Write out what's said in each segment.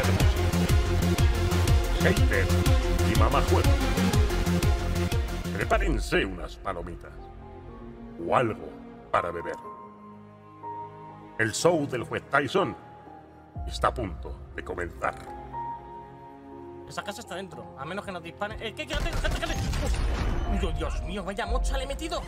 música. Hater y mamajuego. Prepárense unas palomitas. O algo para beber. El show del juez Tyson está a punto de comenzar. Esa casa está dentro, a menos que nos disparen. ¡Eh, qué, quédate, quédate, quédate! Uy, Dios mío, vaya mocha le he metido.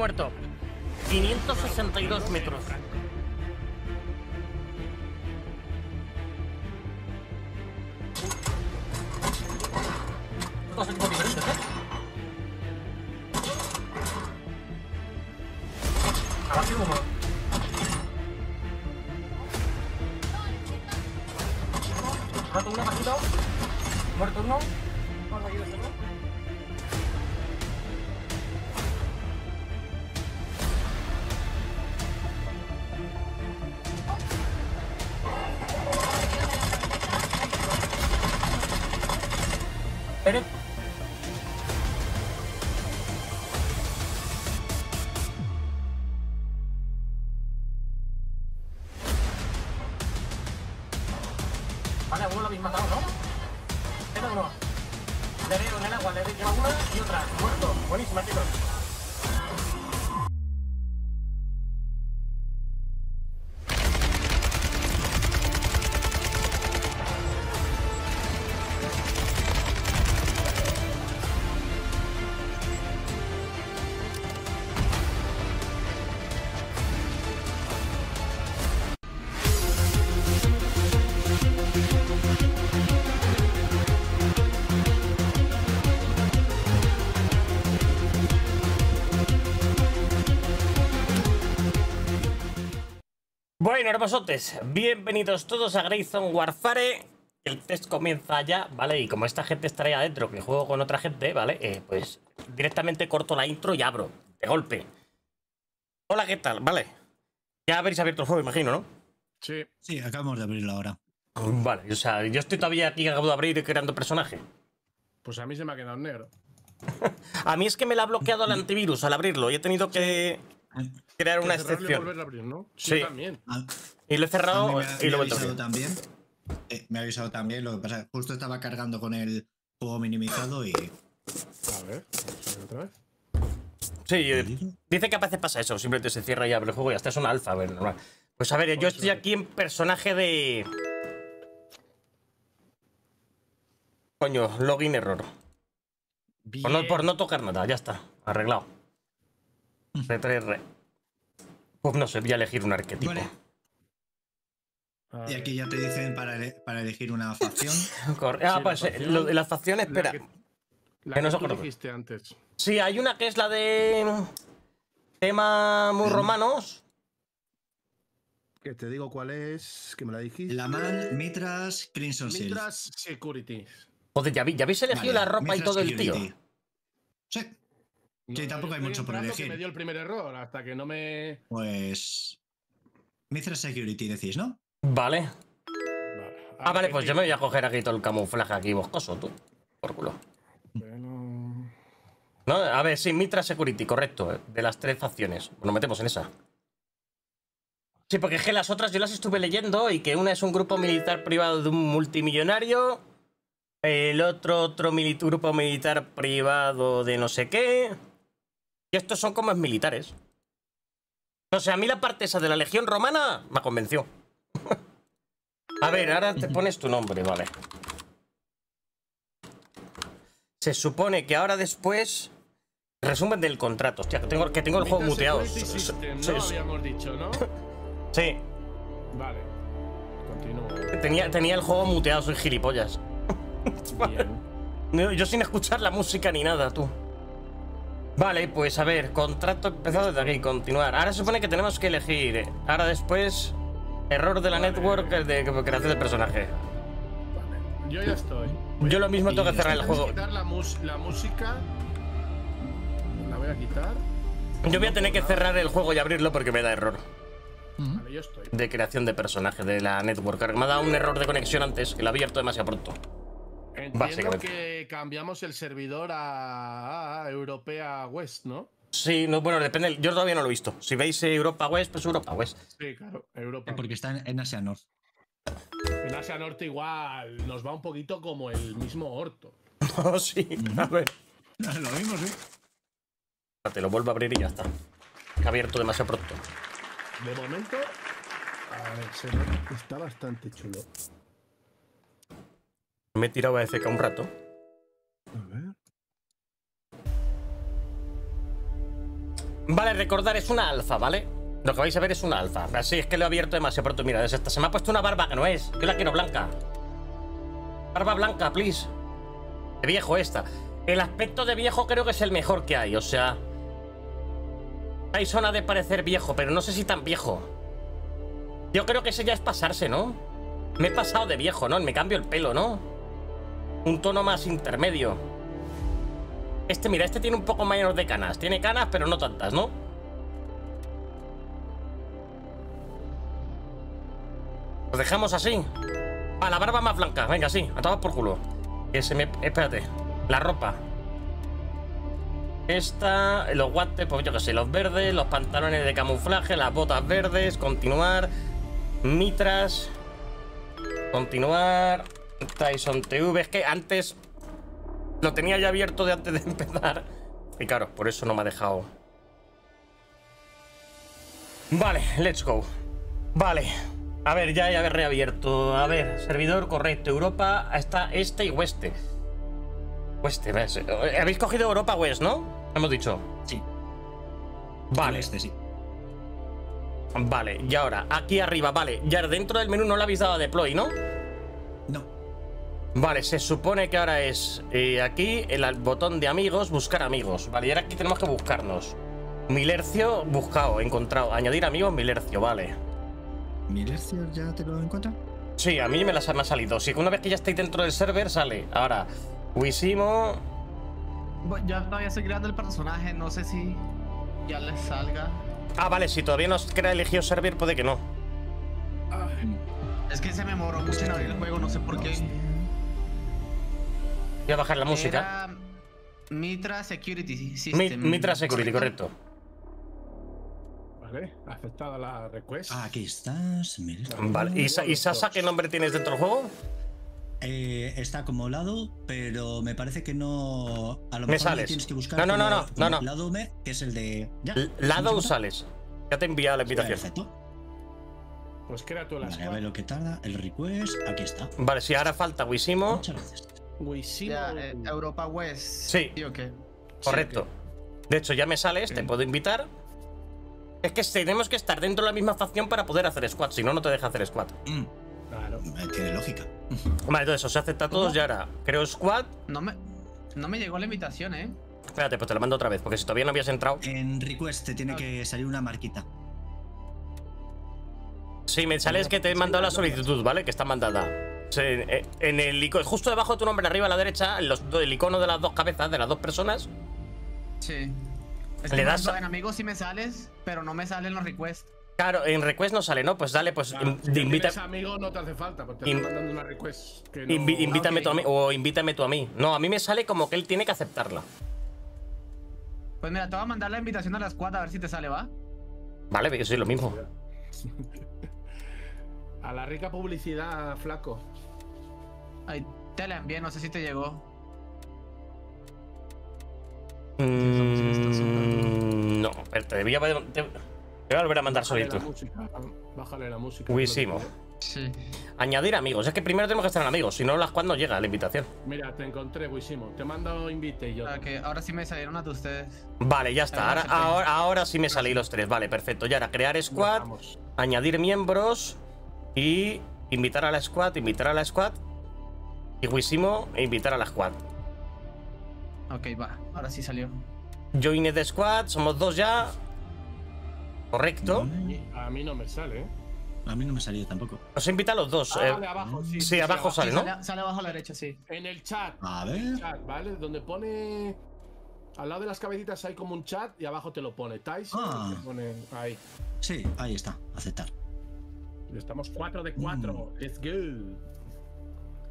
Muerto. 562 metros. Bueno, hermosotes, bienvenidos todos a Grayzone Warfare. El test comienza ya, ¿vale? Y como esta gente estará ahí adentro, que juego con otra gente, ¿vale? Eh, pues directamente corto la intro y abro, de golpe. Hola, ¿qué tal? Vale. Ya habéis abierto el juego, imagino, ¿no? Sí. Sí, acabamos de abrirlo ahora. Vale, o sea, yo estoy todavía aquí acabo de abrir y creando personaje. Pues a mí se me ha quedado en negro. A mí es que me la ha bloqueado el antivirus al abrirlo y he tenido que crear una y excepción. volverlo a abrir, ¿no? Sí. también. Y lo he cerrado mí me ha- y lo he ha vuelto a avisado abrir. también. Eh, me ha avisado también, lo que pasa es que justo estaba cargando con el juego minimizado y. A ver, vamos a ver otra vez. Sí, eh, dice que a veces pasa eso, simplemente se cierra y abre el juego y hasta es un alfa, a ver, normal. Pues a ver, yo estoy aquí en personaje de. Coño, login error. Por no, por no tocar nada, ya está, arreglado. C3R. Pues no sé, voy a elegir un arquetipo. Vale. A Y aquí ya te dicen para, ele- para elegir una facción. Corre- Ah, Sí, pues la eh, facción- lo de las facciones, La espera. que, la que que no tú dijiste antes. Sí, hay una que es la de. Tema muy Bien. romanos. Que te digo cuál es, que me la dijiste. Laman, Mitras, Crimson. Mitras Security. Joder, ya, vi- ya habéis elegido Vale, la ropa y todo el tío. Security. Sí, Sí, tampoco hay mucho por entrando que elegir. Me dio el primer error hasta que no me. pues. Mitras Security decís, ¿no? Vale. Vale. Ah, vale, pues yo me voy a coger aquí todo el camuflaje aquí boscoso, tú. Por culo. Bueno, No, a ver, sí, Mitra Security, correcto. eh, De las tres facciones. Nos metemos en esa. Sí, porque es que las otras yo las estuve leyendo y que una es un grupo militar privado de un multimillonario. El otro, otro mili- grupo militar privado de no sé qué. Y estos son como militares. O sea, a mí la parte esa de la Legión Romana me convenció. a ver, ahora te pones tu nombre, vale. Se supone que ahora después. Resumen del contrato. Hostia, que tengo, que tengo el juego muteado. ¿no? Habíamos dicho, ¿no? sí. Vale. Continúo. Tenía, tenía el juego muteado, soy gilipollas. Bien. No, Yo sin escuchar la música ni nada, tú. Vale, pues a ver, contrato empezado desde aquí, continuar. Ahora se supone que tenemos que elegir. Ahora después, error de la network de creación de personaje. Vale. Yo ya estoy. Yo lo mismo tengo que cerrar el juego. quitar la, la música. La voy a quitar. Yo voy a tener que cerrar el juego y abrirlo porque me da error Vale, yo estoy. de creación de personaje de la network. Me ha dado un error de conexión antes, que lo he abierto demasiado pronto. Entiendo que cambiamos el servidor a, a Europea West, ¿no? Sí, no, bueno, depende. Yo todavía no lo he visto. Si veis eh, Europa West, pues Europa West. Sí, claro, Europa. Porque está en, en Asia North. En Asia Norte igual nos va un poquito como el mismo orto. Oh, sí, a ver. Lo mismo, sí. Te lo vuelvo a abrir y ya está. Que ha abierto demasiado pronto. De momento, a ver, se está bastante chulo. Me he tirado a FK un rato. A ver. Vale, recordar, es una alfa, ¿vale? Lo que vais a ver es una alfa. Así es que lo he abierto demasiado pronto. Mira, desde esta se me ha puesto una barba que no es. Yo la quiero blanca. Barba blanca, please. De viejo esta. El aspecto de viejo creo que es el mejor que hay, o sea. Tyson ha de parecer viejo, pero no sé si tan viejo. Yo creo que ese ya es pasarse, ¿no? Me he pasado de viejo, ¿no? Me cambio el pelo, ¿no? Un tono más intermedio. Este, mira, este tiene un poco mayor de canas. Tiene canas, pero no tantas, ¿no? Lo dejamos así. Ah, la barba más blanca. Venga, sí, a por culo. Que se me. Espérate. La ropa. Esta, los guantes, pues yo qué sé, los verdes, los pantalones de camuflaje, las botas verdes, continuar. Mitras. Continuar. Tyson TV. Es que antes lo tenía ya abierto de antes de empezar. Y claro, por eso no me ha dejado. Vale, let's go. Vale. A ver, ya he reabierto. A ver, servidor correcto. Europa está este y oeste. Oeste, ¿ves? Habéis cogido Europa West, ¿no? Hemos dicho. Sí. Vale. Este sí. Vale, y ahora, aquí arriba, vale. Ya dentro del menú no le habéis dado a deploy, ¿no? No. Vale, se supone que ahora es eh, aquí el botón de amigos, buscar amigos. Vale, y ahora aquí tenemos que buscarnos. Milercio, buscado, encontrado. Añadir amigos, Milercio, vale. ¿Milercio ya te lo encuentras? Sí, a mí me las me ha salido. Sí, que una vez que ya estáis dentro del server, sale. Ahora, Wisimo. Todavía estoy creando el personaje, no sé si ya les salga. Ah, vale, si todavía no crea elegido server, puede que no. Es que se me moró mucho en abrir el juego, no sé por qué. Voy a bajar la música. Era Mitra Security System. Mitra Security, correcto. Vale, aceptada la request. Ah, aquí estás. mira. Vale, ¿y, Sa- y Sasa qué nombre tienes dentro del juego? Eh, está como lado, pero me parece que no. A lo Me mejor sales. tienes que buscar. No, no, no, como- no, no. Lado me, que es el de. ¿Ya? L- ¿Sí Lado sales. Ya te he enviado la invitación. Perfecto. Pues crea tú la Vale, a ver lo que tarda. El request. Aquí está. Vale, si ahora falta Wisimo. Muchas gracias. Wisimo. Eh, Europa West. Sí. ¿Sí o qué? Correcto. De hecho, ya me sales, te puedo invitar. Es que tenemos que estar dentro de la misma facción para poder hacer squad, si no, no te deja hacer squad. Mm, Claro. tiene lógica. Vale, entonces os acepta a todos y ahora creo squad. No me, no me llegó la invitación, ¿eh? Espérate, pues te la mando otra vez, porque si todavía no habías entrado. En request te tiene que salir una marquita. Sí, me sale es que te he mandado la solicitud, ¿vale? Que está mandada. En el icono, justo debajo de tu nombre, arriba a la derecha, en los, el icono de las dos cabezas de las dos personas. Sí. Le das en amigos sí me sales, pero no me salen los requests. Claro, en request no sale, ¿no? Pues dale, pues Claro, si invita, tienes amigo no te hace falta, porque te In- mandando una request que no... invi- invítame ok. tú a mí, o invítame tú a mí. No, a mí me sale como que él tiene que aceptarla. Pues mira, te voy a mandar la invitación a la squad a ver si te sale, ¿va? Vale, que soy lo mismo. A la rica publicidad, flaco. Ahí te la envié, no sé si te llegó. Mm, no, espérate, te voy a, te- te voy a volver a mandar solito. Bájale la música. Wisimo. Sí. Añadir amigos. Es que primero tenemos que estar en amigos, si no, la squad no llega a la invitación. Mira, te encontré, Wisimo. Te mando invite y yo. que ahora sí me salieron a de ustedes. Vale, ya está. Ahora, Ahora sí. ahora, ahora sí me salí los tres. Vale, perfecto. Y ahora crear squad, Vamos. añadir miembros y invitar a la squad, invitar a la squad. Y Wisimo e invitar a la squad. Ok, va. Ahora sí salió. Join the squad, somos dos ya. Correcto. Mm, A mí no me sale, ¿eh? A mí no me salió tampoco. Os invita a los dos. Ah, eh, vale, abajo, sí. sí, abajo sale, ¿no? Sale, sale abajo a la derecha, sí. En el chat. A En el ver. chat, ¿vale? Donde pone. Al lado de las cabecitas hay como un chat y abajo te lo pone. Tyson Ah. te pone ahí. Sí, ahí está. Aceptar. Estamos 4 de 4. Let's go.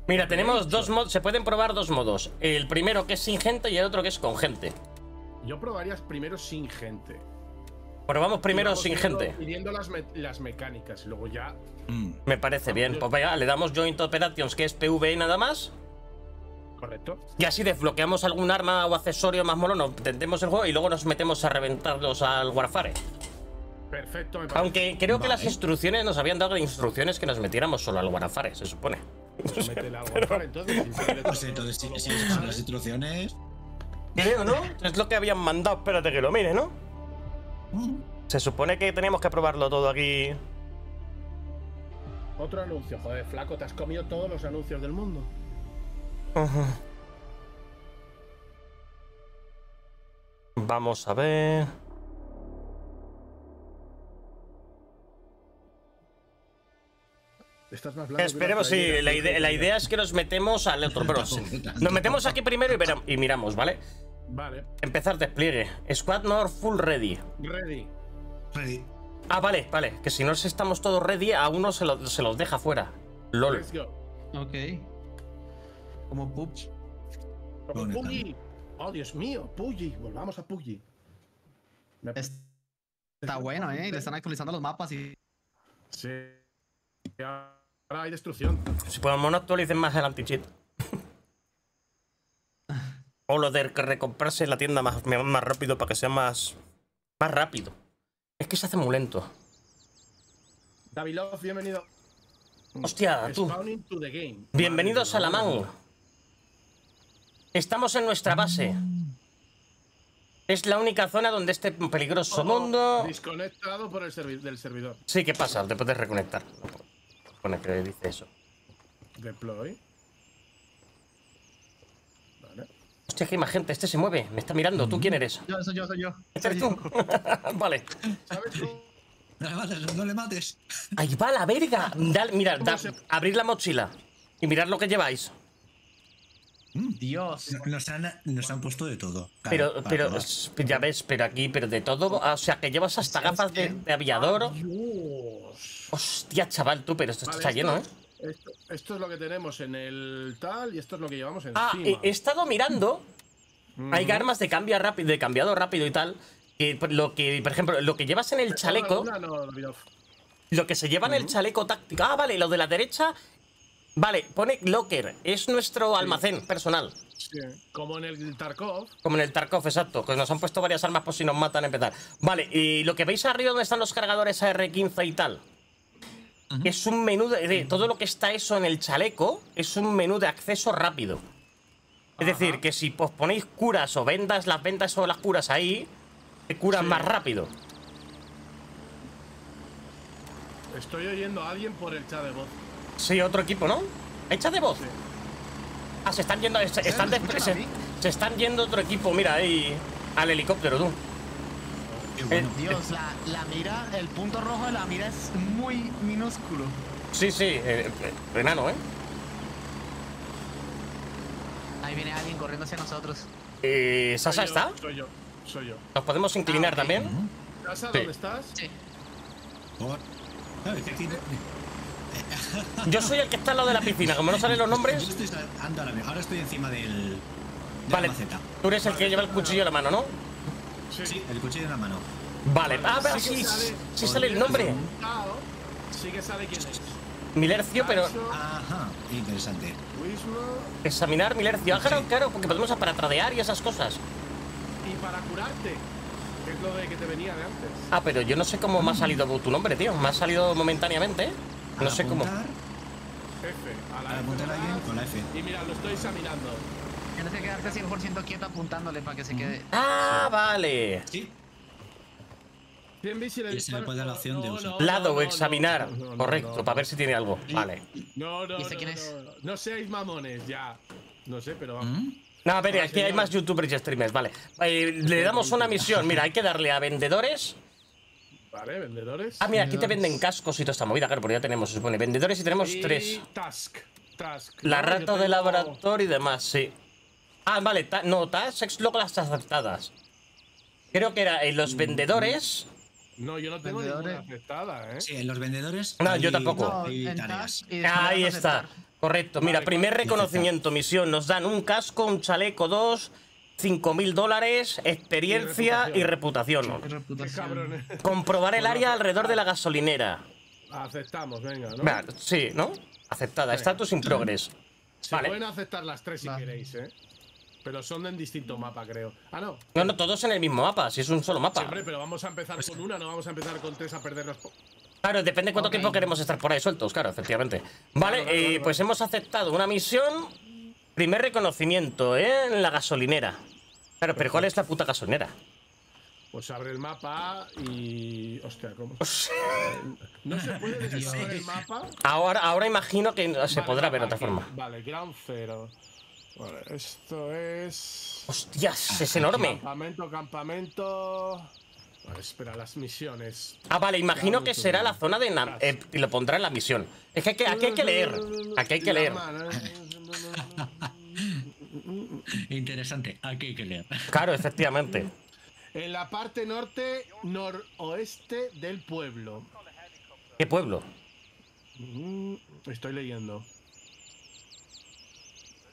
Mira, tenemos dos modos. Se pueden probar dos modos. El primero que es sin gente y el otro que es con gente. Yo probaría primero sin gente. Probamos primero sin viendo- gente. las, me- las mecánicas. Luego ya. Mm, Me parece bien. Pues venga, le damos Joint Operations, que es PvE nada más. Correcto. Y así desbloqueamos algún arma o accesorio más mono, nos tendemos el juego y luego nos metemos a reventarlos al Warfare. Perfecto, me parece. Aunque creo que las instrucciones nos habían dado instrucciones que nos metiéramos solo al Warfare, se supone. Pues síguele Pues entonces, si, si son las instrucciones. Creo, ¿no? Es lo que habían mandado, espérate que lo mire, ¿no? mm, Se supone que teníamos que probarlo todo aquí. Otro anuncio, joder, flaco, te has comido todos los anuncios del mundo. Vamos a ver. Estás más blanco Esperemos, sí, la idea, la idea es que nos metemos al otro. Pero nos metemos aquí primero y, miramos, ¿vale? Vale, Empezar despliegue. Squad North full ready. ready. ready. Ah, vale, vale. Que si no estamos todos ready, a uno se, lo- se los deja fuera. LOL. Let's go. Ok. Como pup. Como. Puggy. Oh, Dios mío, Puggy. Volvamos a Puggy. Me- Está bueno, ¿eh? Le están actualizando los mapas y. Sí. Ahora hay destrucción. Si podemos no actualicen más el anti-cheat. o lo de recomprarse en la tienda más, más rápido para que sea más. Más rápido. Es que se hace muy lento. Davilov, bienvenido. Hostia, tú. Bienvenidos a la man. Estamos en nuestra base. Es la única zona donde este peligroso mundo. Desconectado por el servi- del servidor. Sí, ¿qué pasa? Te puedes reconectar. Pone que dice eso. Deploy. Vale. Hostia, que hay más gente. Este se mueve. Me está mirando. ¿Tú quién eres? Yo, soy yo, soy yo. ¿Este eres tú? yo. ¿Sabes vale. cómo? No le mates, no le mates. Ahí va la verga. Dale, mirad, ¿Cómo da- abrid la mochila. Y mirad lo que lleváis. Dios. Nos han, nos han puesto de todo. Claro, Pero, pero, ya ves, pero aquí, pero de todo. O sea, que llevas hasta gafas de, de aviador. Dios. Hostia, chaval, tú, pero esto Vale, está lleno, ¿eh? esto- es lo que tenemos en el tal y esto es lo que llevamos Ah, encima. he, he estado mirando. Hay Ujú. armas de cambio rápido, de cambiado rápido y tal. que por- lo que, por ejemplo, lo que llevas en el chaleco, no, lo que se lleva en el chaleco táctico. Ah, vale, lo de la derecha. Vale, pone locker, es nuestro almacén personal. Sí, Como en el Tarkov. Como en el Tarkov, exacto. Que nos han puesto varias armas por si nos matan a empezar. Vale, y lo que veis arriba donde están los cargadores AR-15 y tal. Es un menú de, de- Todo lo que está eso en el chaleco es un menú de acceso rápido. Es decir, que si os ponéis curas o vendas las vendas o las curas ahí, te curan más rápido. Estoy oyendo a alguien por el chat de voz. Sí, otro equipo, ¿no? Echa de voz. Sí. Ah, se están yendo. Se, están ¿me des- escuchan a se- están yendo otro equipo, mira ahí. Al helicóptero, tú. Qué bueno. Dios, la, la mira, el punto rojo de la mira es muy minúsculo. Sí, sí, eh, eh, enano, ¿eh? Ahí viene alguien corriendo hacia nosotros. Eh, ¿Sasa Soy yo, está? Soy yo, soy yo. ¿Nos podemos inclinar Ah, también? ¿Casa, Sí. dónde estás? Sí. Por- ¿Sabes qué tiene? Yo soy el que está al lado de la piscina, como no salen los Yo nombres. estoy ahora estoy encima del. de Vale, La maceta. tú eres el que lleva el cuchillo en la mano, ¿no? Sí, el cuchillo en la mano. Vale, ah, pero Sí sí, sale- sí sale el nombre. Sí que sabe quién es. Milercio, pero Ajá, interesante. Examinar Milercio. Ah, claro, claro, porque podemos para tradear y esas cosas. y para curarte. Que es lo de que te venía de antes. Ah, pero yo no sé cómo me ha salido tu nombre, tío. Me ha salido momentáneamente, No sé cómo. F. A la F apuntar a alguien con la F. Y mira, lo estoy examinando. Tienes que quedarte 100% quieto apuntándole para que se quede. Ah, vale. Sí, Bien, vi si le Y se le puede dar la opción de no, usar. no, Lado no, examinar. no, no, no, Correcto, no. para ver si tiene algo. Vale. No, no, ¿Y este no, quién no, es? no, no seáis mamones, ya. No sé, pero vamos. ¿Mm? No, a ver, aquí hay más youtubers y streamers, vale. Eh, le damos una misión. Mira, hay que darle a vendedores. Vale, vendedores. Ah, mira, aquí te venden cascos y toda esta movida, claro, porque ya tenemos, se supone. Vendedores y tenemos Y tres. Task. Task. La ¿no? rata de tengo- laboratorio y demás, sí. Ah, vale, ta- no, tas es luego las aceptadas. Creo que era en los vendedores. No, yo no tengo Vendedores. ninguna aceptada, ¿eh? Sí, en los vendedores. No, hay- yo tampoco. No, task y Ahí está. Correcto. Mira, Vale, primer reconocimiento, misión. Nos dan un casco, un chaleco, dos, cinco mil dólares, experiencia y reputación. Qué Qué reputación. cabrón. ¿eh? Comprobar el área alrededor de la gasolinera. Aceptamos, venga, ¿no? Vale, sí, ¿no? Aceptada. Status in progress. Se Vale. pueden aceptar las tres si Va. queréis, ¿eh? Pero son en distinto mapa, creo. Ah, no. No, no, todos en el mismo mapa, si es un solo Sí, mapa. hombre, pero vamos a empezar con una, no vamos a empezar con tres a perdernos. Claro, depende cuánto tiempo queremos estar por ahí sueltos, claro, efectivamente. Vale, Claro, claro, eh, claro, pues hemos aceptado una misión. Primer reconocimiento, ¿eh? En la gasolinera. Claro, pero ¿cuál es la puta gasolinera? Pues abre el mapa y. Hostia, ¿cómo? No se puede desactivar el mapa. Ahora, ahora imagino que se Vale, podrá ver de otra aquí. forma. Vale, ground zero. Vale, esto es. Hostias, es enorme. Campamento, campamento. Vale, espera, las misiones. Ah, vale, imagino que será la zona de... eh, y lo pondrá en la misión. Es que, hay que- aquí hay que leer. Aquí hay que leer. Interesante, aquí hay que leer. Claro, efectivamente. En la parte norte, noroeste del pueblo. ¿Qué pueblo? Mm, Estoy leyendo.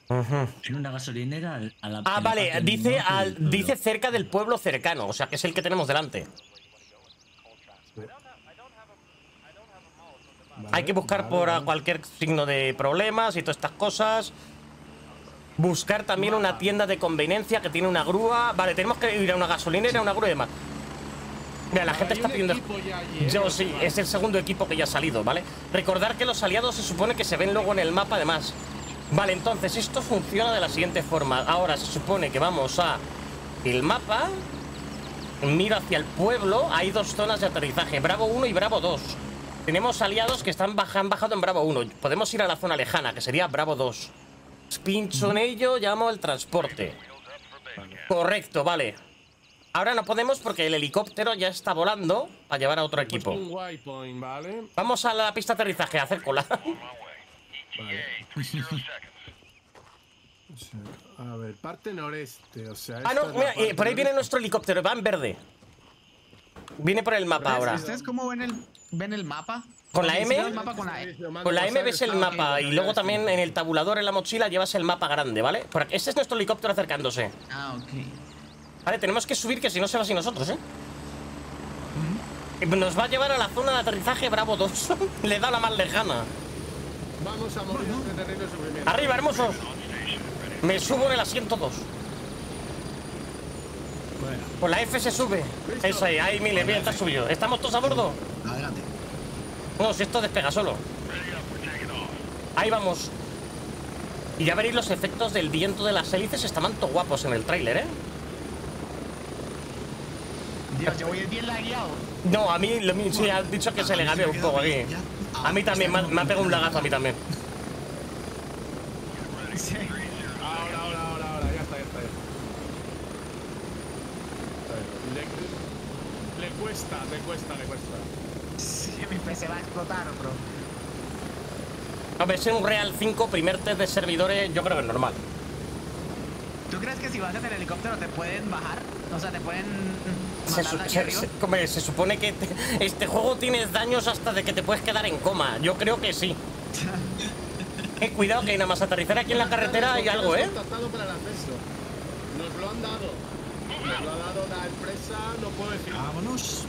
Ujú. En una gasolinera a la. Ah, vale, dice, al- dice cerca del pueblo cercano, o sea, que es el que tenemos delante. Hay que buscar Vale, por vale. cualquier signo de problemas y todas estas cosas. Buscar también una tienda de conveniencia que tiene una grúa. Vale, tenemos que ir a una gasolinera, una grúa y demás. Mira, la gente está pidiendo. Yo sí, es el segundo equipo que ya ha salido, ¿vale? Recordar que los aliados se supone que se ven luego en el mapa, además. Vale, entonces esto funciona de la siguiente forma. Ahora se supone que vamos a el mapa. Miro hacia el pueblo. Hay dos zonas de aterrizaje, Bravo 1 y Bravo 2. Tenemos aliados que están han bajado en Bravo 1. Podemos ir a la zona lejana, que sería Bravo 2. Pincho en ello, llamo el transporte. Correcto, vale. Ahora no podemos porque el helicóptero ya está volando para llevar a otro equipo. un waypoint, ¿vale? Vamos a la pista de aterrizaje a hacer cola. A ver, parte noreste, o sea. Ah, no, mira, eh, por ahí viene nuestro helicóptero, va en verde. Viene por el mapa ahora. ¿Ustedes cómo ven el, ven el mapa? ¿Con la M? veo el mapa con la E. Con la M ves el mapa y luego también en el tabulador en la mochila llevas el mapa grande, ¿vale? Por aquí- Este es nuestro helicóptero acercándose. Ah, ok. Vale, tenemos que subir, que si no se va sin nosotros, ¿eh? Nos va a llevar a la zona de aterrizaje Bravo 2. Le da la más lejana. Vamos a morir de terrible sufrimiento. Arriba, hermosos. Me subo en el asiento 2. Bueno, Pues la F se sube. Eso ahí, ahí, mire, bien, está subido. ¿Estamos todos a bordo? adelante. No, si esto despega solo. Ahí vamos. Y ya veréis los efectos del viento de las hélices. Estaban todo guapos en el tráiler, ¿eh? Dios, yo voy bien lagueado. No, a mí lo mismo, sí, has dicho que se le gabe un poco aquí. A mí también, me ha, me ha pegado un lagazo a mí también. Sí. Ahora, ahora, ahora, ahora, ya está, ya está. Ya está. Le, le cuesta, le cuesta, le cuesta. Sí, mi PC va a explotar, bro. A ver, ser un Real 5, primer test de servidores, yo creo que es normal. ¿Tú crees que si vas en el helicóptero te pueden bajar? O sea, te pueden Se, su- se- se- se supone que te- este juego tienes daños hasta de que te puedes quedar en coma. Yo creo que sí. Eh, cuidado que nada más aterrizar aquí en la carretera hay algo, ¿eh? Para el acceso. Nos lo han dado. Nos lo ha dado la empresa, no puedo decir. Vámonos.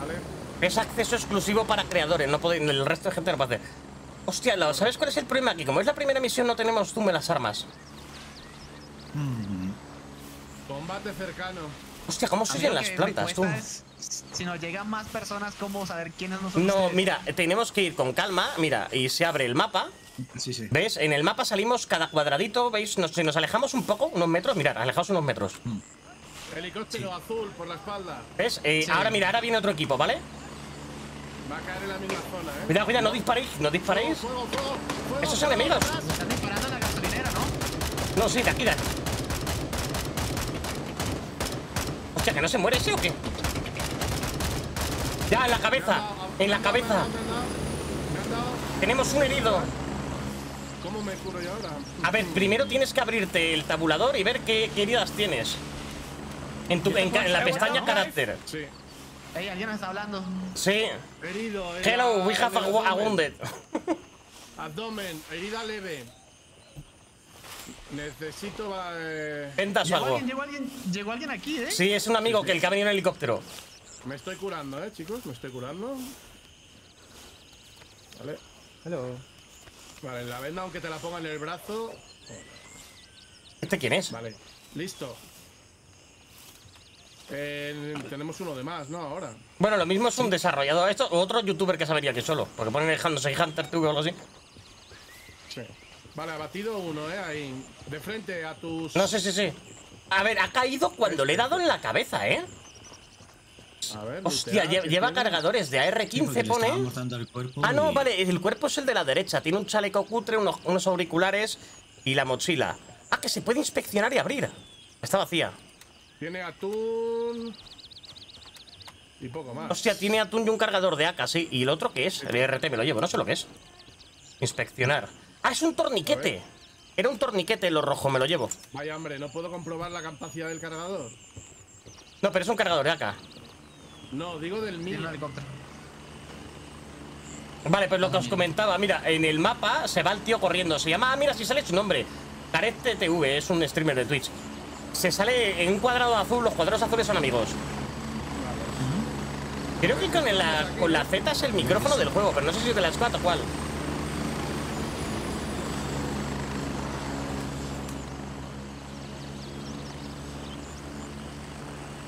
¿Vale? Es acceso exclusivo para creadores, no puede, el resto de gente no puede hacer. Hostia, lo- ¿sabes cuál es el problema aquí? Como es la primera misión, no tenemos zoom en las armas. Combate cercano. Hostia, ¿cómo se oyen las plantas, tú? es, si nos llegan más personas, ¿cómo saber quiénes no son No, ustedes? mira, tenemos que ir con calma, mira, y se abre el mapa. Sí, sí. ¿Ves? En el mapa salimos cada cuadradito, ¿veis? Nos, si nos alejamos un poco, unos metros, mirad, alejaos unos metros. Helicóptero azul por la espalda. ¿Ves? Eh, Sí. Ahora mira, ahora viene otro equipo, ¿vale? Va a caer en la misma zona, ¿eh? Cuidado, cuidado, no disparéis, no disparéis. Fuego, fuego, fuego, Esos enemigos. Están disparando en la gasolinera, ¿no? No, sí, de aquí, de aquí. Hostia, ¿que no se muere ese o qué? Ya, en la cabeza, en la cabeza. Tenemos un herido. ¿Cómo me curo yo ahora? A ver, primero tienes que abrirte el tabulador y ver qué, qué heridas tienes. En, tu, en, ca- en la pestaña carácter. Sí. Ey, alguien nos está hablando. Sí. Herido. en Hello, la- we have a, wounded. Abdomen, herida leve. Necesito. eh, ¿Ventas o Llegó algo? alguien, llegó alguien, llegó alguien aquí, ¿eh? Sí, es un amigo que el que ha venido en helicóptero. me estoy curando, eh, chicos. Me estoy curando. Vale. Hello. Vale, la venda, aunque te la ponga en el brazo. ¿Este quién es? Vale. Listo. Eh, tenemos uno de más, ¿no? Ahora. Bueno, lo mismo es un desarrollador. Esto otro youtuber que sabería que solo. Porque ponen el sé, Hunter TV o algo así. Sí. Vale, abatido uno, eh. Ahí. De frente a tus. No sé, sí, sí. A ver, ha caído cuando le he dado en la cabeza, ¿eh? A ver. Hostia, ¿qué lleva tiene? cargadores de Sí, porque AR-15, le pone. el cuerpo Ah, no, y- vale, el cuerpo es el de la derecha. Tiene un chaleco cutre, unos, unos auriculares y la mochila. Ah, que se puede inspeccionar y abrir. Está vacía. Tiene atún. Y poco más. Hostia, tiene atún y un cargador de AK, sí. ¿Y el otro qué es? El RT me lo llevo, no sé lo que es. Inspeccionar. Ah, es un torniquete. Era un torniquete lo rojo, me lo llevo. Vaya hombre, no puedo comprobar la capacidad del cargador. No, pero es un cargador de AK. No, digo del mío. helicóptero. Vale, pues lo que os comentaba, mira, en el mapa se va el tío corriendo. Se llama, ah, mira, si sale su nombre. Carete TV, es un streamer de Twitch. Se sale en un cuadrado azul, los cuadrados azules son amigos. Creo que con la, con la Z es el micrófono del juego, pero no sé si es de la Squad o cuál.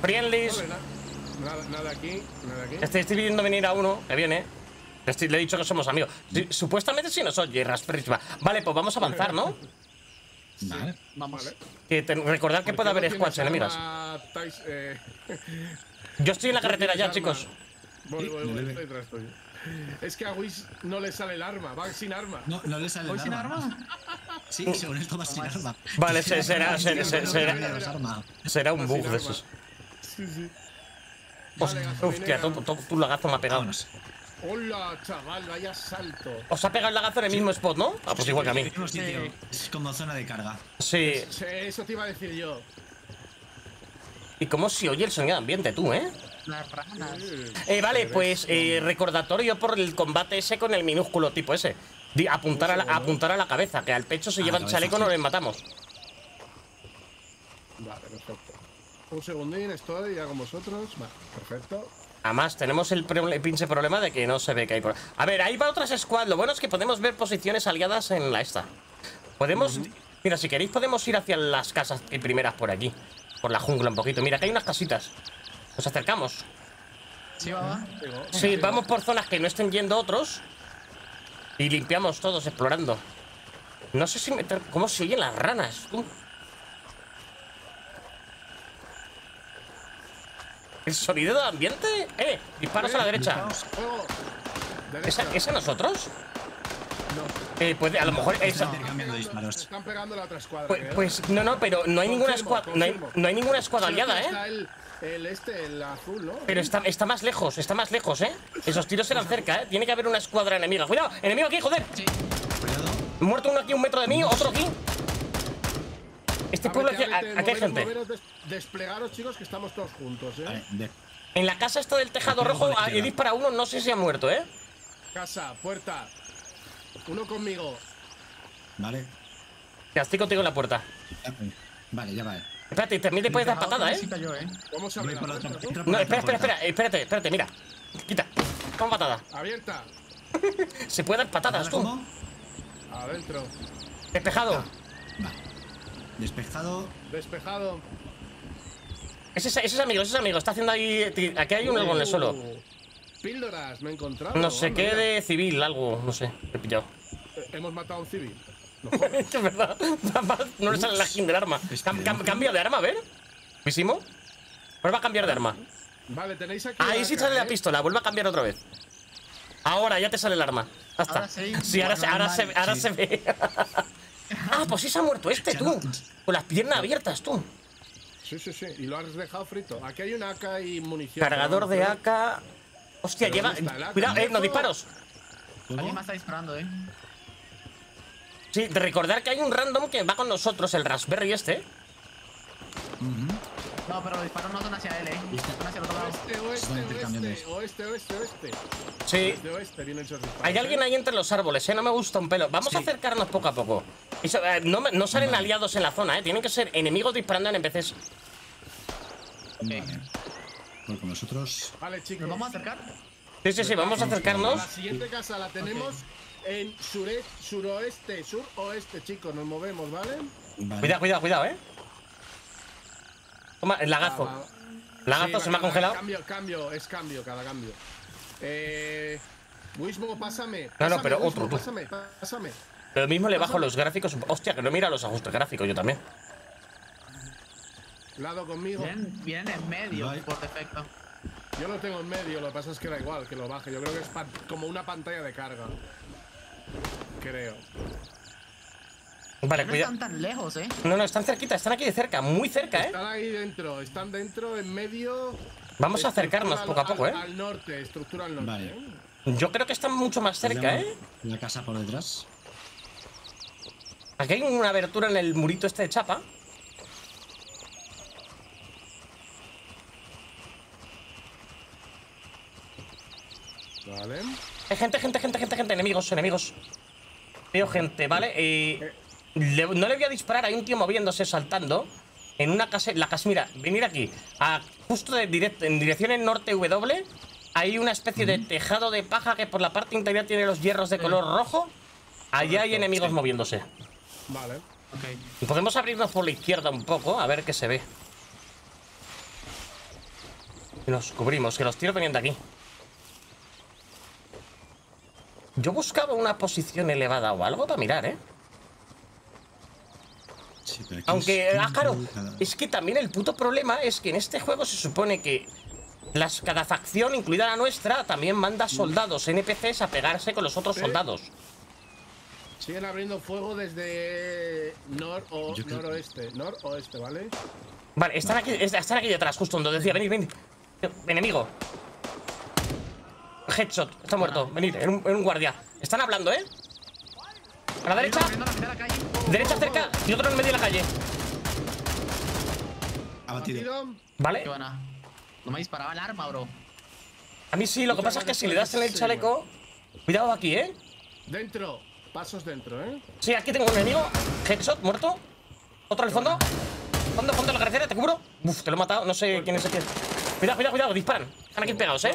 Friendlies. Nada, nada aquí, nada aquí. Estoy, estoy pidiendo venir a uno que viene. Estoy- le he dicho que somos amigos. Sí, supuestamente sí no soy Raspberry Pi. Vale, pues vamos a avanzar, ¿no? Vale. Vamos. Vale. Que te- recordad que ¿Por puede haber squads enemigas. arma Tais- eh, Yo estoy en la carretera ya, chicos. arma? Voy, voy, voy, estoy tras tuyo. Es que a Whis no le sale el arma, va sin arma. No, no le sale ¿Hoy el sin arma. arma? Sí, según esto va sin arma. Vale, se- será, será, será, será, arma. un bug de arma. esos. Sí, sí. Hostia, tu, tu- tu lagazo me ha pegado. Vámonos. Hola, chaval, vaya salto. ¿Os ha pegado el lagazo en el mismo spot, no? Ah, pues igual que a mí. Es como zona de carga. Sí. Sí, Eso te iba a decir yo. ¿Y cómo se oye el sonido de ambiente, tú, eh? Las ranas. Eh, vale, pues eh, recordatorio por el combate ese con el minúsculo tipo ese. Apuntar, a la, apuntar a la cabeza, que al pecho se llevan chaleco no les matamos. Vale, perfecto. Un segundín, estoy ya con vosotros. Vale, perfecto. Además, tenemos el, pinche problema de que no se ve que hay por... A ver, ahí va otras squad. Lo bueno es que podemos ver posiciones aliadas en la esta. Podemos... Mira, si queréis podemos ir hacia las casas primeras por aquí. Por la jungla un poquito. Mira, que hay unas casitas. Nos acercamos. Sí, va, Sí, vamos por zonas que no estén yendo otros. Y limpiamos todos explorando. No sé si meter... ¿Cómo se oyen las ranas? tú? ¿El sonido del ambiente? ¡Eh! Disparos a la derecha. ¿Esa, Derecha. ¿Es a nosotros? No. Eh, puede, a lo mejor esa. Están pegando la otra escuadra. Pues, ¿eh? pues, no, no, pero no hay ninguna escuadra. No hay, confirmo. no hay ninguna escuadra aliada, ¿eh? el, el este, el azul, ¿no? Pero está, está más lejos, está más lejos, ¿eh? Esos tiros eran cerca, ¿eh? Tiene que haber una escuadra enemiga. ¡Cuidado! ¡Enemigo aquí, joder! Sí. Cuidado. Muerto uno aquí, un metro de mí, otro aquí. Este pueblo aquí, aquí hay gente. moveros, desplegaros, chicos, que estamos todos juntos, ¿eh? Vale, de- En la casa esta del tejado rojo ah, he disparado uno, no sé si ha muerto, ¿eh? Casa, puerta. Uno conmigo. Vale. Ya estoy contigo en la puerta. Ah, Vale, ya va. Espérate, también le puedes dar patada, ¿eh? ¿eh? Vamos a Voy abrir por la la otra. puerta, entra ¿no? espera, espera, espera, espérate, espérate, mira. Quita. Toma patada. Abierta. Se puede dar patadas, tú. ¿Cómo? Adentro. Despejado. Va. Despejado. Despejado. Ese es, ese es amigo, ese es amigo. Está haciendo ahí. Aquí hay un algo en el suelo. Uh, Píldoras, me he encontrado. No sé qué de civil, algo, no sé. He pillado. Eh, Hemos matado a un civil. No. Es verdad. No le sale la skin del arma. Cam- cam- cambia de arma, a ver. ¿Visimo? Vuelve a cambiar de arma. vale, tenéis aquí. Ahí sí sale la pistola. Vuelve a cambiar otra vez. Ahora ya te sale el arma. Ya está. Ahora sí. Sí, ahora, se, ahora, se, ahora Sí. se ve. ah, pues sí se ha muerto este, tú. Con las piernas abiertas, tú. Sí, sí, sí. Y lo has dejado frito. Aquí hay una AK y munición. Cargador de AK. Hostia, Pero lleva. Cuidado, eh, no disparos. Alguien más está disparando, ¿eh? Sí, recordar que hay un random que va con nosotros, el Raspberry este. No, pero los disparos no son hacia él, ¿eh? Son hacia el otro lado. Oeste, oeste, oeste, oeste, oeste, oeste. Sí. De oeste vienen esos disparos. Hay alguien ¿eh? ahí entre los árboles, ¿eh? No me gusta un pelo. Vamos a acercarnos poco a poco. Eso, eh, no, salen aliados en la zona, ¿eh? Tienen que ser enemigos disparando en NPCs. Vale. Pues con nosotros. Vale, chicos. ¿Nos vamos a acercar? Sí, sí, sí, vamos a acercarnos. La siguiente casa la tenemos en sure, suroeste, suroeste, chicos. Nos movemos, ¿vale? Vale. Cuidado, cuidado, cuidado, ¿eh? Toma, el lagazo. Ah. Lagazo, Sí, se me ha congelado. Cambio, cambio, es cambio, cada cambio. Eh. Wismo, pásame. No, no, pero Wismo, otro, tú. Pásame, pásame. Lo mismo le bajo los gráficos. Hostia, que no mira los ajustes gráficos, yo también. Lado conmigo. Vienen en medio, por defecto. Yo lo tengo en medio, lo que pasa es que da igual que lo baje. Yo creo que es como una pantalla de carga. Creo. Vale, No cuidado. están tan lejos, ¿eh? No, no, están cerquita, están aquí de cerca, muy cerca, ¿eh? Están ahí dentro, están dentro, en medio. Vamos a acercarnos poco a poco, ¿eh? Al norte, estructura al norte. Vale. ¿eh? Yo creo que están mucho más cerca, Llamo ¿eh? La casa por detrás. Aquí hay una abertura en el murito este de chapa. Vale. Hay gente, gente, gente, gente, gente, enemigos, enemigos. Veo gente, ¿vale? Eh, le- no le voy a disparar, hay un tío moviéndose, saltando. En una casa, la casa, mira, venir aquí. A, justo de direct- en dirección en norte W, hay una especie de tejado de paja que por la parte interior tiene los hierros de color rojo. Allá hay enemigos moviéndose. Vale. Ok. Y podemos abrirnos por la izquierda un poco, a ver qué se ve. Y nos cubrimos, que los tiros venían de aquí. Yo buscaba una posición elevada o algo para mirar, ¿eh? Sí, pero aquí Aunque, es ah, claro, es que también el puto problema es que en este juego se supone que las, cada facción, incluida la nuestra, también manda soldados NPCs a pegarse con los otros soldados. Siguen abriendo fuego desde nor o Yo creo- noroeste. Noroeste, ¿vale? Vale, están aquí, es- están aquí detrás, justo donde decía, venid, venid. Enemigo. Headshot, está muerto. Venid, en un, en un guardia. Están hablando, ¿eh? A la derecha, Derecha cerca y otro en medio de la calle. Abatido. Batido. ¿Vale? Qué buena. No me disparaba el arma, bro. A mí sí, lo que pasa es que si le das en el chaleco. Cuidado aquí, ¿eh? Dentro. Pasos dentro, ¿eh? Sí, aquí tengo un enemigo. Headshot, muerto. Otro al fondo. Fondo, fondo de la carretera, te cubro. Uf, te lo he matado, no sé quién es el que. Cuidado, cuidado, cuidado, disparan. Están aquí pegados, eh.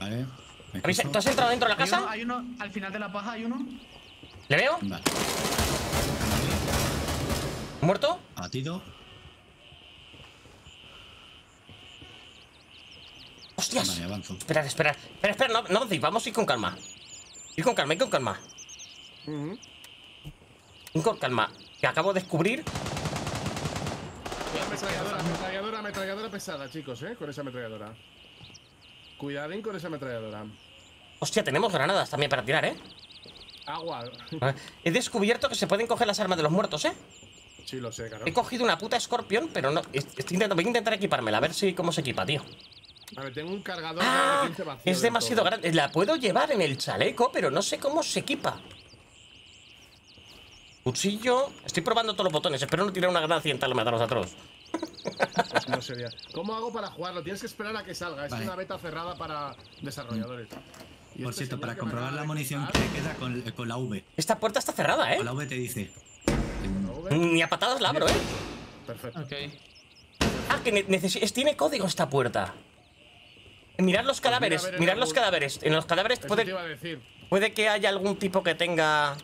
Vale. me ¿Habéis- cruzo. ¿Tú has entrado dentro de la Hay uno, casa? hay uno, al final de la paja hay uno. ¿Le veo? Vale. ¿Muerto? Abatido. ¡Hostias! Vale, avanzo. Esperad, esperad. Espera, espera, no, no avancéis, vamos a ir con calma. Ir con calma, ir con calma. Ujú. Ir con calma. Que acabo de descubrir. Ametralladora, ametralladora, ametralladora pesada, chicos, eh, con esa ametralladora. Cuidadín con esa ametralladora. Hostia, tenemos granadas también para tirar, ¿eh? Agua. He descubierto que se pueden coger las armas de los muertos, ¿eh? Sí, lo sé, claro. He cogido una puta Scorpion, pero no. est- Estoy intentando, voy a intentar equipármela, a ver si cómo se equipa, tío. A ver, tengo un cargador ¡Ah! de 15 vacío Es demasiado todo. grande. La puedo llevar en el chaleco, pero no sé cómo se equipa. Cuchillo. Estoy probando todos los botones. Espero no tirar una granada accidental y matarlos a todos. Pues no sería. ¿Cómo hago para jugarlo? Tienes que esperar a que salga. Es Vale. una beta cerrada para desarrolladores. Y Por este cierto, para comprobar la munición que queda con, con la V. Esta puerta está cerrada, ¿eh? Con la V te dice. Ni a patadas la abro, ¿eh? Perfecto. Ok. Ah, que ne- necesi- es- tiene código esta puerta. Mirad los cadáveres, Pues ver en mirad algún- los cadáveres. En los cadáveres Eso te iba puede, a decir. puede que haya algún tipo que tenga.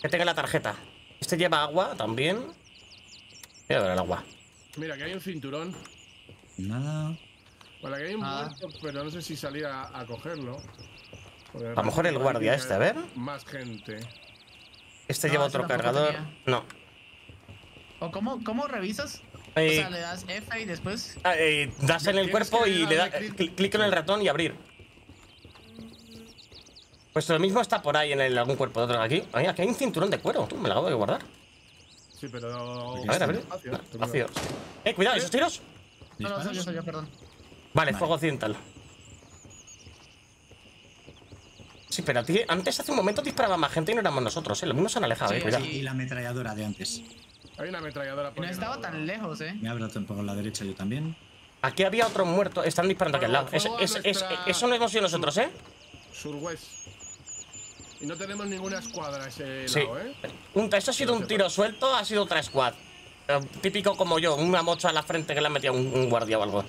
Que tenga la tarjeta. Este lleva agua también. Voy a ver el agua. Mira, que hay un cinturón. Nada. Vale, que hay un Ah. muerto, pero no sé si salir a, a cogerlo. Porque A lo mejor el guardia este, a ver. Más gente. Este No, lleva otro cargador. tenía. No. ¿O cómo, cómo revisas? Eh, O sea, le das F y después. ah, eh, das en el cuerpo y le das clic. cl- clic en el ratón y abrir. Pues lo mismo está por ahí en el- algún cuerpo de otro. Aquí, Ay, aquí hay un cinturón de cuero. Tú, me lo acabo de guardar. Sí, pero. A ver, a ver. Espacio, Vacío. Eh, cuidado, ¿esos tiros? No, no, soy yo, soy yo, perdón. Vale, Vale. fuego occidental. Sí, pero a ti, antes hace un momento disparaba más gente y no éramos nosotros, ¿eh? Los mismos se han alejado, Sí, eh, cuidado. sí. Y la ametralladora de antes. Hay una ametralladora por no ahí, estaba no, tan lejos, eh. Me abro por la derecha yo también. Aquí había otro muerto, están disparando aquí al lado. Es- a es- es- eso no hemos sido nosotros, ¿eh? Surwest. Y no tenemos ninguna escuadra a ese Sí. lado, ¿eh? Un, eso ha sido un tiro suelto, ha sido otra squad. Eh, típico como yo, una mocha a la frente que le ha metido un, un guardia o algo. A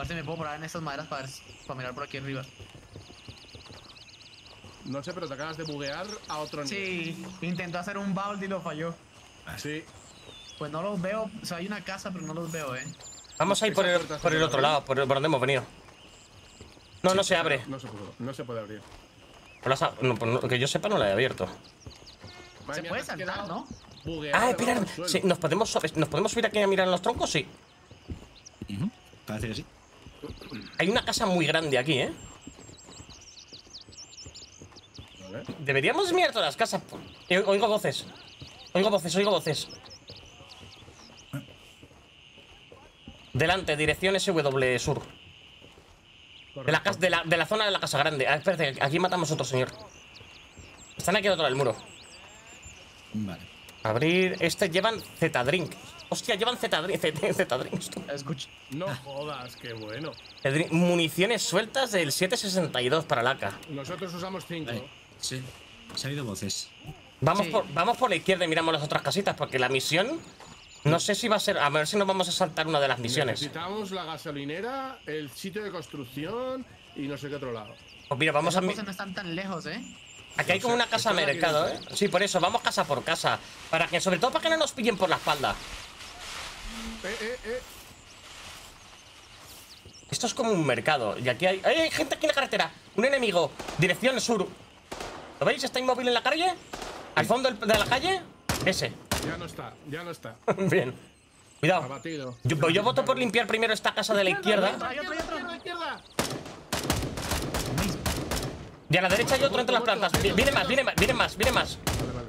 ver si me puedo parar en estas maderas para, para mirar por aquí arriba. No sé, pero te acabas de buguear a otro nivel. Sí, intentó hacer un bound y lo falló. Sí. Pues no los veo. O sea, hay una casa, pero no los veo, eh. Vamos a ir por el, por el otro lado, por, por donde hemos venido. No, no se abre. No se puede, no se puede abrir. Las no, no, que yo sepa, no la he abierto. Madre Se mía, puede saltar, ¿no? Ah, espera, sí, ¿nos, podemos, ¿nos podemos subir aquí a mirar en los troncos? Sí. Ujú, Parece que sí. Hay una casa muy grande aquí, ¿eh? Deberíamos mirar todas las casas. Eh, Oigo voces. Oigo voces, oigo voces. Delante, dirección SW sur. De la, de, la, de la zona de la casa grande. Ah, espérate, aquí matamos a otro señor. Están aquí al otro lado del muro. Vale. Abrir. Este llevan Z-Drink. Hostia, llevan Z-Drink. Escucha. No jodas, qué bueno. Municiones sueltas del 762 para la AK. Nosotros usamos 5. Vale. Sí. Se ha oído voces. Vamos, Sí. por, vamos por la izquierda y miramos las otras casitas, porque la misión. No sé si va a ser. A ver si nos vamos a saltar una de las misiones. Necesitamos la gasolinera, el sitio de construcción y no sé qué otro lado. Pues mira, vamos a. Esas mi- cosas no están tan lejos, eh. Aquí hay como una casa mercado, ¿eh? Sí, por eso, vamos casa por casa. Para que, sobre todo para que no nos pillen por la espalda. Eh, eh, eh. Esto es como un mercado. Y aquí hay. ¡Ay, hay gente aquí en la carretera! Un enemigo. Dirección sur. ¿Lo veis? Está inmóvil en la calle. Al fondo de la calle. Ese. Ya no está, ya no está. Bien. Cuidado. Abatido. Yo, yo voto por limpiar primero esta casa de la izquierda. Hay otro, hay otro. Izquierda, izquierda. Y a la derecha hay otro entre las plantas. Vi- Viene más, viene más, viene más, viene más. Vale, vale.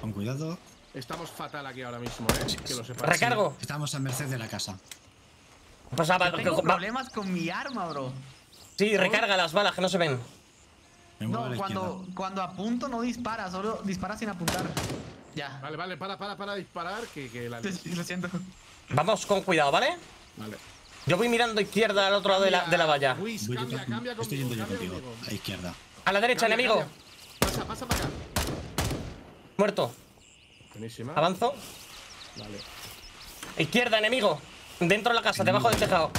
Con cuidado. Estamos fatal aquí ahora mismo, ¿eh? Que lo sepas. Recargo. Estamos a merced de la casa. Va- Tengo problemas con mi arma, bro. Sí, recarga las balas que no se ven. No, cuando, cuando apunto no dispara, solo dispara sin apuntar. Ya. Vale, vale, para, para, para disparar, que, que la... Lo siento. Vamos con cuidado, ¿vale? Vale. Yo voy mirando izquierda al otro lado de la, de la valla. Luis, cambia, con- cambia estoy yendo yo contigo. conmigo. A izquierda. A la derecha, Cambia, enemigo. cambia. Pasa, pasa para acá. Muerto. Buenísima. Avanzo. Vale. Izquierda, enemigo. Dentro de la casa, debajo del tejado.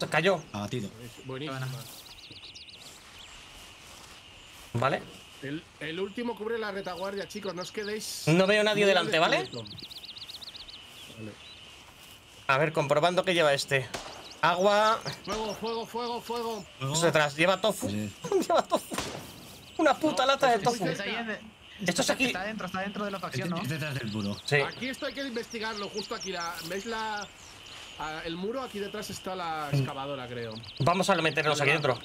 Se cayó. Abatido. Buenísima. Vale. El, el último cubre la retaguardia, chicos. No os quedéis. No veo nadie delante, al ¿vale? A ver, comprobando que lleva este. Agua. Fuego, fuego, fuego, fuego. Detrás. Lleva tofu. Sí. lleva tofu. Una puta lata de tofu. Está Esto es aquí. Está dentro, está dentro de la facción, ¿no? Es detrás del muro. Sí. Aquí esto hay que investigarlo, justo aquí. La, ¿Veis la. a- el muro? Aquí detrás está la excavadora, creo. Vamos a meternos aquí dentro.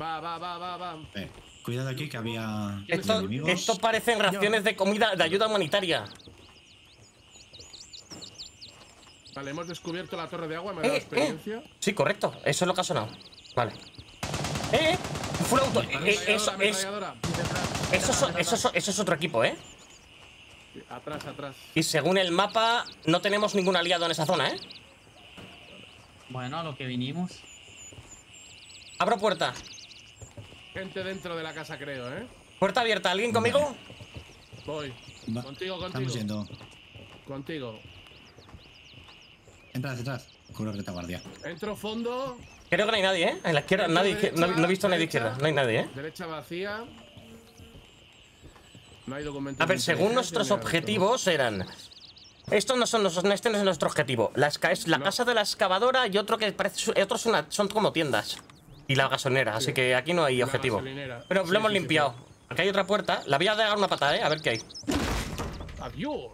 Va, va, va, va, va. Eh, cuidado aquí que había Esto, esto parecen raciones de comida de ayuda humanitaria. Vale, hemos descubierto la torre de agua, me da Eh, experiencia. Sí, correcto. Eso es lo que ha sonado. Vale. ¡Eh! eh! Full auto. Eh, eh, eso, es, eso, es- eso, es- eso es otro equipo, ¿eh? Atrás, atrás. Y según el mapa, no tenemos ningún aliado en esa zona, ¿eh? Bueno, a lo que vinimos. Abro puerta. Gente dentro de la casa, creo, ¿eh? Puerta abierta. ¿Alguien conmigo? Voy. Va- Contigo, Estamos contigo. yendo. Contigo. Entra detrás. Juro retaguardia. Entro fondo. Creo que no hay nadie, ¿eh? En la izquierda, nadie. derecha, no, no he visto a nadie izquierda. No hay nadie, ¿eh? Derecha vacía. No hay documentos. A ver, según nuestros objetivos eran. Estos no son nuestros, este no es nuestro objetivo. La, esca- es la No. casa de la excavadora y otro que parece. Otros son como tiendas. Y la gasolinera, así que aquí no hay La objetivo. gasolinera. Pero Sí, lo hemos sí, sí, limpiado. Aquí hay otra puerta. La voy a dar una patada, ¿eh? A ver qué hay. sí. Adiós.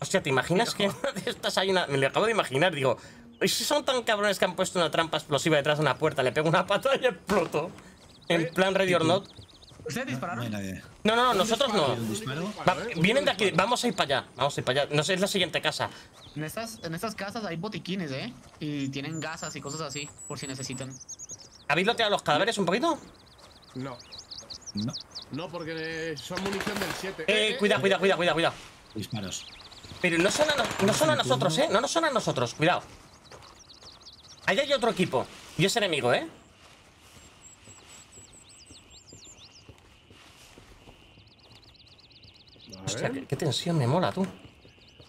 Hostia, ¿te imaginas que en una de estas hay una.? Me lo acabo de imaginar, digo. ¿Y si son tan cabrones que han puesto una trampa explosiva detrás de una puerta? Le pego una patada y exploto. En plan Ready or Not. ¿Ustedes No hay dispararon? nadie. No, no, no, nosotros no. Va- vienen de aquí, vamos a ir para allá. Vamos a ir para allá. No sé, es la siguiente casa. En estas, en estas casas hay botiquines, ¿eh? Y tienen gasas y cosas así, por si necesitan. ¿Habéis loteado los cadáveres un poquito? No. No. No, porque son munición del 7. Eh, cuidado, cuidado, cuidado, cuidado, cuidado. Disparos. Pero no son, a no, no son a nosotros, ¿eh? No nos son a nosotros, cuidado. Ahí hay otro equipo. Y es enemigo, ¿eh? Hostia, qué, qué tensión me mola, tú.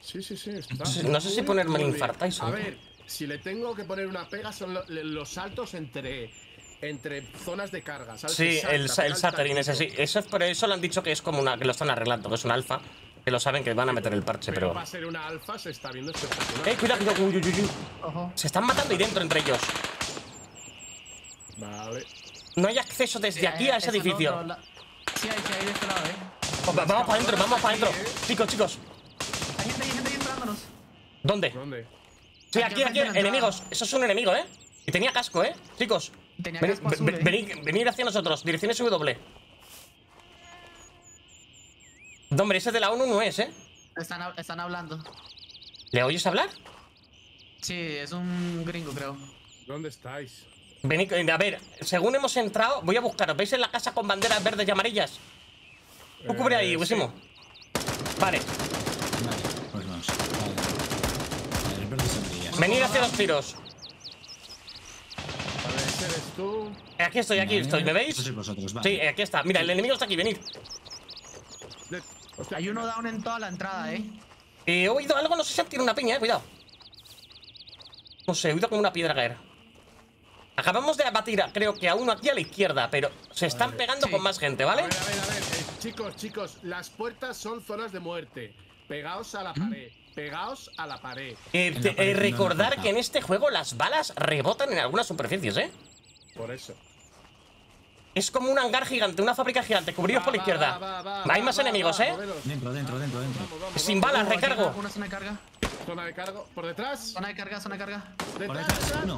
Sí, sí, sí. Está No sé- no sé si ponerme el infartáis o A ver, si le tengo que poner una pega son los saltos entre entre zonas de carga, ¿sabes? Sí, salta, el, el Sattering ese, sí. saltito. Eso es por eso lo han dicho que es como una. que lo están arreglando, que es un alfa. Que lo saben que van a meter el parche, Pero pero. va a ser una alfa, se está viendo espectacular. Eh, cuidado, cuidado. Uy, uy, uy. Se están matando ahí dentro entre ellos. Vale. No hay acceso desde aquí a ese no, edificio. no, la- Sí, hay, sí, hay de este lado, ¿eh? Pues va- vamos para adentro, vamos para adentro. Chicos, chicos. Hay gente, hay gente ahí esperándonos. ¿Dónde? ¿Dónde? Sí, Aquí aquí, enemigos. Eso es un enemigo, ¿eh? Y tenía casco, ¿eh? Chicos. Tenía Venid, casco azul, ve- ¿eh? venid, venid hacia nosotros. Dirección SW. No, hombre, ese de la ONU no es, ¿eh? Están, están hablando. ¿Le oyes hablar? Sí, es un gringo, creo. ¿Dónde estáis? Venid, eh, a ver, según hemos entrado, voy a buscaros. ¿Veis en la casa con banderas verdes y amarillas? Tú cubre ahí, Eh, Wisimo. Vale, Vale, pues vamos. Vale. Venid hacia los tiros. A ver, ese eres tú. Aquí estoy, aquí estoy, ¿me veis? vosotros, vale. Sí, aquí está. Mira, el enemigo está aquí, venid. Hay uno down en toda la entrada, ¿eh? Eh, he oído algo, no sé si tiene una piña, eh, cuidado. No sé, he oído como una piedra caer. Acabamos de abatir, a- creo que a uno aquí a la izquierda, pero se están pegando Sí. con más gente, A ¿vale? ver, a ver, a ver. eh, chicos, chicos, las puertas son zonas de muerte. Pegaos a la ¿Mm? pared. Pegaos a la pared. Eh, En te- la pared, eh, recordar que en este juego las balas rebotan en algunas superficies, ¿eh? Por eso. Es como un hangar gigante, una fábrica gigante. Cubridos Va, por la izquierda. va, va, Hay va, más va, enemigos, va, ¿eh? Dentro, dentro, dentro, dentro. Vamos, vamos, Sin vamos. balas, recargo. Una, zona de carga. Zona de cargo. ¿Por detrás? Zona de carga, zona de carga. Por ¿Detrás? detrás, uno.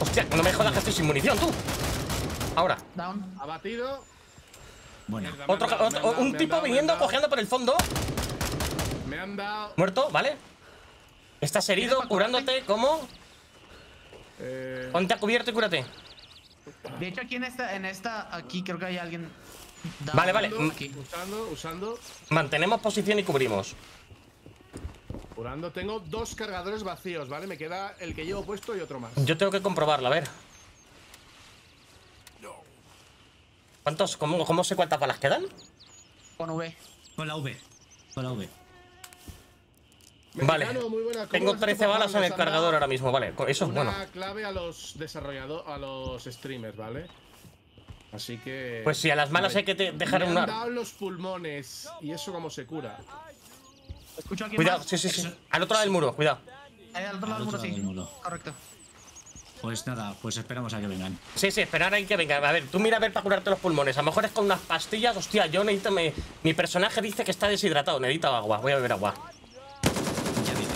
Hostia, no me jodas que estoy sin munición, tú. Ahora, Down. Abatido. Bueno, otro, un tipo viniendo, cojeando por el fondo. Me han dado. Muerto, ¿vale? Estás herido, curándote, ¿cómo? Eh, Ponte a cubierto y cúrate. De hecho, aquí en esta, en esta, aquí creo que hay alguien. Vale, vale. Aquí. usando, usando. Mantenemos posición y cubrimos. Curando. Tengo dos cargadores vacíos, ¿vale? Me queda el que llevo puesto y otro más. Yo tengo que comprobarlo, a ver. ¿Cuántos? ¿Cómo, cómo sé cuántas balas quedan? Con V. Con la V. Con la V. Vale. Mexicano, muy buena. ¿Cómo Tengo lo has hecho 13 para balas en el cargador ahora mismo, vale. Eso es una bueno. clave a los desarrolladores, a los streamers, ¿vale? Así que. Pues sí, a las malas hay que dejar Me han una. dado los pulmones. ¿Y eso cómo se cura? A Cuidado, más. sí, sí, sí. Al otro lado del muro, cuidado. Ahí al otro Al lado del muro, sí. del muro. Correcto. Pues nada, pues esperamos a que vengan. Sí, sí, esperar ahí que venga. A ver, tú mira a ver para curarte los pulmones. A lo mejor es con unas pastillas. Hostia, yo necesito. me- Mi personaje dice que está deshidratado. Necesito agua. Voy a beber agua. Ya viene.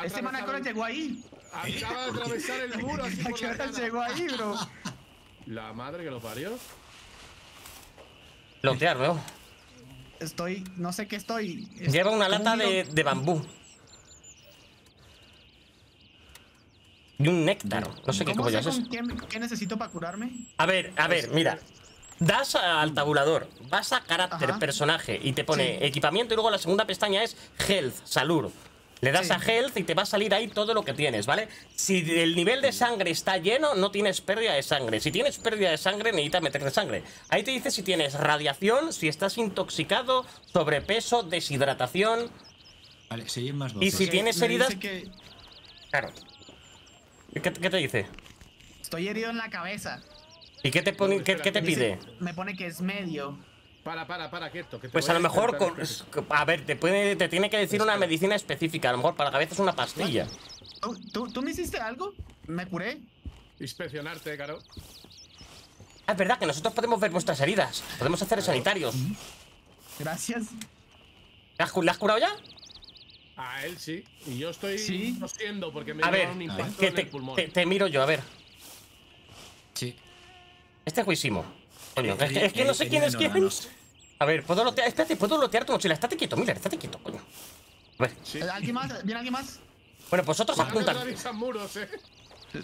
Cuidado. Hostia, ha Este man a qué hora atravesado- llegó ahí. Acaba de atravesar el muro así ¿A qué hora llegó ahí, bro? La madre que lo parió. Lotear, ¿no? Estoy. No sé qué estoy. es- Lleva una lata un de, bambú. Y un néctar. No sé qué ¿Cómo sé es. con qué, qué necesito para curarme? A ver, a ver, mira. Das al tabulador, vas a carácter, Ajá. personaje y te pone Sí. equipamiento y luego la segunda pestaña es health, salud. Le das Sí. a health y te va a salir ahí todo lo que tienes, ¿vale? Si el nivel de sangre está lleno, no tienes pérdida de sangre. Si tienes pérdida de sangre, necesitas meterte sangre. Ahí te dice si tienes radiación, si estás intoxicado, sobrepeso, deshidratación. Vale, se oyen más Y si tienes heridas. que Claro. ¿Qué, qué te dice? estoy herido en la cabeza. ¿Y qué te, pone, qué, qué te pide? Me pone que es medio. Para, para, para, quieto. Que te Pues voy a lo mejor, con- a ver, te, puede, te tiene que decir una medicina específica. A lo mejor para la cabeza es una pastilla. ¿Tú, tú, tú me hiciste algo? ¿Me curé? Inspeccionarte, caro. Ah, es verdad que nosotros podemos ver vuestras heridas. Podemos hacer sanitarios. Gracias. ¿La has, curado ya? A él sí. Y yo estoy Sí. tosiendo porque me A ver, dado un impacto que en te, el pulmón. te- te miro yo, a ver. Sí. Este es Wisimo. Coño, Eh, es que, es que no sé eh, quién es eh, quién. A ver, puedo lotear. Espérate, puedo lotear tu mochila. Estate quieto, Miller, estate quieto, coño. A ver. Sí. ¿Alguien más? ¿Viene alguien más? Bueno, pues otros Ahora apuntan. atraviesan muros, eh.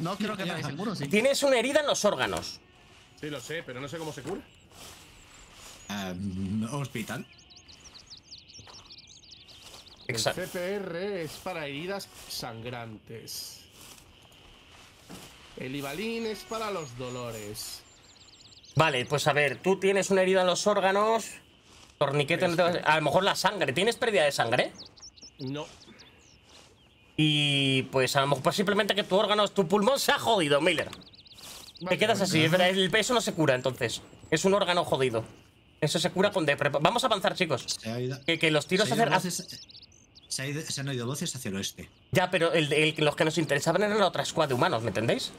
No quiero que atraviese el muro, sí. Tienes una herida en los órganos. Sí, lo sé, pero no sé cómo se cura. Ah, hospital. Exacto. El CPR es para heridas sangrantes. El Ibalín es para los dolores. Vale, pues a ver, tú tienes una herida en los órganos. Torniquete, no te a lo mejor la sangre. ¿Tienes pérdida de sangre? No. Y pues a lo mejor pues simplemente que tu órgano, tu pulmón se ha jodido, Miller. Te quedas así, es verdad, el peso no se cura entonces. Es un órgano jodido. Eso se cura con depre. Vamos a avanzar, chicos. Se, ha oído- Que, que los tiros se, hacer. voces- se, ha ido- se han oído voces hacia el oeste. Ya, pero el, el- los que nos interesaban eran la otra squad de humanos, ¿me entendéis?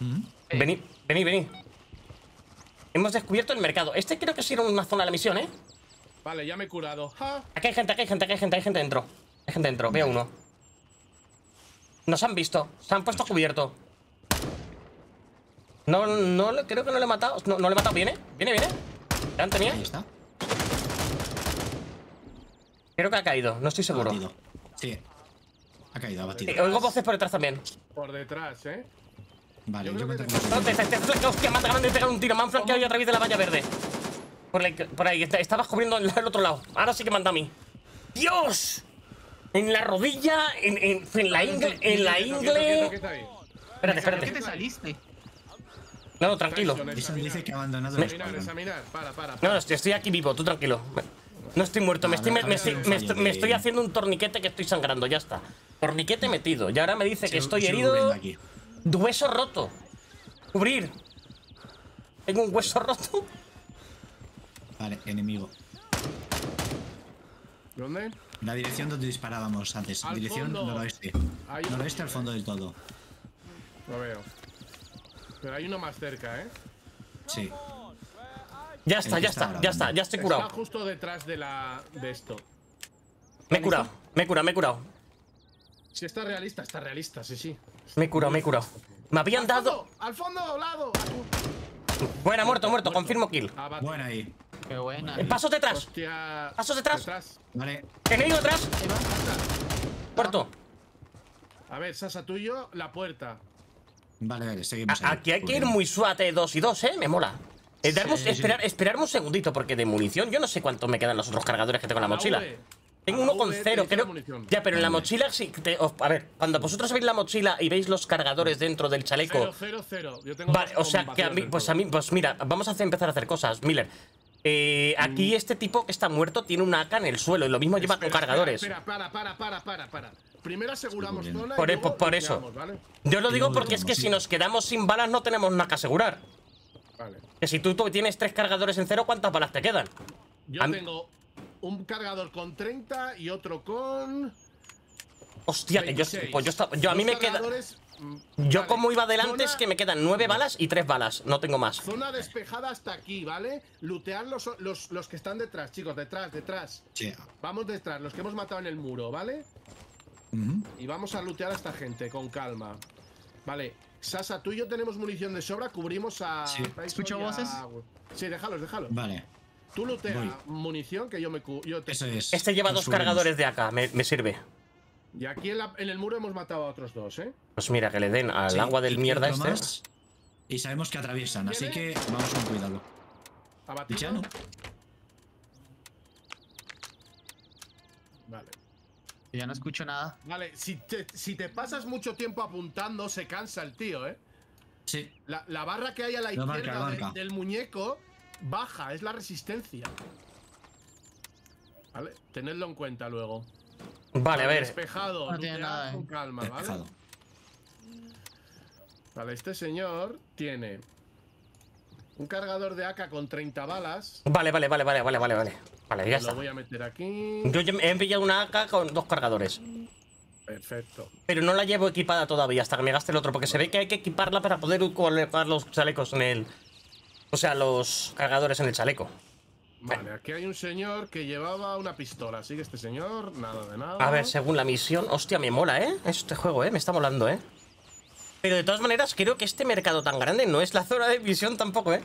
Mm. Venid, venid, venid. Hemos descubierto el mercado. Este creo que sí era una zona de la misión, ¿eh? Vale, ya me he curado. Ja. Aquí hay gente, aquí hay gente, aquí hay gente, hay gente dentro. Hay gente dentro, veo uno. Nos han visto, se han puesto a cubierto. No, no, creo que no le he matado. No, no le he matado. ¿Viene? ¿Viene, viene? ¿Delante mía? Ahí está. Creo que ha caído, no estoy seguro. Abatido. Sí. Ha caído, abatido. Eh, oigo voces por detrás también. Por detrás, eh. Vale, yo yo, creo me que tengo te- te, te, hostia, me de pegar un tiro. Me han flanqueado y a través de la valla verde. Por ahí, por ahí está- estabas cubriendo el, otro lado. Ahora sí que manda a mí. ¡Dios! En la rodilla, en, en, en la ingle, en la ingle. ahí. Espérate, ¿Por qué espérate. te saliste? No, no, tranquilo. Tyson, Jason examinar. dice que ha abandonado el Examinar, escuadrón. examinar. Para, para. No, para. no, estoy, estoy aquí vivo, tú tranquilo. No estoy muerto, me estoy, no, me, me estoy, haciendo un torniquete que estoy sangrando, ya está. Torniquete metido. Y ahora me dice que estoy herido. Hueso roto. Cubrir. Tengo un hueso roto. Vale, enemigo. ¿Dónde? La dirección donde disparábamos antes. Al dirección fondo. noroeste. Ahí. Noroeste al fondo del todo. Lo veo. Pero hay uno más cerca, ¿eh? Sí. Ya está, ya está ya está, ya estoy Está curado. justo detrás de la de esto. Me he curado, me he curado, me he curado. Si está realista, está realista, sí, sí. Me he curado, me he curado. Me habían dado. ¡Fondo! ¡Al fondo doblado! Buena, muerto, muerto, confirmo kill. Ah. Buena ahí. Qué buena. Eh, Pasos detrás, Hostia. Pasos detrás. Detrás. Vale. enemigo detrás, muerto. A ver, Sasa, tuyo, la puerta. Vale, vale, seguimos. A- ahí. aquí hay que ir muy suave, dos y dos, ¿eh? Me mola. Eh, darnos- Sí, sí. esperar, esperarme un segundito, porque de munición yo no sé cuánto me quedan los otros cargadores que tengo en la mochila. V. Tengo uno con cero, creo. Ya, pero en la mochila sí. te- os- a ver, cuando vosotros veis la mochila y veis los cargadores dentro del chaleco. Cero, cero, cero. Yo tengo Vale, o sea que a mí, pues a mí, pues mira, vamos a hacer- empezar a hacer cosas. Miller, Eh, aquí este tipo que está muerto tiene una AK en el suelo y lo mismo lleva con cargadores. Espera, para, para, para, para, para. Primero aseguramos zona. Por y e- luego por eso. Yo lo digo porque es que si nos quedamos sin balas no tenemos nada que asegurar. Vale. Que si tú, tú tienes tres cargadores en cero, ¿cuántas balas te quedan? Yo Am- tengo un cargador con 30 y otro con. Hostia, que yo, 26. pues yo, estaba- yo a mí me queda. Mm, Yo vale. como iba adelante es que me quedan nueve balas y tres balas. No tengo más. Zona despejada hasta aquí, ¿vale? Lootear los, los, los que están detrás, chicos, detrás, detrás. Sí. Vamos detrás, los que hemos matado en el muro, ¿vale? Y vamos a lootear a esta gente con calma. Vale, Sasa, tú y yo tenemos munición de sobra, cubrimos a. Sí. ¿Escucho a- voces? Sí, déjalos, déjalos. Vale. Tú lootea Voy. munición que yo me cu- yo te- Eso es. Este lleva Nos dos subimos. cargadores de me, me sirve. Y aquí en, la- en el muro hemos matado a otros dos, ¿eh? Pues mira, que le den al Sí, agua del mierda este. más, Y sabemos que atraviesan, así que vamos con cuidado. Abatido. Ya no. Vale. Ya no escucho nada. Vale, si te, si te pasas mucho tiempo apuntando, se cansa el tío, ¿eh? Sí. La, la barra que hay a la La marca, izquierda de- del muñeco baja, es la resistencia. Vale, tenedlo en cuenta luego. Vale, a ver. Despejado, No tiene nada, eh. con calma, ¿vale? Despejado. Vale, este señor tiene un cargador de AK con 30 balas. Vale, vale, vale, vale, vale, vale, vale. Vale, ya Lo está. voy a meter aquí. Yo he pillado una AK con dos cargadores. Perfecto. Pero no la llevo equipada todavía hasta que me gaste el otro, porque se ve que hay que equiparla para poder colocar los chalecos en el. O sea, los cargadores en el chaleco. Vale, aquí hay un señor que llevaba una pistola. Sigue este señor, nada de nada. A ver, según la misión. Hostia, me mola, ¿eh? Este juego, ¿eh? Me está molando, ¿eh? Pero de todas maneras, creo que este mercado tan grande no es la zona de misión tampoco, ¿eh?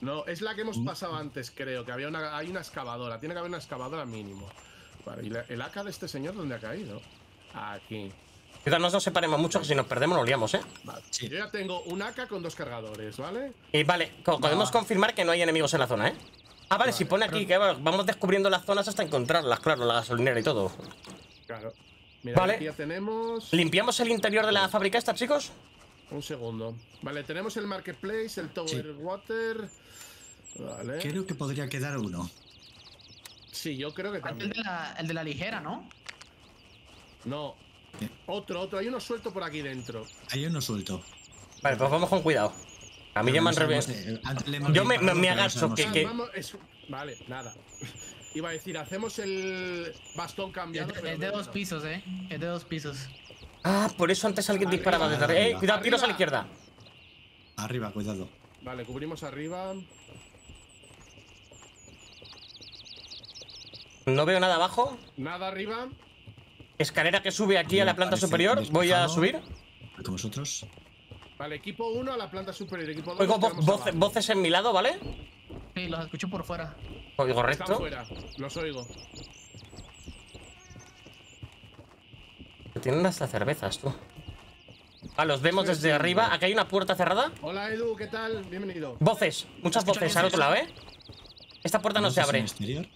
No, es la que hemos pasado antes, creo, que había una, hay una excavadora. Tiene que haber una excavadora mínimo. Vale, ¿y la- el AK de este señor dónde ha caído? Aquí. Cuidado, no nos separemos mucho, que si nos perdemos nos liamos, ¿eh? Vale. Sí. Yo ya tengo un AK con dos cargadores, ¿vale? Y vale, podemos confirmar que no hay enemigos en la zona, ¿eh? Ah, vale, si pone aquí que vamos descubriendo las zonas hasta encontrarlas, claro, la gasolinera y todo. Claro. Mira, Vale. aquí ya tenemos. ¿Limpiamos el interior de la fábrica esta, chicos? Un segundo. Vale, tenemos el marketplace, el Tower Sí. Water. Vale. Creo que podría quedar uno. Sí, yo creo que El también. de, la, el de la ligera, ¿no? No. Otro, otro. Hay uno suelto por aquí dentro. Hay uno suelto. Vale, pues vamos con cuidado. A mí ya me han le hemos Yo me- me no agacho, que- es- Vale, nada. Iba a decir, hacemos el bastón Es cambiado. de, es de dos pisos, ¿eh? Es de dos pisos. Ah, por eso antes alguien Arriba, disparaba desde arriba. Eh, cuidado, tiros a la izquierda. Arriba, cuidado. Vale, cubrimos arriba. No veo nada abajo. Nada arriba. Escalera que sube aquí a la planta superior. Voy a subir. Con vosotros. Vale, equipo 1 a la planta superior. Equipo 2. Oigo vo- voce- voces en mi lado, ¿vale? Sí, los escucho por fuera. Oigo Están recto. fuera. Los oigo. Tienen hasta cervezas, tú. Ah, los vemos desde sí, arriba. Aquí hay una puerta cerrada. Hola Edu, ¿qué tal? Bienvenido. Voces, muchas voces al otro lado, ¿eh? Esta puerta no se abre. el exterior.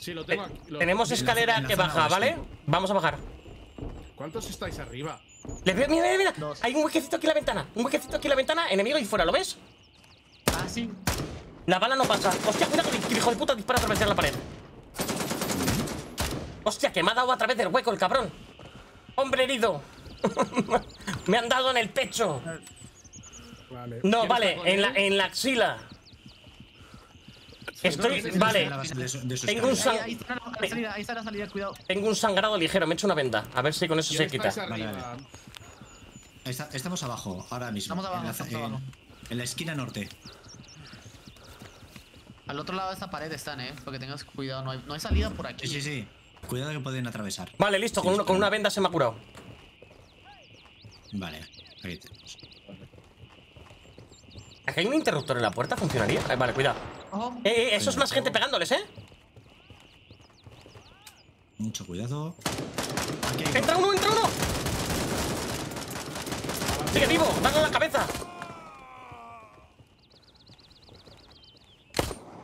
Sí, lo Eh, tengo aquí. lo- tenemos la- escalera la que baja, ¿vale? Vamos a bajar. ¿Cuántos estáis arriba? Les veo, mira, mira, mira. Dos. Hay un huequecito aquí en la ventana. Un huequecito aquí en la ventana. Enemigo y fuera, ¿lo ves? Ah, sí. La bala no pasa. Hostia, cuidado, que el hijo de puta dispara a través de la pared. Hostia, que me ha dado a través del hueco el cabrón. Hombre herido. me han dado en el pecho. Vale. No, ¿Quién vale, en la, en la axila. Estoy, vale. Tengo un escalera. san- Ahí, ahí está la, la salida, ahí está la salida, cuidado. Tengo un sangrado ligero, me he hecho una venda. A ver si con eso se ¿Quién quita. Vale? Está- estamos abajo, ahora mismo. Estamos abajo, en la, estamos en- abajo. en la esquina norte. Al otro lado de esta pared están, ¿eh? Porque tengas cuidado, no hay, no hay salida por aquí. Sí, sí, sí. Cuidado que pueden atravesar. Vale, listo, con, uno- una venda se me ha curado. Vale, ahí tenemos. ¿Aquí hay un interruptor en la puerta? ¿Funcionaría? Eh, vale, cuidado. Ojo. Eh, eh, eso es más gente pegándoles, ¿eh? Mucho cuidado. Aquí hay ¡Entra uno, entra uno! ¡Sigue vivo! ¡Dale a la cabeza!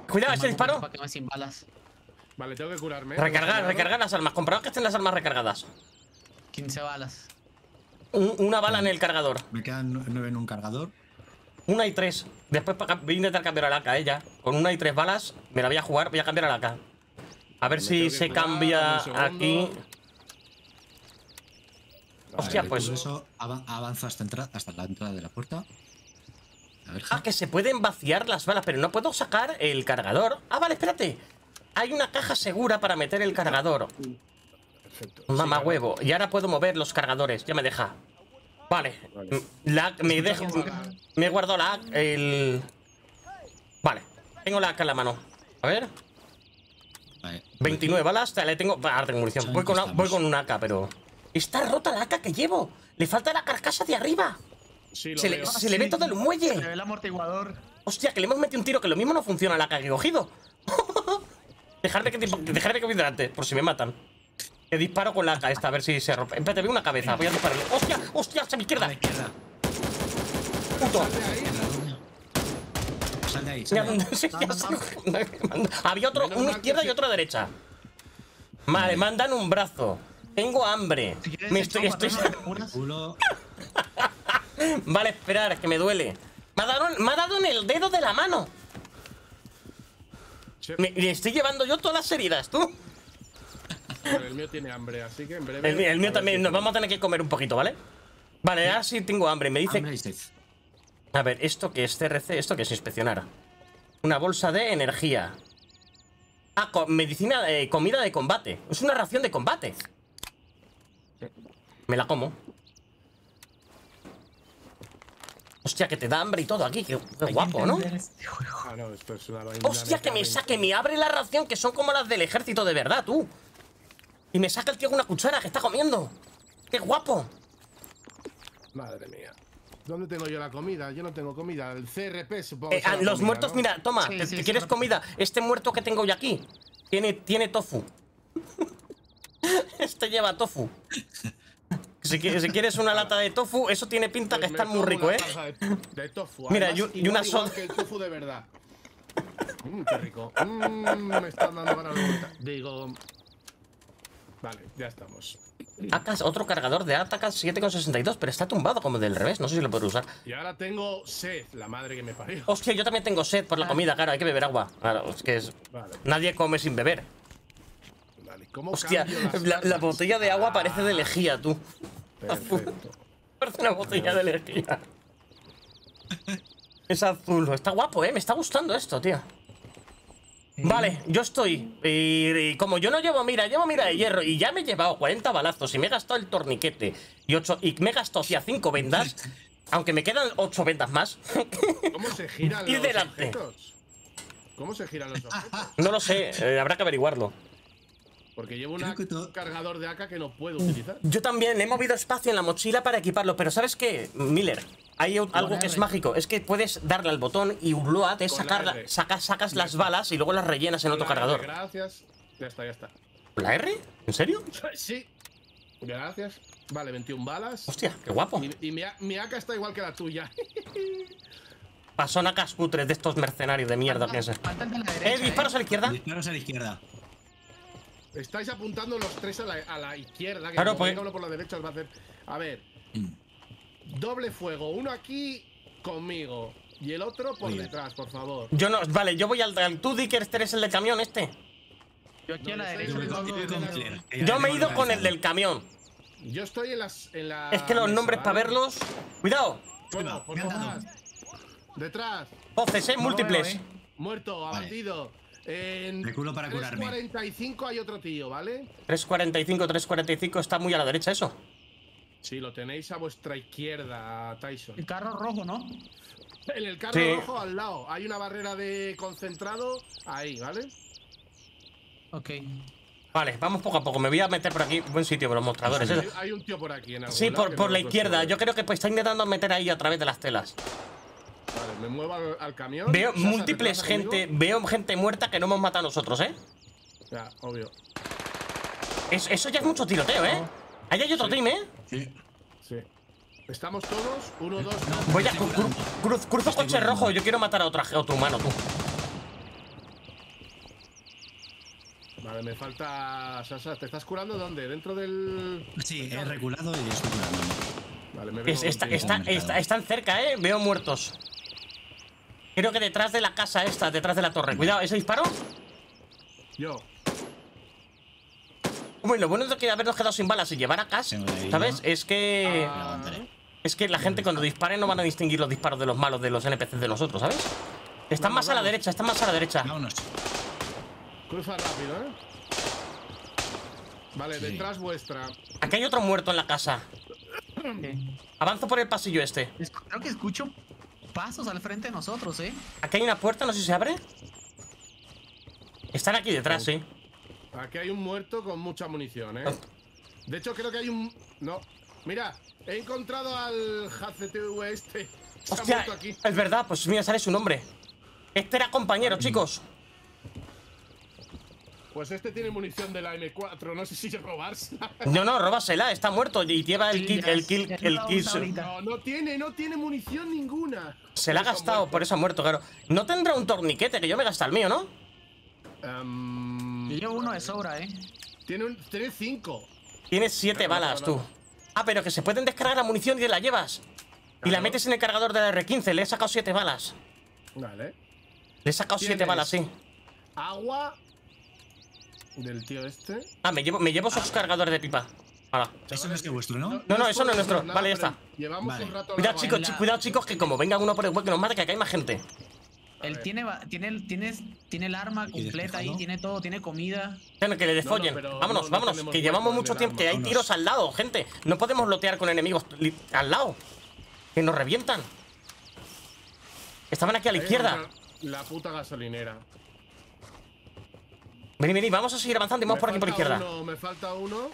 Cuidado, ese disparo. Para que me sin balas. Vale, tengo que curarme. Recargar, recargar las armas. Comprobar que estén las armas recargadas. 15 balas. Un- una bala en el cargador. Me quedan nu- nueve en un cargador. Una y tres. Después voy a intentar cambiar a la AK, ella. Con una y tres balas me la voy a jugar, voy a cambiar a la AK. A ver Me si se cambia aquí. Hostia, Vale, pues. Por eso ava- avanzo hasta, entra- hasta la entrada de la puerta. A ver, Ah, que se pueden vaciar las balas, pero no puedo sacar el cargador. Ah, vale, espérate. Hay una caja segura para meter el cargador. Perfecto. Mamá Sí, huevo. Y ahora puedo mover los cargadores. Ya me deja. Vale. Vale. La, me, dejo, me he guardado la el. Vale. Tengo la AK en la mano. A ver. vale. 29 balas. ya Le tengo. Ah, ahora tengo munición. Voy con, la- estamos. voy con una AK, pero. Está rota la AK que llevo. Le falta la carcasa de arriba. Sí, lo Se le, se ve todo el Se le muelle. ve el amortiguador. Hostia, que le hemos metido un tiro que lo mismo no funciona la AK que he cogido. dejarme que, dejarme que voy delante, por si me matan. Que disparo con la AK esta, a ver si se rompe. Espérate, veo una cabeza. Voy a dispararle. ¡Hostia! ¡Hostia! ¡A mi A izquierda! la izquierda. ¡Puto! Sal de ahí. Sal de ahí. sí. Había otro, una izquierda y otra derecha. Vale, mandan un brazo. Tengo hambre. Si Me estoy, estoy... Vale, esperar, que me duele. Me ha, dado, me ha dado en el dedo de la mano. Me, me estoy llevando yo todas las heridas, tú. El mío tiene hambre, así que en breve. El, mío- el también. si- Nos vamos a tener que comer un poquito, ¿vale? Vale, ahora sí tengo hambre. Me dice. A ver, ¿esto qué es CRC? ¿Esto qué es inspeccionar? Una bolsa de energía. Ah, co- medicina, eh, comida de combate. Es una ración de combate. Me la como. Hostia, que te da hambre y todo aquí. Qué, qué guapo, ¿no? Ah, no, esto es una vaina Hostia, que me saque, me abre la ración, que son como las del ejército de verdad, tú. Y me saca el tío con una cuchara que está comiendo. ¡Qué guapo! Madre mía. ¿Dónde tengo yo la comida? Yo no tengo comida. El CRP supongo. Eh, ah, los comida, muertos, ¿no? mira, toma, Sí, ¿te- sí, te sí, ¿quieres sí. comida? Este muerto que tengo yo aquí tiene, tiene tofu. este lleva tofu. Si quieres, si quieres una lata de tofu, eso tiene pinta Pues que me está muy rico, una ¿eh? taza De, de tofu. Mira, Además, y- y una soda. que el tofu de verdad. Mmm, qué rico. Mmm, me están dando ganas de. Digo. Vale, ya estamos. Acas, otro cargador de Atacas 7,62, pero está tumbado como del revés, no sé si lo puedo usar. Y ahora tengo sed, la madre que me parió. Hostia, yo también tengo sed por la comida, claro, hay que beber agua. Claro, es que es... Vale, Nadie come sin beber. vale. ¿Cómo Hostia, la, botella de agua parece de lejía, tú. Perfecto. Parece una botella de lejía. Es azul. Está guapo, ¿eh? Me está gustando esto, tío. Vale, yo estoy. Y, y como yo no llevo mira, llevo mira de hierro y ya me he llevado 40 balazos y me he gastado el torniquete y, ocho, y me he gastado hacia 5 vendas, aunque me quedan 8 vendas más. ¿Cómo se giran los delante. objetos? ¿Cómo se giran los objetos? no lo sé, eh, habrá que averiguarlo. Porque llevo una- un cargador de AK que no puedo utilizar. Yo también he movido espacio en la mochila para equiparlo, pero ¿sabes qué, Miller? Hay algo que es mágico, es que puedes darle al botón y Urloat es la sacar, sacas, las balas y luego las rellenas en otro cargador. Gracias. Ya está, ya está. ¿La R? ¿En serio? Sí. Gracias. Vale, 21 balas. Hostia, qué guapo. Y, y mi, AK está igual que la tuya. Pasón a cascutres de estos mercenarios de mierda, piensa. Falta el de la derecha. Eh, disparos a la izquierda. Disparos a la izquierda. Estáis apuntando los tres a la, a la izquierda. Que Claro, pues- uno por la derecha os va a hacer. A ver, Mm. Doble fuego. Uno aquí conmigo. Y el otro por detrás, por favor. Yo no, vale, yo voy al, al tú, Dicker, este eres el del camión este. Yo aquí a la derecha. yo Yo me he ido con el del camión. Yo estoy en las. En la Es que los mesa, nombres para ¿vale? verlos. Cuidado. Bueno, por favor. Detrás. Voces, eh, No múltiples. veo, eh. Muerto, Vale. abatido. En Reculo para curarme. 45 hay otro tío, ¿vale? 345, 345 está muy a la derecha eso. Sí, lo tenéis a vuestra izquierda, Tyson. El carro rojo, ¿no? En el carro Sí. rojo al lado hay una barrera de concentrado ahí, ¿vale? Ok. Vale, vamos poco a poco. Me voy a meter por aquí. Buen sitio por los mostradores. Hay, eso. hay un tío por aquí en algún Sí, lado por, por no la izquierda. Yo creo que pues está intentando meter ahí a través de las telas. Vale, me muevo al, al camión. Veo Sasa, ¿te múltiples gente, conmigo? veo gente muerta que no hemos matado nosotros, ¿eh? Ya, obvio. Es- eso ya es mucho tiroteo, ¿eh? Ahí hay otro team, ¿eh? Sí. Sí. Estamos todos, uno, dos, Voy a Estoy cru- curando. cru- cruz, cruzo Estoy coche rojo. Yo quiero matar a, otra, a otro humano, tú. Vale, me falta. Sasa, ¿te estás curando dónde? ¿Dentro del.? Sí, he reculado y estoy curando. Vale, me vengo Es- está- está- está- están cerca, ¿eh? Veo muertos. Creo que detrás de la casa esta, detrás de la torre. Cuidado, ¿ese disparo? Yo. Hombre, lo bueno de que habernos quedado sin balas y llevar a casa, ¿sabes? Es que. Ah. Es que la gente cuando dispare no van a distinguir los disparos de los malos de los NPCs de nosotros, ¿sabes? Están Vamos, más a la derecha, están más a la derecha. Vámonos. cruza rápido, ¿eh? Vale, Sí. detrás vuestra. Aquí hay otro muerto en la casa. Avanzo por el pasillo este. Es- Creo que escucho pasos al frente de nosotros, ¿eh? Aquí hay una puerta, no sé si se abre. Están aquí detrás, sí. Aquí hay un muerto con mucha munición, ¿eh? De hecho, creo que hay un. No. Mira, he encontrado al HCTV este. Se ha Hostia, muerto aquí. es verdad, pues mira, sale su nombre. Este era compañero, chicos. Pues este tiene munición de la M4. No sé si robársela. No, no, róbasela, está muerto y lleva el kill, el kill, kill. No, no tiene, no tiene munición ninguna. Se la ha gastado, muerto. por eso ha muerto, claro. No tendrá un torniquete, que yo me gasta el mío, ¿no? Em, Yo llevo uno de sobra, ¿eh? tiene, un, tiene cinco. Tienes siete Claro, balas, tú. Ah, pero que se pueden descargar la munición y te la llevas. Y la metes en el cargador de la R15. Le he sacado siete balas. Vale. Le he sacado siete balas, sí. Agua. Del tío este. Ah, me llevo, me llevo esos cargadores de pipa. Hala. Eso no es que vuestro, ¿no? No, no, eso no es nuestro. nada, Vale, ya está. Llevamos Vale. un rato. Cuidado, chicos, la- cuidado, chicos, que como venga uno por el hueco que nos mata, que acá hay más gente. Él tiene, tiene, el- tiene, tiene el arma completa ahí, tiene todo, tiene comida. Bueno, que le No, no, defollen. pero vámonos, no- no vámonos. que llevamos mucho tiempo. Que hay tiros al lado, gente. No podemos lotear con enemigos al lado. Que nos revientan. Estaban aquí a la Ahí izquierda. La puta gasolinera. Vení, vení, vamos a seguir avanzando y vamos Me por aquí por izquierda. uno, me falta uno.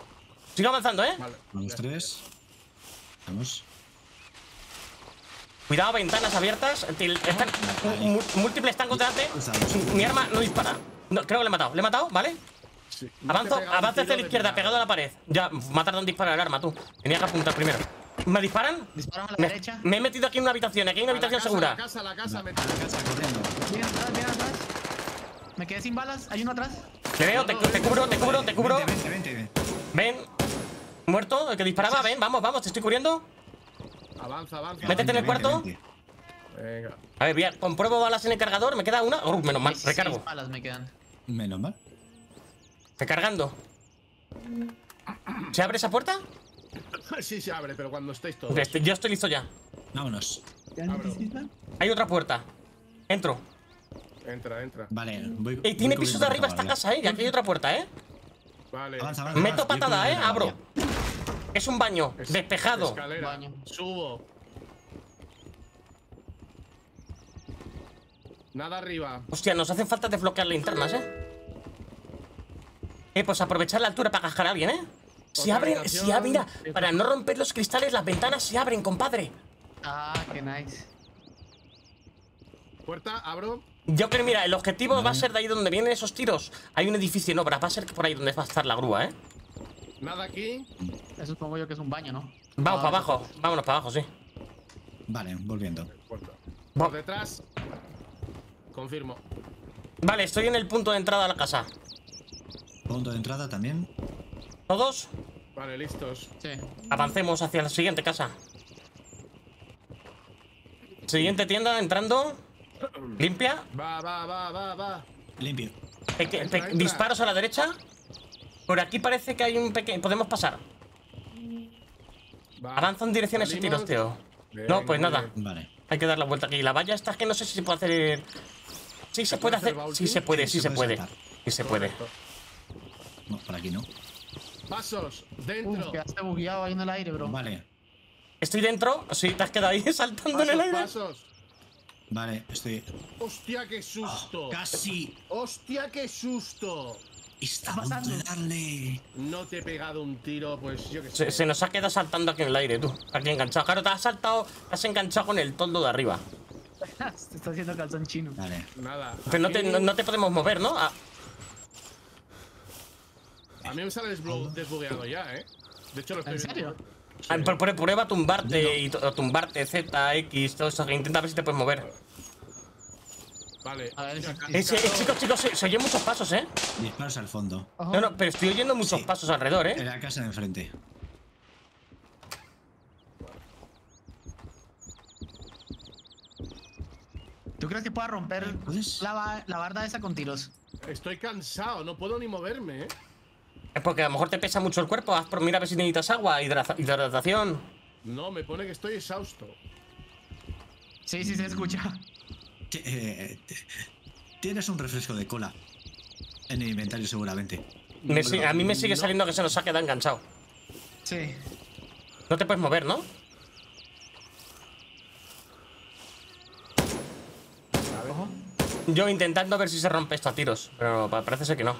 Sigo avanzando, ¿eh? Vale. Tres. Vamos. Cuidado, ventanas abiertas. Til- Están, múltiples están delante. Mi arma no dispara. No, creo que le he matado. ¿Le he matado? ¿Vale? Sí. Avanzo, avanza hacia la izquierda, pegado a la pared. Ya, matar un disparo el arma, tú. Tenía que apuntar primero. ¿Me disparan? Disparan a la Me, derecha. me he metido aquí en una habitación. Aquí hay una A la habitación casa, segura. La casa, la casa, me- la casa corriendo. Viene atrás, viene atrás. Me quedé sin balas, hay uno atrás. Te veo, te, te cubro, te cubro, te cubro. Vente, vente, vente. Ven. Muerto, el que disparaba, ven, vamos, vamos, te estoy cubriendo. Avanza, avanza. Métete en el cuarto. Venga. A ver, voy a- compruebo balas en el cargador. Me queda una. Uh, menos mal, 16 recargo. balas me quedan. Menos mal. Recargando. ¿Se abre esa puerta? Sí, se abre, pero cuando estéis todos. Este, Yo estoy listo ya. Vámonos. Abro. Hay otra puerta. Entro. Entra, entra. Vale, voy. Ey, tiene voy pisos de arriba esta casa, eh. Y aquí hay otra puerta, eh. Vale. Avanza, avanza. Meto avanza, patada, eh. Abro. Es un baño. Es- Despejado. Escalera. Baño. Subo. Nada arriba. Hostia, nos hacen falta desbloquear linternas, eh. Eh, pues aprovechar la altura para cascar a alguien, eh. Se abren, se abren, mira, para no romper los cristales, las ventanas se abren, compadre. Ah, qué nice. Puerta, abro. Yo creo, mira, el objetivo va a ser de ahí donde vienen esos tiros. Hay un edificio en obras, va a ser por ahí donde va a estar la grúa, ¿eh? Nada aquí. Eso supongo yo que es un baño, ¿no? Vamos Ah, para abajo, vámonos para abajo, sí. Vale, volviendo. Por detrás. Confirmo. Vale, estoy en el punto de entrada a la casa. Punto de entrada también. ¿Todos? Vale, listos. Sí. Avancemos hacia la siguiente casa. Siguiente tienda, entrando. Limpia. Va, va, va, va, va. Limpio. Pe- pe- Entra, entra. disparos a la derecha. Por aquí parece que hay un pequeño. Podemos pasar. va. Avanza en dirección a ese Salimos. tiroteo. Bien, No, pues nada. Vale. Hay que dar la vuelta aquí. La valla esta es que no sé si se puede hacer. Sí, se puede hacer. Sí, se puede, sí, Sí, se se puede. Sí, se puede. No, por aquí no. Pasos. Uf, Dentro. quedaste bugueado ahí en el aire, bro. Vale. Estoy dentro. Sí, te has quedado ahí saltando en el aire. pasos. Vale, estoy. Hostia, qué susto. Casi. Hostia, qué susto. Está de darle. No te he pegado un tiro, pues yo qué sé. Se, se nos ha quedado saltando aquí en el aire, tú. Aquí enganchado. Claro, te has saltado, te has enganchado con el toldo de arriba. Te está haciendo calzón chino. Vale. Nada. Pero no te, no, no te podemos mover, ¿no? Ah, A mí me sale desbugueado ya, ¿eh? De hecho, lo estoy ¿En serio? ah, pr- pr- prueba a tumbarte y tumbarte Z, X, todo eso. que Intenta ver si te puedes mover. Vale. A ver si- Eh, sí, eh, chicos, chicos, se, se oyen muchos pasos, ¿eh? Disparos al fondo. No, no, pero estoy oyendo muchos Sí. pasos alrededor, En ¿eh? la casa de enfrente. ¿Tú crees que pueda romper ¿Puedes? la, la barda esa con tiros? Estoy cansado, no puedo ni moverme, ¿eh? Es porque a lo mejor te pesa mucho el cuerpo. Haz por mira a ver si necesitas agua, hidrata- hidratación. No, me pone que estoy exhausto. Sí, sí, se escucha. Eh, Tienes un refresco de cola en el inventario seguramente. Me si- a mí me sigue No. saliendo que se nos ha quedado enganchado. Sí. No te puedes mover, ¿no? Yo intentando ver si se rompe esto a tiros, pero pa- parece ser que no.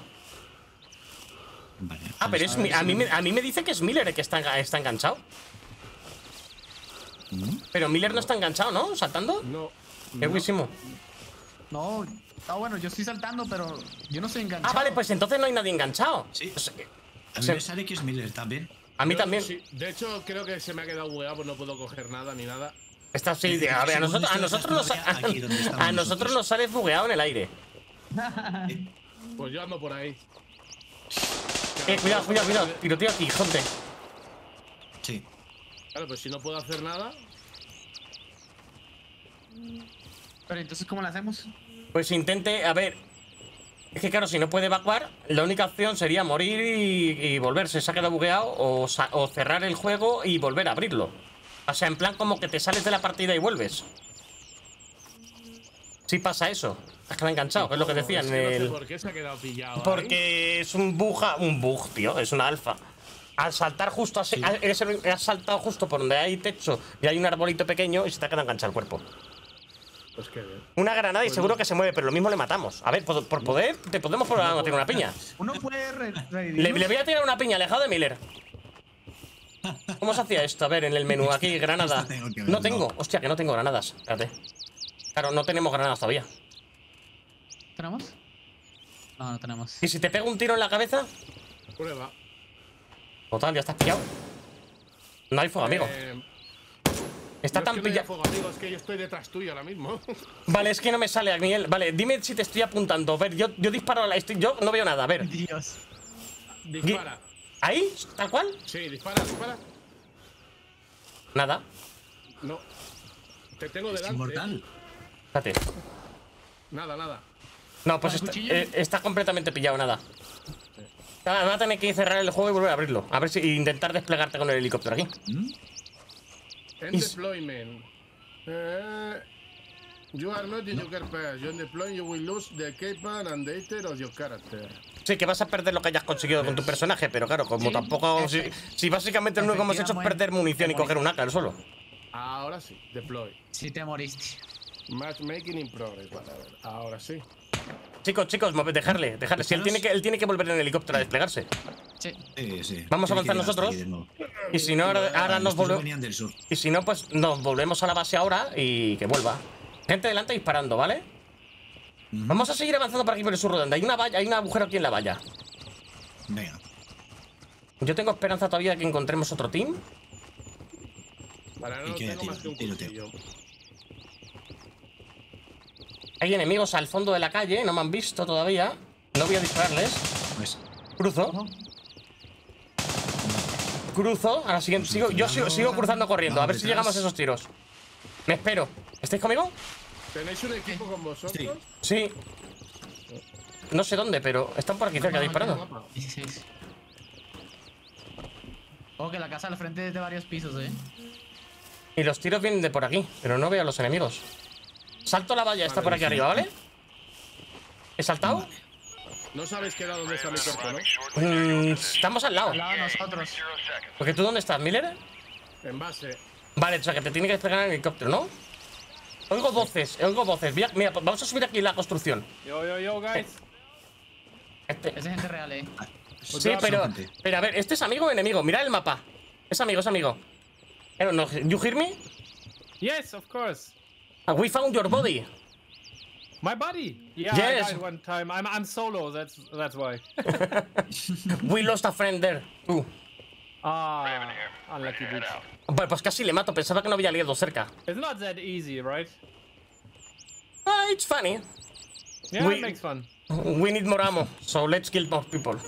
Vale, Ah, pero es, a mí me, a mí me dice que es Miller el que está, enga- está enganchado. Pero Miller no está enganchado, ¿no? ¿Saltando? No. Qué buenísimo. No, ah, bueno, yo estoy saltando, pero yo no estoy enganchado. Ah, vale, pues entonces no hay nadie enganchado. Sí. Pues, eh, A mí se- me sale que es Miller también. a mí Yo también. sí. De hecho, creo que se me ha quedado bugueado, pues no puedo coger nada ni nada. Está así, de- a ver, a nosotros, a nosotros, nos, a nosotros nosotros. nos sale bugueado en el aire. Pues yo ando por ahí. Eh, cuidado, cuidado, cuidado. Tiroteo aquí, jonte. Sí. Claro, pues si no puedo hacer nada. Pero entonces, ¿cómo lo hacemos? Pues intente, a ver. Es que claro, si no puede evacuar, la única opción sería morir y, y volverse. Se ha quedado bugueado o, cerrar el juego y volver a abrirlo. O sea, en plan como que te sales de la partida y vuelves. Sí pasa eso. Es que me ha enganchado, que es lo que decían Es en que no sé el... por qué se ha quedado pillado. ahí. Porque es un buja, un bug, tío, es una alfa. Al saltar justo así, has saltado justo por donde hay techo y hay un arbolito pequeño y se te ha quedado enganchado el cuerpo. Pues qué bien. Una granada y seguro que se mueve, pero lo mismo le matamos. A ver, por, por poder, te podemos por a tirar una piña. Uno puede Le, le voy a tirar una piña alejado de Miller. ¿Cómo se hacía esto? A ver, en el menú, aquí, granada. Tengo que. No tengo, hostia, que no tengo granadas. Espérate. Claro, no tenemos granadas todavía. ¿Tenemos? No, no tenemos. ¿Y si te pego un tiro en la cabeza? Prueba. Total, ya estás pillado. No hay fuego, amigo. Eh, Está no es tan que pillado. fuego, amigo, es que yo estoy detrás tuyo ahora mismo. Vale, es que no me sale, Miguel. Vale, dime si te estoy apuntando. A ver, yo, yo disparo a la. estoy- yo no veo nada. A ver. Dios. dispara. ¿Ahí? ¿Tal cual? Sí, dispara, dispara. Nada. No. Te tengo Es delante. inmortal. Espérate. Nada, nada. No, pues eh, está completamente pillado, nada. Nada, Va a tener que cerrar el juego y volver a abrirlo. A ver si e intentar desplegarte con el helicóptero aquí. ¿Mm? En Is- deployment. Eh, you are not in your car pass. You in deployment, you will lose the keypad and data of your character. Sí, que vas a perder lo que hayas conseguido con tu personaje, pero claro, como Sí, tampoco. Si, básicamente lo único que hemos hecho es perder munición y coger un AK solo. Ahora sí, deploy. Sí te moriste. Matchmaking in progress. Vale, a ver. Ahora sí. Chicos, chicos, dejarle, dejarle. Si él tiene que, él tiene que volver en helicóptero a desplegarse. Sí. Sí, sí. Vamos a avanzar nosotros. Y si no, ahora, ahora nos volvemos. Y si no, pues nos volvemos a la base ahora y que vuelva. Gente delante disparando, ¿vale? Vamos a seguir avanzando por aquí por el sur donde hay una valla, hay un agujero aquí en la valla. Venga. Yo tengo esperanza todavía de que encontremos otro team. Vale, ahora Y no queda tengo más que un tiroteo. cuchillo. Hay enemigos al fondo de la calle, no me han visto todavía. No voy a dispararles. Pues Cruzo. Cruzo. A la siguiente. Sigo, yo sigo, sigo cruzando corriendo. A ver si llegamos a esos tiros. Me espero. ¿Estáis conmigo? ¿Tenéis un equipo con vosotros? Sí. No sé dónde, pero están por aquí cerca Mapa, disparando. mapa. 16. Ojo que la casa al frente es de varios pisos, eh. Y los tiros vienen de por aquí, pero no veo a los enemigos. Salto la valla, está Vale, por aquí sí. arriba, ¿vale? ¿He saltado? No sabéis qué era dónde está mi cuerpo, ¿no? Mm, estamos al lado. Al lado de nosotros. Porque tú, ¿dónde estás, Miller? En base. Vale, o sea que te tiene que despegar en el helicóptero, ¿no? Oigo voces, oigo voces. Mira, mira, vamos a subir aquí la construcción. Yo, yo, yo, guys. Este- Esa es gente real, eh. sí, son pero, pero a ver, ¿este es amigo o enemigo? Mira el mapa. Es amigo, es amigo. Eh, no, you hear me? Yes, of course. Ah, we found your body. My buddy. Yeah, Yes. I died one time. I'm I'm solo. That's that's why. We lost a friend there. Tú. Ah, unlucky bitch. Bueno, pues casi le mato, pensaba que no había aliado cerca. It's not that easy, right? Ah, it's funny. Yeah, We- it makes fun. We need more ammo, so let's kill more people.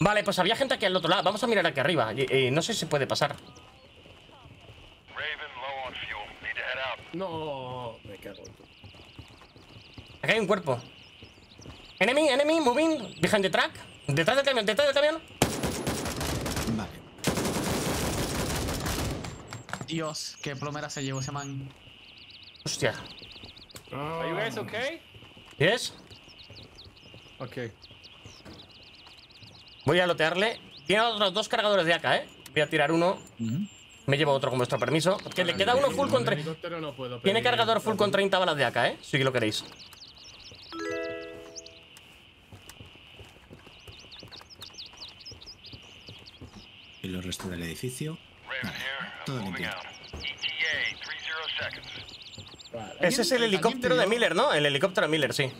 vale, pues había gente aquí al otro lado. Vamos a mirar aquí arriba. Y- y no sé si puede pasar. No, me cago en. Acá hay un cuerpo. Enemy, enemy, moving, behind the track. Detrás del camión, detrás del camión. Vale. Dios, qué plomera se llevó ese man. Hostia. Are you guys okay? ¿Yes? Okay. Voy a lotearle. Tiene otros dos cargadores de AK, ¿eh? Voy a tirar uno. Me llevo otro con vuestro permiso. Que le queda uno full con El tre- helicóptero no puedo Tiene pedir. cargador full con 30 balas de AK, ¿eh? Si lo queréis. Y los restos del edificio. Vale, todo limpio. Ese es el helicóptero de Miller, ¿no? El helicóptero de Miller, sí.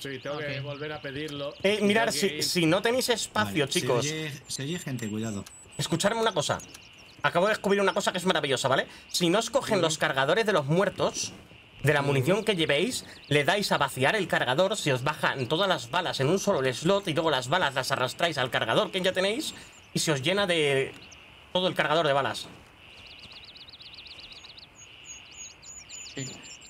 Sí, tengo que volver a pedirlo. Eh, mirar, si, no tenéis espacio, Vale, chicos, Se oye, se oye gente, cuidado. escuchadme una cosa. Acabo de descubrir una cosa que es maravillosa, ¿vale? Si no os cogen los cargadores de los muertos, de la munición que llevéis, le dais a vaciar el cargador, se os bajan todas las balas en un solo slot y luego las balas las arrastráis al cargador que ya tenéis y se os llena de todo el cargador de balas.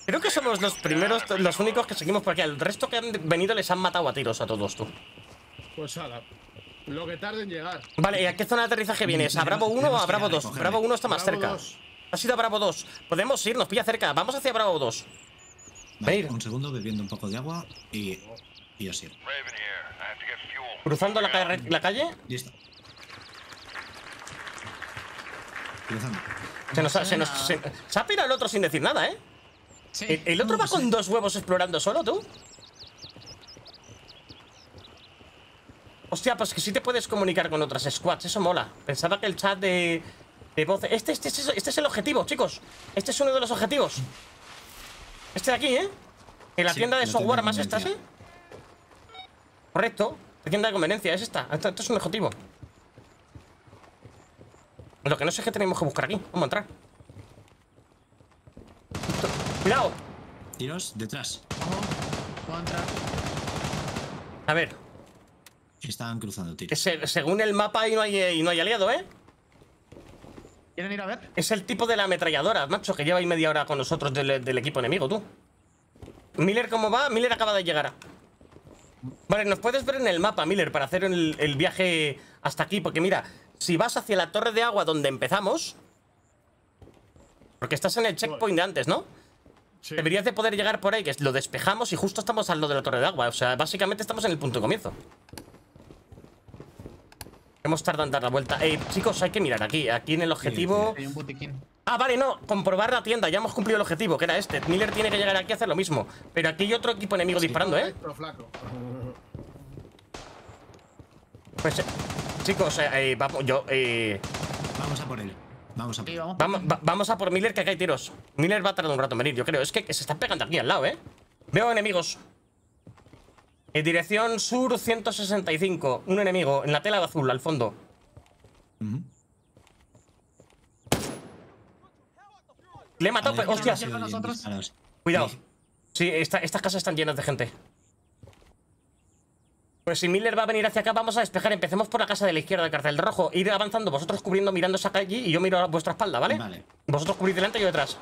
Creo que somos los primeros, los únicos que seguimos por aquí. El resto que han venido les han matado a tiros a todos tú. Pues ala. Lo que tarde en llegar. Vale, ¿y a qué zona de aterrizaje vienes? ¿A Bravo 1 o a Bravo ir a 2? recogerle. Bravo 1 está más Bravo cerca. Ha sido a Bravo 2. Podemos ir, nos pilla cerca. Vamos hacia Bravo 2. Vale, Venir. un segundo bebiendo un poco de agua y, y así. Cruzando la, ca- la calle. Listo. Cruzando. Se nos, ha, se, nos- se- se ha pirado el otro sin decir nada, ¿eh? Sí. El, el otro va con dos huevos explorando solo, tú. Hostia, pues que sí te puedes comunicar con otras squads, eso mola. Pensaba que el chat de, de voz. Este, este, este, este es el objetivo, chicos. Este es uno de los objetivos. Este de aquí, ¿eh? En la Sí, tienda de software más esta, ¿sí? Correcto. La tienda de conveniencia es esta. Esto, esto es un objetivo. Lo que no sé es que tenemos que buscar aquí. Vamos a entrar. Cuidado. Tiros detrás. Ojo, Puedo entrar. A ver, Están cruzando tiros. se- según el mapa y no hay, y no hay aliado, ¿eh? ¿Quieren ir a ver? Es el tipo de la ametralladora, macho, que lleva ahí media hora con nosotros del, del equipo enemigo, tú. Miller, ¿cómo va? Miller acaba de llegar. Vale, nos puedes ver en el mapa, Miller, para hacer el, el viaje hasta aquí. Porque mira, si vas hacia la torre de agua donde empezamos... Porque estás en el checkpoint de antes, ¿no? Sí. Deberías de poder llegar por ahí, que lo despejamos y justo estamos al lado de la torre de agua. O sea, básicamente estamos en el punto de comienzo. Hemos tardado en dar la vuelta. Eh, chicos, hay que mirar aquí. Aquí en el objetivo... Hay un botiquín. Ah, vale, no. Comprobar la tienda. Ya hemos cumplido el objetivo, que era este. Miller tiene que llegar aquí a hacer lo mismo. Pero aquí hay otro equipo enemigo disparando, ¿eh? Correcto, flaco. Pues, eh, chicos, eh, eh, vamos, yo, eh, Vamos a por él. Vamos a por vamos. vamos, va- vamos a por Miller, que acá hay tiros. Miller va a tardar un rato en venir, yo creo. Es que se están pegando aquí al lado, ¿eh? Veo enemigos. En dirección sur 165. Un enemigo en la tela de azul, al fondo. Le he matado, Vale, pero, hostias. Cuidado. Sí. Sí, esta- estas casas están llenas de gente. Pues si Miller va a venir hacia acá, vamos a despejar. Empecemos por la casa de la izquierda del cartel rojo. Ir avanzando, vosotros cubriendo, mirando esa calle y yo miro a vuestra espalda, ¿vale? Vale. Vosotros cubrís delante y yo detrás.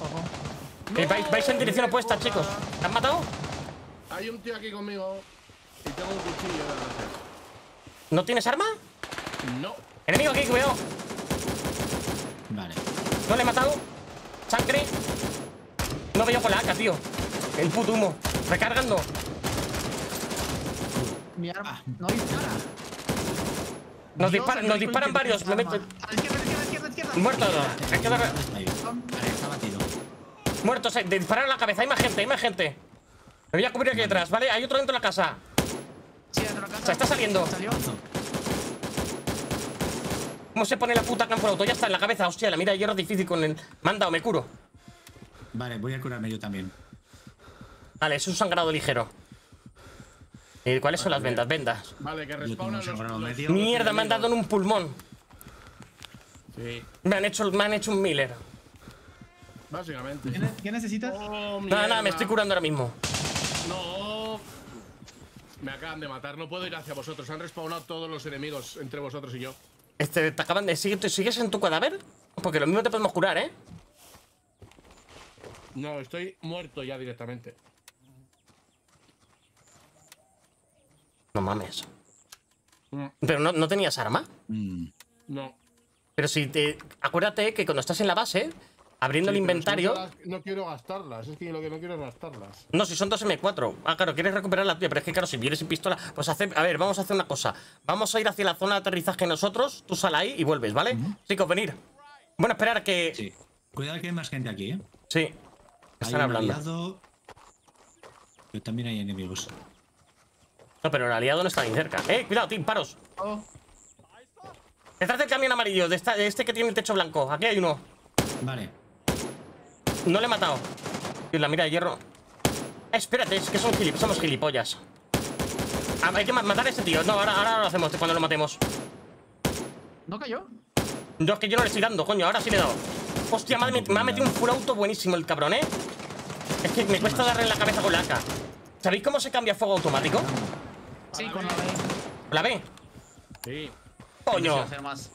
Ojo. Eh, vais, vais en dirección opuesta, chicos. ¿Te han matado? Hay un tío aquí conmigo y tengo un cuchillo. ¿No tienes arma? No. Enemigo aquí, cuidado. Vale. No le he matado. Sangre. No veo con la AK, tío. El puto humo. Recargando. Mi arma. Ah. No dispara. Nos, el nos disparan varios. Me meto- A izquierda. Muerto. Hay que dar... Vale, está batido. Muertos, eh, de disparar a la cabeza. Hay más gente, hay más gente. Me voy a cubrir aquí detrás, ¿vale? Hay otro dentro de la casa. Sí, dentro de la casa. Se está saliendo. Salió. ¿Cómo se pone la puta campo auto? Ya está en la cabeza, hostia, la mira de hierro es difícil con el. Manda o me curo. Vale, voy a curarme yo también. Vale, es un sangrado ligero. ¿Y cuáles son las vendas? Vendas. Vale, que respawnan los, los-. Mierda, me han dado en un pulmón. Sí, Me han hecho, me han hecho un Miller. básicamente. ¿Qué ne- ¿Qué necesitas? Oh, Nada, nada, me estoy curando ahora mismo. No. Me acaban de matar, no puedo ir hacia vosotros. Han respawnado todos los enemigos entre vosotros y yo. Este, te acaban de. ¿Sigues, ¿Sigues en tu cadáver? Porque lo mismo te podemos curar, ¿eh? No, estoy muerto ya directamente. No mames. Mm, Pero no, no tenías arma. Mm, No. Pero si te. Acuérdate que cuando estás en la base, abriendo Sí, el inventario. si No, no quiero gastarlas. Es que lo que no quiero es gastarlas. No, si son dos M4. Ah, claro, quieres recuperar la tuya, pero es que claro, si vienes sin pistola, pues hace, a ver, vamos a hacer una cosa. Vamos a ir hacia la zona de aterrizaje nosotros, tú sal ahí y vuelves, ¿vale? Chicos, venir. Bueno, esperar a que. sí. Cuidado que hay más gente aquí, ¿eh? Sí. Hay Están un hablando. aliado, Pero también hay enemigos. No, pero el aliado no está ni cerca. ¡Eh! Cuidado, Tim, paros. Oh, Detrás del camión amarillo, de, esta- de este que tiene el techo blanco. Aquí hay uno. Vale. No le he matado. Y la mira de hierro. Eh, espérate, es que son gilip- somos gilipollas. Ah, hay que ma- matar a ese tío. No, ahora, ahora lo hacemos cuando lo matemos. ¿no cayó? No, es que yo no le estoy dando, coño. Ahora sí le he dado. Hostia, me me ha metido un full auto buenísimo el cabrón, ¿eh? Es que me cuesta darle en la cabeza con la AK. ¿Sabéis cómo se cambia fuego automático? Sí, con la B. ¿La ve? Sí. Coño. Hacer más.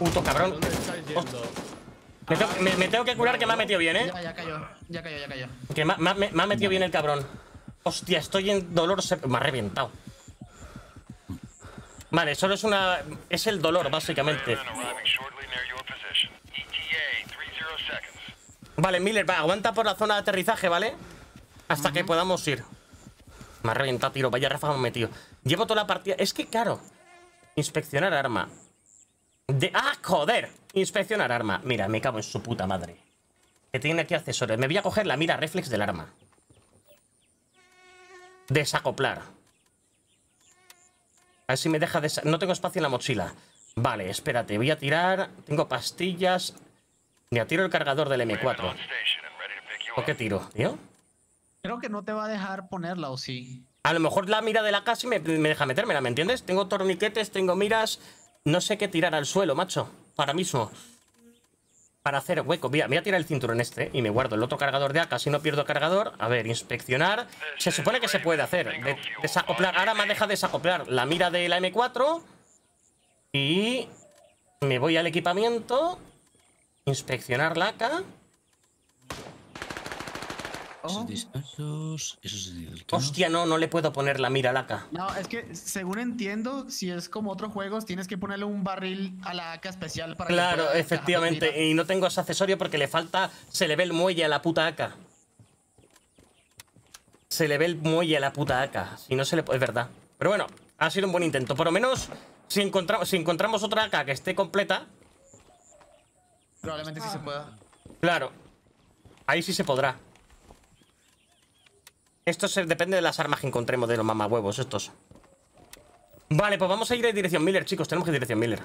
Puto cabrón. ¿Dónde estáis yendo? Me tengo, me- me tengo que curar que me ha metido bien, ¿eh? Ya, ya cayó. Ya cayó, ya cayó. Que me, ha- me ha- me ha metido bien el cabrón. Hostia, estoy en dolor. se- Me ha reventado. Vale, solo es una. Es el dolor, básicamente. arriving shortly near your position. ETA 30 seconds. Vale, Miller, va, aguanta por la zona de aterrizaje, ¿vale? Hasta que podamos ir. Me ha reventado, tiro. Vaya ráfaga me he metido. Llevo toda la partida. Es que, claro. Inspeccionar arma. De... ¡Ah, joder! Inspeccionar arma. Mira, me cago en su puta madre. Que tiene aquí accesorios. Me voy a coger la mira reflex del arma. Desacoplar. A ver si me deja desa... No tengo espacio en la mochila. Vale, espérate. Voy a tirar... Tengo pastillas. Mira, tiro el cargador del M4. On station and ready to pick you ¿Por qué tiro, tío? Creo que no te va a dejar ponerla, ¿o sí? A lo mejor la mira de la casa me, me deja metérmela, ¿me entiendes? Tengo torniquetes, tengo miras. No sé qué tirar al suelo, macho. Ahora mismo. Para hacer hueco. Voy a, voy a tirar el cinturón este y me guardo el otro cargador de acá. Si no pierdo cargador. A ver, inspeccionar. Se supone que se puede hacer. De- desacoplar. Ahora me deja desacoplar la mira de la M4. Y me voy al equipamiento. Inspeccionar la AK. Esos. Esos tono. Hostia, no, no le puedo poner la mira a la AK. No, es que según entiendo, si es como otros juegos, tienes que ponerle un barril a la AK especial para Claro, efectivamente. Y no tengo ese accesorio porque le falta. Se le ve el muelle a la puta AK. Se le ve el muelle a la puta AK. Si no se le. Es verdad. Pero bueno, ha sido un buen intento. Por lo menos, si encontramos, si encontramos otra AK que esté completa, Probablemente sí se pueda. claro. Ahí sí se podrá. Esto se- depende de las armas que encontremos de los mamahuevos estos. Vale, pues vamos a ir en dirección Miller, chicos. Tenemos que ir en dirección Miller.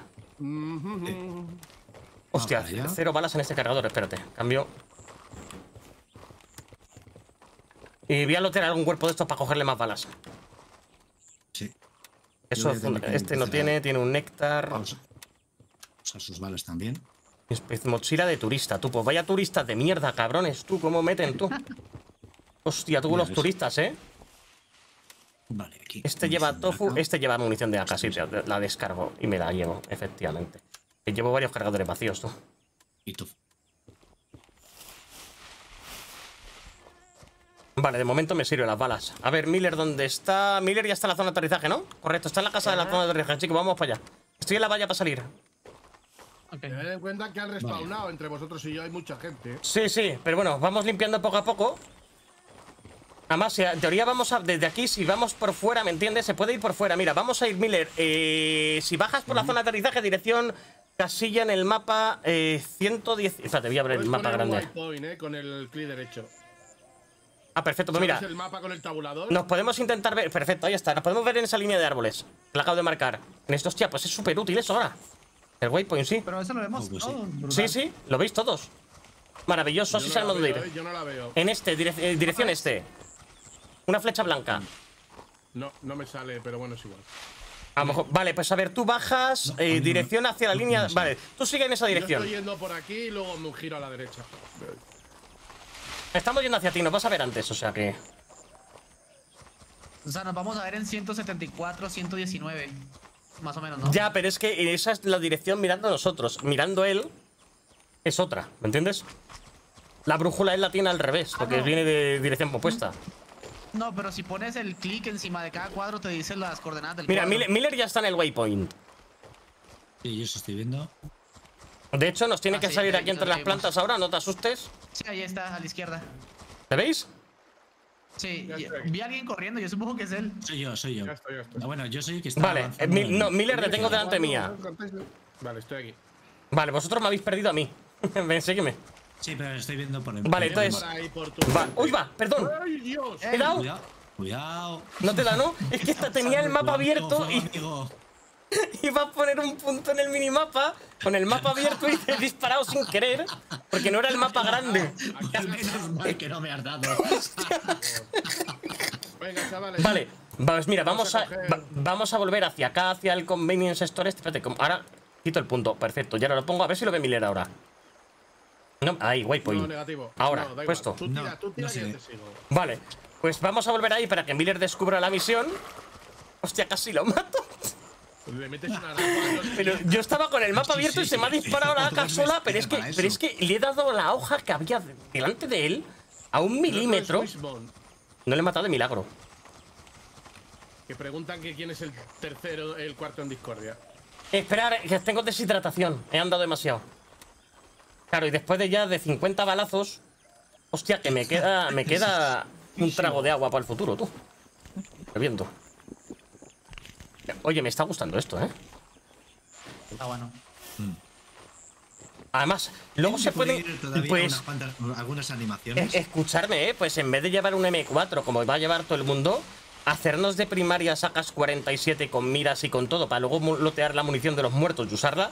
Hostia, para allá. cero balas en este cargador. Espérate, cambio. Y voy a lotear algún cuerpo de estos para cogerle más balas. Sí. Eso, este no tiene, tiene un néctar. Vamos a usar sus balas también. Mochila de turista, tú. Pues vaya turistas de mierda, cabrones. Tú, ¿cómo meten tú? Hostia, Ya los ves. turistas, ¿eh? Vale, aquí. Este lleva tofu, este lleva munición de AK, sí, la la descargo y me la llevo, efectivamente. Llevo varios cargadores vacíos, tú. Y tofu. Vale, de momento me sirven las balas. A ver, Miller, ¿dónde está? Miller ya está en la zona de aterrizaje, ¿no? Correcto, está en la casa de la zona de aterrizaje, chicos, vamos para allá. Estoy en la valla para salir. Ok. Tened en cuenta que han respawnado entre vosotros y yo hay mucha gente. ¿eh? Sí, sí, pero bueno, vamos limpiando poco a poco. Además, si en teoría vamos a. Desde aquí, si vamos por fuera, ¿me entiendes? Se puede ir por fuera. Mira, vamos a ir, Miller. eh, si bajas por la zona de aterrizaje, dirección casilla en el mapa eh, 110. Espérate, voy a abrir el Puedes mapa grande. ¿eh? Con el clic derecho. Ah, perfecto, pues mira. ¿Sabes el mapa con el tabulador? Nos podemos intentar ver. Perfecto, ahí está. Nos podemos ver en esa línea de árboles. Que la acabo de marcar. En esto, hostia, pues es súper útil eso ahora. El waypoint, sí. Pero eso lo vemos Oh, pues sí. todo. brutal. Sí, sí, lo veis todos. Maravilloso, Yo así no sabemos dónde ir. ¿eh? Yo no la veo. En este, direc- eh, dirección este. Una flecha blanca. No, no me sale, pero bueno, es igual. A lo mejor. Vale, pues a ver, tú bajas. No, eh, dirección hacia la No, línea. Vale, tú sigue en esa Yo dirección. estoy yendo por aquí y luego me giro a la derecha. Estamos yendo hacia ti, nos vas a ver antes, o sea que. O sea, nos vamos a ver en 174, 119. Más o menos, ¿no? Ya, pero es que esa es la dirección mirando a nosotros. Mirando él. es otra, ¿me entiendes? La brújula él la tiene al revés, porque no. viene de dirección opuesta. No, pero si pones el clic encima de cada cuadro, te dice las coordenadas del Mira, cuadro. Miller, Miller ya está en el waypoint. Sí, yo eso estoy viendo. De hecho, nos tiene Ah, que sí, salir aquí entre las vemos. plantas ahora, no te asustes. Sí, ahí está, a la izquierda. ¿Te veis? Sí, vi a alguien corriendo, yo supongo que es él. Soy yo, soy yo. Ya estoy, ya estoy. Ah, bueno, yo soy el que está. Vale, eh, no, Miller, te tengo delante mía. Vale, estoy aquí. Vale, vosotros me habéis perdido a mí. Ven, sígueme. Sí, pero estoy viendo por el. Vale, entonces- Por Va, uy, va, perdón. ¡Ay, Dios! ¿He dado? Cuidado, cuidado. No te da, ¿no? Es que esta tenía el mapa abierto y iba a poner un punto en el minimapa con el mapa abierto y te he disparado sin querer porque no era el mapa grande. Menos mal que no me has dado. Venga, chavales. Vale, pues mira, vamos Vamos a, a va- vamos a volver hacia acá, hacia el convenience store. este. Espérate, ahora quito el punto, perfecto. Y ahora lo pongo, a ver si lo ve Miller ahora. No, ahí, No, waypoint. negativo. Ahora, no, da igual. puesto. Tú tira, No, tú tira no que sé. yo te sigo. Vale, pues vamos a volver ahí para que Miller descubra la misión. Hostia, casi lo mato. Le metes una rampa. Pero yo estaba con el mapa Sí, abierto y sí, se me ha disparado la AK sola, pero es que, pero es que le he dado la hoja que había delante de él a un milímetro. No le he matado de milagro. Que preguntan que quién es el tercero, el cuarto en discordia. Esperar, que tengo deshidratación. He andado demasiado. Claro, y después de ya de 50 balazos. Hostia, que me queda. Me queda un trago de agua para el futuro, tú. Reviento. Oye, me está gustando esto, ¿eh? Está bueno. Además, luego se puede pueden. Pues. unas algunas eh, animaciones. escucharme, ¿eh? Pues en vez de llevar un M4, como va a llevar todo el mundo. Hacernos de primaria sacas 47 con miras y con todo, para luego lotear la munición de los muertos y usarla.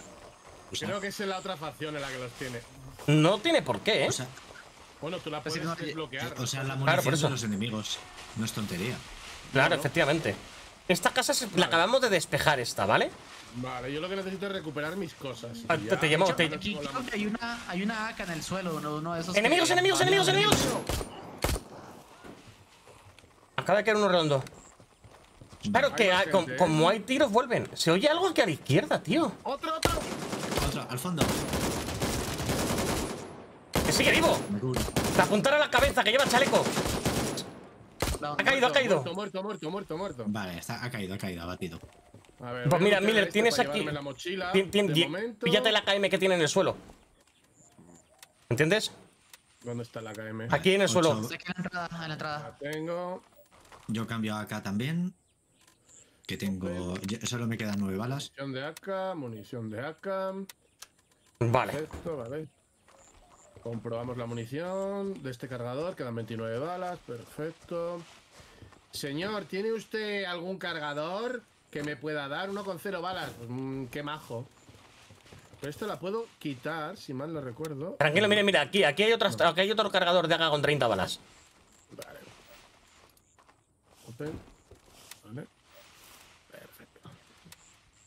Creo que es en la otra facción en la que los tiene. No tiene por qué, ¿eh? O sea, Bueno, tú la puedes no, desbloquear. o sea, la por munición eso. de los enemigos. No es tontería. Claro, Claro. efectivamente. Esta casa se- la acabamos de despejar esta, ¿vale? Vale, yo lo que necesito es recuperar mis cosas. Ah, te- te llamo- te- Aquí creo que hay una, hay una AK en el suelo, uno, uno de esos. ¡Enemigos, que- enemigos, enemigos, enemigos! Acaba de caer uno redondo. Claro que hay- ¿eh? como hay tiros, vuelven. Se oye algo aquí a la izquierda, tío. ¡Otro, otro! Al fondo. Que sigue vivo. Te apuntar a la cabeza, que lleva chaleco. No, Ha caído, ha caído. Muerto, muerto, muerto, muerto, muerto. Vale, está, ha caído, ha caído, abatido. A ver, Pues mira, Miller, esto tienes aquí. la mochila. Tien- tien- de. Píllate la KM que tiene en el suelo. ¿Entiendes? ¿Dónde está la KM? Aquí en el suelo. Ocho. Está aquí en la entrada, en la entrada. La tengo. Yo cambio acá también. Que tengo. Solo me quedan nueve balas. Munición de AK, munición de AK. Vale. Perfecto, vale. Comprobamos la munición de este cargador, quedan 29 balas, perfecto. Señor, ¿tiene usted algún cargador que me pueda dar? Uno con cero balas. Pues, mm, qué majo. Pero esto la puedo quitar, si mal no recuerdo. Tranquilo, mire, mira, aquí, aquí, hay aquí hay otro cargador de AK con 30 balas. Vale. Open. Vale. Perfecto.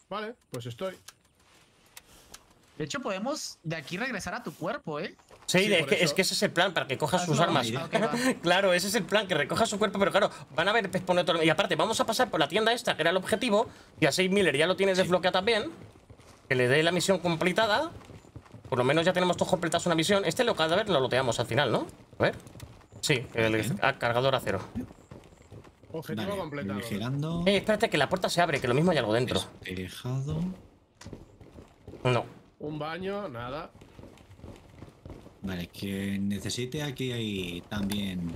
Vale, pues estoy. De hecho, podemos de aquí regresar a tu cuerpo, ¿eh? Sí, es, que, eso. es que ese es el plan, para que coja Ah, sus no, armas. claro, ese es el plan, que recoja su cuerpo, pero claro, van a ver pone todo- Y aparte, vamos a pasar por la tienda esta, que era el objetivo, y a 6 Miller ya lo tienes desbloqueado también. Que le dé la misión completada. Por lo menos ya tenemos todos completados una misión. Este lo cadáver lo loteamos al final, ¿no? A ver. Sí, el ah, cargador a cero. Objetivo Vale, completado. voy girando. Eh, espérate, que la puerta se abre, que lo mismo hay algo dentro. Despejado. No. Un baño, nada. Vale, que necesite aquí hay también.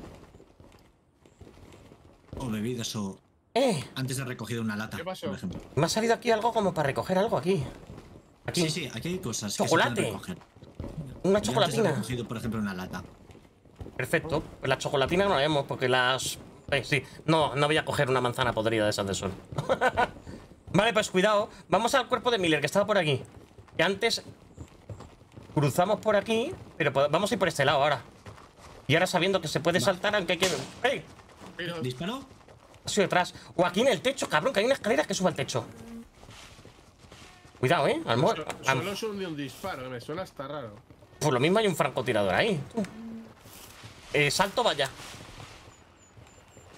O bebidas o. Eh, Antes de recogido una lata, ¿Qué pasó? por ejemplo. me ha salido aquí algo como para recoger algo aquí. Aquí. Sí, sí, aquí hay cosas Chocolate. que se pueden recoger. Una Yo antes he chocolatina. recogido, por ejemplo, una lata. Perfecto. Pues la chocolatina no la vemos porque las. Eh, sí. No, no voy a coger una manzana podrida de esas de sol. vale, pues cuidado. Vamos al cuerpo de Miller, que estaba por aquí. Que antes cruzamos por aquí, pero vamos a ir por este lado ahora. Y ahora sabiendo que se puede saltar, aunque hay que. ¡Ey! ¿Disparo? Ha sido detrás. O aquí en el techo, cabrón, que hay una escalera que sube al techo. Cuidado, eh. A lo mejor- so- a- solo son de un disparo, me suena hasta raro. Por lo mismo hay un francotirador ahí. Eh, salto, vaya.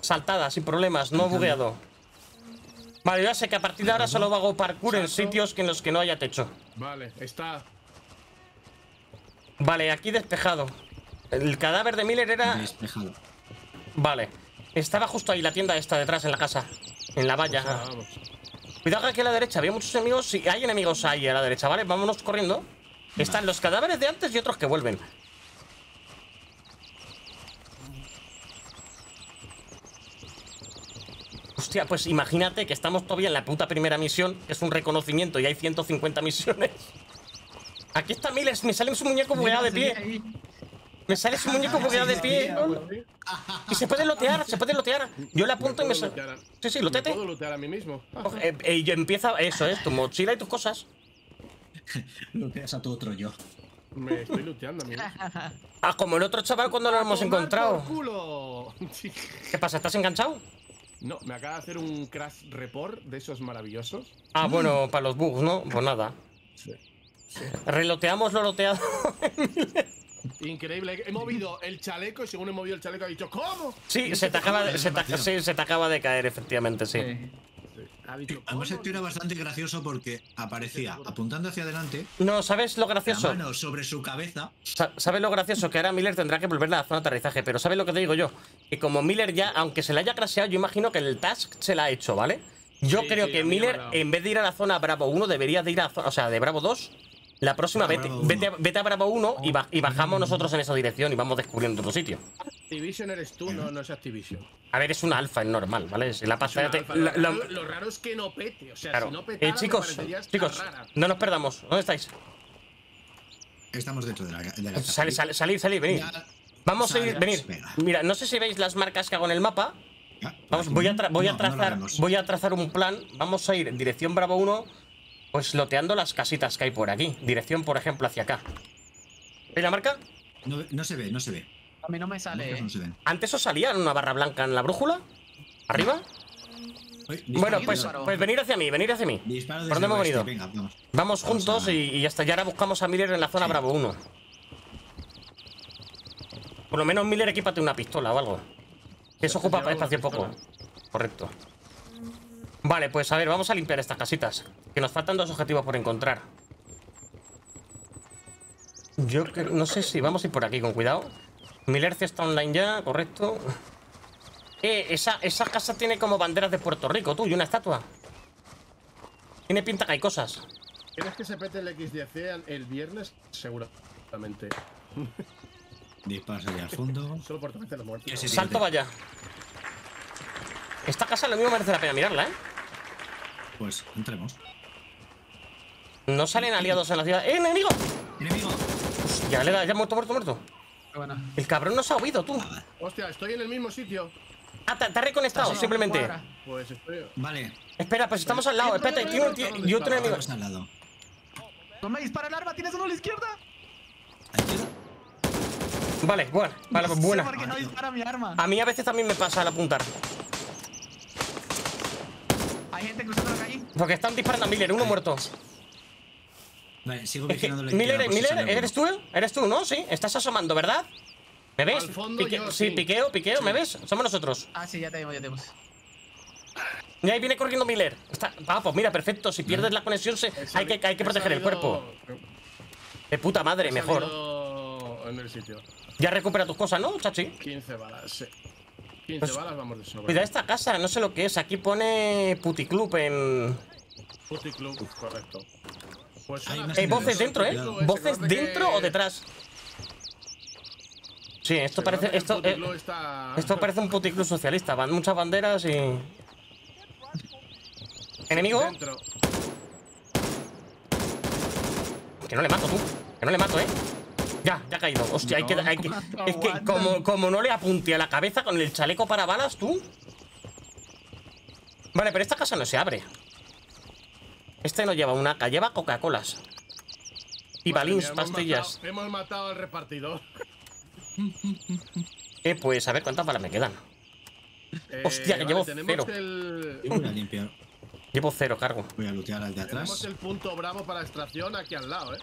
Saltada, sin problemas, no bugueado. Vale, ya sé que a partir de ahora solo hago parkour en sitios que en los que no haya techo. Vale, está. Vale, aquí despejado. El cadáver de Miller era. Despejado. Vale. Estaba justo ahí, la tienda esta detrás, en la casa. En la valla. Ah, vamos. Cuidado que aquí a la derecha había muchos enemigos. Sí, hay enemigos ahí a la derecha, ¿vale? Vámonos corriendo. Están los cadáveres de antes y otros que vuelven. Hostia, pues imagínate que estamos todavía en la puta primera misión, que es un reconocimiento y hay 150 misiones. Aquí está Miles, me sale su muñeco bugueado de pie. Me sale su muñeco bugueado de pie. Y se puede lotear, se puede lotear. Yo le apunto y me sale. Sí, sí, me lotete. puedo lootear a mí mismo. Ah, Eh, eh, y empieza eso, es tu mochila y tus cosas. Lo que a tu otro yo. Me estoy looteando a mí. Ah, como el otro chaval cuando lo hemos ¡Tomar encontrado. ¿Qué pasa? ¿Estás enganchado? No, me acaba de hacer un crash report de esos maravillosos. Ah, bueno, para los bugs, ¿no? Pues nada. Sí. Reloteamos lo loteado. Increíble. He movido el chaleco y según he movido el chaleco ha dicho ¿Cómo? Sí, se te acaba de, se te, sí, se te acaba de caer, efectivamente, sí. Dicho Además, esto era bastante gracioso porque aparecía apuntando hacia adelante, No, ¿sabes lo la gracioso? mano sobre su cabeza. Sa- ¿Sabes lo gracioso? Que ahora Miller tendrá que volver a la zona de aterrizaje. Pero ¿sabes lo que te digo yo? Que como Miller ya, aunque se le haya crasheado, yo imagino que el task se la ha hecho, ¿vale? Yo Sí, creo sí, que Miller, en vez de ir a la zona Bravo 1, debería de ir a, zo- o sea, de Bravo 2. La próxima, vete, vete, a, 1. vete a Bravo 1 y, ba- y bajamos nosotros en esa dirección y vamos descubriendo otro sitio. Activision eres tú, no, no es Activision. A ver, es una alfa, es normal, ¿vale? Si la pantalla te- alfa. la- lo, la- raro, lo raro es que no pete. O sea, claro. si no Eh, petara, chicos, chicos, rara. no nos perdamos. ¿Dónde estáis? Estamos dentro de la, de la casa. Sal, sal, salid, salid, venid. Ya- Vamos a ir, venid. venga. Mira, no sé si veis las marcas que hago en el mapa. Ah, Vamos, voy a, voy, a No, trazar, voy a trazar un plan. Vamos a ir en dirección Bravo 1, pues loteando las casitas que hay por aquí. Dirección, por ejemplo, hacia acá. ¿Veis la marca? No, no se ve, no se ve. A mí no me sale, eh. no se ven. Antes os salía una barra blanca en la brújula. ¿Arriba? Bueno, pues, pues venir hacia mí, venir hacia mí. ¿Por dónde hemos venido? Venga, vamos. Vamos Vamos juntos y, y hasta ya ahora buscamos a Miller en la zona Sí. Bravo 1. Por lo menos Miller equípate una pistola o algo. Que Eso ocupa espacio poco. Correcto. Vale, pues a ver, vamos a limpiar estas casitas. Que nos faltan dos objetivos por encontrar. Yo que- no sé si vamos a ir por aquí, con cuidado. Miller está online ya, correcto. Eh, esa, esa casa tiene como banderas de Puerto Rico, tú, y una estatua. Tiene pinta que hay cosas. ¿Quieres que se pete el XDC el viernes? Seguramente. Disparos ahí al fondo. Solo por los muertos. Salto vaya. Esta casa lo mismo merece la pena mirarla, ¿eh? Pues entremos. No salen aliados en la ciudad. ¡Eh, enemigo! ¡Enemigo! Ya le da, ya muerto, muerto, muerto. Buena. El cabrón nos ha oído, tú. Hostia, estoy en el mismo sitio. Ah, te, te has reconectado, simplemente. Pues estoy. Vale, Espera, pues estamos al lado. Espérate, tiene, y otro enemigo. al lado. No me dispara el arma, tienes uno a la izquierda. ¿A la izquierda? Vale, bueno, vale, pues No sé buena. por qué no dispara mi arma. A mí a veces también me pasa al apuntar. Hay gente cruzando la calle. Porque están disparando a Miller, uno muerto. Vale, sigo vigilando la Miller, Miller. ¿eres tú? ¿Eres tú, no? Sí, estás asomando, ¿verdad? ¿Me ves? Al fondo Pique- yo, sí, sí. piqueo, piqueo, ¿me ves? Somos nosotros. Ah, sí, ya te vemos, ya te vemos. Y ahí viene corriendo Miller. Está... Ah, pues mira, perfecto. Si pierdes la conexión, se... Hay, que, hay que proteger el cuerpo. De puta madre, mejor. salido En el sitio. Ya recupera tus cosas, ¿no, chachi? 15 balas, sí. 15 Pues- balas, vamos de sobra. Cuida esta casa, no sé lo que es. Aquí pone puticlub en. Puti Club, correcto. Pues Hay bien. voces dentro, ¿eh? ¿Voces que- dentro o detrás? Sí, esto se parece. Esto, eh, está- esto parece un puticlub socialista. Van muchas banderas y. ¿Enemigo? Dentro. Que no le mato, tú. Que no le mato, ¿eh? Ya, ya ha caído. Hostia, hay que. hay que- ¿cuánto es que como, como no le apunte a la cabeza con el chaleco para balas, tú. Vale, pero esta casa no se abre. Este no lleva una AK, lleva Coca-Colas. Y Madre balins, hemos pastillas. matado- hemos matado al repartidor. Eh, pues a ver cuántas balas me quedan. Eh, Hostia, que vale, llevo tenemos cero. El, Yo voy a limpiar. Llevo cero cargo. Voy a lootear al de tenemos atrás. el punto bravo para extracción aquí al lado, ¿eh?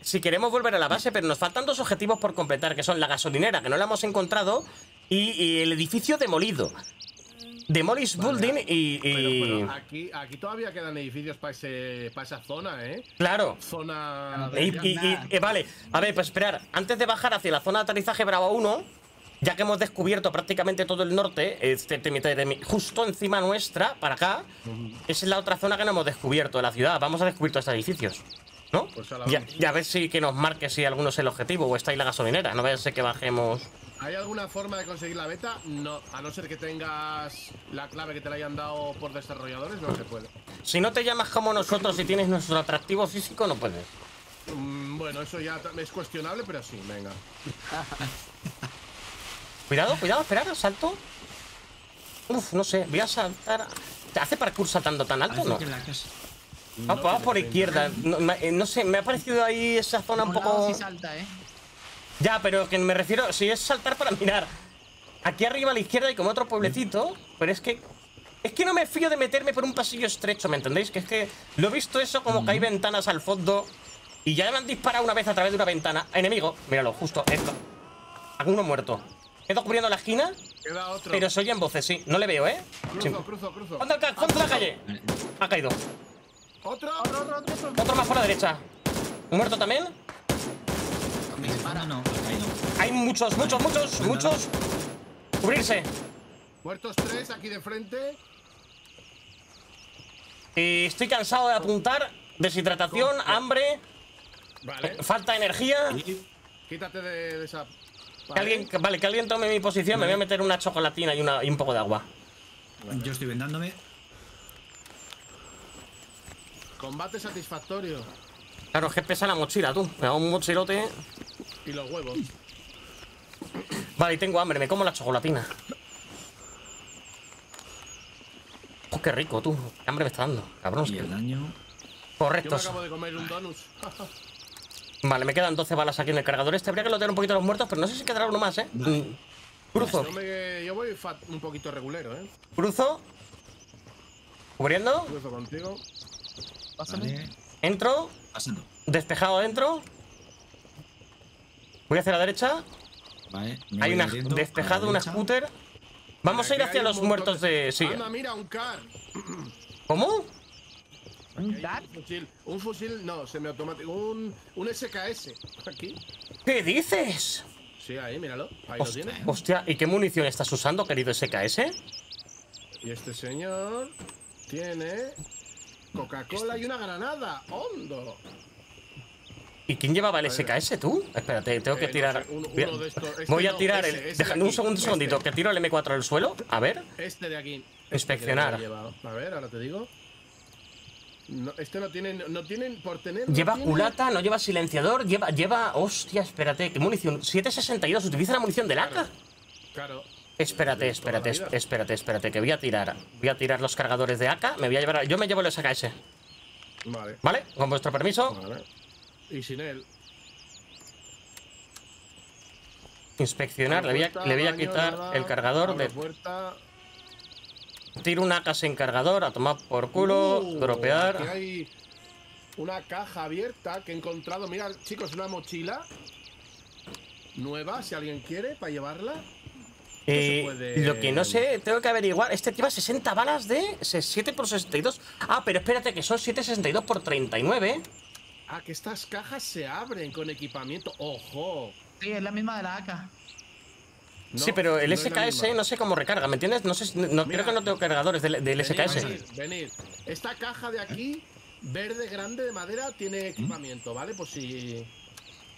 Si queremos volver a la base, pero nos faltan dos objetivos por completar, que son la gasolinera, que no la hemos encontrado, y, y el edificio demolido. Demolish Building y. Pero, y- pero aquí, aquí todavía quedan edificios para esa zona, ¿eh? Claro. Zona. Y, y- y- eh, vale, a ver, pues esperar. Antes de bajar hacia la zona de aterrizaje Bravo 1, ya que hemos descubierto prácticamente todo el norte, este, te- te- te- justo encima nuestra, para acá, esa es la otra zona que no hemos descubierto de la ciudad. Vamos a descubrir todos estos edificios. ¿No? Pues a la Ya, a ver si que nos marque si alguno es el objetivo o está ahí la gasolinera. No vaya a ser que bajemos. ¿Hay alguna forma de conseguir la beta? No, a no ser que tengas la clave que te la hayan dado por desarrolladores, no se puede. Si no te llamas como nosotros y tienes nuestro atractivo físico, no puedes. Mm, bueno, eso ya es cuestionable, pero sí, venga. Cuidado, cuidado, esperar, salto. Uf, no sé, voy a saltar. ¿Te hace parkour saltando tan alto o no? que la casa- Vamos, vamos por izquierda. No, me- eh, no sé, me ha parecido ahí esa zona un Por un lado poco. sí salta, ¿eh? Ya, pero que me refiero, si es saltar para mirar. Aquí arriba a la izquierda hay como otro pueblecito, pero es que. Es que no me fío de meterme por un pasillo estrecho, ¿me entendéis? Que es que lo he visto eso como que hay ventanas al fondo y ya me han disparado una vez a través de una ventana. Enemigo, míralo, justo esto. Alguno muerto. He ido cubriendo la esquina, Queda otro. pero se oyen voces, sí. No le veo, ¿eh? Sí. Cruzo, cruzo, cruzo. Fondo de la calle. Ha caído. Otro. Otro más por la derecha. ¿Muerto también? Me dispara, no. Hay muchos, muchos, muchos, muchos. Cubrirse. Muertos tres aquí de frente. Eh, estoy cansado de apuntar. Deshidratación, hambre, Vale. falta de energía. Quítate de, de esa. Que alguien, que- vale, que alguien tome mi posición. Me voy a meter una chocolatina y, una, y un poco de agua. Yo estoy vendándome. Combate satisfactorio. Claro, es que pesa la mochila, tú. Me da un mochilote. Y los huevos. Vale, y tengo hambre. Me como la chocolatina. Oh, qué rico, tú. Qué hambre me está dando. Cabrón. es Y que- el daño. Yo me Correcto. acabo de comer un donut. Vale, me quedan 12 balas aquí en el cargador. Este habría que lotear un poquito los muertos, pero no sé si quedará uno más, ¿eh? Mm. Cruzo. Yo, me- yo voy fat- un poquito regulero, ¿eh? Cruzo. Cubriendo. Cruzo contigo. Pásame. Vale. Entro. Pasando. Despejado adentro. Voy hacia la derecha. Vale. me Hay una abriendo despejado, una scooter. Vamos a ir hacia los muertos de. Sí. Anda, mira, un car. ¿Cómo? ¿Un? Un fusil, un fusil, no, semiautomático. Un, un SKS. Aquí. ¿Qué dices? Sí, ahí, míralo. Ahí lo Hostia, tienes. hostia, ¿y qué munición estás usando, querido SKS? Y este señor tiene Coca-Cola y una granada. ¡Hondo! ¿Y quién llevaba el SKS, tú? Espérate, tengo que Eh, no tirar. sé, uno- Voy a- uno de estos- este Voy a no, tirar ese, el. ese de Déjame un segundo, un segundito, este. que tiro el M4 al suelo. A ver. Este de aquí. Este Inspeccionar. A ver, ahora te digo. No, este no tiene, no tienen por tener. Lleva culata, no lleva silenciador, lleva. lleva. Hostia, espérate, ¿qué munición? 762, utiliza la munición del AK. Claro. Espérate, espérate, espérate, espérate, que voy a tirar. Voy a tirar los cargadores de AK. Me voy a llevar. Yo me llevo el SKS. Vale. ¿Vale? Con vuestro permiso. Vale. Y sin él. Inspeccionar. Le voy a, le voy a quitar nada, el cargador de. puerta. Tiro una AK sin cargador, a tomar por culo, Uh, dropear. Aquí hay una caja abierta que he encontrado. Mira, chicos, una mochila nueva, si alguien quiere, para llevarla. Eh, puede- Lo que no sé, tengo que averiguar. Este lleva 60 balas de 7 por 62. Ah, pero espérate, que son 762 por 39. Ah, que estas cajas se abren con equipamiento. ¡Ojo! Sí, es la misma de la AK. No, sí, pero el no SKS no sé cómo recarga, ¿me entiendes? No sé, no, Mira. creo que no tengo cargadores del, del Venid, SKS. Venid, venid. Esta caja de aquí, verde grande de madera, tiene equipamiento, ¿vale? Pues si.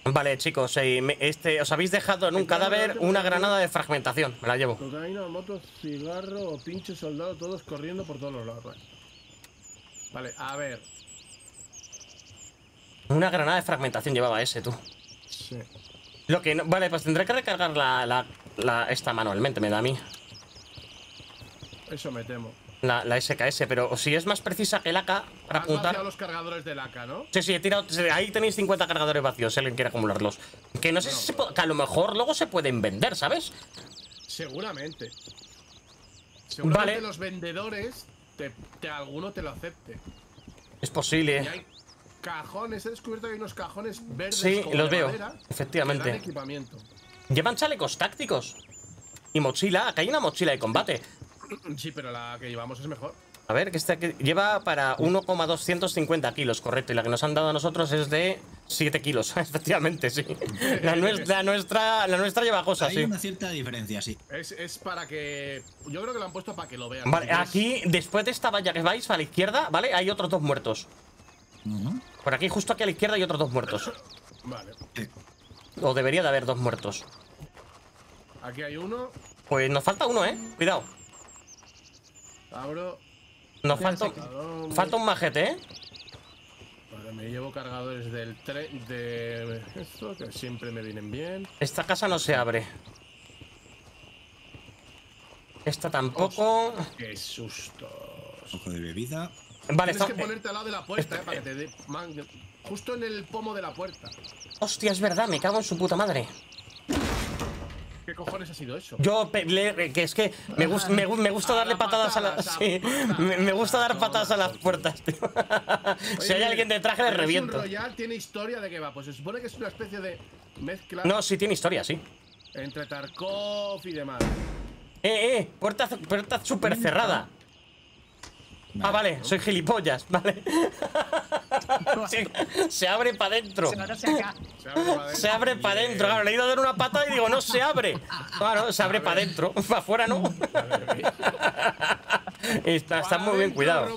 Vale, chicos, eh, me- este, os habéis dejado en un cadáver una granada de fragmentación. Me la llevo. Cocaína, moto, cigarro pinche soldado, todos corriendo por todos los lados. Vale, Vale, a ver. Una granada de fragmentación llevaba ese, tú. Sí. Lo que no- vale, pues tendré que recargar la, la- la- esta manualmente, me da a mí. Eso me temo. La, la SKS, pero si es más precisa que el AK para apuntar. los cargadores del AK, ¿no? Sí, sí, he tirado. Ahí tenéis 50 cargadores vacíos, si alguien quiere acumularlos. Que no sé si se puede- que a lo mejor luego se pueden vender, ¿sabes? Seguramente. Seguramente Vale. los vendedores, te, te- alguno te lo acepte. Es Y posible. hay cajones, he descubierto que hay unos cajones verdes Sí, los veo, efectivamente. equipamiento. Llevan chalecos tácticos. Y mochila, acá hay una mochila de combate. Sí, pero la que llevamos es mejor. A ver, que esta que lleva para 1,250 kilos, correcto. Y la que nos han dado a nosotros es de 7 kilos, efectivamente, sí. La, nues- la nuestra, la nuestra lleva cosas, Hay sí. una cierta diferencia, sí. Es, es para que. Yo creo que lo han puesto para que lo vean. Vale, aquí, después de esta valla que vais a la izquierda, ¿vale? Hay otros dos muertos. Por aquí, justo aquí a la izquierda, hay otros dos muertos. Vale. O debería de haber dos muertos. Aquí hay uno. Pues nos falta uno, ¿eh? Cuidado. Abro. Nos falta, falta un majete, ¿eh? Vale, me llevo cargadores del tren. De. Esto, que siempre me vienen bien. Esta casa no se abre. Esta tampoco. Qué susto. Poco de bebida. Vale, Tienes está... que ponerte al lado de la puerta, eh, para que te dé. man- Justo en el pomo de la puerta. Hostia, es verdad, me cago en su puta madre. ¿Qué cojones ha sido eso? Yo, le- que es que me, gus- me, gu- me gusta A darle la patadas a las. a Sí, patada, me, me gusta dar patadas a las puertas, tío. si hay alguien detrás, le pero reviento. Royal tiene historia de qué va. Pues se supone que es una especie de mezcla No, sí tiene historia, sí. entre Tarkov y demás. Eh, eh, puerta, puerta súper cerrada. Ah, vale, soy gilipollas, vale. Sí, se abre para adentro. Se abre para adentro. Claro, le he ido a dar una pata y digo, no se abre. Claro, se abre para adentro. Para afuera no. está, está muy bien cuidado.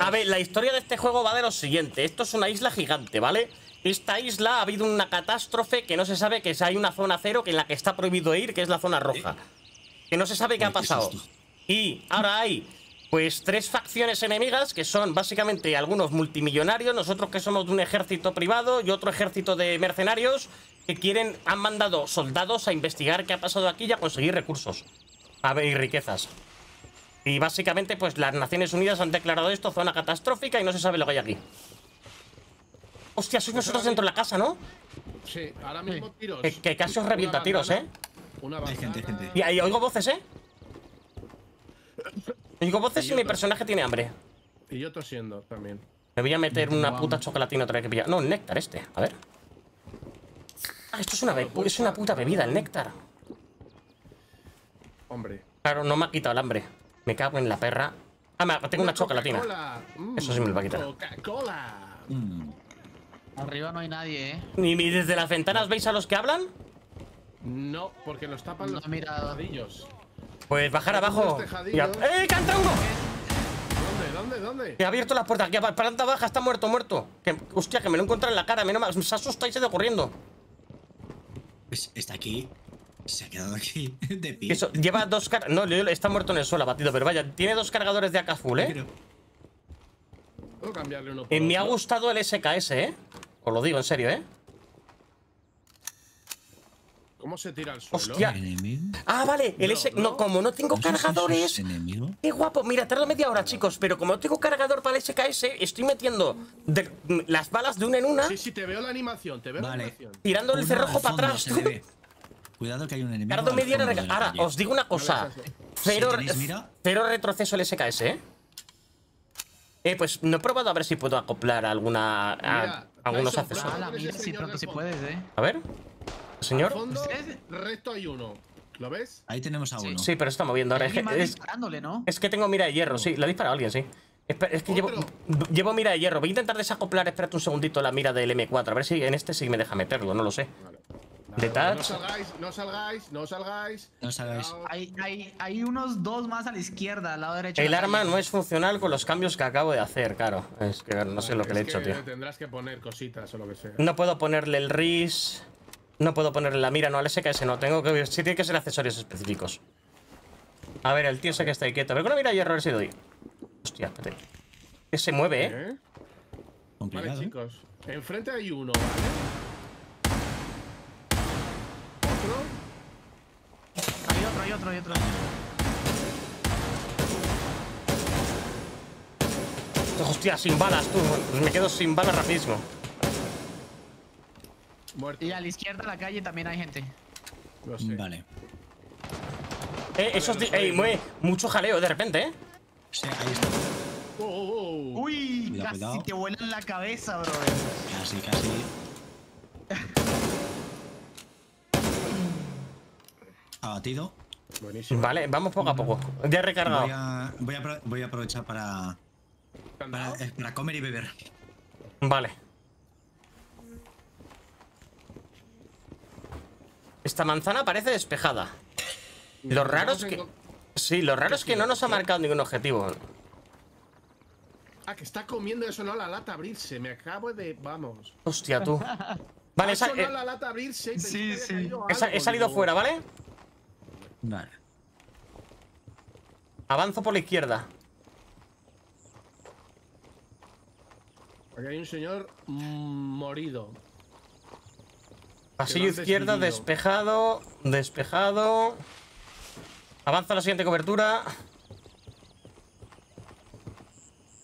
A ver, la historia de este juego va de lo siguiente. Esto es una isla gigante, ¿vale? Esta isla ha habido una catástrofe que no se sabe que hay una zona cero que en la que está prohibido ir, que es la zona roja. Que no se sabe qué ha pasado. Y ahora hay, pues, tres facciones enemigas que son básicamente algunos multimillonarios, nosotros que somos de un ejército privado y otro ejército de mercenarios que quieren, han mandado soldados a investigar qué ha pasado aquí y a conseguir recursos. A ver, y riquezas. Y básicamente, pues las Naciones Unidas han declarado esto zona catastrófica y no se sabe lo que hay aquí. Hostia, sois nosotros dentro de la casa, ¿no? Sí, ahora mismo tiros. Que, que casi os revienta tiros, ¿eh? bandana, Una Hay gente, hay gente. Y ahí oigo voces, ¿eh? Oigo voces y mi personaje tiene hambre. Y yo tosiendo también. Me voy a meter una puta chocolatina otra vez que pillar. No, el néctar este. A ver. Ah, esto es una, be- es una puta bebida, el néctar. Hombre. Claro, no me ha quitado el hambre. Me cago en la perra. Ah, me- tengo una chocolatina. Coca-Cola. Mm, Eso sí me lo va a quitar. Coca-Cola. Mm. Arriba no hay nadie, eh. ¿Y y desde las ventanas veis a los que hablan? No, porque nos tapan No los mirado. Pues bajar abajo. y a- ¡Eh, uno! ¿Dónde? ¿Dónde? ¿Dónde? Que ha abierto la puerta. Que pa- planta baja, está muerto, muerto. Que, hostia, que me lo encuentra en la cara. Menos mal. Se asusta y se ha ido corriendo. Pues está aquí. Se ha quedado aquí de pie. Eso, lleva dos car... No, está muerto en el suelo, abatido. Pero vaya, tiene dos cargadores de AK full, ¿eh? Puedo cambiarle uno por Eh, me ha gustado el SKS, ¿eh? Os lo digo en serio, ¿eh? ¿Cómo se tira al suelo? Hostia. Ah, vale, el No, S... no. No, como no tengo ¿No sé si eso cargadores... es enemigo? ¡Qué guapo! Mira, tarda media hora, chicos, pero como no tengo cargador para el SKS, estoy metiendo de- las balas de una en una, Sí, sí, te veo la animación, te veo Vale. la animación. tirando el cerrojo para atrás. ve. Cuidado que hay un enemigo. Tardo media hora Ahora, os digo una cosa. Cero, Si tenéis mira. cero retroceso el SKS, ¿eh? Eh, pues no he probado a ver si puedo acoplar alguna, a- Mira, algunos accesorios. Mira, pronto si puedes, eh. A ver. Señor. Al fondo, ¿Ustedes? recto hay uno. ¿Lo ves? Ahí tenemos a uno. Sí, pero está moviendo ahora. Es que, más es, disparándole, ¿no? es que tengo mira de hierro, sí. La ha disparado alguien, sí. Es que llevo, llevo mira de hierro. Voy a intentar desacoplar, espérate un segundito, la mira del M4. A ver si en este sí me deja meterlo, no lo sé. Vale, De vale, touch. No salgáis, no salgáis, no salgáis. No salgáis. Hay, hay, hay unos dos más a la izquierda, al lado derecho. de El arma no es funcional con los cambios que acabo de hacer, claro. Es que no sé lo que le he hecho, tío. Tendrás que poner cositas o lo que sea. No puedo ponerle el RIS. No puedo ponerle la mira, no al SKS, no. Tengo que. Sí, tiene que ser accesorios específicos. A ver, el tío ese que está ahí quieto. A ver con la mira a ver si doy. Hostia, espérate. Que se mueve, ¿eh? ¿Eh? Vale, Complicado. ¿eh? chicos. Enfrente hay uno, ¿vale? Otro. Hay otro, hay otro, hay otro. Hostia, sin balas, tú. Me quedo sin balas rapidísimo. Muerto. Y a la izquierda de la calle también hay gente. Lo sé. Vale. Eh, esos. Ey, mueve mucho jaleo de repente, ¿eh? Sí, ahí está. Oh, oh, oh. Uy, Cuidado, casi cuidado. te vuelan la cabeza, bro. Casi, casi. Abatido. Buenísimo. Vale, vamos poco a poco. Ya he recargado. Voy a, voy a, apro- voy a aprovechar para, eh, para comer y beber. Vale. Esta manzana parece despejada. Lo raro es que... Sí, lo raro es que no nos ha marcado ningún objetivo. Ah, que está comiendo eso, no la lata abrirse. Me acabo de. Vamos. Hostia, tú. Vale, esa- eh, la lata abrirse. Sí, sí. he, sa- algo, he salido fuera, ¿vale? Vale. Avanzo por la izquierda. Aquí hay un señor morido. Pasillo izquierda, despejado. Despejado. Avanza a la siguiente cobertura.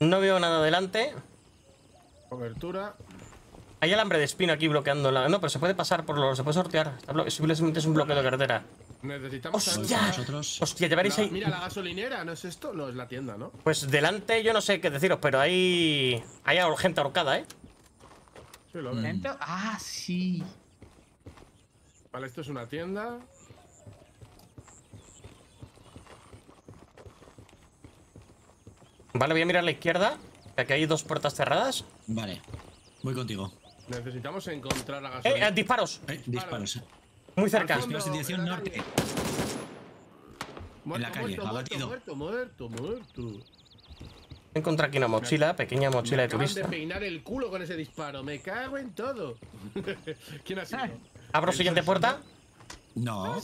No veo nada adelante. Cobertura. Hay alambre de espino aquí bloqueando la. No, pero se puede pasar por lo. Se puede sortear. Blo- Simplemente es un bloqueo de carretera. Necesitamos. Hostia. Hostia, llevaréis ahí. mira la gasolinera, ¿no es esto? No, es la tienda, ¿no? Pues delante yo no sé qué deciros, pero hay. Hay gente ahorcada, ¿eh? Sí, lo veo. Ah, sí. Vale, esto es una tienda. Vale, voy a mirar a la izquierda. Que aquí hay dos puertas cerradas. Vale. Voy contigo. Necesitamos encontrar la ¡Eh! gasolinera. eh, disparos! Eh, disparos. Muy cerca. Disparos en dirección norte. calle. en la calle, muerto, abatido. muerto, muerto, muerto, muerto. Encontré aquí una mochila, pequeña mochila Me de turista. de peinar el culo con ese disparo. Me cago en todo. ¿Quién ha sido? Abro siguiente puerta. No.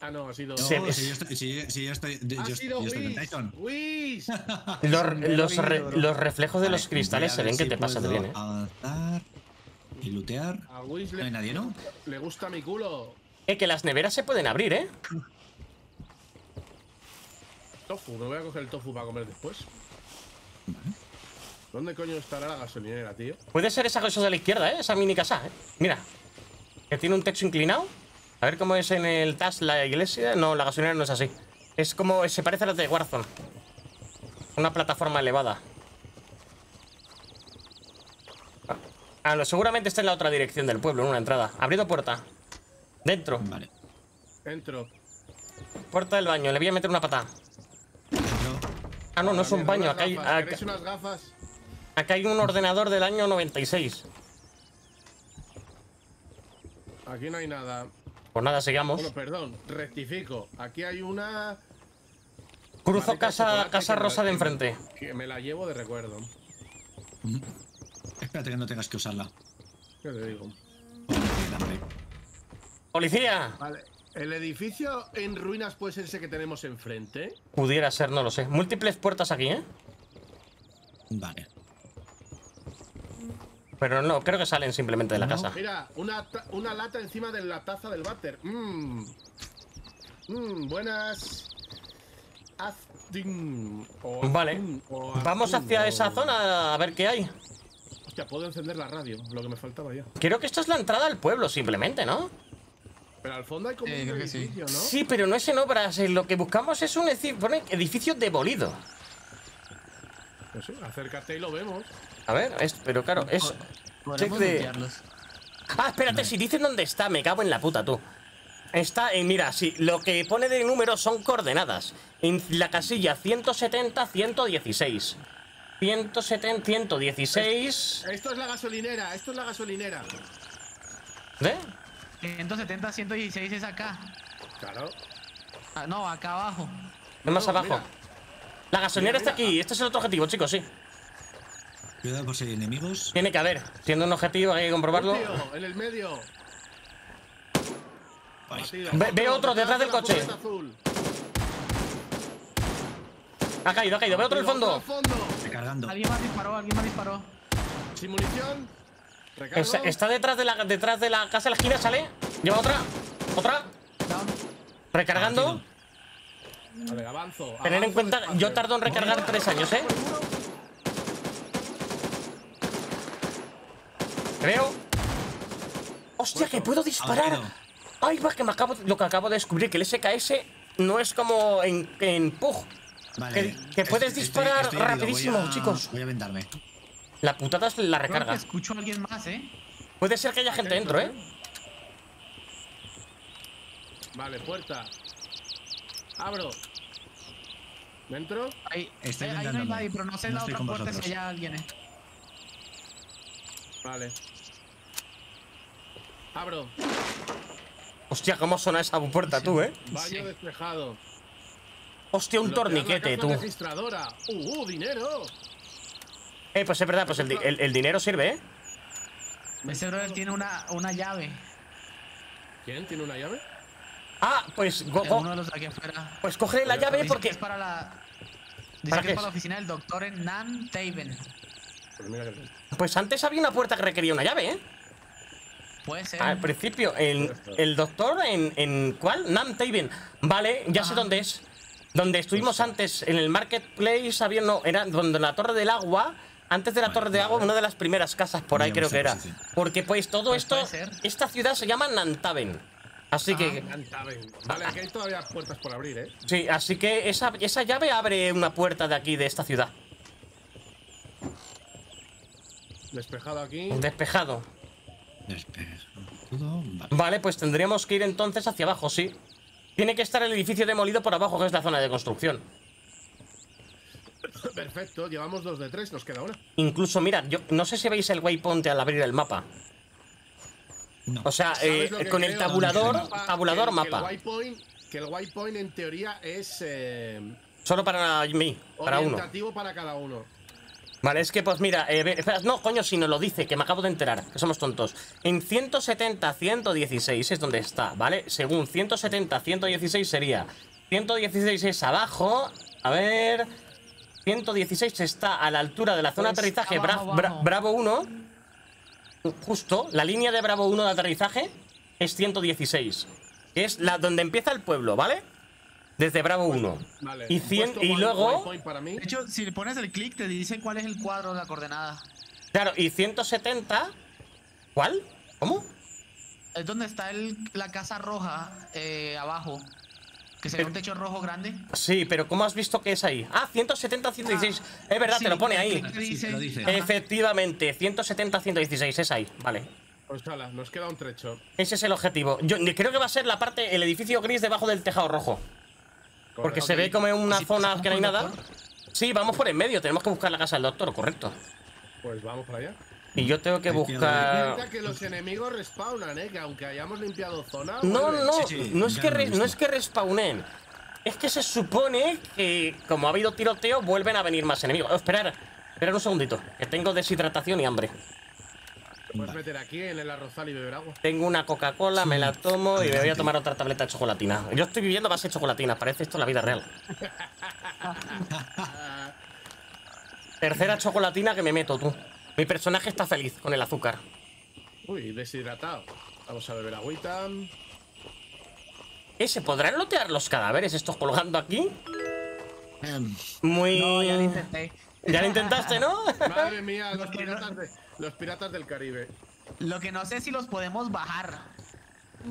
Ah, no, ha sido. No, si yo estoy, si yo- si yo estoy, yo, ha yo sido estoy con Whis. Tyson. Whis. Los, los re- los reflejos de Vale, los cristales se ven que te pasas bien, ¿eh? Avanzar y lootear. A Whis No le, hay nadie, ¿no? le gusta mi culo. Eh, que las neveras se pueden abrir, ¿eh? Tofu, me voy a coger el tofu para comer después. ¿Dónde coño estará la gasolinera, tío? Puede ser esa cosa de la izquierda, ¿eh? Esa mini casa, ¿eh? Mira. Que tiene un techo inclinado. A ver cómo es en el TAS la iglesia. No, la gasolinera no es así. Es como... Se parece a la de Warzone. Una plataforma elevada. Ah, no, seguramente está en la otra dirección del pueblo, en una entrada. Abriendo puerta. Dentro. Vale. Entro. Puerta del baño. Le voy a meter una patada. Ah, no, no es un baño. Acá hay, gafas. acá, ¿Queréis unas gafas? acá hay un ordenador del año 96. Aquí no hay nada. Pues nada, sigamos. Bueno, perdón, rectifico. Aquí hay una. Cruzo casa, casa rosa de enfrente. Que me la llevo de recuerdo. Espérate que no tengas que usarla. ¿Qué te digo? ¡Policía! Vale. El edificio en ruinas puede ser ese que tenemos enfrente. Pudiera ser, no lo sé. Múltiples puertas aquí, ¿eh? Vale. Pero no, creo que salen simplemente de la No. casa. Mira, una, una lata encima de la taza del váter. Mmm. Mmm, buenas. Aztin. O Vale. o Vamos hacia o- esa zona a ver qué hay. Hostia, puedo encender la radio, lo que me faltaba ya. Creo que esto es la entrada al pueblo, simplemente, ¿no? Pero al fondo hay como Eh, un creo que sí. edificio, ¿no? Sí, pero no es en obras. eh, Lo que buscamos es un edi- pone edificio demolido. No sé, acércate y lo vemos. A ver, es, pero claro, es. Check de-. Ah, espérate, si dicen dónde está, me cago en la puta, tú. Está en, mira, sí, lo que pone de números son coordenadas. En la casilla 170, 116. 170, 116. Esto es la gasolinera, esto es la gasolinera. ¿Eh? 170, 116 es acá. Claro. Ah, no, acá abajo. Es más No, abajo. mira. La gasolinera Mira, está aquí. Este es el otro objetivo, chicos, sí. Cuidado por si hay enemigos. Tiene que haber. Siendo un objetivo, hay que comprobarlo. Tío, en el medio. Ve- ve otro detrás del coche. Ha caído, ha caído. Ve otro en el fondo. otro al fondo. recargando. Alguien más disparó, alguien más disparó. Sin munición. Está, está detrás, de la, detrás de la casa de la esquina, sale. Lleva otra. Otra. Recargando. Vale, avanzo. Tener en cuenta, yo tardo en recargar tres años, ¿eh? Creo. Hostia, que puedo disparar. Ay, va, que me acabo, lo que acabo de descubrir, que el SKS no es como en, en PUG. Vale. Que- que puedes Estoy- disparar estoy rapidísimo, voy a- chicos. Voy a vendarme. La putada es la Creo que recarga. escucho a alguien más, ¿eh? Puede ser que haya gente dentro, ¿eh? Vale, puerta. Abro. ¿Dentro? Ahí, Estoy eh, ahí no hay nadie, pero no sé No la otra puerta si hay alguien. eh. Vale. Abro. Hostia, cómo suena esa puerta tú, ¿eh? Baño despejado. Hostia, un torniquete, tú. registradora. ¡Uh, uh, dinero! Eh, pues es verdad, pues el, el- el dinero sirve, ¿eh? Ese brother tiene una, una llave. ¿Quién tiene una llave? Ah, pues, go- go- Uno de los aquí afuera. pues coge la llave Dice que porque... es para la. Dice ¿Para que es para la oficina del doctor en Nan Taven. Pues mira que Pues antes había una puerta que requería una llave, ¿eh? Puede ser. Al principio, el, el doctor en, en ¿cuál? Namtaven. Vale, ya sé Ajá. dónde es. Donde estuvimos antes, en el marketplace, había no, era donde la torre del agua. Antes de la torre del agua, una de las primeras casas por ahí creo que era. Porque pues todo Pues esto, esta ciudad se llama Nantaven. Así que, Cantaben. Vale, aquí hay todavía puertas por abrir, ¿eh? sí, así que esa, esa llave abre una puerta de aquí, de esta ciudad. Despejado aquí. Despejado. Todo. Vale. Vale, pues tendríamos que ir entonces hacia abajo, sí. Tiene que estar el edificio demolido por abajo, que es la zona de construcción. Perfecto, llevamos dos de tres, nos queda una. Incluso, mirad, yo no sé si veis el waypoint al abrir el mapa. No. O sea, ¿Sabes eh, con el tabulador, mapa- tabulador, que mapa. Que el white point, que el white point en teoría es eh, Solo para mí, para uno. para cada uno. Vale, es que pues mira, eh, espera, no, coño, si nos lo dice, que me acabo de enterar, que somos tontos. En 170, 116 es donde está, ¿vale? Según 170, 116 sería. 116 es abajo, a ver. 116 está a la altura de la zona de Pues, aterrizaje Bra- abajo, Bra- abajo. Bravo 1. Justo, la línea de Bravo 1 de aterrizaje es 116. Que es la donde empieza el pueblo, ¿vale? Desde Bravo 1. Vale. Y, 100, puesto y luego. para mí. De hecho, si le pones el clic, te dice cuál es el cuadro de la coordenada. Claro, y 170. ¿Cuál? ¿Cómo? Es donde está el, la casa roja eh, abajo. Que sería un techo rojo grande. Sí, pero ¿cómo has visto que es ahí? Ah, 170, 116. es verdad, Sí, te lo pone ahí. Sí, lo dice. Efectivamente, 170, 116 es ahí. Vale. Pues nos queda un trecho. Ese es el objetivo. Yo creo que va a ser la parte, el edificio gris debajo del tejado rojo. Porque se ve como en una zona que no hay nada. Sí, vamos por en medio. Tenemos que buscar la casa del doctor, correcto. Pues vamos para allá. Y yo tengo que buscar. Cuenta que los enemigos respawnan, ¿eh? Que aunque hayamos limpiado zona. No, vuelven. no, Sí, sí, no es que, re- no es que respawnen. Es que se supone que, como ha habido tiroteo, vuelven a venir más enemigos. Oh, esperar, esperar un segundito, que tengo deshidratación y hambre. Puedes meter aquí en el arrozal y beber agua. Tengo una Coca-Cola, me la tomo y me voy a tomar otra tableta de chocolatina. Yo estoy viviendo a base de chocolatina, parece esto la vida real. Tercera chocolatina que me meto, tú. Mi personaje está feliz con el azúcar. Uy, deshidratado. Vamos a beber agüita. ¿Eh, ¿Se podrán lotear los cadáveres estos colgando aquí? Em, Muy... No, ya lo intenté. Ya lo intentaste, ¿no? Madre mía, piratas, de- los piratas del Caribe. Lo que no sé es si los podemos bajar.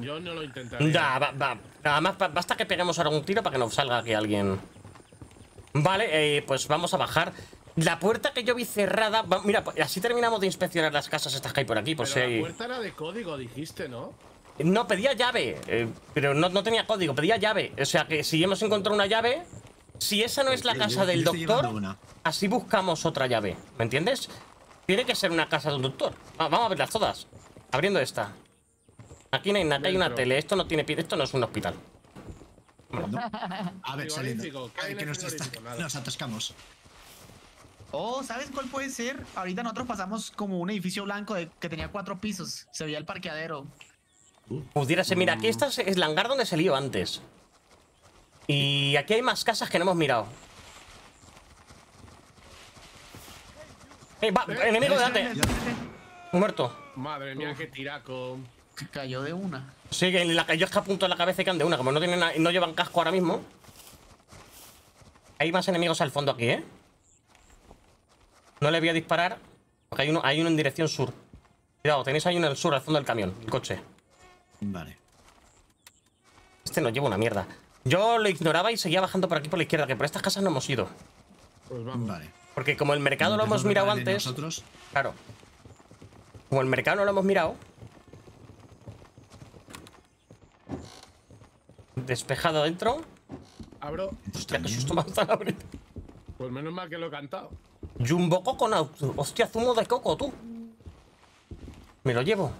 Yo no lo va, va. Nada más ba- basta que peguemos ahora un tiro para que nos salga aquí alguien. Vale, eh, pues vamos a bajar. La puerta que yo vi cerrada. va- mira, pues así terminamos de inspeccionar las casas estas que hay por aquí. Por Pero si la puerta era de código, dijiste, ¿no? No, pedía llave. eh, pero no, no tenía código, pedía llave. O sea que si hemos encontrado una llave. Si esa no es la casa del doctor, así buscamos otra llave. ¿Me entiendes? Tiene que ser una casa de un doctor. Va- vamos a verlas todas. Abriendo esta. Aquí no hay nada, aquí hay una tele. Esto no tiene pie, esto no es un hospital. no. A ver, saliendo. Frigorífico, ¿qué hay Ay, en que el nos, nos atascamos. Oh, ¿sabes cuál puede ser? Ahorita nosotros pasamos como un edificio blanco de- que tenía cuatro pisos. Se veía el parqueadero. Pudiera ser, mira, aquí está es la hangar donde se lió antes. Y aquí hay más casas que no hemos mirado. Eh, va, enemigo delante. Muerto. Madre mía, qué tiraco. Cayó de una. Sí, que la, yo es que apunto en la cabeza y can de una. Como no, tienen, no llevan casco ahora mismo. Hay más enemigos al fondo aquí, ¿eh? No le voy a disparar. Porque hay uno, hay uno en dirección sur. Cuidado, tenéis ahí uno en el sur, al fondo del camión, el coche. Vale. Este nos lleva una mierda. Yo lo ignoraba y seguía bajando por aquí por la izquierda, que por estas casas no hemos ido. Pues vamos. Vale. Porque como el mercado lo hemos mirado antes. Nosotros. Claro. Como el mercado no lo hemos mirado. Despejado dentro. Abro. Hostia, qué susto me ha. Pues menos mal que lo he cantado. Jumbo Coconut. Hostia, zumo de coco, tú. Me lo llevo.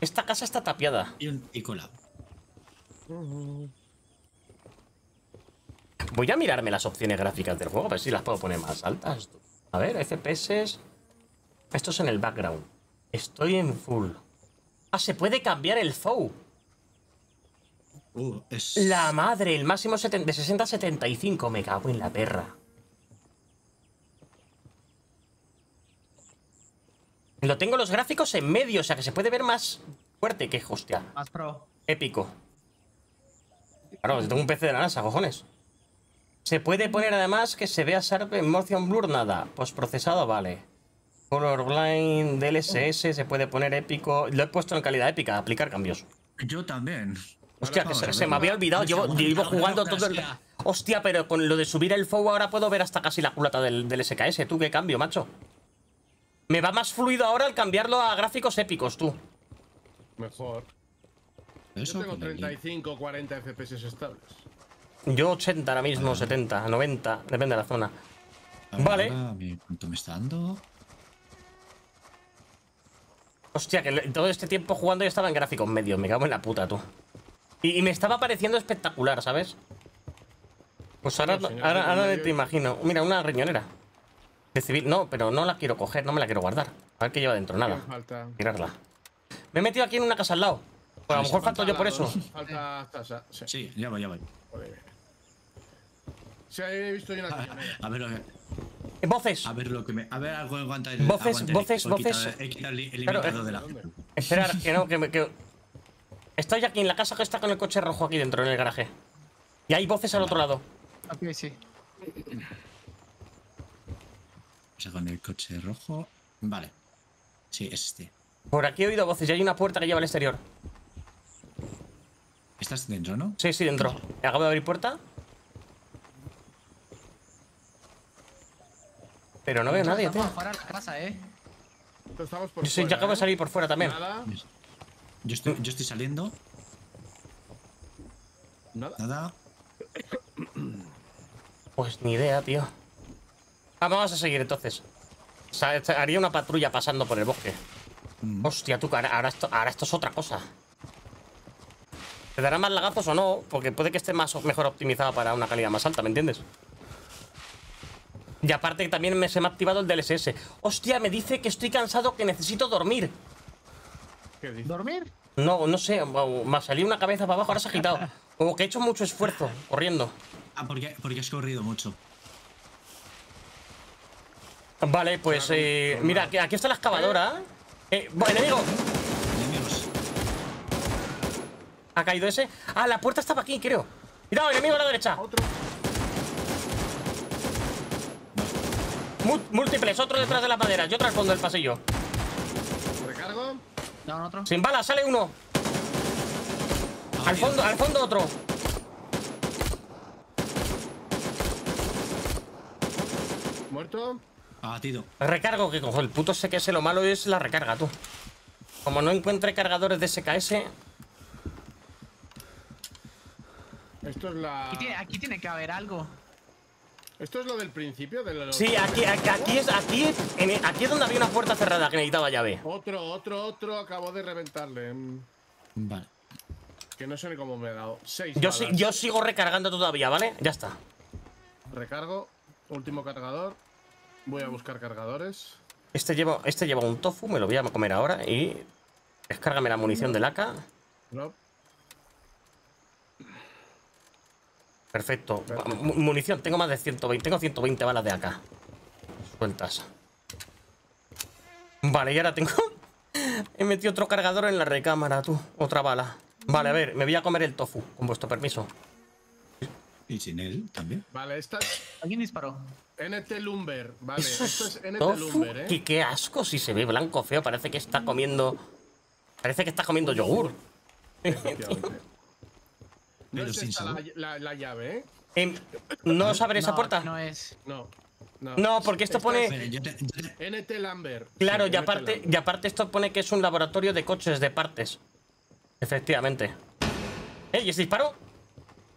Esta casa está tapiada. Y, un- y cola. Voy a mirarme las opciones gráficas del juego, a ver si las puedo poner más altas. A ver, FPS. Esto es en el background. Estoy en full. Ah, se puede cambiar el FOW. Uh, es. La madre, el máximo de 60 a 75. Me cago en la perra. Lo tengo los gráficos en medio, o sea que se puede ver más fuerte que hostia. Más pro. Épico. Claro, tengo un PC de la NASA, cojones. Se puede poner además que se vea Sharp en Motion Blur, nada. Postprocesado, vale. Colorblind, DLSS, se puede poner épico. Lo he puesto en calidad épica, aplicar cambios. Yo también. Hostia, que se, me había olvidado. Segundo, llevo jugando todo el. hostia. Pero con lo de subir el FOW ahora puedo ver hasta casi la culata del, del SKS. ¿Tú qué cambio, macho? Me va más fluido ahora al cambiarlo a gráficos épicos, tú. Mejor. Eso Yo tengo con el- 35, 40 FPS estables. Yo 80 ahora mismo, 70, 90, depende de la zona. Vale. ahora, ¿Cuánto me está dando? Hostia, que todo este tiempo jugando yo estaba en gráficos medios, me cago en la puta, tú. Y, y me estaba pareciendo espectacular, ¿sabes? Pues ahora, ahora, es ahora medio- te imagino. Mira, una riñonera. De civil. No, pero no la quiero coger, no me la quiero guardar. A ver qué lleva dentro, nada. Falta. Tirarla. Me he metido aquí en una casa al lado. Pues a lo mejor falto yo por eso. Falta tasa. Sí. Sí, ya voy, ya voy. Joder. Sí, he visto yo una A, a ver, a ver, Voces. a ver lo que me. A ver algo aguanta el. Voces, aguanta el- voces, he quitado- voces. He quitado el, el Claro, limitador eh. de la. ¿Dónde? Esperar, que no, que me. Que... Estoy aquí en la casa que está con el coche rojo aquí dentro, en el garaje. Y hay voces al otro lado. Ok, sí. O sea, con el coche rojo. Vale. Sí, es este. Por aquí he oído voces y hay una puerta que lleva al exterior. Estás dentro, ¿no? Sí, sí, dentro. Acabo de abrir puerta. Pero no veo a nadie, Estamos tío. afuera de la casa, eh. Estamos por Yo fuera, acabo de ¿eh? salir por fuera también. Nada, Yo estoy, yo estoy saliendo. nada. Nada. Pues ni idea, tío. Ah, vamos a seguir entonces. O sea, haría una patrulla pasando por el bosque. Mm. Hostia, tú, ahora, esto, ahora esto es otra cosa. ¿Te dará más lagazos o no? Porque puede que esté más mejor optimizado para una calidad más alta, ¿me entiendes? Y aparte que también me, se me ha activado el DLSS. Hostia, me dice que estoy cansado, que necesito dormir. ¿Qué? ¿Dormir? No, no sé, me ha salido una cabeza para abajo, ahora se ha agitado. Como que he hecho mucho esfuerzo corriendo. Ah, porque, porque has corrido mucho. Vale, pues eh, mira, aquí, aquí está la excavadora. Eh, bueno, enemigo, Enemigos. ha caído ese. Ah, la puerta estaba aquí, creo. Cuidado, enemigo a la derecha. Otro. Múltiples, otro detrás de las maderas y otro al fondo del pasillo. Recargo. No, otro. Sin balas, sale uno. Ah, Al fondo, al fondo otro. Muerto. Abatido. Recargo, que cojo el puto SKS, lo malo es la recarga, tú. Como no encuentre cargadores de SKS, Esto es la. Aquí tiene, aquí tiene que haber algo. Esto es lo del principio de los. Sí, aquí, aquí, aquí es aquí, en- aquí es donde había una puerta cerrada que necesitaba llave. Otro, otro, otro. Acabo de reventarle. Vale. Que no sé ni cómo me he dado. Seis. Yo, balas. si- yo sigo recargando todavía, ¿vale? Ya está. Recargo. Último cargador. Voy a buscar cargadores. Este lleva, este lleva un tofu, me lo voy a comer ahora y descárgame la munición del AK. No. Perfecto. Mu- munición, tengo más de 120, tengo 120 balas de AK. Sueltas. Vale, y ahora tengo... He metido otro cargador en la recámara, tú. Otra bala. Vale, a ver, me voy a comer el tofu, con vuestro permiso. Y sin él también. Vale, esta es ¿Alguien disparó? NT Lumber. Vale, Eso esto es NT tofu. Lumber, ¿eh? Qué, qué asco si se ve blanco feo. Parece que está comiendo... Parece que está comiendo yogur. No Pero es esta la, sabor. la- la llave, ¿eh? Em, ¿No os abre esa No, puerta? No es. No. No, No, porque esto pone- NT Lumber. Claro, Sí, y aparte, Lumber. y aparte esto pone que es un laboratorio de coches de partes. Efectivamente. ¿Eh? ¿Y ese disparo?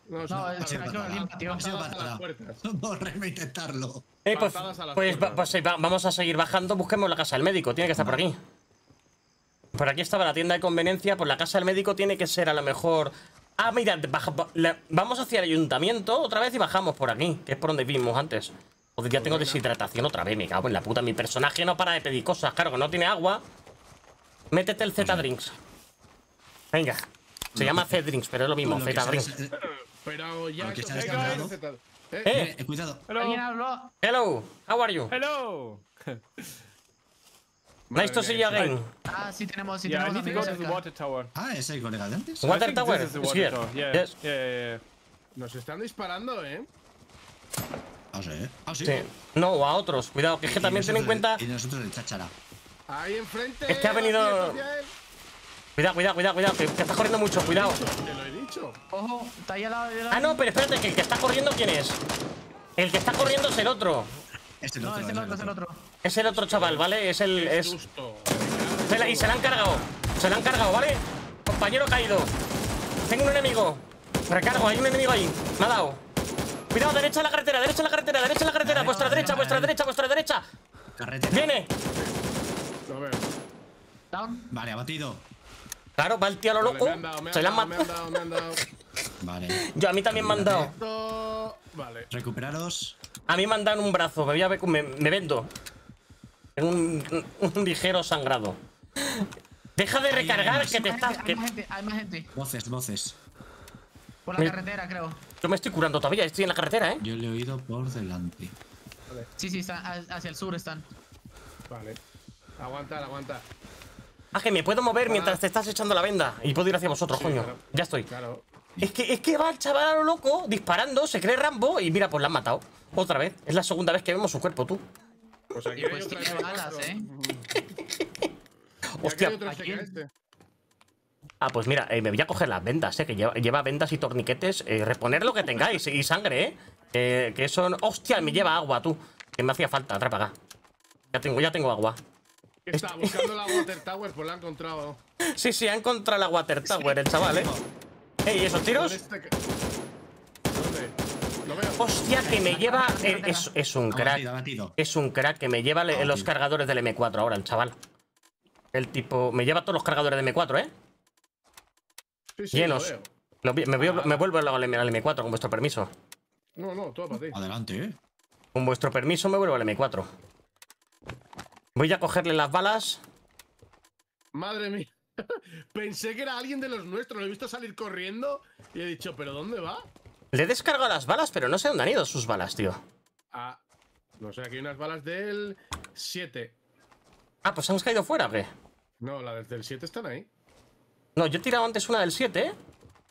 No, No, es limpia, tío. A intentarlo. Eh, pues, pues, va- pues sí, va- vamos a seguir bajando. Busquemos la casa del médico. Tiene que estar por aquí. Por aquí estaba la tienda de conveniencia. Pues la casa del médico tiene que ser a lo mejor. Ah, mira, baja- ba- la- vamos hacia el ayuntamiento otra vez y bajamos por aquí, que es por donde vimos antes. Joder, ya tengo deshidratación otra vez, me cago en la puta. Mi personaje no para de pedir cosas, claro, que no tiene agua. Métete el Z-Drinks. Venga. Se llama Z-Drinks, pero es lo mismo, Z-Drinks. Pero ya. Eh, cuidado. ¿Alguien Hello. hello, how are you? Hello. Nice to see you again. Ah, sí tenemos, sí Yeah, I tenemos need to go amigos to the cerca. water tower. Ah, es el colega de antes. Water tower is here. tower. Yeah. Yes. Yeah, yeah, yeah. Nos están disparando, ¿eh? Ah, sí. Ah, sí. Sí. No, o a otros. Cuidado, que es que también ten en cuenta. Y nosotros el cháchara. Ahí enfrente. Es que ha venido-. Cuidado, cuidado, cuidado, cuidado, que, que está corriendo mucho, cuidado. Te lo he dicho. Ojo, está ahí al lado de la... Ah, no, pero espérate, que el que está corriendo, ¿quién es? El que está corriendo es el otro. Es el No, otro. es el otro, es el otro. Es el otro chaval, ¿vale? Es el. Es, susto. se la- y se la han cargado. Se la han cargado, ¿vale? Compañero caído. Tengo un enemigo. Recargo, hay un enemigo ahí. Me ha dado. Cuidado, derecha a la carretera, derecha a la carretera, derecha a la carretera. Vuestra derecha, vuestra derecha, vuestra derecha. Carretera. Viene. Lo veo. Down. Vale, abatido. Claro, va el tío a lo Vale, loco. me han dado, me han Se la dado, me han matado. dado, me han dado. Vale. Yo, a mí también me han dado. Esto- Vale. Recuperaros. A mí me han dado un brazo. Me, voy a ver- me, me vendo. En un, un ligero sangrado. Deja de Hay recargar que te Hay estás. gente, que- hay más gente, hay más gente. Voces, voces. Por la Me- carretera, creo. Yo me estoy curando todavía, estoy en la carretera, ¿eh? Yo le he oído por delante. Sí, sí, están, ha- hacia el sur están. Vale. Aguanta, aguanta. Ah, que me puedo mover mientras te estás echando la venda. Y puedo ir hacia vosotros, Sí, coño. claro. Ya estoy. Claro. Es que, es que va el chaval a lo loco, disparando, se cree Rambo y mira, pues la han matado. Otra vez. Es la segunda vez que vemos su cuerpo, tú. Pues aquí Y hay pues otra balas, ¿eh? Y aquí Hostia. hay otro Aquí. este. Ah, pues mira, eh, me voy a coger las vendas, ¿eh? Que lleva, lleva vendas y torniquetes. Eh, reponer lo que tengáis y sangre, ¿eh? Eh, que son. ¡Hostia! Me lleva agua, tú. Que me hacía falta, atrapa acá. Ya tengo, ya tengo agua. ¿Qué está? Buscando la Water Tower, pues la ha encontrado. Sí, sí, ha encontrado la Water Tower, el chaval, ¿eh? Ey, ¿y esos tiros? Con este que- ¿Dónde? Lo veo. Hostia, que me lleva. Es, es un crack. Es un crack que me lleva le- los cargadores del M4 ahora, el chaval. El tipo. Me lleva todos los cargadores de M4, ¿eh? Sí, sí, Llenos. lo me, voy- me vuelvo al M4, con vuestro permiso. No, no, todo para ti. Adelante, eh. Con vuestro permiso me vuelvo al M4. Voy a cogerle las balas. Madre mía. Pensé que era alguien de los nuestros. Lo he visto salir corriendo y he dicho, ¿pero dónde va? Le he descargado las balas, pero no sé dónde han ido sus balas, tío. Ah, no sé, aquí hay unas balas del 7. Ah, pues han caído fuera, ¿o qué? No, las del 7 están ahí. No, yo he tirado antes una del 7, ¿eh?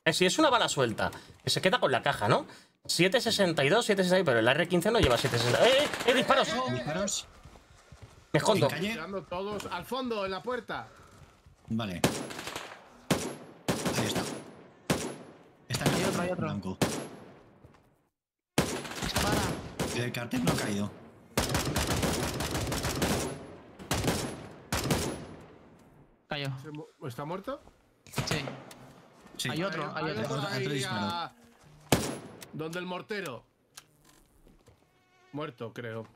Eh, si es una bala suelta, que se queda con la caja, ¿no? 762, 762, pero el R15 no lleva 762. ¡Eh, eh, eh! ¡Disparos! Disparos. Me escondo. Tirando todos al fondo, en la puerta. Vale. Ahí está. Está Hay otro, hay otro. blanco. Dispara. El cartel no ha caído. Cayó. ¿Se mu- ¿Está muerto? Sí. Sí. Hay otro, hay otro. otro Otro disparo. a- Donde el mortero. Muerto, creo.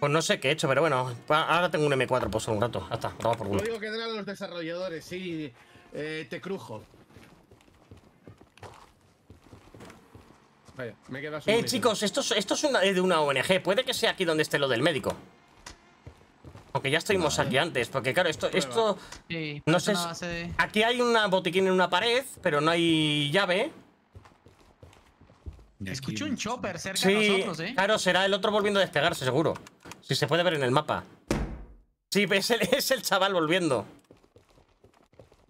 Pues no sé qué he hecho, pero bueno. Ahora tengo un M4 por solo un rato. Ya está, toma por Lo culo. digo que eran los desarrolladores, sí. Eh, te crujo. Vaya, me queda Eh, chicos, esto es, esto es una- de una ONG. Puede que sea aquí donde esté lo del médico. Aunque ya estuvimos aquí antes, porque claro, esto, esto. Sí. No sé de- Aquí hay una botiquín en una pared, pero no hay llave. Escuché un chopper cerca Sí, de nosotros, ¿eh? claro, será el otro volviendo a despegarse, seguro. Si se puede ver en el mapa. Sí, es el, es el chaval volviendo.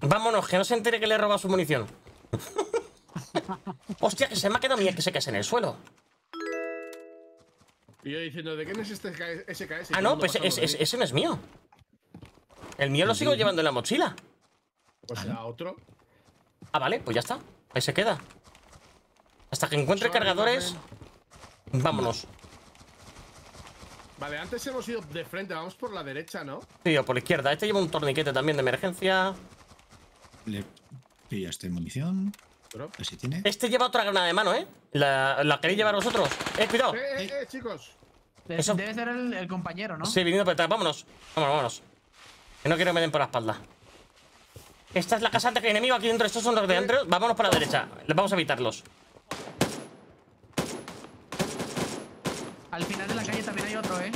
Vámonos, que no se entere que le he robado su munición. Hostia, que se me ha quedado mi SKS en el suelo. Y yo diciendo, ¿de quién es este SKS? Ah, no, pues ese, ese- ese no es mío. El mío lo sigo llevando en la mochila. Pues será otro. Ah, vale, pues ya está. Ahí se queda. Hasta que encuentre Sorry, cargadores. Vámonos. Vale, antes hemos ido de frente, vamos por la derecha, ¿no? Sí, o por la izquierda. Este lleva un torniquete también de emergencia. Le pillaste munición. Si tiene. Este lleva otra granada de mano, ¿eh? ¿La, la queréis llevar vosotros? ¡Eh, cuidado! Eh, eh, eh, chicos. Debe, Eso- debe ser el, el compañero, ¿no? Sí, viniendo por detrás. Vámonos. Vámonos, vámonos. Que no quiero que me den por la espalda. Esta es la casa de enemigo aquí dentro. Estos son los de dentro. Vámonos por la derecha. Les vamos a evitarlos. Al final de la calle también hay otro, ¿eh?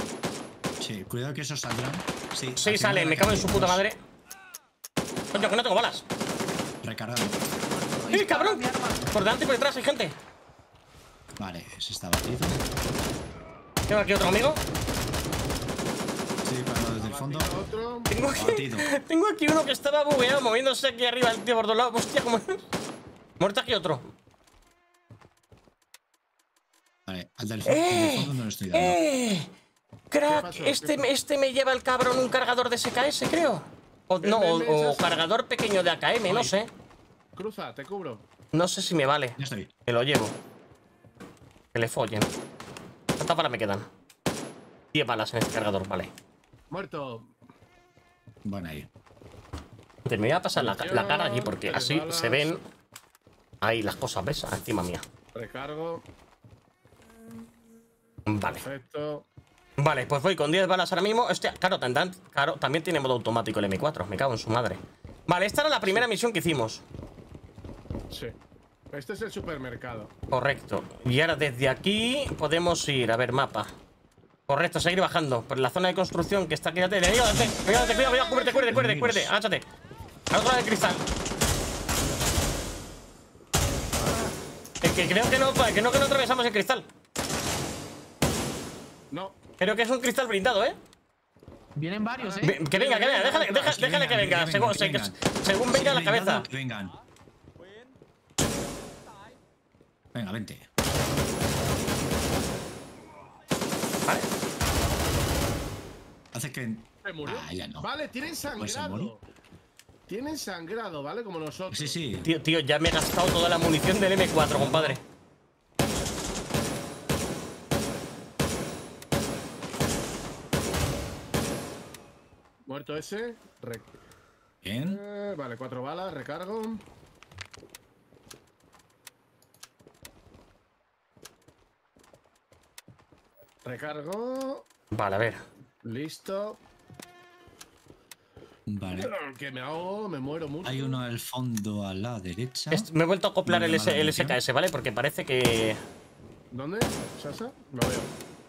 Sí, cuidado que esos saldrán. Sí, sale. Me cago en su puta dos. madre. Coño, que no tengo balas. Recargado. ¡Eh, cabrón! Por delante y por detrás hay gente. Vale, ese está batido. Tengo aquí otro amigo. Sí, para desde el fondo. Tengo aquí, Batido. tengo aquí uno que estaba bugueado, moviéndose aquí arriba el tío por todos lados. Hostia, como. Muerto aquí otro. Vale, al del, del fondo no le estoy dando. ¡Eh! ¿Qué Crack, este, ¿Qué este me lleva el cabrón un cargador de SKS, creo. O, no, o, cargador pequeño de AKM, no sé. Cruza, te cubro. No sé si me vale. Ya estoy. Que lo llevo. Que le follen. ¿Cuántas balas me quedan? 10 balas en este cargador, vale. Muerto. Bueno, ahí. Te me voy a pasar la, la cara allí porque así balas. se ven ahí las cosas, ¿ves? Encima mía. Recargo. Vale. Perfecto. Vale, pues voy con 10 balas ahora mismo. Hostia, claro, tendrán- claro, también tiene modo automático el M4. Me cago en su madre. Vale, esta era la primera misión que hicimos. Sí. Este es el supermercado. Correcto. Y ahora desde aquí podemos ir. A ver, mapa. Correcto, seguir bajando. Por la zona de construcción que está aquí. Cuidado, cuidado, cuidado, cuidado, cuidado, cúbrete, cúbrete, cúbrete, cúbrete. Agáchate. Al otro lado del cristal. Es que creo que no, que no, que no atravesamos el cristal. Creo que es un cristal blindado, ¿eh? Vienen varios, ¿eh? Que venga, que venga, déjale, déjale, Que déjale que vengan, venga. que Según, que vengan. según venga a la cabeza. que vengan. Venga, vente. Vale. Hace que. Ah, ya no. Vale, tienen sangrado. tienen sangrado, ¿vale? Como nosotros. Sí, sí. Tío, tío, ya me he gastado toda la munición del M4, compadre. Muerto ese. Re- Bien. eh, vale, cuatro balas, recargo. Recargo. Vale, a ver. Listo. Vale. Que me hago, me muero mucho. Hay uno al fondo a la derecha. Est- me he vuelto a acoplar el, el. SKS, ¿vale? Porque parece que ¿Dónde? ¿Sasa? Lo veo.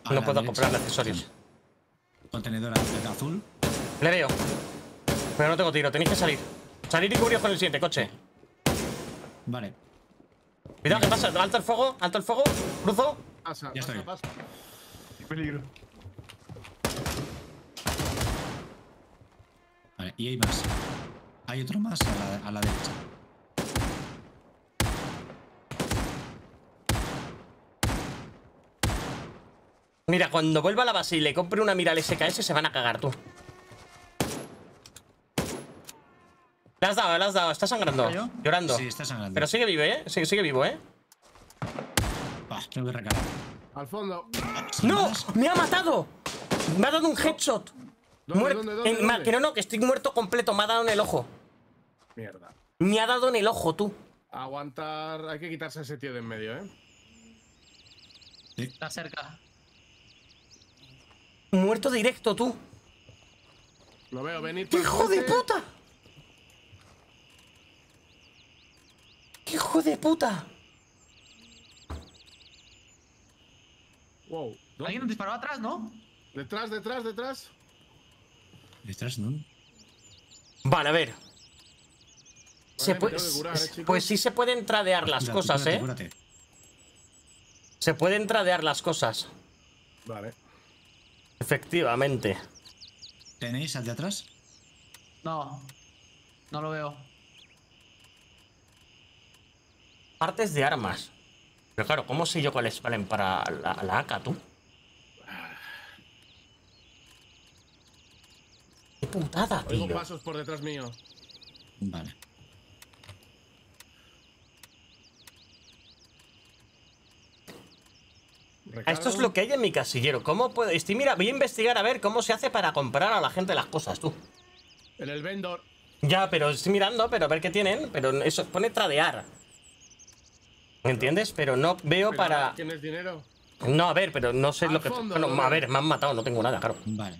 A no puedo acoplar accesorios. Contenedor azul. Le veo. Pero no tengo tiro, tenéis que salir. Salir y cubrir con el siguiente coche. Vale. Cuidado, ¿qué pasa? Alto el fuego, alto el fuego. Cruzo. Pasa, Ya pasa, estoy. pasa. Vale, y hay más. Hay otro más a la, a la derecha. Mira, cuando vuelva a la base y le compre una mira al SKS, se van a cagar tú. Le has dado, le has dado, está sangrando. Llorando. Sí, está sangrando. Pero sigue vivo, ¿eh? Sigue, sigue vivo, ¿eh? Tengo que recargar. Al fondo. ¡No! ¡Me ha matado! Me ha dado un headshot. ¿Dónde, dónde, dónde, en- ma- dónde? Que no, no, que estoy muerto completo. Me ha dado en el ojo. Mierda. Me ha dado en el ojo, tú. Aguantar. Hay que quitarse ese tío de en medio, ¿eh? Está cerca. Muerto directo, tú. Lo veo venir. ¡Hijo de puta! ¡Hijo de puta! Wow. ¿dónde? Alguien nos disparó atrás, ¿no? Detrás, detrás, detrás. Detrás, ¿no? Vale, a ver. Se puede- curar, ¿eh, pues sí se pueden tradear las Cúrate, cosas, cúrate, ¿eh? cúrate. Se pueden tradear las cosas. Vale. Efectivamente. ¿Tenéis al de atrás? No. No lo veo. Partes de armas. Pero claro, ¿cómo sé yo cuáles valen para la, la AK, tú? ¡Qué putada, Oigo tío! pasos por detrás mío. Vale. Ah, Esto es lo que hay en mi casillero. ¿Cómo puedo...? Estoy, mira, voy a investigar a ver cómo se hace para comprar a la gente las cosas, tú. En el vendor. Ya, pero estoy mirando, pero a ver qué tienen. Pero eso pone tradear. ¿Me entiendes? Pero no veo Pero para. ¿Tienes dinero? No, a ver, pero no sé Al lo que. fondo, Bueno, ¿no? a ver, me han matado, no tengo nada, claro. Vale.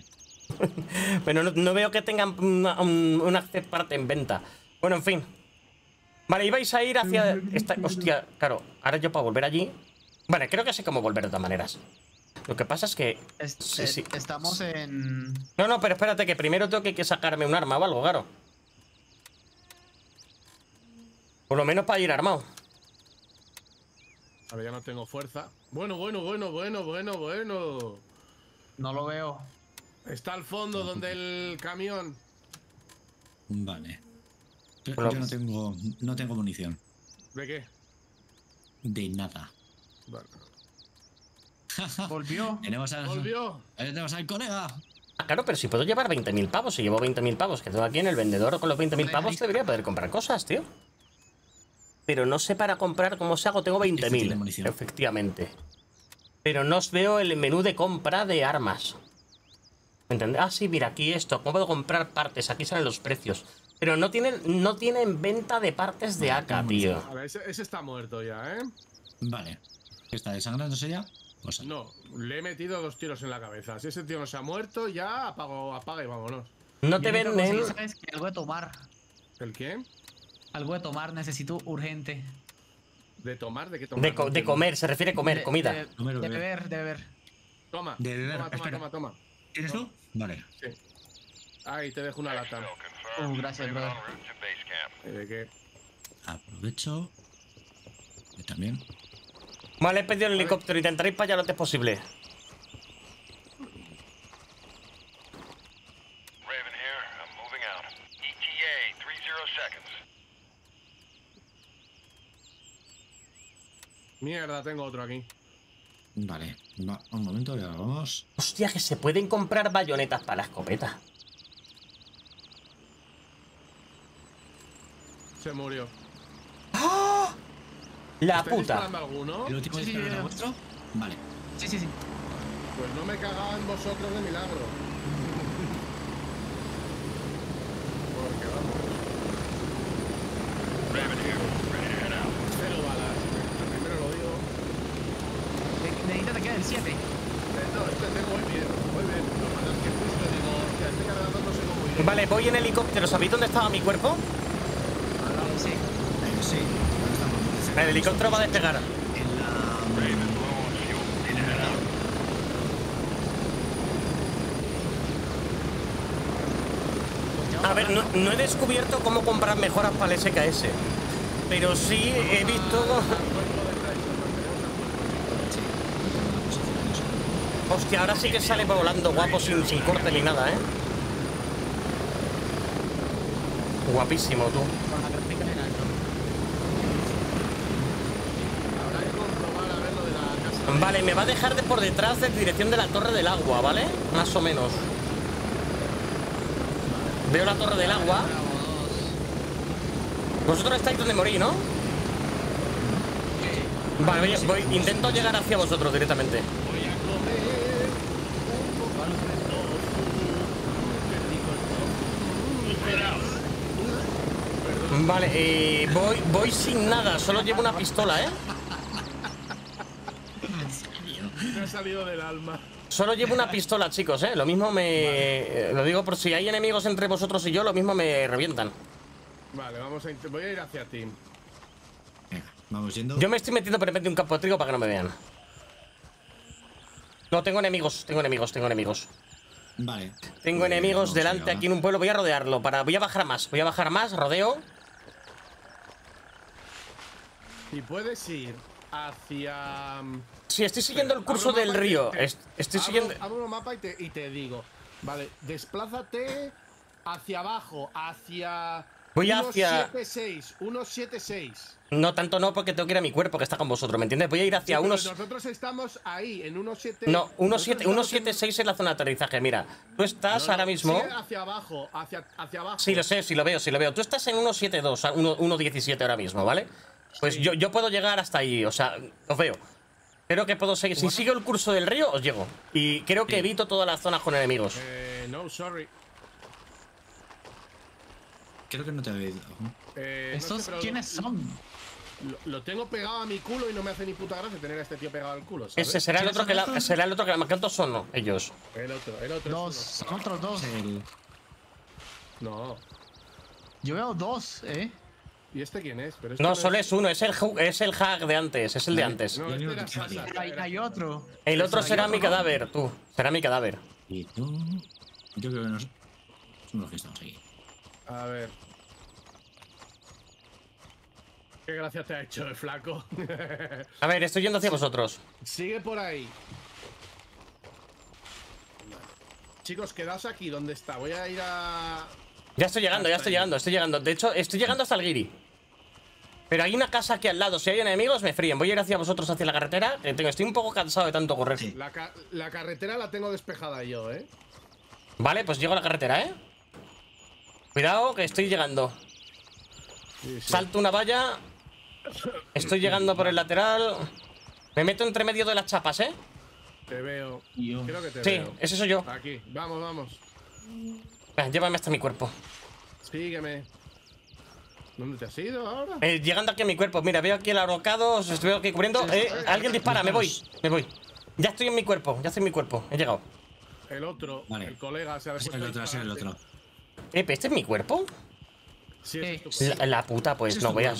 Pero no, no veo que tengan una, un, una parte en venta. Bueno, en fin. Vale, ibais a ir hacia. Esta, hostia, claro, ahora yo para volver allí. Vale, creo que sé cómo volver de todas maneras. Lo que pasa es que. Es- Sí, sí. Estamos en. No, no, pero espérate, que primero tengo que, que sacarme un arma o algo, claro. Por lo menos para ir armado. A ver, ya no tengo fuerza. Bueno, bueno, bueno, bueno, bueno, bueno. No lo veo. Está al fondo donde el camión. Vale. Yo, no tengo. No tengo munición. ¿De qué? De nada. Vale. Volvió. Tenemos al. Volvió. Ahí tenemos al colega. Ah, claro, pero si puedo llevar 20.000 pavos, si llevo 20.000 pavos que tengo aquí en el vendedor con los 20.000 pavos, debería poder comprar cosas, tío. Pero no sé para comprar cómo se hago, tengo Este tiene 20.000, munición. efectivamente. Pero no os veo el menú de compra de armas. ¿Me entendés? Ah, sí, mira, aquí esto, ¿cómo puedo comprar partes? Aquí salen los precios. Pero no tienen, no tienen venta de partes de AK, tío. A ver, ese, ese está muerto ya, ¿eh? Vvale. ¿Qué está desangrándose ya? Pues No, le he metido dos tiros en la cabeza. Si ese tío no se ha muerto, ya apago, apaga y vámonos. No te venden... ¿Sabes qué? Algo de tomar. ¿El qué? Algo de tomar necesito urgente. ¿De tomar? ¿De qué tomar? De, co- de comer, se refiere a comer, De- comida. De, o de beber. de beber. Toma. De beber, Toma, toma, espera. toma, toma. ¿Tienes tú? Vale. Sí. Ahí te dejo una lata. Uh, gracias, brother. en route to base camp. ¿Y ¿De qué? Aprovecho. Yo también. Vale, he pedido el helicóptero, intentaré ir para allá lo antes posible. Raven here. I'm moving out. ETA 30 seconds. Mierda, tengo otro aquí. Vale. Va, un momento, ya vamos. Hostia, que se pueden comprar bayonetas para la escopeta. Se murió. La ¿Estáis puta. alguno? ¿El último Sí, sí, era vuestro? Vale. Sí, sí, sí. Pues no me cagaba en vosotros de milagro. Porque vamos. Raven here. Ready to head out. Cero balas. Primero lo digo. Ne- Necesito que quede el 7. Eh, No, este tengo muy bien. Muy bien. Lo que pasa es que justo digo, hostia, este cargador no sé cómo ir. Vale, voy en helicóptero. ¿Sabéis dónde estaba mi cuerpo? Sí. Eh, sí. El helicóptero va a despegar. A ver, no, no he descubierto cómo comprar mejoras para el SKS. Pero sí he visto... Hostia, ahora sí que sale volando guapo sin, sin corte ni nada, ¿eh? Guapísimo, tú. Con la gráfica en alto. Habrá que comprobar a ver lo de la casa. Vale, me va a dejar de por detrás de dirección de la Torre del Agua, ¿vale? Más o menos. Veo la Torre del Agua. Vosotros estáis donde morí, ¿no? Vale, voy, voy- intento llegar hacia vosotros directamente. Voy a comer un poco de tofu. Qué rico el tofu. Vale, eh, voy, voy sin nada, solo llevo una pistola, ¿eh? Me ha salido del alma. Solo llevo una pistola, chicos, ¿eh? Lo mismo me... eh, Lo digo por si hay enemigos entre vosotros y yo, lo mismo me revientan. Vale, vamos a int- voy a ir hacia ti. Venga, vamos yendo. Yo me estoy metiendo por de un campo de trigo para que no me vean. No, tengo enemigos, tengo enemigos, tengo enemigos. Vale. Tengo Pues enemigos delante aquí en un pueblo. Voy a rodearlo. Para... Voy a bajar más. Voy a bajar más. Rodeo. Y puedes ir hacia. mm, Sí, estoy siguiendo el curso del río. te- Estoy abro- siguiendo. Abro un mapa y te, y te digo. Vale, desplázate hacia abajo, hacia. Voy hacia- 176, 176. No, tanto no, porque tengo que ir a mi cuerpo que está con vosotros, ¿me entiendes? Voy a ir hacia Sí, unos. Nosotros estamos ahí, en 17. No, nosotros 1.7 estamos en- 1.76 es la zona de aterrizaje. Mira, tú estás No, no, ahora mismo. sigue hacia abajo, hacia, hacia abajo. Sí, lo sé, sí lo veo, sí lo veo. Tú estás en 1.72, a 1 1.17 ahora mismo, ¿vale? Pues yo, yo puedo llegar hasta ahí, o sea, os veo. Creo que puedo seguir. Si sigo el curso del río, os llego. Y creo que evito todas las zonas con enemigos. Eh, no, sorry. Creo que no te había ido. Eh, no sé, ¿Estos pero quiénes son? Lo, lo tengo pegado a mi culo y no me hace ni puta gracia tener a este tío pegado al culo, ¿sabes? Ese será el ¿Quiénes otro que la, será el otro que la ¿Cuántos son no? ellos? El otro, el otro. Dos, son otros dos. El-. No. Yo veo dos, ¿eh? ¿Y este quién es? Pero este No, solo es uno, es el, es el hack de antes, es el de antes. No, este no era Hay, otro. El otro será mi ¿no? cadáver, tú. Será mi cadáver. y tú- Yo creo que nos. Son los que estamos aquí. A ver. Qué gracia te ha hecho el flaco. A ver, estoy yendo hacia vosotros. Sigue por ahí. Chicos, quedaos aquí donde está. Voy a ir a. Ya estoy llegando, ya estoy llegando, estoy llegando. De hecho, estoy llegando hasta el Giri. Pero hay una casa aquí al lado. Si hay enemigos, me fríen. Voy a ir hacia vosotros, hacia la carretera. Estoy un poco cansado de tanto correr. Sí. La, ca- la carretera la tengo despejada yo, ¿eh? Vale, pues llego a la carretera, ¿eh? Cuidado, que estoy llegando. Sí, sí. Salto una valla. Estoy llegando por el lateral. Me meto entre medio de las chapas, ¿eh? Te veo. Yo. Creo que te Sí, veo. ese soy yo. Aquí, vamos, vamos. Venga, llévame hasta mi cuerpo. Sígueme. ¿Dónde te has ido ahora? Eh, llegando aquí a mi cuerpo, mira, veo aquí el ahorcado, os estoy aquí cubriendo. Eh, alguien dispara, me voy, me voy. Ya estoy en mi cuerpo, ya estoy en mi cuerpo, he llegado. El otro, Vale. el colega, se ha Es el a otro, es el otro. Eh, ¿pero ¿este es mi cuerpo? Sí, Sí. La, la puta, pues no voy a.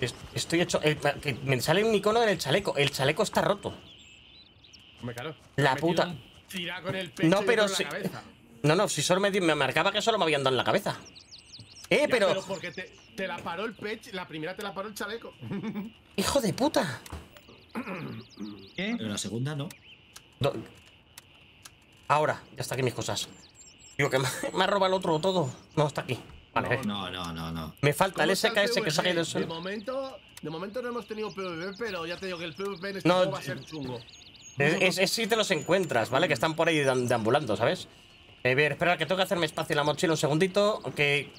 es- Estoy hecho. el- que me sale un icono en el chaleco. El chaleco está roto. La Me ha metido puta. Tira con el pecho No, pero la cabeza. No, no, si solo me marcaba que solo me habían dado en la cabeza. Eh, Ya, pero. porque te, te la paró el pecho, la primera te la paró el chaleco. ¡Hijo de puta! ¿Qué? Pero la segunda no. Do- Ahora, ya está aquí mis cosas. Digo que me, me ha robado el otro todo. No, está aquí. Vale, eh. No, no, no, no. Me falta el ¿Cómo está SKS que se ha caído del PvP? De suelo. momento, de momento no hemos tenido PvP, pero ya te digo que el PvP en este No, juego va a ser chungo. Es, es- es si te los encuentras, ¿vale? Que están por ahí deam- deambulando, ¿sabes? Eh, ver, espera, que tengo que hacerme espacio en la mochila un segundito. Que.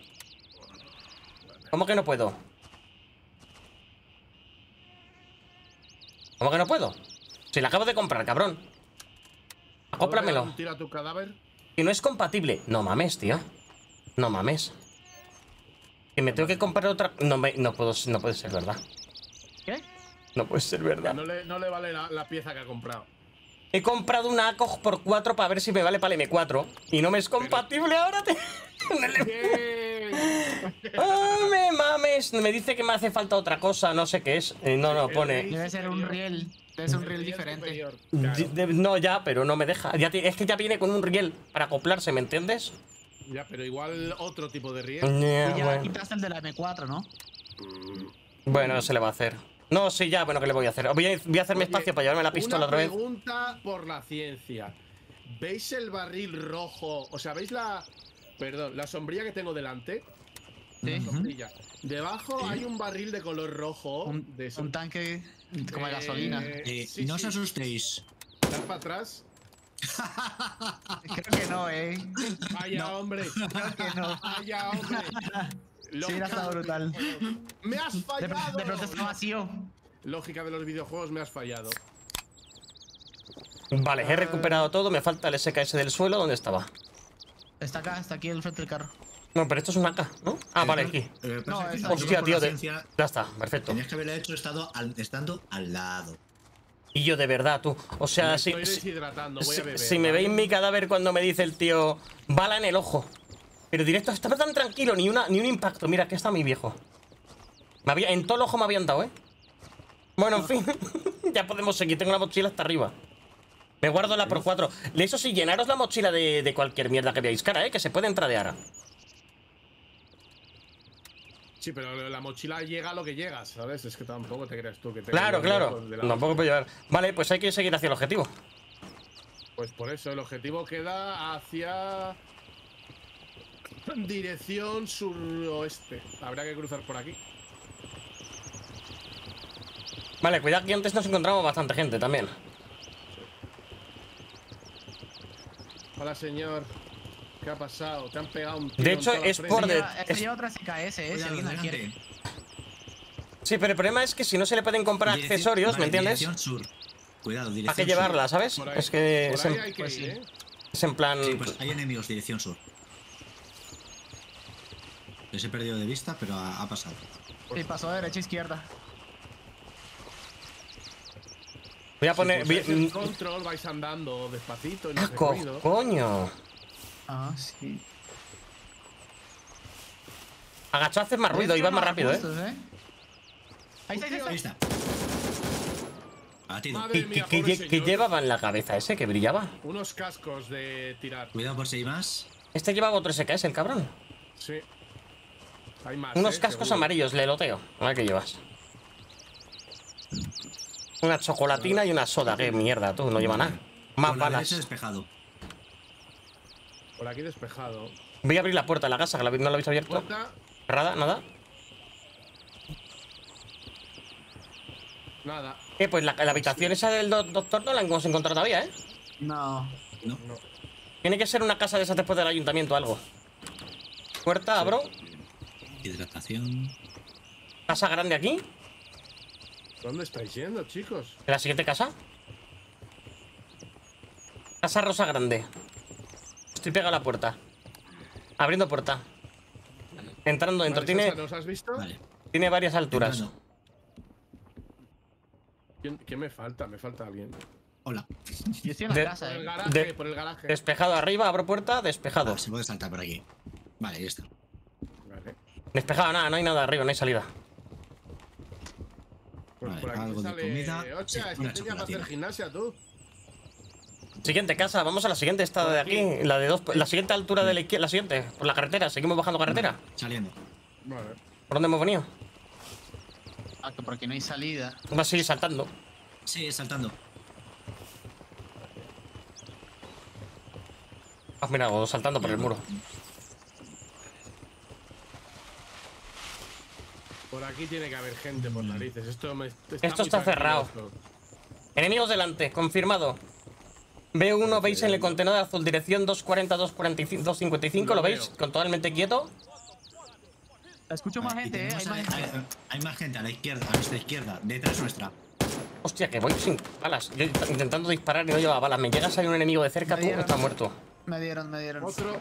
¿Cómo que no puedo? ¿Cómo que no puedo? Si la acabo de comprar, cabrón. Acóplamelo. Tira tu cadáver. Que no es compatible. No mames, tío. No mames. Que me tengo que comprar otra. No, me- no puedo, no puede ser verdad. ¿Qué? No puede ser verdad. No le, no le vale la, la pieza que ha comprado. He comprado una ACOG por 4 para ver si me vale para el M4. Y no me es compatible ahora. Te... ¡Ah, me mames! Me dice que me hace falta otra cosa, no sé qué es. Eh, no, no, pone. Debe ser un riel. Debe ser un riel El diferente. Di- Claro. No, ya, pero no me deja. Ya es que ya viene con un riel para acoplarse, ¿me entiendes? Ya, pero igual otro tipo de riel. Ya, Y ya bueno. quitaste el de la M4, ¿no? Bueno, no se le va a hacer. No, sí, ya, bueno, ¿qué le voy a hacer? Voy a, voy a hacerme Oye, espacio para llevarme la pistola otra vez. pregunta por la ciencia. ¿Veis el barril rojo? O sea, ¿veis la. Perdón, la sombrilla que tengo delante? Sí. Sombrilla. Debajo hay un barril de color rojo. Un, de un tanque como de gasolina. Eh, sí, no sí. os asustéis. ¿Das para atrás? Creo que no, eh. Vaya, hombre. Creo que no. Vaya, hombre. Sí, era estado brutal. Me has fallado. de pronto está vacío. Lógica de los videojuegos, me has fallado. Vale, he recuperado todo, me falta el SKS del suelo, ¿dónde estaba? Está acá, está aquí al frente del carro. No, pero esto es una AK, ¿no? Ah, vale, aquí. Eh, No, yo Hostia, tío, ya está, perfecto. Tenías que haberlo hecho estado al- estando al lado. Y yo de verdad, tú. O sea, me si, estoy si, deshidratando, voy si- a beber. si me ¿vale? veis mi cadáver cuando me dice el tío, bala en el ojo. Pero directo, estaba tan tranquilo, ni, una, ni un impacto. Mira, aquí está mi viejo. Me había, en todo el ojo me habían dado, ¿eh? Bueno, en fin, ya podemos seguir. Tengo la mochila hasta arriba. Me guardo la Pro 4. Eso sí, llenaros la mochila de, de cualquier mierda que veáis cara, ¿eh? Que se puede entradear. Sí, pero la mochila llega a lo que llega, ¿sabes? Es que tampoco te creas tú que te Claro, claro. de Tampoco puedo llevar. Vale, pues hay que seguir hacia el objetivo. Pues por eso, el objetivo queda hacia. Dirección suroeste. Habrá que cruzar por aquí. Vale, cuidado que antes nos encontramos bastante gente también. Hola, señor. ¿Qué ha pasado? Te han pegado un tiro De hecho, es por de- lleva, este es- otra SKS, eh, si alguien la quiere. Sí, pero el problema es que si no se le pueden comprar Dirección- accesorios, vale, ¿me entiendes? Dirección sur. Cuidado, dirección ¿Para qué sur. llevarla, sabes? Ahí- Es que es en, hay que pues ir. ¿eh? es en plan. Sí, pues hay enemigos, dirección sur. Les he perdido de vista, pero ha, ha pasado. Sí, pasó de derecha a izquierda. Voy a poner. Si pulsáis voy- el control vais andando despacito, no ¡Ah, hace co- ruido. coño! Ah, sí. Agachado haces más ruido y vas más rápido, ¿eh? Justos, Ahí está, ahí está, Ahí está. ¿Qué, mía, qué- llevaba en la cabeza ese que brillaba? Unos cascos de tirar. Cuidado por si hay más. Este llevaba otro SKS, el cabrón. Sí. Hay más. Unos ¿eh? cascos Seguro. amarillos, le loteo. A ver qué llevas. Una chocolatina y una soda. Qué mierda, tú, no lleva nada. Más Por la balas. despejado. Por aquí despejado. Voy a abrir la puerta de la casa, que la- no la habéis abierto. Puerta. Cerrada, nada. Nada. Eh, pues la, la habitación esa del do- doctor no la hemos encontrado todavía, ¿eh? No. No. Tiene que ser una casa de esas después del ayuntamiento o algo. Puerta, abro. Hidratación. Casa grande aquí. ¿Dónde estáis yendo, chicos? ¿En la siguiente casa? Casa rosa grande. Estoy pegado a la puerta. Abriendo puerta. Entrando dentro. Vale, Tiene, Sasa, ¿Nos has visto? Vale. tiene varias alturas. Entrando. ¿Quién, quién me falta? Me falta alguien. Hola. Yo estoy en la De- casa, Por el eh. garaje, De- por el garaje. Despejado arriba, abro puerta, despejado. Ah, se puede saltar por aquí. Vale, ahí está. Vale. Despejado, nada, no hay nada arriba, no hay salida. Pues Vale, por aquí algo de sale... comida. Hostia, Sí, es que para hacer gimnasia tú. Siguiente casa, vamos a la siguiente, esta de aquí. La de dos, la siguiente altura de la izquierda, la siguiente, por la carretera. Seguimos bajando carretera. Saliendo. Vale. ¿Por dónde hemos venido? Ah, que porque no hay salida. Vamos a seguir saltando. Sí, saltando. Ah, mira, o saltando por el muro. Por aquí tiene que haber gente por narices. Esto, me, Esto muy está cerrado. esto. Enemigos delante, confirmado. B1, veis en el contenedor azul, dirección 240, 245, 255, ¿lo Lo veis? Con totalmente quieto. Escucho más gente, eh. Hay más a- gente. hay, hay más gente a la izquierda, a nuestra izquierda, detrás nuestra. Hostia, que voy sin balas. Yo intentando disparar y no lleva balas. Me llega a salir un enemigo de cerca, tú dieron. está muerto. Me dieron, me dieron. Otro.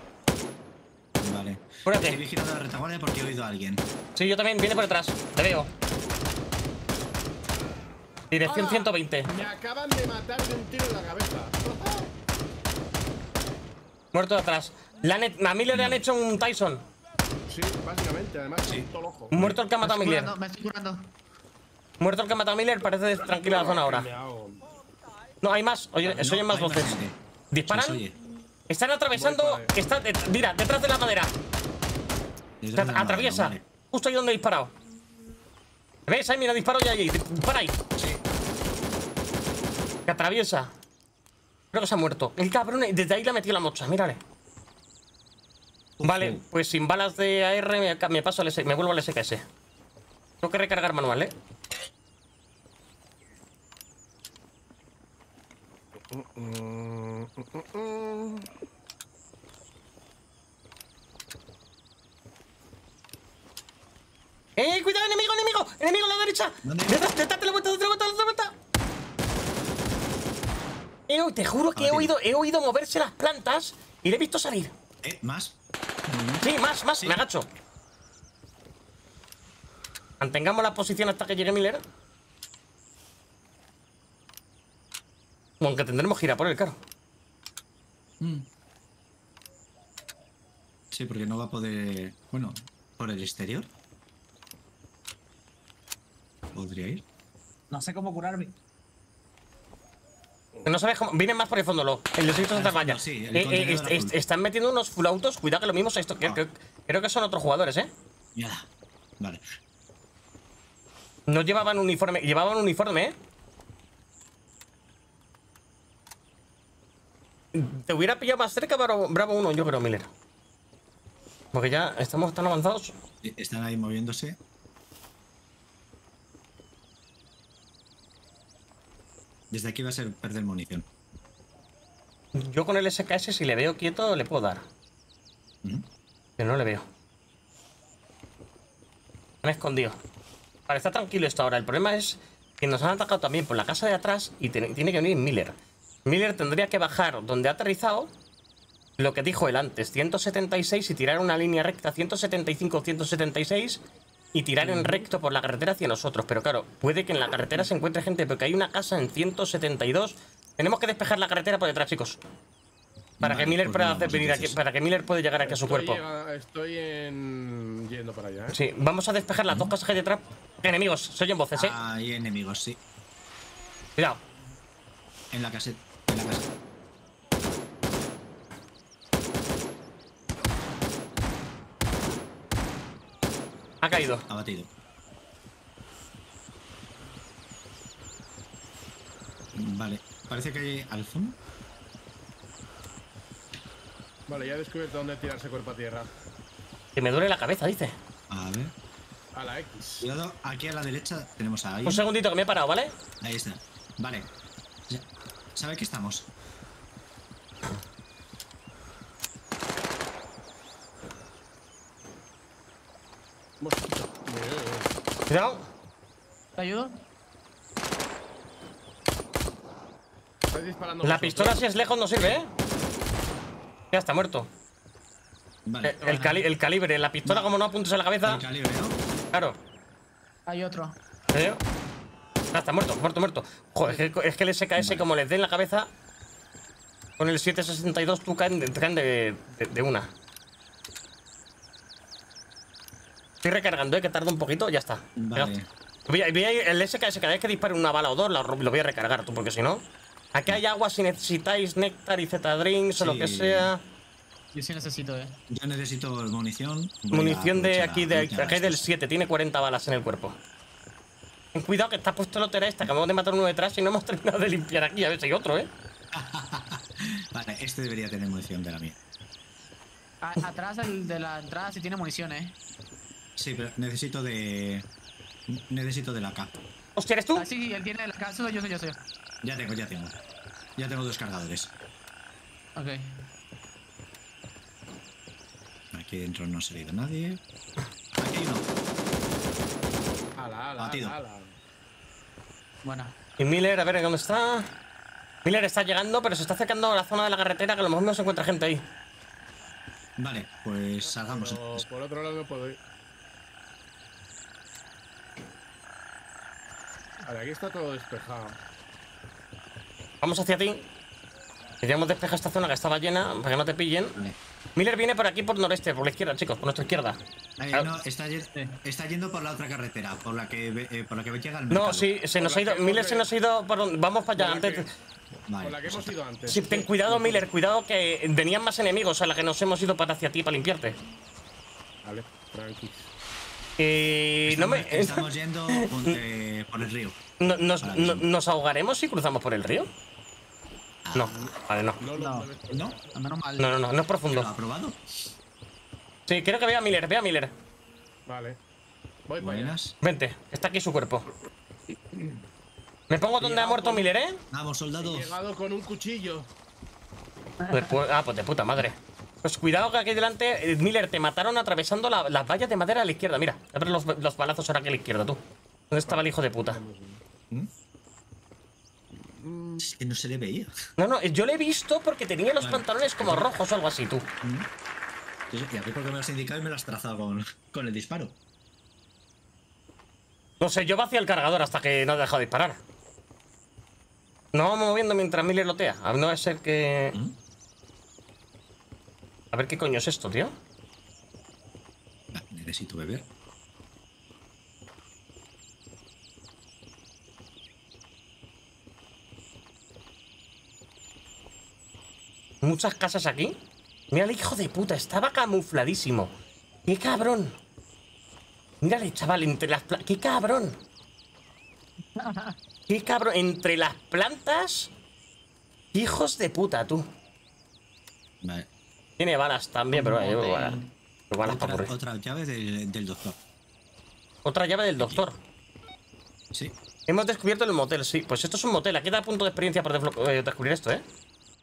Vale. Apúrate. Estoy vigilando la retaguardia porque he oído a alguien. Sí, yo también, viene por detrás. Te veo. Dirección ¡Hala! 120. Me acaban de matar de un tiro en la cabeza. Muerto de atrás. Le han he- a Miller le han hecho un Tyson. Sí, básicamente. Además, sí. todo. Muerto el que ha matado a Miller. curando, me estoy curando. Muerto el que ha matado a Miller, parece tranquila la zona ahora. No, hay más. Oye, No, se oyen más voces. ¿Disparan? Sí. Están atravesando. Está, de- mira, detrás de la madera. De la atraviesa. madera, Justo ahí donde he disparado. ¿Ves? Ahí, mira, disparo ya allí. Dispara ahí. Que atraviesa. Creo que se ha muerto. El cabrón, desde ahí le ha metido la mocha, mírale. Vale. Pues sin balas de AR me, paso al S, me vuelvo al SKS. Tengo que recargar manual, ¿eh? ¡Eh, cuidado, enemigo, enemigo! ¡Enemigo a la derecha! ¡Detrás, detrás, de la vuelta, de la vuelta, de la vuelta! Eh, te juro que he oído, he oído moverse las plantas y le he visto salir. Eh, más. Sí, más, más, Sí. me agacho. Mantengamos la posición hasta que llegue Miller. Aunque tendremos que ir a por el carro. Mm. Sí, porque no va a poder. Bueno, por el exterior. Podría ir. No sé cómo curarme. No sabes cómo. Vienen más por el fondo, lo. El distrito de Santa fondo, Valla. sí, el Eh, eh, est- est- están metiendo unos full autos. Cuidado que lo mismo. Esto, creo, Ah. creo- creo que son otros jugadores, ¿eh? Mira. Vale. No llevaban uniforme. Llevaban uniforme, ¿eh? Te hubiera pillado más cerca, Bravo, Bravo 1, yo creo, Miller. Porque ya estamos tan avanzados. Eh, Están ahí moviéndose. Desde aquí va a ser perder munición. Yo con el SKS, si le veo quieto, le puedo dar. Pero no le veo. Me han escondido. Vale, está tranquilo esto ahora. El problema es que nos han atacado también por la casa de atrás y tiene, tiene que venir Miller. Miller tendría que bajar donde ha aterrizado lo que dijo él antes, 176 y tirar una línea recta 175-176 y tirar en recto por la carretera hacia nosotros. Pero claro, puede que en la carretera se encuentre gente, porque hay una casa en 172. Tenemos que despejar la carretera por detrás, chicos. Para Vale, que Miller pues pueda vamos, hacer venir aquí, para que Miller pueda llegar aquí a su cuerpo. llega- Estoy en... yendo para allá, ¿eh? Sí, vamos a despejar las dos casas que hay detrás. Enemigos, se oyen voces, eh. Hay enemigos, sí. Cuidado. En la caseta. En la casa. Ha caído. Abatido. Vale. Parece que hay Alfon. Vale, ya he descubierto dónde tirarse cuerpo a tierra. Que me duele la cabeza, dice. A ver. A la X. Cuidado, aquí a la derecha tenemos a Un alguien. segundito que me he parado, ¿vale? Ahí está. Vale. ¿Sabe que estamos? Mosquito. Cuidado. ¿Te ayudo? Disparando La pistola si es lejos no sirve, ¿eh? Ya está muerto. Vale. Eh, El, cali- el calibre, la pistola como no apuntes a la cabeza. El calibre, ¿no? Claro. Hay otro. ¿Eh? Ah, está muerto, muerto, muerto. Joder, es que, es que el SKS, como les den la cabeza, con el 762 tú caen, de- caen de, de- de una. Estoy recargando, ¿eh? Que tarda un poquito, ya está. Vale. Voy a- voy a el SKS, cada vez que dispare una bala o dos, lo, lo voy a recargar tú, porque si no. Aquí hay agua si necesitáis néctar y Z-Drinks o lo que sea. Yo sí necesito, eh. Yo necesito munición. Voy Munición de aquí, de aquí del estos. 7, tiene 40 balas en el cuerpo. Ten cuidado que está puesto el hotel esta, acabamos de matar uno detrás y no hemos terminado de limpiar aquí, a ver si hay otro, ¿eh? Vale, este debería tener munición de la mía. A- atrás el de la entrada sí tiene munición, eh. Sí, pero necesito de. Necesito de la K. Hostia, ¿eres tú? Ah, sí, él tiene la. Soy yo, soy yo, soy yo. Ya tengo, ya tengo. Ya tengo dos cargadores. Ok. Aquí dentro no ha salido nadie. Aquí hay uno. Ala, ala, Batido. ala, ala. Bueno. Y Miller, a ver dónde está. Miller está llegando, pero se está acercando a la zona de la carretera que a lo mejor no se encuentra gente ahí. Vale, pues salgamos. Pero por otro lado no puedo ir. Vale, aquí está todo despejado. Vamos hacia ti. Queríamos despejar esta zona que estaba llena para que no te pillen. Vale. Miller viene por aquí, por noreste, por la izquierda, chicos, por nuestra izquierda. No, está, ye- está yendo por la otra carretera, por la que, eh, por la que llega al mercado. No, sí, se nos Por ha ido. Miller se nos ha ido. por donde- Vamos para allá. Por Antes. que- Vale, Con la que hemos ido antes. Sí, ten cuidado, Miller, cuidado que venían más enemigos a la que nos hemos ido para hacia ti para limpiarte. Vale, tranqui. Y no estamos, me. estamos yendo por, eh, por el río. no- nos, no- mismo. ¿Nos ahogaremos si cruzamos por el río? No, vale, no. No lo No. ¿No? No, no, no, no es ¿Lo profundo. ha probado? Sí, creo que vea a Miller, vea a Miller. Vale. Voy para allá. Buenas. Vente, está aquí su cuerpo. Me pongo donde ha muerto Miller, ¿eh? Vamos, He soldados. llegado con un cuchillo. Pues, pues- ah, pues de puta madre. Pues cuidado que aquí delante, eh, Miller, te mataron atravesando la- las vallas de madera a la izquierda. Mira, abre los, los balazos ahora aquí a la izquierda, tú. ¿Dónde estaba el hijo de puta? Es que no se le veía. No, no, yo le he visto porque tenía los Vale. pantalones como rojos o algo así, tú. Y a mí porque me lo has indicado y me lo has trazado con, con el disparo. No sé, yo va hacia el cargador hasta que no ha dejado de disparar. Nos vamos moviendo mientras Miller lotea. A ver, no va a ser que. ¿Mm? A ver qué coño es esto, tío. Necesito beber. Muchas casas aquí. Mira el hijo de puta, estaba camufladísimo. ¡Qué cabrón! Mírale, chaval, entre las plantas. ¡Qué cabrón! ¡Qué cabrón! Entre las plantas. Hijos de puta, tú. Vale. Tiene balas también, pero llevo de- balas. Para Otra, llave del, del doctor. Otra llave del doctor. Sí. Hemos descubierto el motel, sí. Pues esto es un motel. Aquí da punto de experiencia por desblo- eh, descubrir esto, ¿eh?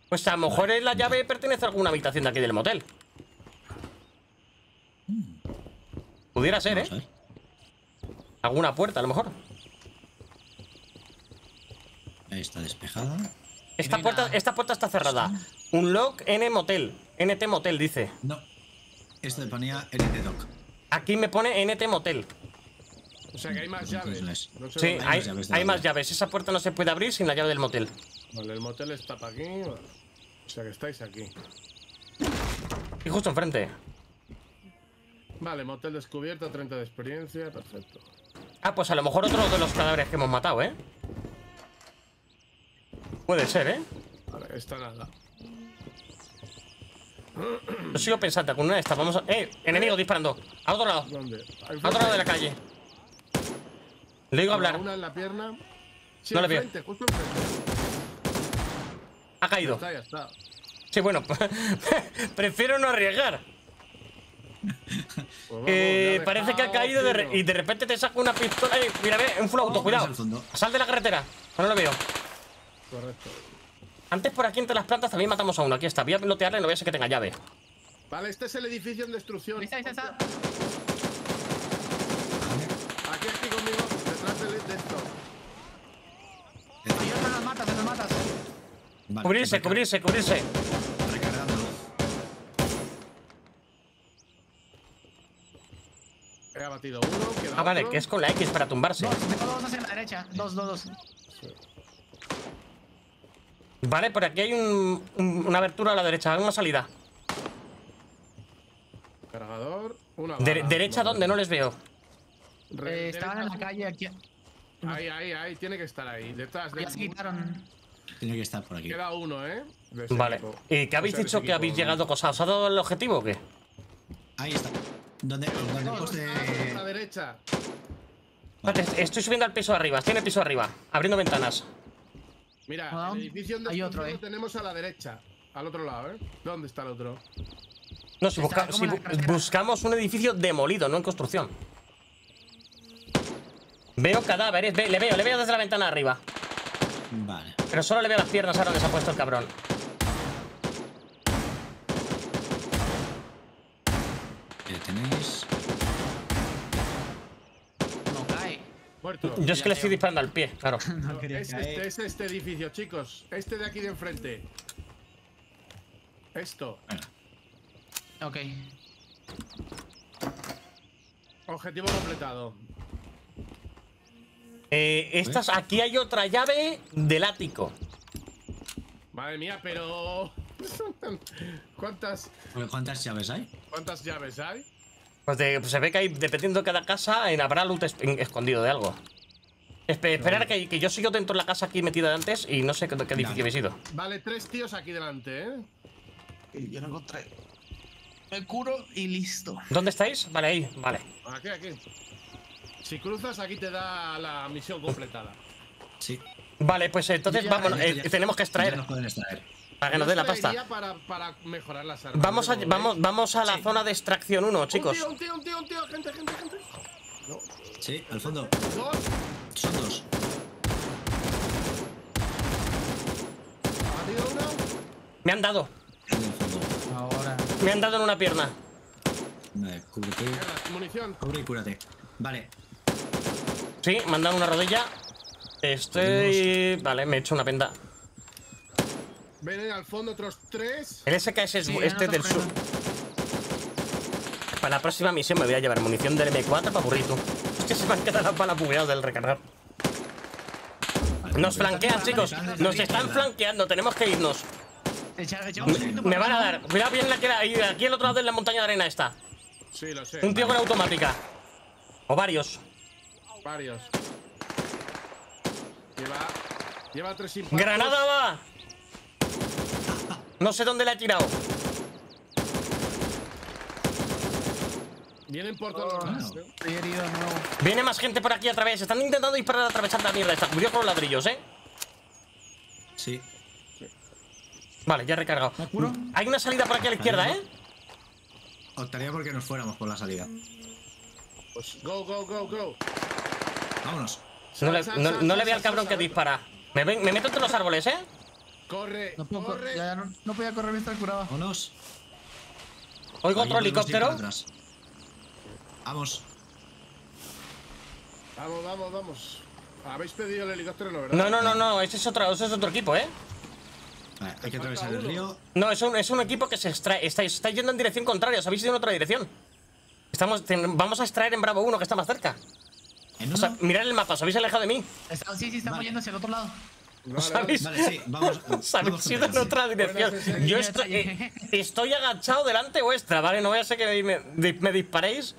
Pues a lo mejor la llave pertenece a alguna habitación de aquí del motel. Pudiera ser, ¿eh? Alguna puerta, a lo mejor. Ahí está despejada. Esta puerta, esta puerta está cerrada. Un lock N motel. NT motel, dice. No. Esto le ponía LT Doc. Aquí me pone NT motel. O sea que hay más llaves. no sé Sí, hay hay, más llaves hay más todavía. llaves. Esa puerta no se puede abrir sin la llave del motel. Vale, el motel está para aquí. O sea que estáis aquí. Y justo enfrente. Vale, motel descubierto, 30 de experiencia, perfecto. Ah, pues a lo mejor otro de los cadáveres que hemos matado, ¿eh? Puede ser, ¿eh? Vale, está nada. Yo sigo pensando, con una de estas vamos a... ¡Eh! Enemigo disparando. A otro lado. ¿Dónde? A otro lado de la calle. Le digo hablar. Una en la pierna. Sí, No le veo. Ha Ya caído. está, ya está. Sí, bueno. prefiero no arriesgar. Pues vamos, Eh, parece que ha caído de re- y de repente te saca una pistola. Eh, mira, ve, un full auto, Oh, cuidado. Sal de la carretera. No lo veo. Correcto. Antes por aquí entre las plantas también matamos a uno. Aquí está. Voy a pilotearle, no voy a ser que tenga llave. Vale, este es el edificio en destrucción. Ahí está, ahí está, ahí está. Aquí, aquí conmigo, detrás del- de esto. Matas, matas. Vale, Cubrirse, cubrirse, cubrirse. Recargándolo. He abatido uno, queda Ah, vale, otro. que es con la X para tumbarse. Dos, tengo dos hacia la derecha. Dos, dos, dos. Vale, por aquí hay un- un- una abertura a la derecha, una salida. Cargador, una De- bala. ¿Derecha Vale. dónde? No les veo. Re- Eh, estaban en la calle aquí. Ahí, ahí, ahí, tiene que estar ahí. Detrás de Ya se quitaron. Tiene que estar por aquí. Queda uno, ¿eh? De Vale. equipo. ¿Y qué habéis O sea, de dicho que habéis llegado cosas? ¿Os ha dado el objetivo o qué? Ahí está. ¿Dónde, dónde No, poste- a la derecha. Espérate, estoy subiendo al piso de arriba, el piso de arriba, abriendo ventanas. Mira, Ah, el edificio en hay otro, lo eh. tenemos a la derecha. Al otro lado, ¿eh? ¿Dónde está el otro? No, si, busca- bu- carretera. buscamos un edificio demolido, no en construcción. Veo cadáveres, ve- le veo, le veo desde la ventana arriba. Vale. Pero solo le veo las piernas ahora donde se ha puesto el cabrón. Ya tenéis. Muerto. Yo es que le estoy disparando al pie, claro. No es, este, es este edificio, chicos. Este de aquí de enfrente. Esto. Ok. Objetivo completado. Eh, estas, aquí hay otra llave del ático. Madre mía, pero. ¿Cuántas, ¿Cuántas llaves hay? ¿Cuántas llaves hay? Pues, de- pues se ve que hay, dependiendo de cada casa, en habrá loot es- en- escondido de algo. Espe- esperar que, que yo sigo dentro de la casa aquí metido de antes y no sé qué, qué edificio habéis ido. Vale, tres tíos aquí delante, ¿eh? Yo no encontré. Me curo y listo. ¿Dónde estáis? Vale, ahí, vale. Aquí, aquí. Si cruzas, aquí te da la misión completada. Sí. Vale, pues entonces Ya, vámonos, Ya- eh, ya- tenemos que Ya extraer nos pueden extraer. Para que nos dé la pasta. Para, para mejorar las armas. Vamos, a, vamos, vamos a la zona de extracción 1, chicos. Un tío, un tío, un tío, un tío, gente, gente, gente. No, Sí, al fondo. dos. Son dos. Me han dado. Ahora. me han dado en una pierna. Vale, cúbrete. Munición. Cubre y cúrate. Vale. Sí, me han dado una rodilla. Estoy... Vale, me he hecho una penda. Ven al fondo otros tres. El SKS es Sí, este no del sur. Para la próxima misión me voy a llevar munición del M4 para burrito. Es que se me han quedado las balas bugueadas del recargar. Nos flanquean, chicos. Nos están flanqueando, tenemos que irnos. Me van a dar. Cuidado bien la que era. ahí, Aquí al otro lado de la montaña de arena está. Sí, lo sé. Un tío con automática. O varios. Varios. Lleva. Lleva tres impactos. ¡Granada va! No sé dónde la he tirado. Vienen por todos Oh, lados. Nuevo. Viene más gente por aquí a través. Están intentando disparar a atravesar la mierda. Está cubrido con los ladrillos, ¿eh? Sí. Vale, ya he recargado. ¿Me curo? Hay una salida por aquí a la izquierda, ¿eh? Optaría porque nos fuéramos por la salida. Pues go, go, go, go. Vámonos. No le, no, no veo al cabrón que dispara. Me, ven- me meto entre los árboles, ¿eh? Corre, No, puedo, cor- corre. ya, ya no, no podía correr mientras curaba. Vámonos. Oigo otro helicóptero. Vamos. Vamos, vamos, vamos. Habéis pedido el helicóptero, ¿no, verdad? No, no, no, no. Ese es otro, ese es otro equipo, ¿eh? Vale, hay que atravesar el río. No, es un, es un equipo que se extrae. Estáis, estáis yendo en dirección contraria. Os habéis ido en otra dirección. Estamos, ten- vamos a extraer en Bravo 1, que está más cerca. En O sea, mirad el mapa, os habéis alejado de mí. Está- sí, sí, estamos Vale. yendo hacia el otro lado. Vale, Os vale. habéis, Vale, sí, vamos. os habéis vamos ido en otra dirección. Yo estoy, eh, estoy agachado delante vuestra, ¿vale? No voy a ser que me, me- me disparéis.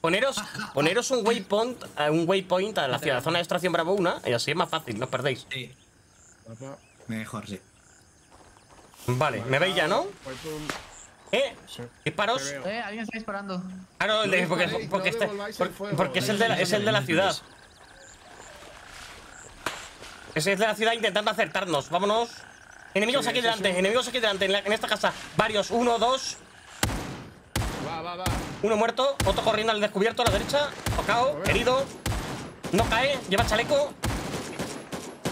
Poneros, poneros un waypoint, a un waypoint a la ciudad, zona de extracción Bravo 1 y así es más fácil, no os perdéis. Sí, mejor, sí. Vale, me veis ya, ¿no? Pues ¿Eh? Disparos. Eh, alguien está disparando. Claro, porque, porque, este- es el de la, es el de la ciudad. Ese es de la ciudad intentando acertarnos. Vámonos. Enemigos Sí, aquí sí, delante, sí. enemigos aquí delante, en, la- en esta casa. Varios, uno, dos, Va, va, va. uno muerto, otro corriendo al descubierto a la derecha. Tocado, herido. No cae, lleva chaleco.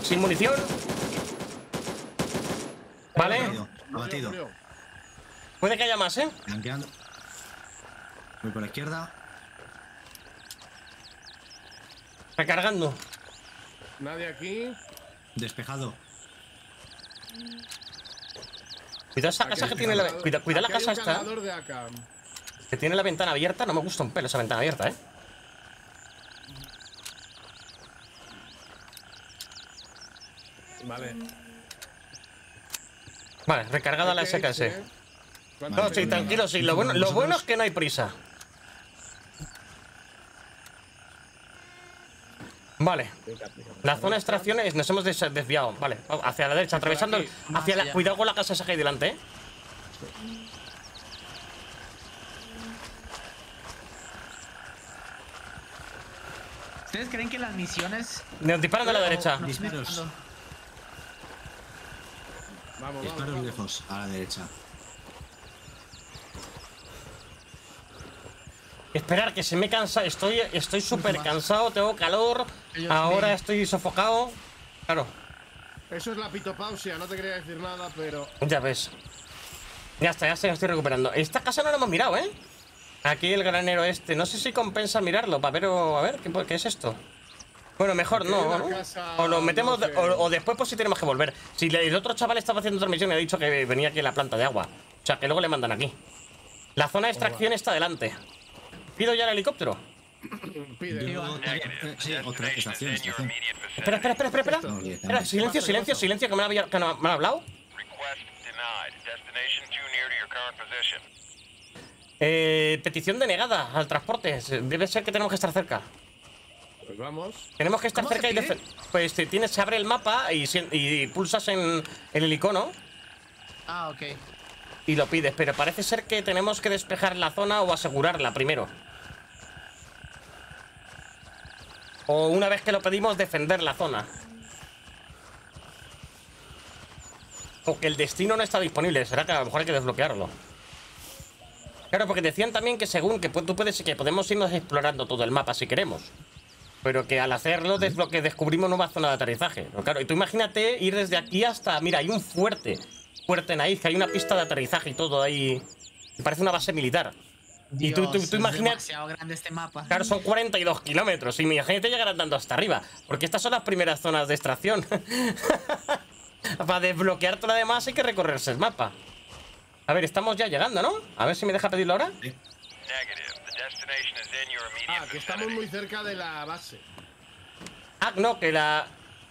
Sin munición. Vale, Abatido, puede que haya más, ¿eh? Flanqueando. Voy por la izquierda. Recargando. Nadie aquí. Despejado. Cuidado esa casa que tiene la, cuida, cuida la casa esta. Que tiene la ventana abierta. No me gusta un pelo esa ventana abierta, ¿eh? Vale. Vale, recargada la SKS. ¿eh? ¿Cuánto No, sí, tranquilo, sí. Lo bueno, lo bueno es que no hay prisa. Vale. La zona de extracción es, nos hemos des- desviado. Vale, hacia la derecha, atravesando. el- Hacia la, allá. cuidado con la casa esa que hay delante, ¿eh? ¿Ustedes creen que las misiones... Nos disparan de la derecha. Disparos. Vamos, vamos. Disparos lejos, a la derecha. Esperar, que se me cansa. Estoy estoy súper cansado, tengo calor. Ahora estoy sofocado. Claro, Eso es la pitopausia, no te quería decir nada, pero. ya ves. Ya está, ya se estoy recuperando. Esta casa no la hemos mirado, ¿eh? Aquí el granero este. No sé si compensa mirarlo para ver o a ver qué, qué es esto. Bueno, mejor no, ¿no? O nos metemos no de- sé. o, o después pues si tenemos que volver. Si el otro chaval estaba haciendo otra misión y ha dicho que venía aquí en la planta de agua. O sea, que luego le mandan aquí. La zona de extracción está delante. ¿Pido ya el helicóptero? Pide. Yo eh, sí, otra estación, estación. Espera, espera, espera, espera. espera. No, directamente. Espera, silencio, silencio, silencio, que me han, había- que no- me han hablado. Request denied. Destination too near to your current position. Eh, petición denegada al transporte. Debe ser que tenemos que estar cerca. Pues vamos. Tenemos que estar ¿Cómo se cerca y Pues tienes, se abre el mapa y pulsas en, en el icono Ah, ok. y lo pides. Pero parece ser que tenemos que despejar la zona o asegurarla primero. O una vez que lo pedimos, defender la zona. O que el destino no está disponible. Será que a lo mejor hay que desbloquearlo. Claro, porque decían también que según que tú puedes que podemos irnos explorando todo el mapa si queremos. Pero que al hacerlo desbloque descubrimos nueva zona de aterrizaje. Claro, y tú imagínate ir desde aquí hasta. Mira, hay un fuerte. Fuerte Naiz, que hay una pista de aterrizaje y todo ahí. Parece una base militar. Y tú- tú- Dios, tú es imagina- demasiado grande este mapa. Claro, son 42 kilómetros. Y imagínate llegar andando hasta arriba. Porque estas son las primeras zonas de extracción. Para desbloquear todo lo demás hay que recorrerse el mapa. A ver, estamos ya llegando, ¿no? A ver si me deja pedirlo ahora. Immediate Ah, que estamos muy cerca de la base. Ah, no, que la.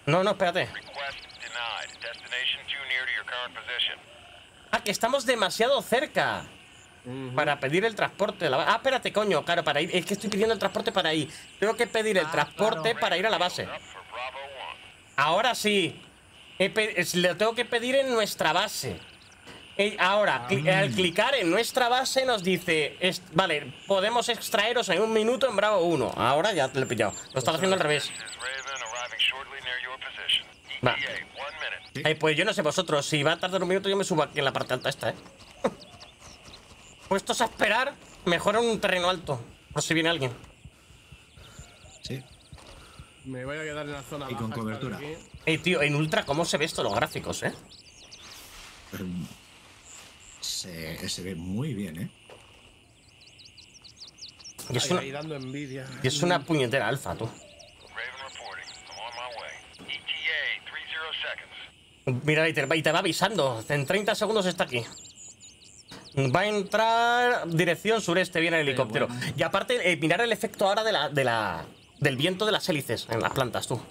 No, no, espérate. Ah, que estamos demasiado cerca. Para pedir el transporte. de la Ah, espérate, coño, claro, para ir. Es que estoy pidiendo el transporte para ir. Tengo que pedir el Ah, transporte claro. para ir a la base. Up for Bravo 1. Ahora sí. Lo tengo que pedir en nuestra base. Eh, ahora, cli- al clicar en nuestra base nos dice, vale, podemos extraeros en un minuto en Bravo 1. Ahora ya te lo he pillado. Lo estaba haciendo al revés. Va. Minute. Ay, pues yo no sé vosotros, si va a tardar un minuto yo me subo aquí en la parte alta esta, ¿eh? Puestos a esperar, mejor en un terreno alto, por si viene alguien. Sí. Me voy a quedar en la zona Y con baja, cobertura. Ey, tío, en Ultra, ¿cómo se ve esto los gráficos, eh? Pero, mm, se, se ve muy bien, ¿eh? Y es Ahí, una, ahí dando envidia. y es una puñetera alfa, tú. Raven reporting. I'm on my way. ETA, 30 seconds. Mira, y te, y te va avisando. En 30 segundos está aquí. Va a entrar dirección sureste, viene el helicóptero. bueno. Y aparte, eh, mirar el efecto ahora de la, de la, del viento de las hélices en las plantas, tú.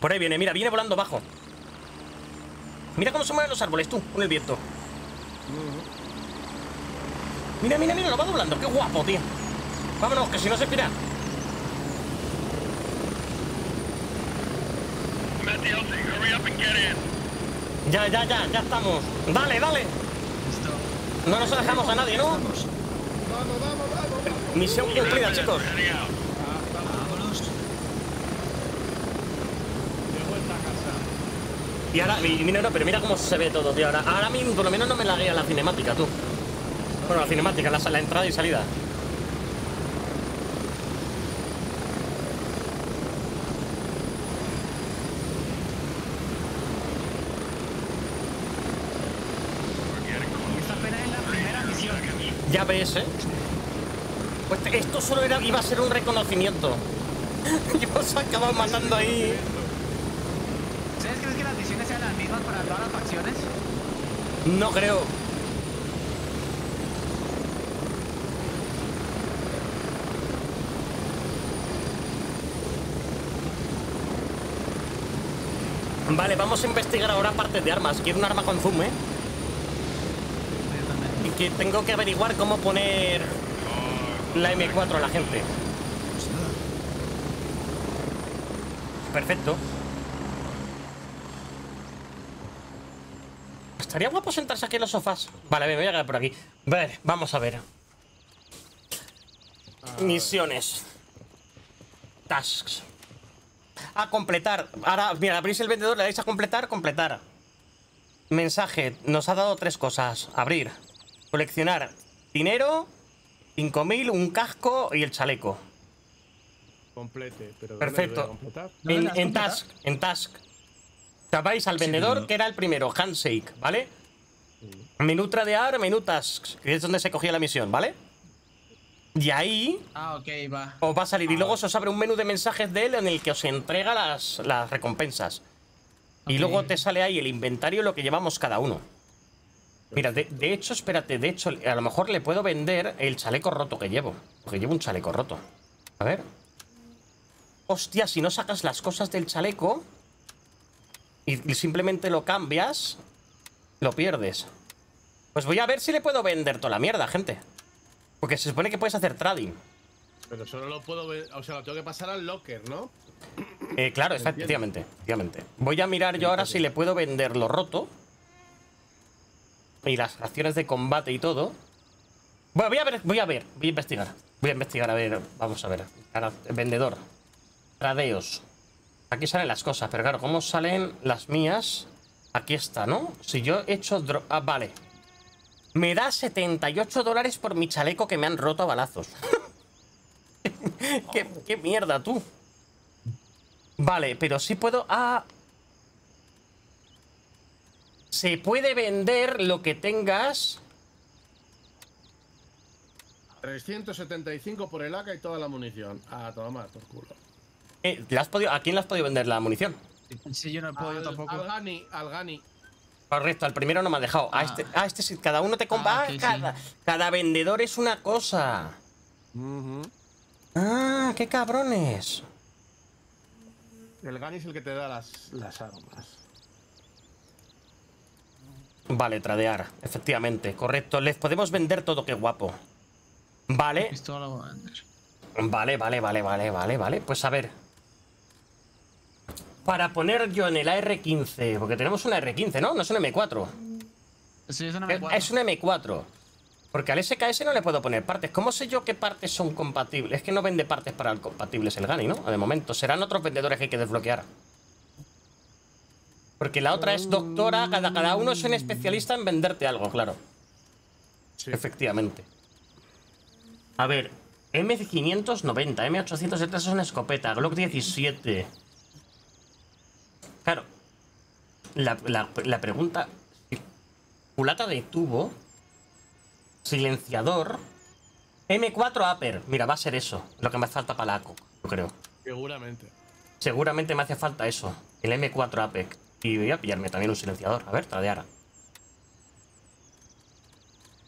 Por ahí viene, mira, viene volando bajo. Mira cómo se mueven los árboles, tú, con el viento. Mira, mira, mira, lo va doblando. Qué guapo, tío. Vámonos, que si no se pira. I'm at the LZ. Hurry up and get in. Ya, ya, ya, ya estamos. Dale, dale. Listo. No nos dejamos a nadie, ¿no? Vamos. Vamos, vamos, vamos. Misión cumplida, chicos. Vámonos. De vuelta a casa. Y ahora, y mira, no, pero mira cómo se ve todo, tío. Ahora, ahora mismo, por lo menos no me laguea la cinemática, tú. Bueno, la cinemática, la, la entrada y salida. Y esta apenas es la primera misión. ¿Eh? Pues esto solo era, iba a ser un reconocimiento. Y hemos acabado matando ahí. ¿Ustedes creen que las misiones sean las mismas para todas las facciones? No creo. Vale, vamos a investigar ahora partes de armas. Quiero un arma con zoom, ¿eh? Que tengo que averiguar cómo poner la M4 a la gente. Perfecto. Estaría guapo sentarse aquí en los sofás. Vale, me voy a quedar por aquí. Vale, vamos a ver. Misiones. Tasks. A completar. Ahora, mira, abrís el vendedor, le dais a completar, completar. Mensaje. Nos ha dado tres cosas. Abrir. Coleccionar. Dinero. 5.000, un casco y el chaleco. Complete, pero ¿dónde Perfecto. En? Task, en Task. O sea, vais al vendedor, que era el primero, Handshake, ¿vale? Menú tradear, menú Tasks, que es donde se cogía la misión, ¿vale? Y ahí Ah, ok, va. os va a salir. Y luego se os abre un menú de mensajes de él en el que os entrega las, las recompensas. Y luego te sale ahí el inventario, lo que llevamos cada uno. Mira, de, de hecho, espérate, de hecho, a lo mejor le puedo vender el chaleco roto que llevo. Porque llevo un chaleco roto. A ver. Hostia, si no sacas las cosas del chaleco y simplemente lo cambias, lo pierdes. Pues voy a ver si le puedo vender toda la mierda, gente. Porque se supone que puedes hacer trading. Pero solo lo puedo ver, o sea, lo tengo que pasar al locker, ¿no? Eh, claro, efectivamente, efectivamente. Voy a mirar yo ahora si le puedo vender lo roto. Y las acciones de combate y todo. Bueno, voy a ver, voy a ver, voy a investigar. Voy a investigar, a ver, vamos a ver. Vendedor. Tradeos. Aquí salen las cosas, pero claro, ¿cómo salen las mías? Aquí está, ¿no? Si yo he hecho... Ah, vale. Me da 78 dólares por mi chaleco que me han roto a balazos. ¿Qué, qué mierda, tú. Vale, pero sí puedo... Ah... Se puede vender lo que tengas... 375 por el AK y toda la munición. A tomar por culo. Eh, ¿le has podido- ¿A quién le has podido vender la munición? Sí, yo no yo Al, tampoco. al Gani, al Gani. Correcto, al primero no me ha dejado. A Ah. este, ah, este sí, cada uno te compra. Ah, Ah, sí. cada, cada vendedor es una cosa. Ah, qué cabrones. El Gani es el que te da las, las armas. Vale, tradear, efectivamente, correcto. Les podemos vender todo, qué guapo. Vale, vale, vale, vale, vale, vale, vale. Pues a ver. Para poner yo en el AR-15, porque tenemos una R15, ¿no? No es un M4. Sí, es una Eh, M4. Es un M4. Porque al SKS no le puedo poner partes. ¿Cómo sé yo qué partes son compatibles? Es que no vende partes para el compatibles el Gani, ¿no? De momento. Serán otros vendedores que hay que desbloquear. Porque la otra es doctora, cada, cada uno es un especialista en venderte algo, claro. Sí. Efectivamente. A ver, M590, M870 es una escopeta, Glock 17. Claro. La, la- la pregunta. Culata de tubo. Silenciador. M4 Upper. Mira, va a ser eso. Lo que me falta para la ACO, yo creo. Seguramente. Seguramente me hace falta eso. El M4 Apex. Y voy a pillarme también un silenciador. A ver, tradear.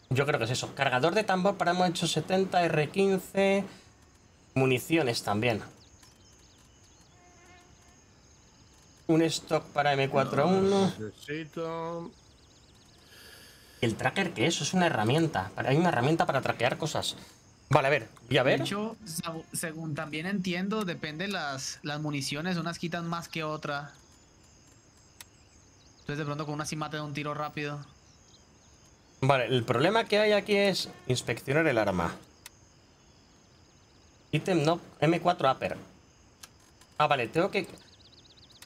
Yo creo que es eso. Cargador de tambor para M870, R15. Municiones también. Un stock para M41. Necesito. ¿El tracker qué es? Es una herramienta. Hay una herramienta para traquear cosas. Vale, a ver. Voy a De ver. hecho, seg- según también entiendo, depende las, las municiones, unas quitan más que otra. Entonces de pronto con una sí mata de un tiro rápido. Vale, el problema que hay aquí es inspeccionar el arma. Ítem no M4 upper. Ah, vale, tengo que...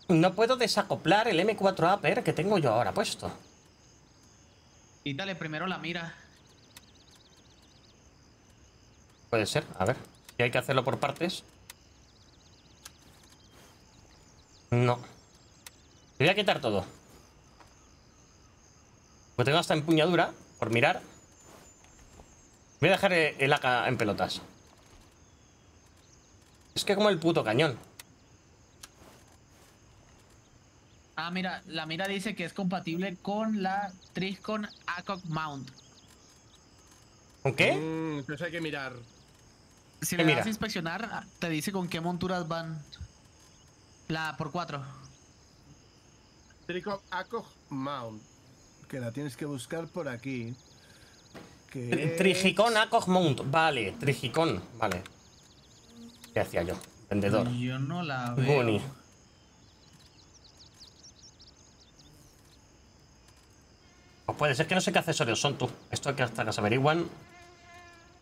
No puedo desacoplar el M4 upper que tengo yo ahora puesto. Quítale primero la mira. Puede ser, a ver. Si hay que hacerlo por partes. No. Le voy a quitar todo. Pues tengo hasta empuñadura, por mirar. Voy a dejar el AK en pelotas. Es que como el puto cañón. Ah, mira, la mira dice que es compatible con la Triscon ACOG Mount. ¿Con qué? Mm, entonces hay que mirar. Si le mira. das a inspeccionar, ah, te dice con qué monturas van. La por cuatro. Trico Acog Mount. Que la tienes que buscar por aquí. Que es- Trigicón Mount. Vale, Trigicón. Vale. ¿Qué hacía yo? Vendedor. Yo no la veo. Guni. Pues puede ser que no sé qué accesorios son tú. Esto hay que hasta que se averiguan.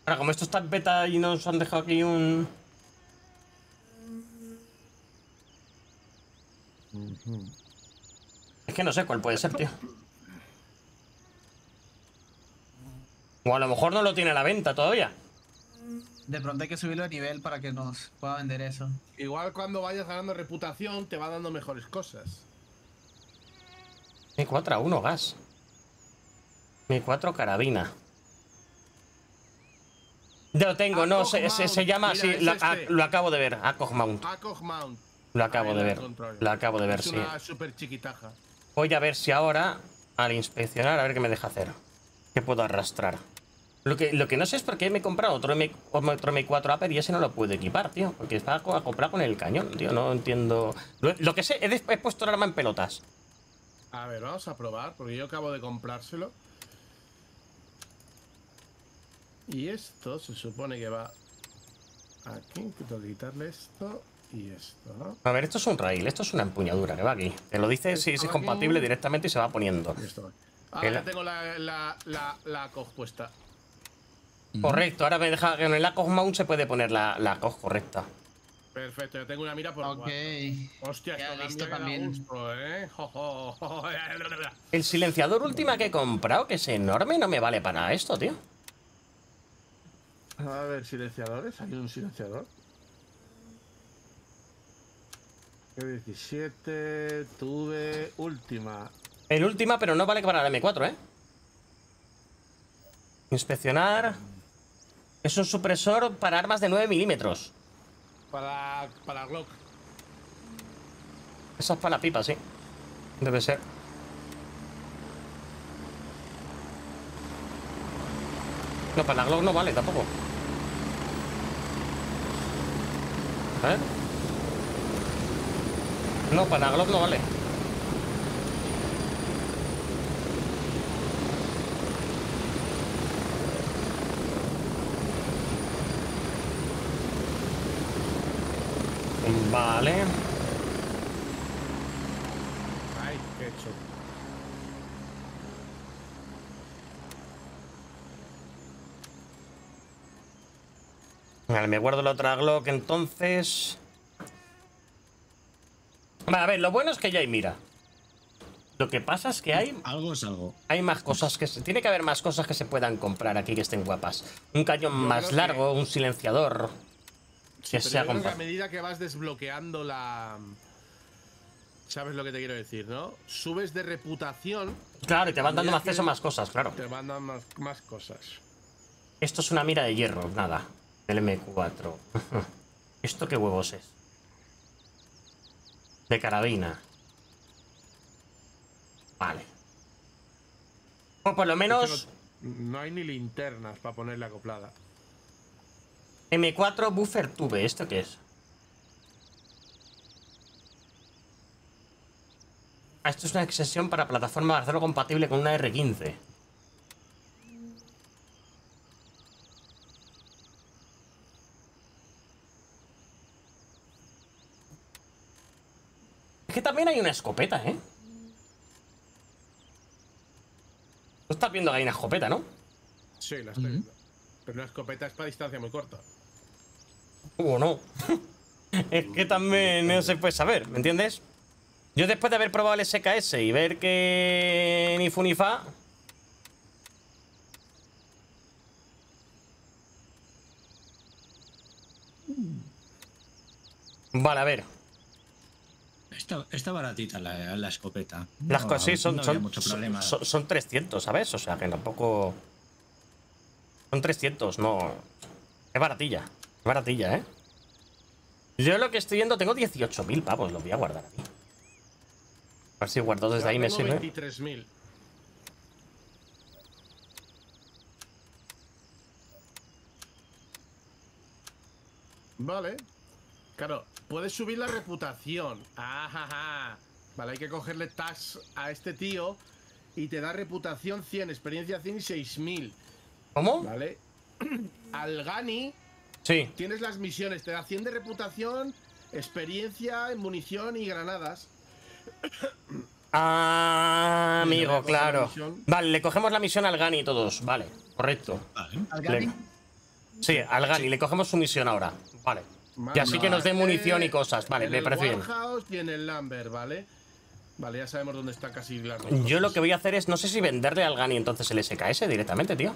Ahora, como esto está en beta y nos han dejado aquí un. Es que no sé cuál puede ser, tío. O a lo mejor no lo tiene a la venta todavía. De pronto hay que subirlo de nivel para que nos pueda vender eso. Igual cuando vayas ganando reputación te va dando mejores cosas. Mi 4 a 1 gas. Mi 4 carabina. Ya lo tengo, no, se, se- llama Mira, así. es Lo, este. lo acabo de ver, Acog Mount. Lo acabo Ahí de ver. Lo acabo de ver, es sí. una super chiquitaja. Voy a ver si ahora, al inspeccionar, a ver qué me deja hacer. ¿Qué puedo arrastrar? Lo que, lo que no sé es por qué me he comprado otro, M, otro M4 Upper y ese no lo puedo equipar, tío. Porque está co- acoplado con el cañón, tío. No entiendo. Lo, lo que sé, he, puesto el arma en pelotas. A ver, vamos a probar, porque yo acabo de comprárselo. Y esto se supone que va aquí. que Tengo que quitarle esto y esto, ¿no? A ver, esto es un rail, esto es una empuñadura que va aquí. Te lo dice si, es Aquí. compatible directamente y se va poniendo. Esto va. Ahora El- tengo la, la, la, la coj puesta. Correcto, ahora me deja que en el ACOG Mount se puede poner la, la COG correcta. Perfecto, ya tengo una mira por Ok. cuatro. Hostia, listo también. gusto, ¿eh? Jo, jo, jo. El silenciador última que he comprado, que es enorme, no me vale para esto, tío. A ver, silenciadores. Hay un silenciador. 17, tuve última. El última, pero no vale para la M4, ¿eh? Inspeccionar. Es un supresor para armas de 9 milímetros. Para, para Glock. Esa es para la pipa, sí. Debe ser. No, para la Glock no vale tampoco. A ver. No, para la Glock no vale. Vale. Ay, qué hecho. Vale, me guardo la otra Glock entonces. Vale, a ver, lo bueno es que ya hay mira. Lo que pasa es que hay, Algo es algo. hay más cosas que se. Tiene que haber más cosas que se puedan comprar aquí que estén guapas. Un cañón Yo más largo, un silenciador. Que Pero sea yo creo que a medida que vas desbloqueando la. ¿Sabes lo que te quiero decir, no? Subes de reputación, Claro, y te van dando acceso a más cosas, claro. te mandan más, más cosas. Esto es una mira de hierro, nada. Del M4. ¿Esto qué huevos es? De carabina. Vale. Pues por lo menos No hay ni linternas para ponerle acoplada. M4 Buffer Tube, ¿esto qué es? Ah, esto es una extensión para plataforma hacerlo compatible con una R15. Es que también hay una escopeta, ¿eh? Tú estás viendo que hay una escopeta, ¿no? Sí, la estoy viendo. Pero una escopeta es para distancia muy corta. O no. es que también no se puede saber, ¿me entiendes? Yo después de haber probado el SKS y ver que ni fu ni fa. Vale, a ver. Está, está baratita la, la escopeta. Las No- cosas sí son, no son- son 300, ¿sabes? O sea, que tampoco. Son 300, no. Es baratilla. Baratilla, ¿eh? Yo lo que estoy viendo tengo 18.000 pavos, los voy a guardar aquí. A ver si guardo desde Yo ahí me sirve. 23.000. Vale. Claro, puedes subir la reputación. Ajaja. Vale, hay que cogerle tags a este tío y te da reputación 100, experiencia 100 y 6.000. ¿Cómo? Vale. Al Gani Sí. tienes las misiones, te da 100 de reputación, experiencia, munición y granadas. Ah, amigo, la claro. Vale, le cogemos la misión al Gani todos. Vale, correcto. Al Gani. Le- Sí, al Gani, le cogemos su misión ahora. Vale. Y así que nos dé munición y cosas. Vale, me parece bien. Y en el Lambert, ¿vale? Vale, ya sabemos dónde está casi dos Yo lo que voy a hacer es, no sé si venderle al Gani entonces el SKS directamente, tío.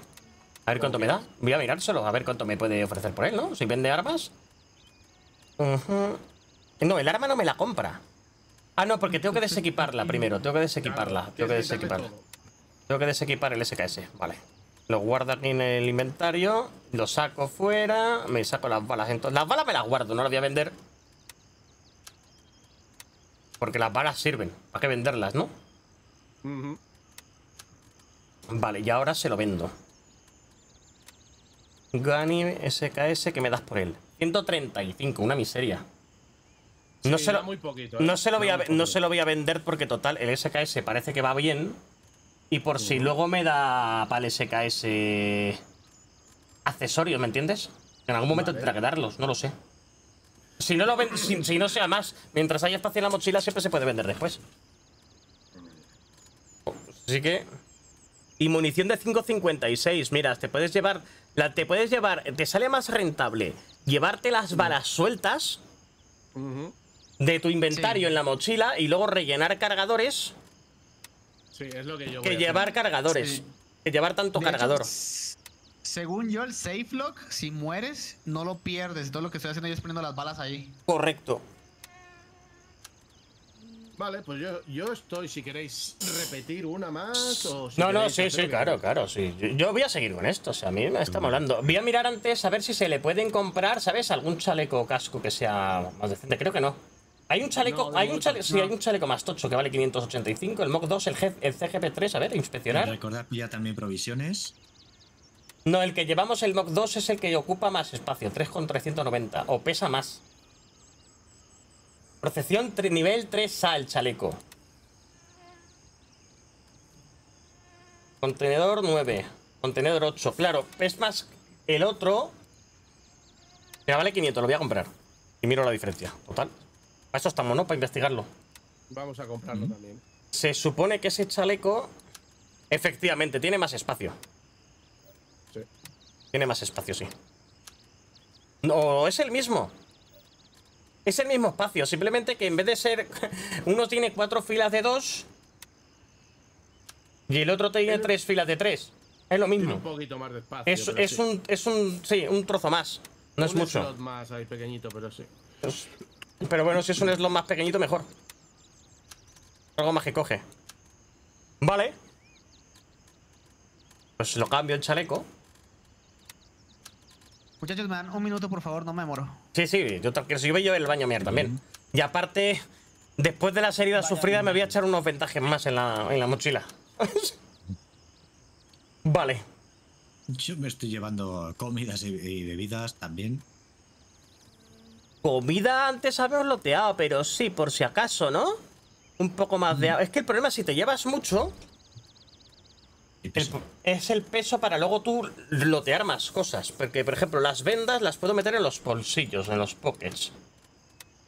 A ver cuánto me da. Voy a mirárselo, a ver cuánto me puede ofrecer por él, ¿no? Si vende armas. No, el arma no me la compra. Ah, no, porque tengo que desequiparla primero. Tengo que desequiparla. Tengo que desequiparla. Tengo que desequipar el SKS. Vale. Lo guardo aquí en el inventario. Lo saco fuera. Me saco las balas. Entonces, las balas me las guardo, no las voy a vender. Porque las balas sirven. ¿Para qué venderlas, no? Vale, y ahora se lo vendo. Gani SKS, que me das por él? 135, una miseria. No, Sí, se lo, muy poquito, ¿eh? no, se lo voy a, no se lo voy a vender porque total, el SKS parece que va bien. Y por si luego me da para el SKS accesorios, ¿me entiendes? En algún momento Vale. tendrá que darlos, no lo sé. Si no lo ven, si, si no sea más, mientras haya espacio en la mochila siempre se puede vender después. Así que. Y munición de 5.56. Mira, te puedes llevar. La, te puedes llevar. Te sale más rentable llevarte las balas sueltas de tu inventario Sí. en la mochila y luego rellenar cargadores Sí, es lo que yo voy que a llevar cargadores. Sí. Que llevar tanto De cargador. según yo, el safe lock, si mueres, no lo pierdes. Todo lo que estoy haciendo yo es poniendo las balas ahí. Correcto. Vale, pues yo, yo estoy, si queréis repetir una más o si No, no, sí, sí, claro, claro, sí. Yo, yo voy a seguir con esto, o sea, a mí me está molando. Voy a mirar antes a ver si se le pueden comprar, ¿sabes? Algún chaleco o casco que sea más decente. Creo que no. Hay un chaleco, No, hay un chaleco, sí, no. hay un chaleco más tocho que vale 585, el Mach 2, el, G- el CGP3, a ver, inspeccionar. Recordad pillar también provisiones. No, el que llevamos el Mach 2 es el que ocupa más espacio, 3,390, o pesa más. Protección tre- nivel 3A el chaleco. Contenedor 9. Contenedor 8. Claro, es más el otro. Me vale 500, lo voy a comprar. Y miro la diferencia. Total. Para eso estamos, ¿no? Para investigarlo. Vamos a comprarlo también. Se supone que ese chaleco. Efectivamente, tiene más espacio. Sí. Tiene más espacio, sí. No, es el mismo. Es el mismo espacio, simplemente que en vez de ser. Uno tiene cuatro filas de dos. Y el otro tiene tres filas de tres. Es lo Tiene mismo. un poquito más de espacio. Es, pero es sí. un. Es un. Sí, un trozo más. No es Un mucho. slot más ahí pequeñito, pero sí. Es- Pero bueno, si es un slot más pequeñito, mejor. Algo más que coge. Vale. Pues lo cambio el chaleco. Muchachos, me dan un minuto, por favor, no me demoro. Sí, sí, yo yo voy a llevar el baño a mirar también. Y aparte, después de las heridas sufridas, me voy a echar unos ventajes más en la, en la mochila. vale. Yo me estoy llevando comidas y, y bebidas también. Comida antes habíamos loteado, pero sí, por si acaso, ¿no? Un poco más de... Es que el problema es si te llevas mucho, El- es el peso para luego tú lotear más cosas. Porque, por ejemplo, las vendas las puedo meter en los bolsillos, en los pockets.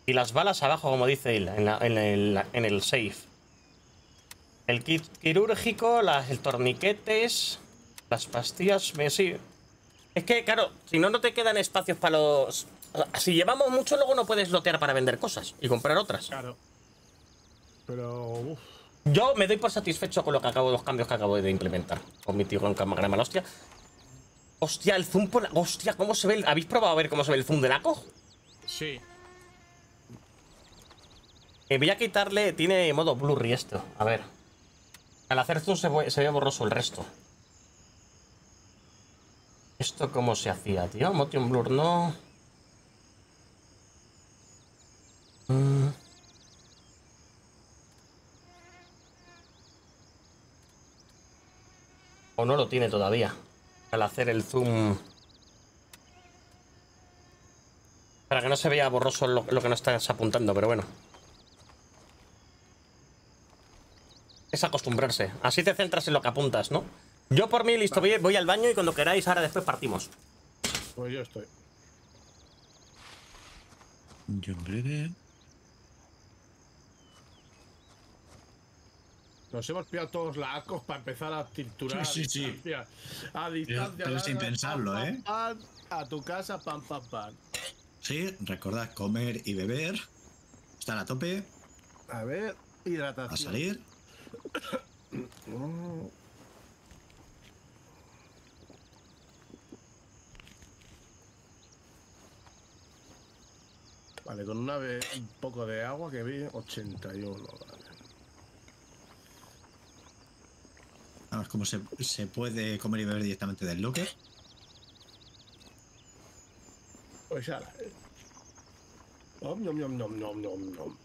Y las balas abajo, como dice él, en, la- en el, en el safe. El kit quirúrgico, las, el torniquetes, las pastillas, me sí. Es que, claro, si no, no te quedan espacios para los... Si llevamos mucho, luego no puedes lotear para vender cosas y comprar otras. Claro. Pero. Uf. Yo me doy por satisfecho con lo que acabo, los cambios que acabo de implementar. Con mi tío con cámara mala hostia. Hostia, el zoom por la... Hostia, ¿cómo se ve? el- ¿Habéis probado a ver cómo se ve el zoom de Naco? Sí. Eh, voy a quitarle... Tiene modo blurry esto. A ver. Al hacer zoom se, ve- se ve borroso el resto. ¿Esto cómo se hacía, tío? Motion blur no... Mm. O no lo tiene todavía. Al hacer el zoom... Para que no se vea borroso lo, lo que no estás apuntando, pero bueno. Es acostumbrarse. Así te centras en lo que apuntas, ¿no? Yo por mí, listo, voy, voy al baño y cuando queráis, ahora después partimos. Pues yo estoy. yo en breve. Nos hemos pillado todos la ACOS para empezar a triturar Sí, sí, sí. a distancia. A distancia. pero sin pensarlo, ¿eh? a tu casa, pam, pam, pam. Sí, recordad comer y beber. Estar a tope, A ver, a hidratación. salir. Mm. Vale, con una un poco de agua que vi 81. Vale. Vamos, como se, se puede comer y beber directamente del locker. Pues eh. Nom, nom, nom, nom, nom, nom, nom.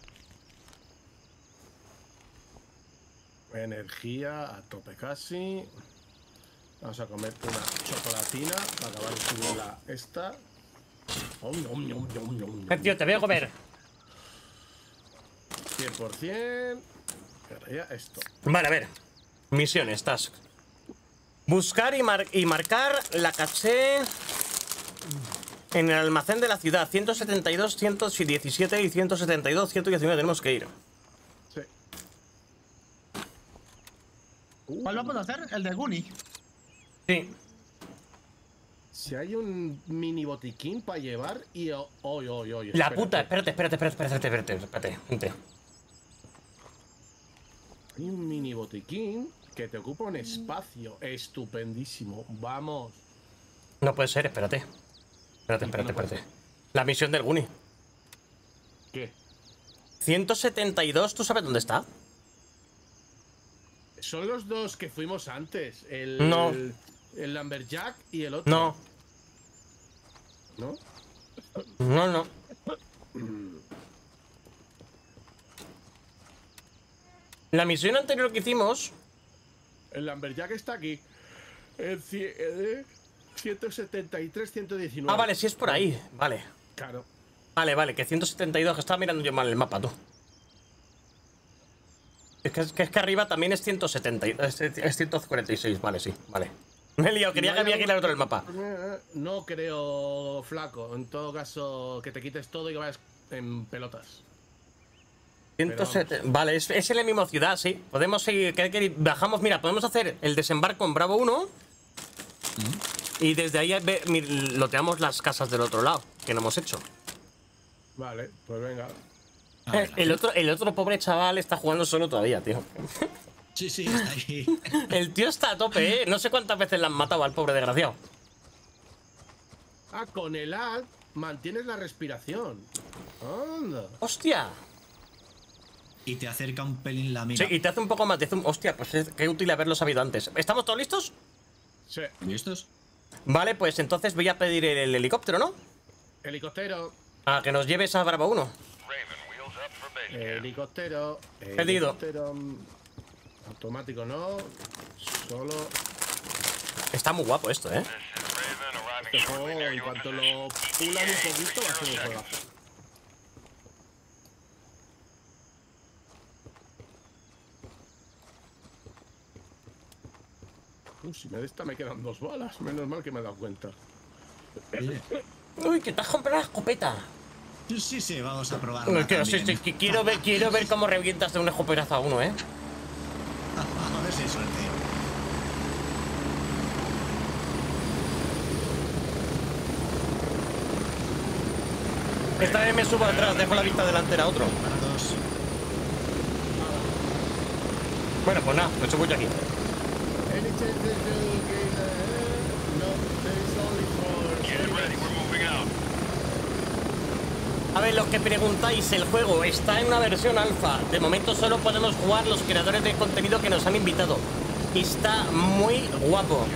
Energía a tope casi. Vamos a comer una chocolatina para acabar de la esta. Nom, nom, nom, nom, nom, Eh, nom. tío, te voy a comer. 100%. Y ahora ya esto. Vale, a ver. Misiones, task. Buscar y, mar- y marcar la caché en el almacén de la ciudad. 172, 117 y 172, 119. Tenemos que ir. Sí. ¿Cuál vamos a hacer? El de Guni. Sí. Si hay un mini botiquín para llevar y. Hoy, hoy, hoy. La puta, espérate, espérate, espérate, espérate, espérate, espérate, gente. Hay un mini botiquín que te ocupa un espacio estupendísimo. Vamos. No puede ser, espérate. Espérate, espérate, espérate. La misión del Guni. ¿Qué? 172, ¿tú sabes dónde está? Son los dos que fuimos antes. El, No. el Lumberjack y el otro. No, ¿No? no, no. La misión anterior que hicimos El Lumberjack está aquí. El, cie- eh, 173, 119. Ah, vale, sí es por ahí. Vale. Claro. Vale, vale, que 172, que estaba mirando yo mal el mapa, tú. Es que, es que, arriba también es 170, y- es, es 146, vale, sí, vale. Me he liado, quería No que había que ir al otro del mapa. No creo, flaco. En todo caso, que te quites todo y que vayas en pelotas. 170, vale, es, es en la misma ciudad, sí. Podemos seguir, que- que- bajamos, mira, podemos hacer el desembarco en Bravo 1. Y desde ahí ve- mir- loteamos las casas del otro lado, que no hemos hecho. Vale, pues venga. A ver, Eh, el, otro, el otro pobre chaval está jugando solo todavía, tío. Sí, sí, está ahí. El tío está a tope, ¿eh? No sé cuántas veces le han matado al pobre desgraciado. Ah, con el alt mantienes la respiración. Anda. ¡Hostia! Y te acerca un pelín la mira. Sí, y te hace un poco más de zoom. Hostia, pues es- qué útil haberlo sabido antes. ¿Estamos todos listos? Sí. ¿Listos? Vale, pues entonces voy a pedir el, el helicóptero, ¿no? Helicóptero. A que nos lleves a Bravo 1. Raven, wheels up for base camp. Helicóptero. Pedido. Helicóptero. mm, Automático no. Solo. Está muy guapo esto, ¿eh? Este juego, en cuanto lo pulan un poquito, va a ser un juego. Uh, si me de esta me quedan dos balas. Menos mal que me he dado cuenta. Uy, que te has comprado la escopeta. Sí, sí, vamos a probar. Sí, sí, que quiero, ver, quiero ver cómo revientas de un escopetazo a uno, ¿eh? A ver si hay suerte. Esta vez me subo atrás, dejo la vista delantera a otro. Bueno, pues nada, me subo yo aquí. No, for Get ready. A ver, los que preguntáis, el juego está en una versión alfa. De momento solo podemos jugar los creadores de contenido que nos han invitado. Está muy guapo.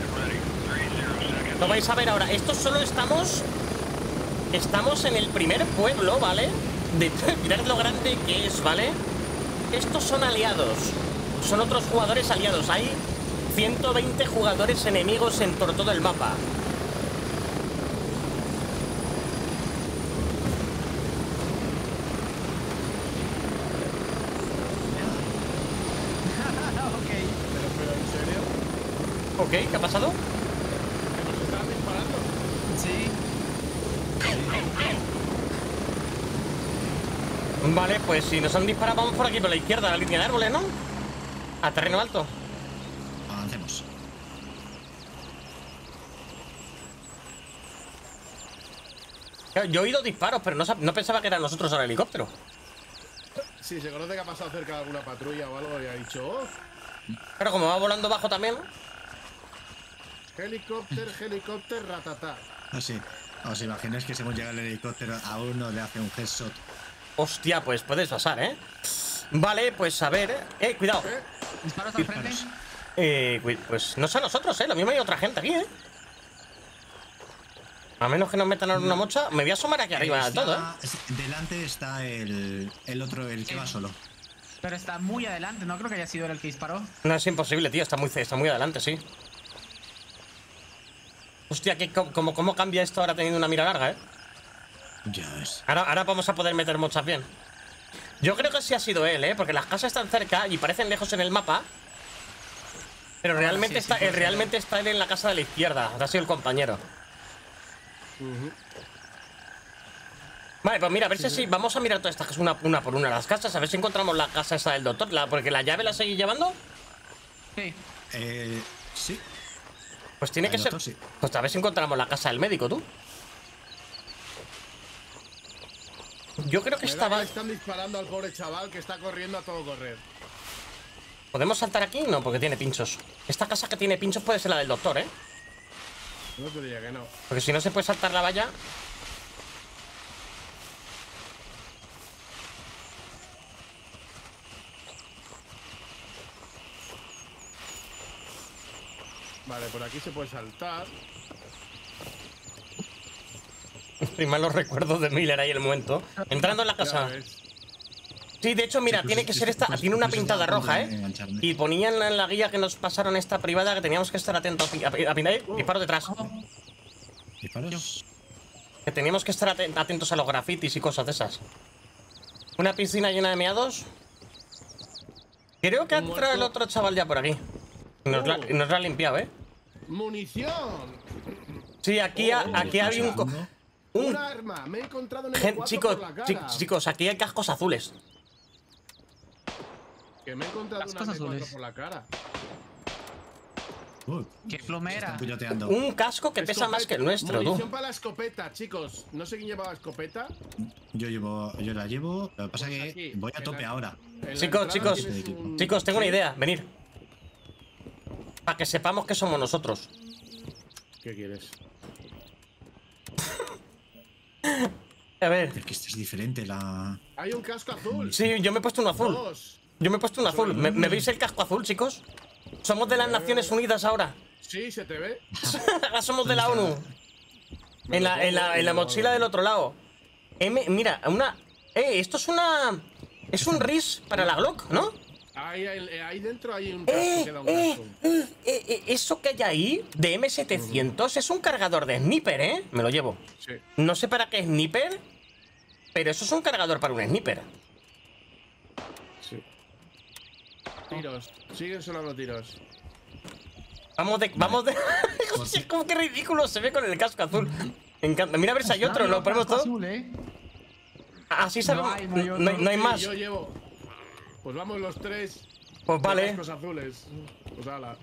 Lo vais a ver ahora. Esto solo estamos... Estamos en el primer pueblo, ¿vale? De, mirad lo grande que es, ¿vale? Estos son aliados. Son otros jugadores aliados. Hay 120 jugadores enemigos en por todo el mapa. ok. ¿Qué ha pasado? ¿Que nos están disparando? Sí. Vale, pues si nos han disparado, vamos por aquí, por la izquierda, la línea de árboles, ¿no? A terreno alto. Avancemos. Claro, Yo he oído disparos, pero no, sab- no pensaba que eran nosotros al helicóptero. Sí, se conoce que ha pasado cerca de alguna patrulla o algo y ha dicho, oh, Pero como va volando bajo también. helicóptero, helicóptero, ratatá. Así. ¿Os imagináis que si hemos llegado el helicóptero a uno le hace un headshot? Hostia, pues puedes pasar, ¿eh? Vale, pues a ver. Eh, cuidado. Disparos al frente. Eh, pues no sé a nosotros, ¿eh? Lo mismo hay otra gente aquí, ¿eh? A menos que nos metan en una mocha. Me voy a asomar aquí arriba del Está- todo, ¿eh? Delante está el, el otro, el que va solo. Pero está muy adelante, no creo que haya sido él el que disparó. No es imposible, tío. Está muy, está muy adelante, sí. Hostia, que, co- como, ¿cómo cambia esto ahora teniendo una mira larga, eh? Ya ves. Ahora, ahora vamos a poder meter mochas bien. Yo creo que sí ha sido él, ¿eh? Porque las casas están cerca y parecen lejos en el mapa. Pero realmente, sí, está, eh, realmente está él en la casa de la izquierda. Ha sido el compañero. Vale, pues mira, a ver si, si vamos a mirar todas estas casas una, una por una las casas, a ver si encontramos la casa esa del doctor. La, porque la llave la seguís llevando. Sí. Eh, sí. Pues tiene La que ser. doctor, sí. Pues a ver si encontramos la casa del médico, tú. Yo creo que Me estaba. que están disparando al pobre chaval que está corriendo a todo correr. ¿Podemos saltar aquí? No, porque tiene pinchos. Esta casa que tiene pinchos puede ser la del doctor, ¿eh? No te diría que no. Porque si no se puede saltar la valla. Vale, por aquí se puede saltar. Primero los recuerdos de Miller ahí el momento. Entrando en la casa. Sí, de hecho, mira, Sí, tiene que ser esta. Tiene una pintada roja, ¿eh? Y ponían en la guía que nos pasaron esta privada que teníamos que estar atentos a, pi- a, pi- a, pi- eh, disparo detrás. ¿Disparos? Que teníamos que estar aten- atentos a los grafitis y cosas de esas. Una piscina llena de meados. Creo que ha entrado el otro chaval ya por aquí. Y Nos, la, Oh. nos la ha limpiado, ¿eh? ¡Munición! Sí, aquí, ha- Oh, aquí había un, un ¡Un arma! Me he encontrado Gen- M4 chicos, por la cara. chi- chicos, aquí hay cascos azules. Que me he encontrado Las una cosas M4 azules. por la cara. Uh, Qué piloteando. Un casco que pesa más que el nuestro, tú. Munición para la escopeta, chicos. No sé quién llevaba escopeta. Yo llevo, yo la llevo. Lo que pasa es Pues que voy a tope la- ahora. Chicos, chicos, un- chicos, tengo una idea. Venir. Para que sepamos que somos nosotros. ¿Qué quieres? A ver. Es que esta es diferente la. Hay un casco azul. Sí, yo me he puesto un azul. Dos. Yo me he puesto un azul. ¿Me, me veis el casco azul, chicos? Somos de las Naciones Unidas ahora. Sí, se te ve. Ahora somos de la ONU. En la, en la, en la mochila del otro lado. M, mira, una. Eh, esto es una. Es un RIS para la Glock, ¿no? Ahí, ahí, ahí dentro hay un casco, ¡Eh! queda un ¡Eh! ¡Eh! eh, eh, Eso que hay ahí de M700 es un cargador de sniper, ¿eh? Me lo llevo. Sí. No sé para qué sniper, pero eso es un cargador para un sniper. Sí. Tiros. Siguen sonando tiros. Vamos de. Vamos de. Hostia, como que ridículo se ve con el casco azul. Me encanta. Mira a ver si hay otro, Nadie lo ponemos todo. azul, ¿eh? Así sabemos. no hay No, hay- otro. no hay más. Yo llevo. Pues vamos los tres. Pues vale. cascos azules. Pues ala.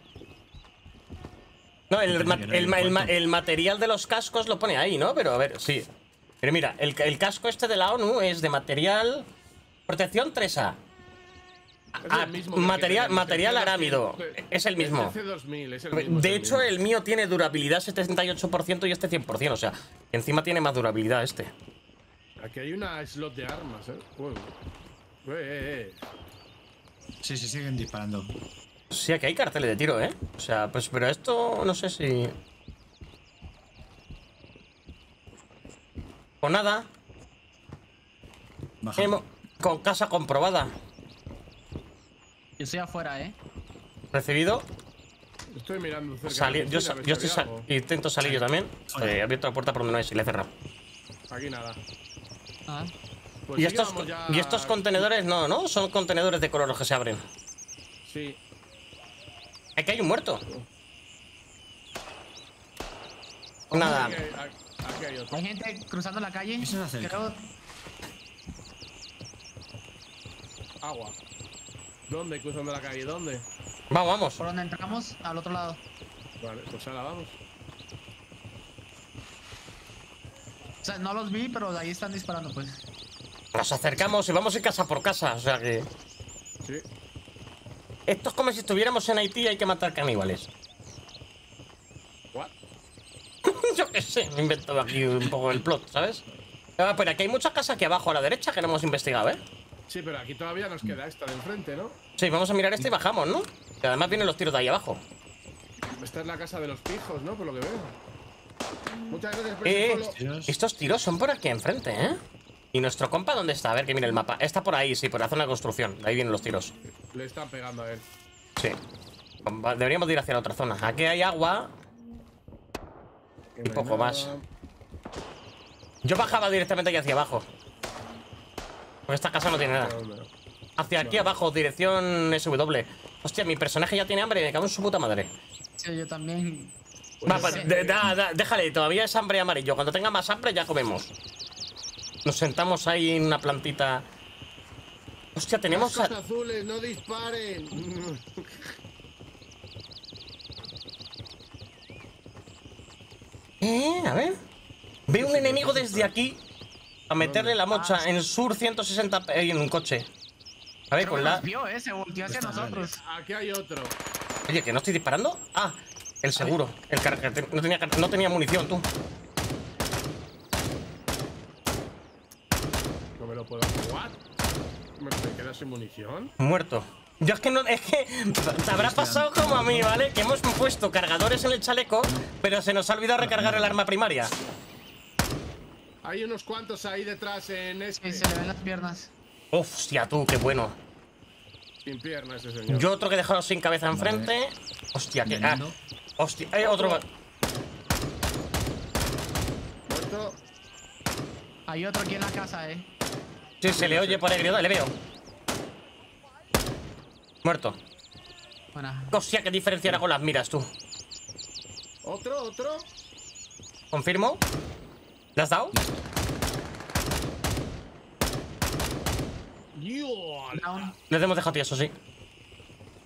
No, el, ma- el el ma- el ma- el material de los cascos lo pone ahí, ¿no? Pero a ver, sí. Pero mira, el, el casco este de la ONU es de material. Protección 3A. Ah, material, material arámido. C200, Es el mismo. El C2000, es el mismo. es De hecho, el mío tiene durabilidad 78% y este 100%. O sea, encima tiene más durabilidad este. Aquí hay una slot de armas, eh. Uy. Eh, eh, eh. Sí, sí, siguen disparando. Sí, aquí hay carteles de tiro, ¿eh? O sea, pues, pero esto no sé si. Pues nada, con casa comprobada. Yo estoy afuera, ¿eh? Recibido. Estoy mirando cerca. de yo, yo estoy había sa- algo. intento salir yo también. Eh, he abierto la puerta por donde no es y la he cerrado. Aquí nada. Ah. Pues y, sí, estos, ya- y estos contenedores no, ¿no? Son contenedores de color los que se abren. Sí. Aquí hay un muerto. Nada. Aquí hay, aquí hay otro. Hay gente cruzando la calle. Eso. Creo- Agua. ¿Dónde? Cruzando la calle. ¿Dónde? Vamos, vamos. por donde entramos, al otro lado. Vale, pues ahora vamos. O sea, no los vi, pero de ahí están disparando, pues. Nos acercamos y vamos a ir casa por casa. O sea que. Sí. Esto es como si estuviéramos en Haití y hay que matar caníbales. What? Yo qué sé, me he inventado aquí un poco el plot, ¿sabes? Ah, pero aquí hay muchas casas aquí abajo a la derecha que no hemos investigado, ¿eh? Sí, pero aquí todavía nos queda esta de enfrente, ¿no? Sí, vamos a mirar este y bajamos, ¿no? Que además vienen los tiros de ahí abajo. Esta es la casa de los pijos, ¿no? Por lo que veo. Muchas gracias por Eh, estos tiros son por aquí enfrente, ¿eh? ¿Y nuestro compa dónde está? A ver que mire el mapa. Está por ahí, sí, por la zona de construcción. De ahí vienen los tiros. Le están pegando a él. Sí. Deberíamos de ir hacia la otra zona. Aquí hay agua. Que no poco nada. más. Yo bajaba directamente aquí hacia abajo. Porque esta casa no tiene nada. Hacia aquí abajo, dirección SW. Hostia, mi personaje ya tiene hambre, me cago en su puta madre. Sí, yo también. Va, Pues pa- sí. de- da- da- déjale, todavía es hambre amarillo. Cuando tenga más hambre ya comemos. Nos sentamos ahí en una plantita. Hostia, tenemos... A- azules, no disparen. Eh, a ver. Veo un enemigo desde aquí. A meterle la mocha en sur 160 p- en un coche. A ver, Creo con la... vio, ¿eh? Se volteó hacia Está nosotros. Aquí hay otro. Oye, ¿que no estoy disparando? Ah, el seguro. El no, tenía, car- no tenía munición, tú. No me lo puedo jugar. ¿Me me queda sin munición? Muerto. Yo es que no. Es que. Te habrá pasado como a mí, ¿vale? Que hemos puesto cargadores en el chaleco, pero se nos ha olvidado recargar el arma primaria. Hay unos cuantos ahí detrás en Sí, este. se le ven las piernas. Hostia, tú, qué bueno. Sin pierna ese señor. Yo otro que he dejado sin cabeza enfrente. Hostia, que. Ah, hostia, hay otro. más. Muerto. Hay otro aquí en la casa, ¿eh? Sí, se le oye por ahí, gritar, le veo. Muerto. Buena. Hostia, qué diferencia era con las miras, tú. Otro, otro. ¿Confirmo? ¿Le has dado? Les hemos dejado tieso, sí.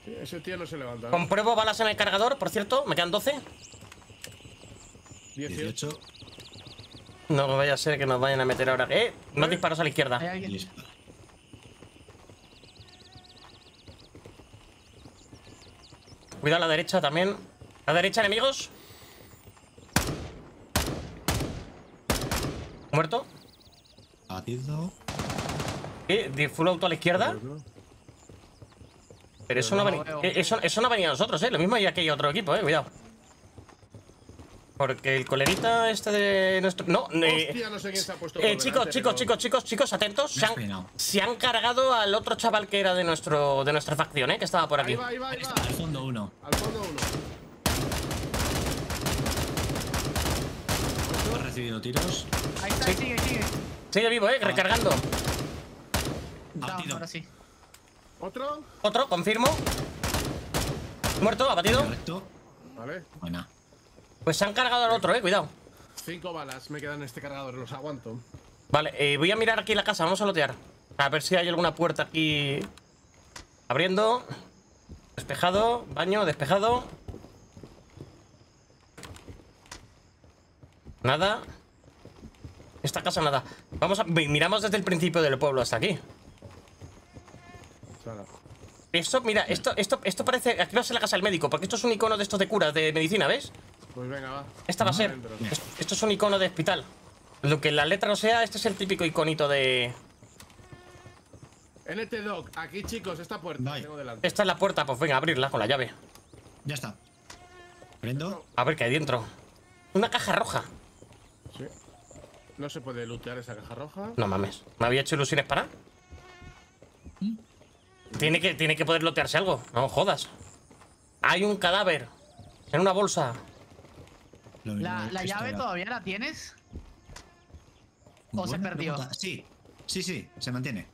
Sí, ese tío no se levanta. ¿no? Compruebo balas en el cargador, por cierto. Me quedan 12. 18. 18. No vaya a ser que nos vayan a meter ahora. ¡Eh! Más disparos a la Hay izquierda. alguien. Cuidado a la derecha también. ¿A la derecha, enemigos? ¿Muerto? Batido. ¿Eh? ¿De full auto a la izquierda? Pero eso no, no veo. eh, eso, eso no venía a nosotros, ¿eh? Lo mismo hay aquí hay otro equipo, ¿eh? Cuidado. Porque el coleguita este de nuestro... No, eh, Hostia, no sé quién se ha puesto eh, chicos, delante, chicos, pero- chicos, chicos, chicos, atentos. Se has han, se han cargado al otro chaval que era de nuestro de nuestra facción, ¿eh? Que estaba por aquí. Ahí va, ahí va, ahí va. Al fondo uno. Al fondo uno. Ha recibido tiros. Ahí está, sigue, sigue. Sigue vivo, ¿eh? Recargando. Down, Abatido. ahora sí. ¿Otro? Otro, confirmo. Muerto, abatido. Correcto. Vale. Buena. Pues se han cargado al otro, ¿eh? Cuidado. Cinco balas me quedan en este cargador, los aguanto. Vale, eh, voy a mirar aquí la casa, vamos a lotear. A ver si hay alguna puerta aquí. Abriendo. Despejado, baño, despejado. Nada. Esta casa nada. Vamos a. mi- Miramos desde el principio del pueblo hasta aquí. Esto, mira, esto, esto, esto parece. Aquí va a ser la casa del médico, porque esto es un icono de estos de curas de medicina, ¿ves? Pues venga, va. Esta va a ser. Esto, esto es un icono de hospital. Lo que la letra no sea, este es el típico iconito de. NT Doc, aquí chicos, esta puerta tengo delante. Esta es la puerta, pues venga, abrirla con la llave. Ya está. Prendo. A ver qué hay dentro. Una caja roja. No se puede lootear esa caja roja. No mames. ¿Me había hecho ilusiones para? Tiene que, tiene que poder lotearse algo. No jodas. Hay un cadáver. En una bolsa. ¿La, la llave todavía la tienes? ¿O se perdió? pregunta. Sí. Sí, sí. Se mantiene.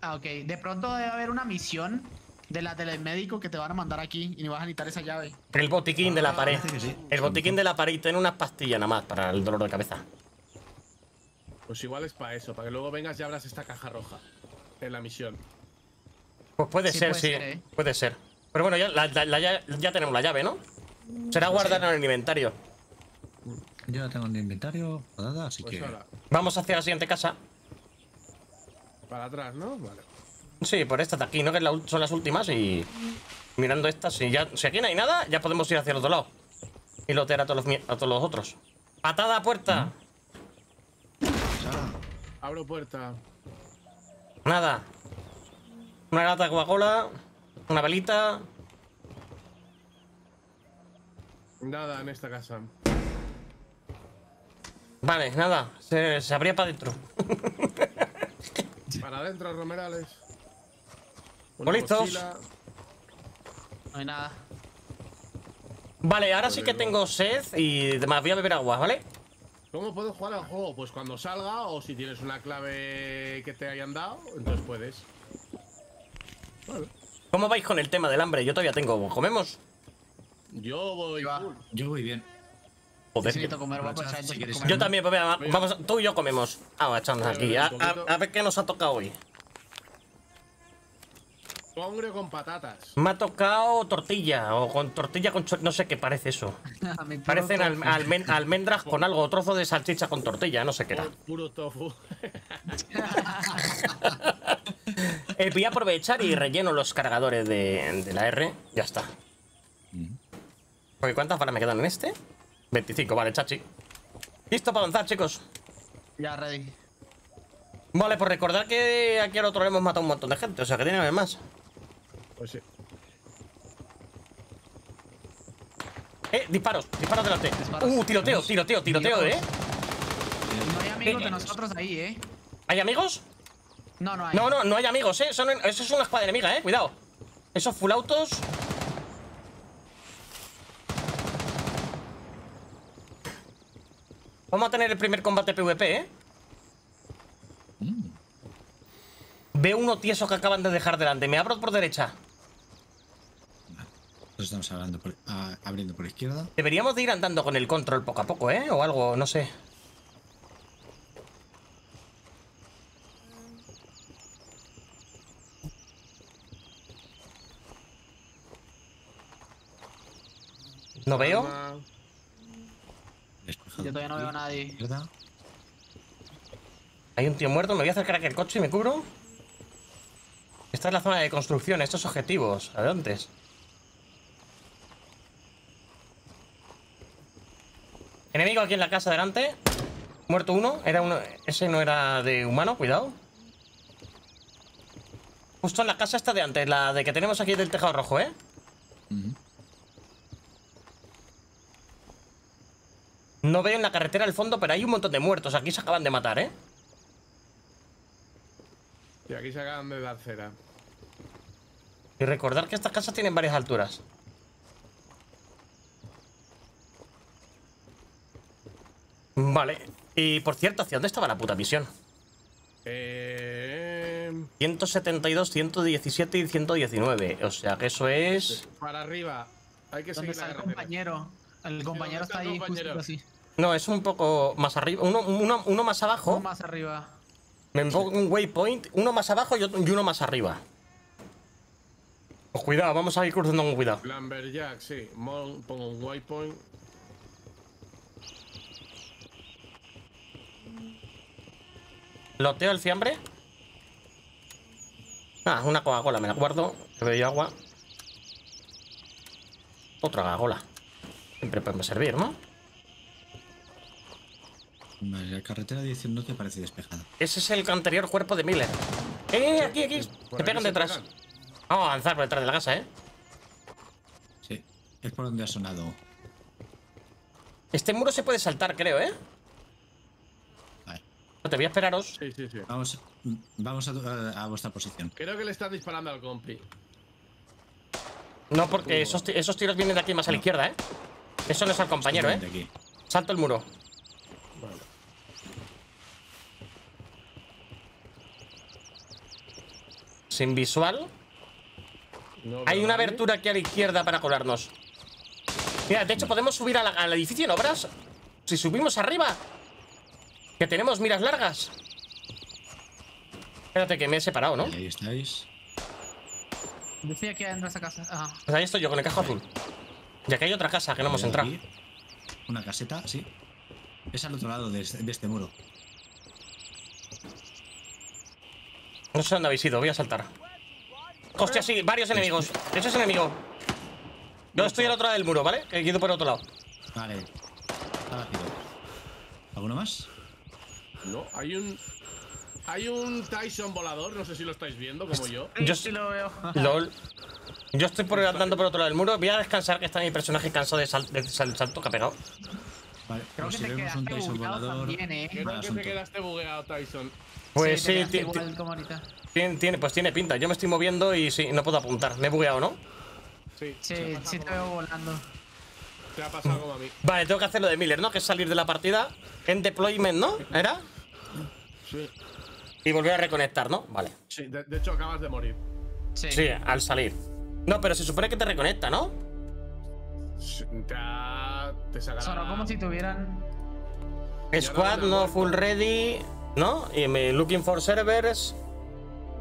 Ah, ok. De pronto debe haber una misión de la del médico que te van a mandar aquí y vas a necesitar esa llave. El botiquín de la pared. que sí. El botiquín de la pared tiene unas pastillas nada más para el dolor de cabeza. Pues igual es para eso, para que luego vengas y abras esta caja roja en la misión. Pues puede Sí, ser, puede sí. ser, ¿eh? Puede ser. Pero bueno, ya, la- la- la- ya, ya tenemos la llave, ¿no? Será guardar en el inventario. Yo la tengo en el inventario rodada, así Pues que. ahora, Vamos hacia la siguiente casa. para atrás, ¿no? Vale. Sí, por esta de aquí, ¿no? Que son las últimas y. Mirando estas, si, ya, si aquí no hay nada, ya podemos ir hacia el otro lado. Y lotear a todos los, a todos los otros. ¡Patada a puerta! Sara, Abro puerta. Nada. Una lata de Coca-Cola. Una velita. Nada en esta casa. Vale, nada. Se, se abría para adentro. Para adentro, Romerales. Pues listos. mochila. No hay nada. Vale, ahora sí que tengo sed y demás. Voy a beber agua, ¿vale? ¿Cómo puedo jugar al juego? Pues cuando salga o si tienes una clave que te hayan dado, entonces puedes. Vale. ¿Cómo vais con el tema del hambre? Yo todavía tengo. ¿Comemos? Yo voy va. yo voy bien. Joder. Necesito comer, a Si comer. Yo también, pues vamos, tú y yo comemos. Vamos a echarnos aquí. A, a- a ver qué nos ha tocado hoy. Congre con patatas. Me ha tocado tortilla o con tortilla con chor- no sé qué parece eso. Parecen alm- almen- almendras con algo, trozo de salchicha con tortilla, no sé qué era. Puro, tofu. Eh, voy a aprovechar y relleno los cargadores de, de la R. Ya está. Porque ¿cuántas balas me quedan en este? 25, vale, chachi. Listo para avanzar, chicos. Ya, ready. Vale, pues recordar que aquí al otro lado hemos matado un montón de gente, o sea que tiene que haber más. Pues sí. Eh, disparos, disparos delante. Disparos. Uh, tiroteo, tiroteo, tiroteo, eh. No hay amigos Eh, de nosotros ahí, ¿eh? ¿Hay amigos? No, no hay. No, no, no hay amigos, eh. Son, eso es una espada enemiga, eh. Cuidado. Esos full autos. Vamos a tener el primer combate PvP, eh. Veo uno tieso que acaban de dejar delante. Me abro por derecha. Nos estamos hablando por- ah, abriendo por izquierda. Deberíamos de ir andando con el control poco a poco, ¿eh? O algo, no sé. ¿No veo? Yo todavía no veo a nadie. Hay un tío muerto. Me voy a acercar aquí al coche y me cubro. Esta es la zona de construcción, estos objetivos. Adelante. Enemigo aquí en la casa delante. Muerto uno. Era uno. Ese no era de humano, cuidado. Justo en la casa esta de antes, la de que tenemos aquí del tejado rojo, ¿eh? No veo en la carretera al fondo, pero hay un montón de muertos. Aquí se acaban de matar, ¿eh? Y aquí se acaban de dar cera. Y recordar que estas casas tienen varias alturas. Vale. Y por cierto, ¿hacia dónde estaba la puta misión? Eh, 172, 117 y 119. O sea que eso es... para arriba. Hay que ¿Dónde seguir está la el compañero? El compañero está está ahí, justo compañero? así. No, es un poco más arriba. Uno, uno, uno más abajo. O más arriba. Me pongo un waypoint. Uno más abajo y, uno más arriba. Pues cuidado, vamos a ir cruzando con cuidado. Lumberjack, sí. Mon- pongo un waypoint. Loteo el fiambre. Ah, una Coca-Cola, me la guardo. Que bebo agua. Otra Coca-Cola. Siempre puede servir, ¿no? Vale, la carretera 19 parece despejada. Ese es el anterior cuerpo de Miller. ¡Eh! Aquí, aquí. Por Te aquí pegan detrás. pegan. Vamos a avanzar por detrás de la casa, ¿eh? Sí, es por donde ha sonado. Este muro se puede saltar, creo, ¿eh? No, te voy a esperaros. Sí, sí, sí. Vamos, vamos a, a vuestra posición. Creo que le están disparando al compi. No, porque esos, ti- esos tiros vienen de aquí más a la izquierda, ¿eh? Eso no es al compañero, ¿eh? Aquí. Salto el muro. Sin visual. No Hay una abertura aquí a la izquierda para colarnos. Mira, de hecho podemos subir a la- al edificio en obras. Si subimos arriba. Que tenemos miras largas. Espérate que me he separado, ¿no? Ahí estáis. Yo estoy aquí adentro de esa casa. Ajá. Pues ahí estoy yo con el cajo azul. Y aquí hay otra casa que no hemos entrado. aquí Una caseta, sí. Es al otro lado de este, de este muro. No sé dónde habéis ido, voy a saltar. Hostia, sí, varios enemigos. Ese es enemigo. Yo estoy al otro lado del muro, ¿vale? He ido por otro lado. Vale. Está vacío. ¿Alguno más? No, hay un. Hay un Tyson volador, no sé si lo estáis viendo, como yo. Yo sí lo veo. LOL. Yo estoy por andando por otro lado del muro. Voy a descansar que está mi personaje cansado de sal- del sal- salto que ha pegado. Vale, Creo pues que si te vemos un Tyson volador. también, eh. Creo que te quedaste bugueado, Tyson. Pues sí, quedaste ti- igual como ahorita. ti- tiene, pues tiene pinta. Yo me estoy moviendo y sí, no puedo apuntar. Me he bugueado, ¿no? Sí, Sí, sí te veo volando. Te ha pasado como a mí. Vale, tengo que hacer lo de Miller, ¿no? Que es salir de la partida en deployment, ¿no? ¿Era? Sí. Y volver a reconectar, ¿no? Vale. Sí, de, de hecho acabas de morir. Sí. Sí, al salir. No, pero se supone que te reconecta, ¿no? Sí, Te, ha- te sacará. Como si tuvieran. Squad, no full ready, ¿no? Y me looking for servers.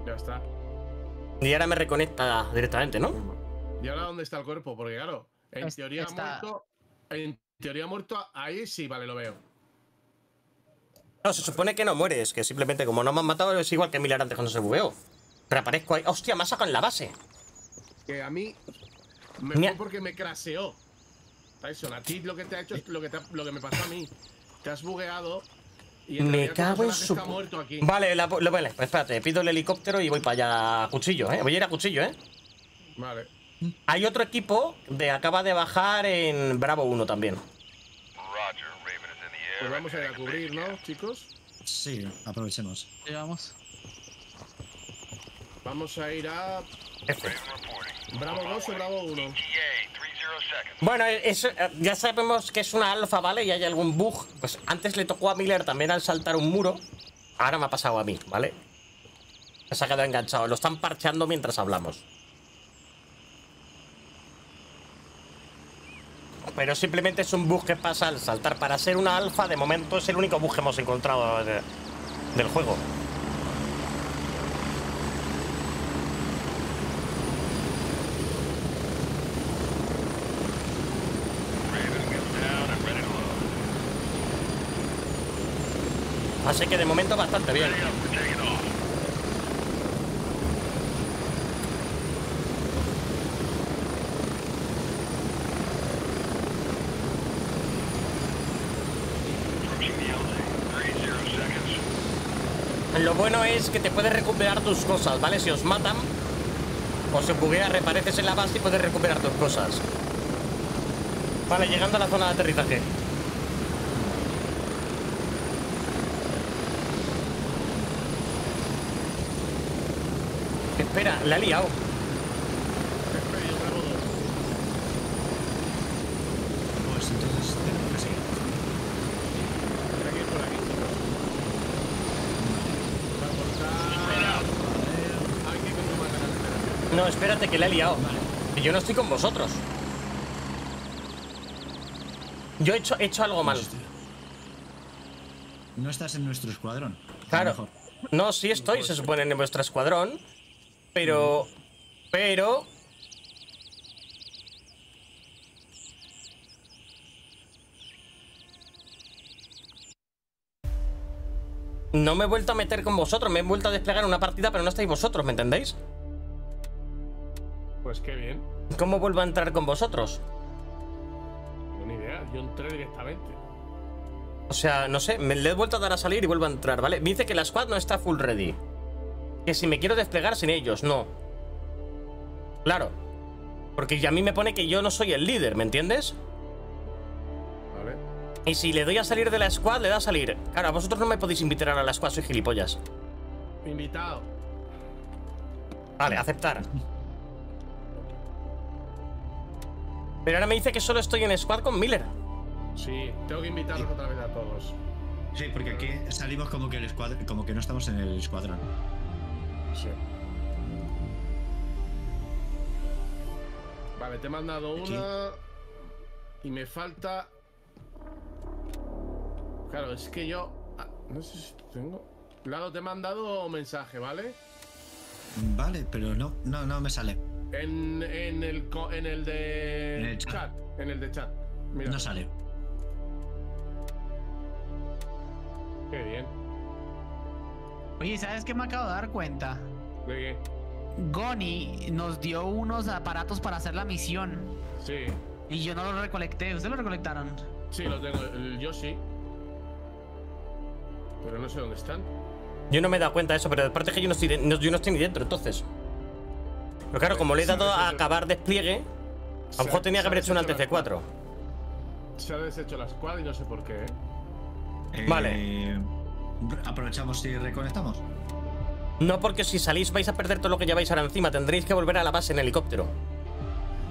Ya está. Y ahora me reconecta directamente, ¿no? ¿Y ahora dónde está el cuerpo? Porque claro, en Es- teoría está- muerto. En teoría muerto, ahí sí, vale, lo veo. No, se supone que no mueres, que simplemente como no me han matado es igual que Miller antes cuando se bugueó. Reaparezco ahí. ¡Hostia, me ha sacado en la base! Que a mí me Mira. fue porque me craseó. Tyson, a ti lo que te ha hecho es lo que, te ha- lo que me pasó a mí. Te has bugueado y en Me cago en su... está muerto aquí. Vale, la, lo, vale, espérate, pido el helicóptero y voy para allá a cuchillo, ¿eh? Voy a ir a cuchillo, ¿eh? Vale. Hay otro equipo de acaba de bajar en Bravo 1 también. Roger, Raven is in the air. Pues vamos a ir a cubrir, ¿no, chicos? Sí, aprovechemos. Llevamos. Vamos a ir a F. Bravo 2 o Bravo 1. ETA, 30 seconds. Bueno, eso, eh, ya sabemos que es una alfa, ¿vale? Y hay algún bug. Pues antes le tocó a Miller también al saltar un muro. Ahora me ha pasado a mí, ¿vale? Se ha quedado enganchado. Lo están parcheando mientras hablamos. Pero simplemente es un bug que pasa al saltar. Para ser una alfa, de momento es el único bug que hemos encontrado de- del juego. Así que de momento bastante bien. que te puedes recuperar tus cosas, ¿vale? Si os matan o se buguea, repareces en la base y puedes recuperar tus cosas. Vale, llegando a la zona de aterrizaje. Espera, la he liado. Que la he liado. Que yo no estoy con vosotros. Yo he hecho, he hecho algo mal. No estás en nuestro escuadrón. Claro. No, sí estoy, se supone, en vuestro escuadrón. Pero. Pero. No me he vuelto a meter con vosotros, me he vuelto a desplegar una partida, pero no estáis vosotros, ¿me entendéis? Pues qué bien. ¿Cómo vuelvo a entrar con vosotros? Buena idea. Yo entré directamente. O sea, no sé, me le he vuelto a dar a salir y vuelvo a entrar, ¿vale? Me dice que la squad no está full ready. Que si me quiero desplegar sin ellos, no. Claro. Porque a mí me pone que yo no soy el líder, ¿me entiendes? Vale. Y si le doy a salir de la squad, le da a salir. Claro, a vosotros no me podéis invitar a la squad, soy gilipollas. Invitado. Vale, aceptar. Pero ahora me dice que solo estoy en squad con Miller. Sí, tengo que invitarlos otra vez a todos. Sí, porque aquí salimos como que el escuadrón, como que no estamos en el escuadrón. Sí. Vale, te he mandado Aquí. una. Y me falta. Claro, es que yo. ah, No sé si tengo. Lado, te he mandado un mensaje, ¿vale? Vale, pero no, no, no me sale. En, en el, en el de. En el chat. En el de chat. Mira. No sale. Qué bien. Oye, ¿sabes qué me acabo de dar cuenta? ¿De qué? Goni nos dio unos aparatos para hacer la misión. Sí. Y yo no los recolecté. ¿Ustedes los recolectaron? Sí, lo tengo. Yo sí. Pero no sé dónde están. Yo no me he dado cuenta de eso, pero aparte es que yo no estoy, de- no- yo no estoy ni dentro, entonces. Pero claro, como le he dado a acabar despliegue, a lo mejor tenía que haber hecho un alt F4. Se ha deshecho la squad y no sé por qué, ¿eh? Eh, Vale. Aprovechamos y reconectamos. No porque si salís vais a perder todo lo que lleváis ahora encima, tendréis que volver a la base en helicóptero.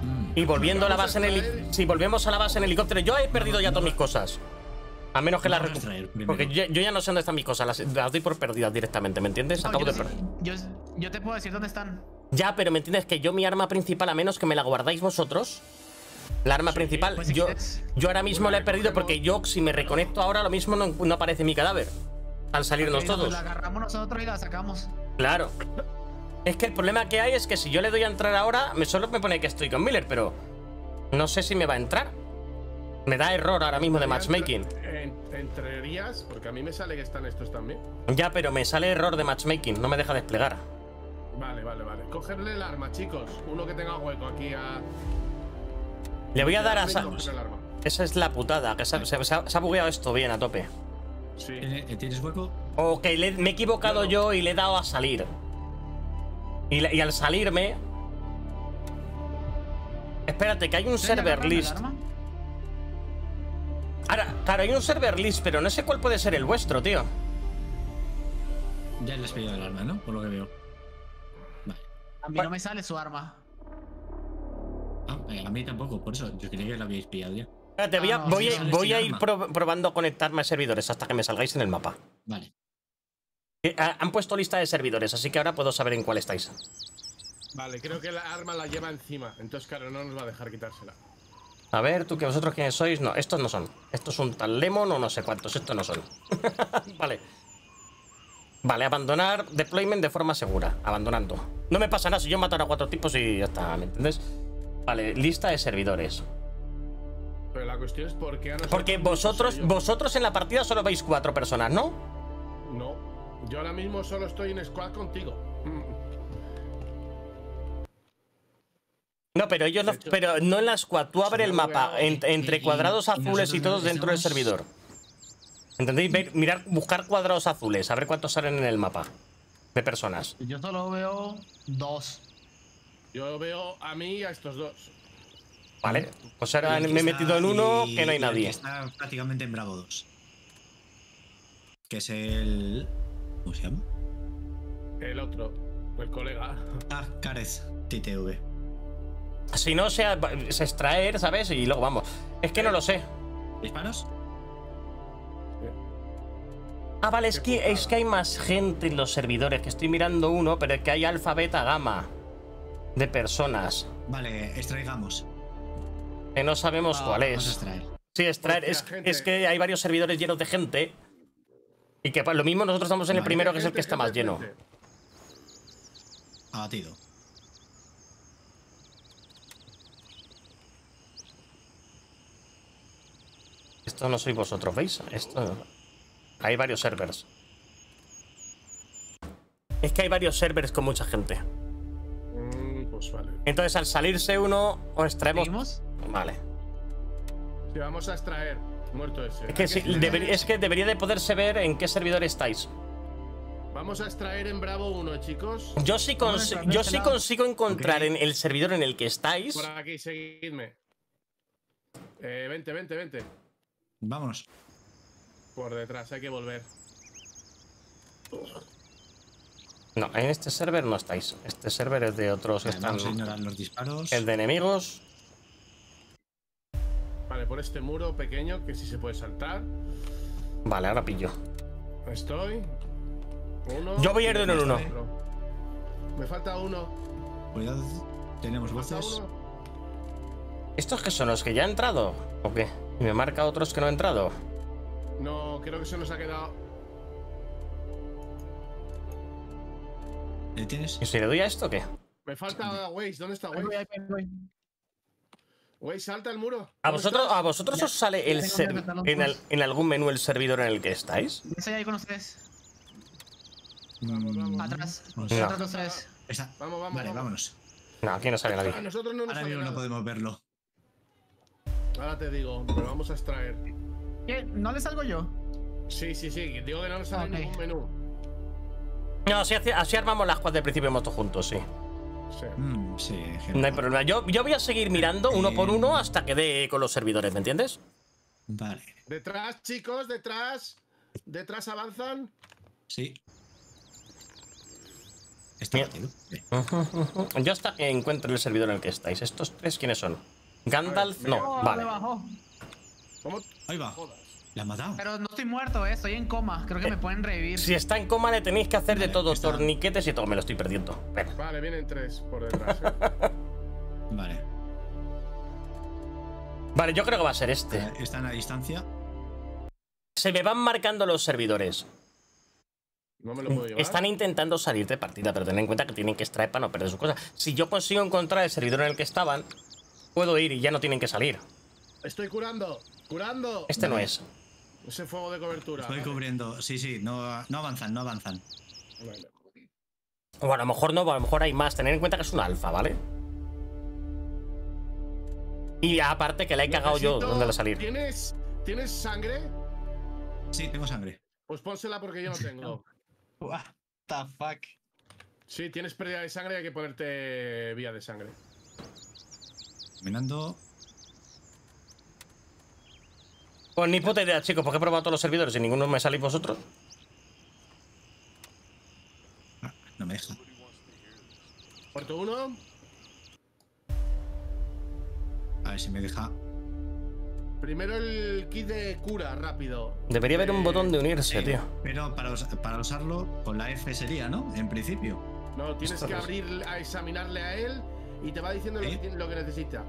Mm. Y volviendo a la base a en helicóptero. Si volvemos a la base en helicóptero, yo he perdido ya todas mis cosas. A menos que las recupere. Porque yo, yo ya no sé dónde están mis cosas, las, las doy por perdidas directamente, ¿me entiendes? No, Acabo yo, de perder. yo, yo te puedo decir dónde están. Ya, pero me entiendes que yo mi arma principal, a menos que me la guardáis vosotros, la arma principal, pues si yo, yo ahora mismo la he perdido porque yo si me reconecto ahora, lo mismo no, no aparece mi cadáver. Al salirnos pues todos. la agarramos nosotros y la sacamos. Claro. Es que el problema que hay es que si yo le doy a entrar ahora, me solo me pone que estoy con Miller, pero no sé si me va a entrar. Me da error ahora mismo de matchmaking. En- entrarías, porque a mí me sale que están estos también. Ya, pero me sale error de matchmaking, no me deja desplegar. Vale, vale, vale. Cogerle el arma, chicos. Uno que tenga hueco aquí a. Le voy a dar a... Esa es la putada, que se, ha- se- se ha- se ha bugueado esto bien a tope. Sí. ¿Tiene- eh, ¿Tienes hueco? O que le- me he equivocado yo y le he dado a salir. Y, al salirme... Espérate, que hay un ¿Ustedes server list. arma? Ahora, claro, hay un server list, pero no sé cuál puede ser el vuestro, tío. Ya le has pedido el arma, ¿no? Por lo que veo. A mí no me sale su arma. Ah, eh, a mí tampoco, por eso. Yo creía que lo habíais pillado ya. Espérate, voy a, Ah, no, voy a- voy ir pro- probando a conectarme a servidores hasta que me salgáis en el mapa. Vale. Eh, ah, Han puesto lista de servidores, así que ahora puedo saber en cuál estáis. Vale, creo que la arma la lleva encima. Entonces, claro, no nos va a dejar quitársela. A ver, tú que vosotros quiénes sois. No, estos no son. Estos son tal Lemon o no sé cuántos. Estos no son. vale. Vale, abandonar deployment de forma segura. Abandonando. No me pasa nada si yo mato a cuatro tipos y ya está, ¿me entiendes? Vale, lista de servidores. Pero la cuestión es por qué a Porque vosotros, vosotros en la partida solo veis cuatro personas, ¿no? No. Yo ahora mismo solo estoy en squad contigo. No, pero ellos no, pero no en la squad. Tú abres el mapa en- entre cuadrados azules y todos dentro del servidor. ¿Entendéis? Ver- mirar, buscar cuadrados azules, a ver cuántos salen en el mapa de personas. Yo solo veo dos. Yo veo a mí y a estos dos. Vale, pues ahora me he metido en uno y- que no hay nadie. está prácticamente en Bravo 2. Que es el. ¿Cómo se llama? El otro. El colega. Ah, Carez, TTV. Si no, sea, es extraer, ¿sabes? Y luego vamos. Es que no lo sé. ¿Disparos? Ah, vale, es que, es que hay más gente en los servidores, que estoy mirando uno, pero es que hay alfa, beta, gamma de personas. Vale, extraigamos. Que no sabemos Ah, cuál Vamos a es. extraer. Sí, extraer. Es, que hay varios servidores llenos de gente. Y que pues, lo mismo nosotros estamos en el primero, que es el que Gente, está más lleno. gente. Abatido. Esto no sois vosotros, ¿veis? Esto. Hay varios servers. Es que hay varios servers con mucha gente. Mm, pues vale. Entonces, al salirse uno, os extraemos. ¿Seguimos? Vale. Sí, vamos a extraer. Muerto ese. Es que, sí, es que debería de poderse ver en qué servidor estáis. Vamos a extraer en Bravo 1, chicos. Yo sí, yo este sí consigo encontrar en el servidor en el que estáis. Por aquí, seguidme. Eh, vente, vente, vente. Vámonos. Por detrás, hay que volver. No, en este server no estáis. Este server es de otros están. los disparos. El de enemigos. Vale, por este muro pequeño que sí se puede saltar. Vale, ahora pillo. Estoy. Uno. Yo voy a ir de uno en uno. Me falta uno. Cuidado, tenemos voces. ¿Estos que son los que ya han entrado? ¿O qué? ¿Y me marca otros que no han entrado? No, creo que se nos ha quedado. ¿Le tienes? ¿Y si le doy a esto o qué? Me falta Waze. ¿Dónde está Ahí voy, Waze? ahí voy. Waze, salta el muro. ¿A ¿Dónde vosotros, estás? ¿a vosotros Ya, os sale el en, al- en algún menú el servidor en el que estáis? Ya estoy ahí con ustedes. Vamos, vamos. Atrás. vamos. No. Atrás Vamos, vamos, Vale, vamos. vámonos. No, aquí no sale A nadie. nosotros no nos Ahora mismo no podemos verlo. Ahora te digo, pero vamos a extraer. ¿Qué? ¿No le salgo yo? Sí, sí, sí. Digo que no nos sale Ok. ningún menú. No, así, así armamos las cuatro de principio de moto juntos, sí. Sí. Mm, sí, No hay problema. Yo, yo voy a seguir mirando uno por uno hasta que dé con los servidores, ¿me entiendes? Vale, Detrás, chicos, detrás. Detrás avanzan. sí. Está. Bien. Yo hasta que encuentre el servidor en el que estáis. ¿Estos tres quiénes son? Gandalf, no, vale. Ahí va. La. Pero no estoy muerto, eh. Estoy en coma. Creo que me pueden revivir. Si está en coma le tenéis que hacer de todo, está. torniquetes y todo. Me lo estoy perdiendo. Vale, vienen tres por detrás. ¿eh? Vale. Vale, yo creo que va a ser este. Eh, Están a distancia. Se me van marcando los servidores. No me lo puedo llevar. Están intentando salir de partida, pero ten en cuenta que tienen que extraer para no perder sus cosas. Si yo consigo encontrar el servidor en el que estaban, puedo ir y ya no tienen que salir. Estoy curando. Curando. Este no es. Ese fuego de cobertura. Estoy Vale. cubriendo. Sí, sí, no, no avanzan, no avanzan. Vale. O a lo mejor no, a lo mejor hay más. Tener en cuenta que es un alfa, ¿vale? Y aparte que la he cagado yo, Necesito- ¿dónde va a salir? ¿Tienes, ¿Tienes sangre? Sí, tengo sangre. Pues pónsela porque yo no tengo. What the fuck. Sí, tienes pérdida de sangre, hay que ponerte vía de sangre. Caminando. Pues ni puta idea, chicos, porque he probado todos los servidores y ninguno me salís vosotros. Ah, no me deja. Puerto uno. A ver si me deja. Primero el kit de cura, rápido. Debería haber un Eh, botón de unirse, Sí, tío. Pero para, us- para usarlo con la F sería, ¿no? En principio. No, tienes Esto que es- abrir, a examinarle a él y te va diciendo lo, ¿Eh? que, lo que necesita.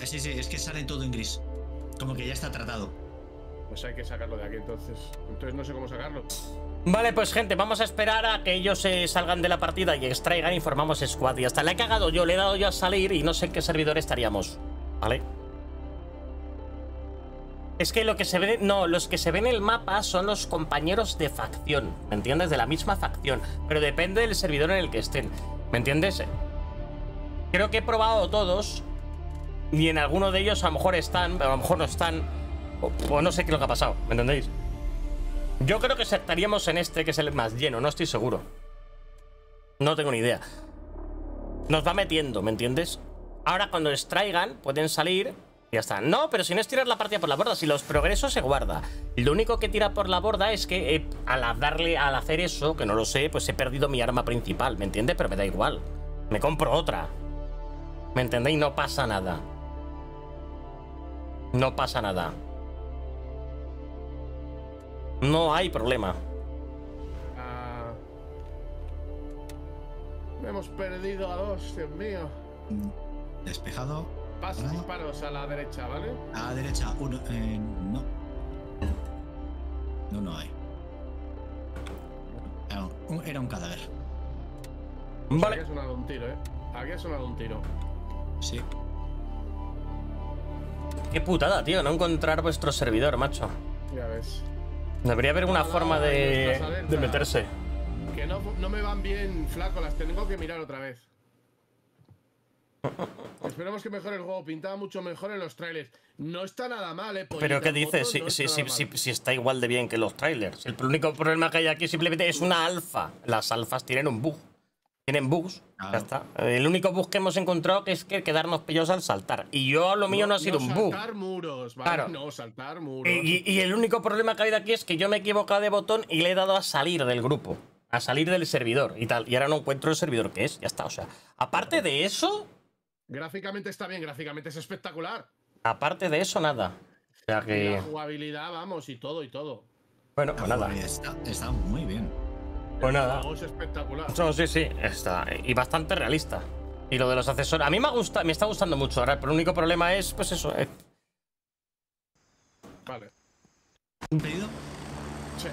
Eh, sí, sí, es que sale todo en gris. Como que ya está tratado. Pues hay que sacarlo de aquí entonces. Entonces no sé cómo sacarlo. Vale, pues gente, vamos a esperar a que ellos se salgan de la partida y extraigan y formamos squad. Y hasta la he cagado yo, le he dado yo a salir y no sé en qué servidor estaríamos. ¿Vale? Es que lo que se ve. No, los que se ven en el mapa son los compañeros de facción. ¿Me entiendes? De la misma facción. Pero depende del servidor en el que estén. ¿Me entiendes? Creo que he probado todos. Y en alguno de ellos a lo mejor están, a lo mejor no están. O, no sé qué es lo que ha pasado. ¿Me entendéis? Yo creo que estaríamos en este, que es el más lleno, no estoy seguro. No tengo ni idea. Nos va metiendo, ¿me entiendes? Ahora cuando extraigan, pueden salir y Ya está. No, pero si no es tirar la partida por la borda, si los progresos se guarda. Lo único que tira por la borda es que eh, al darle, al hacer eso, que no lo sé, pues he perdido mi arma principal, ¿me entiendes? Pero me da igual. Me compro otra. ¿Me entendéis? No pasa nada. No pasa nada. No hay problema. Ah. Hemos perdido a dos, Dios mío. Despejado. Pasos disparos a la derecha, ¿vale? A la derecha, uno. eh, no. No, no hay. Era un, era un cadáver. Aquí Vale. ha sonado un tiro, ¿eh? Aquí ha sonado un tiro. Sí. Qué putada, tío, no encontrar vuestro servidor, macho. Ya ves. Debería haber una forma de, de meterse. Que no, no me van bien, flaco, las tengo que mirar otra vez. Esperemos que mejore el juego. Pintaba mucho mejor en los trailers. No está nada mal, eh. Pero ¿qué dices? Si, no si, si está igual de bien que los trailers. El único problema que hay aquí simplemente es una alfa. Las alfas tienen un bug. Tienen bugs. Ya está. El único bug que hemos encontrado es que quedarnos pillos al saltar. Y yo lo mío no, ha sido un bug. Saltar muros, ¿vale? Claro. No, saltar muros. Y, y- y el único problema que ha habido aquí es que yo me he equivocado de botón y le he dado a salir del grupo. A salir del servidor y tal. Y ahora no encuentro el servidor que es. Ya está. O sea, aparte de eso, Gráficamente está bien, gráficamente es espectacular. aparte de eso, nada. O sea que. la jugabilidad, vamos, y todo, y todo. Bueno, pues nada. está muy bien. Pues nada. es espectacular. No, sí, sí, está. Y bastante realista. Y lo de los accesorios. A mí me gusta, me está gustando mucho ahora, pero el único problema es, pues eso. eh, Vale. ¿Un pedido? Sí.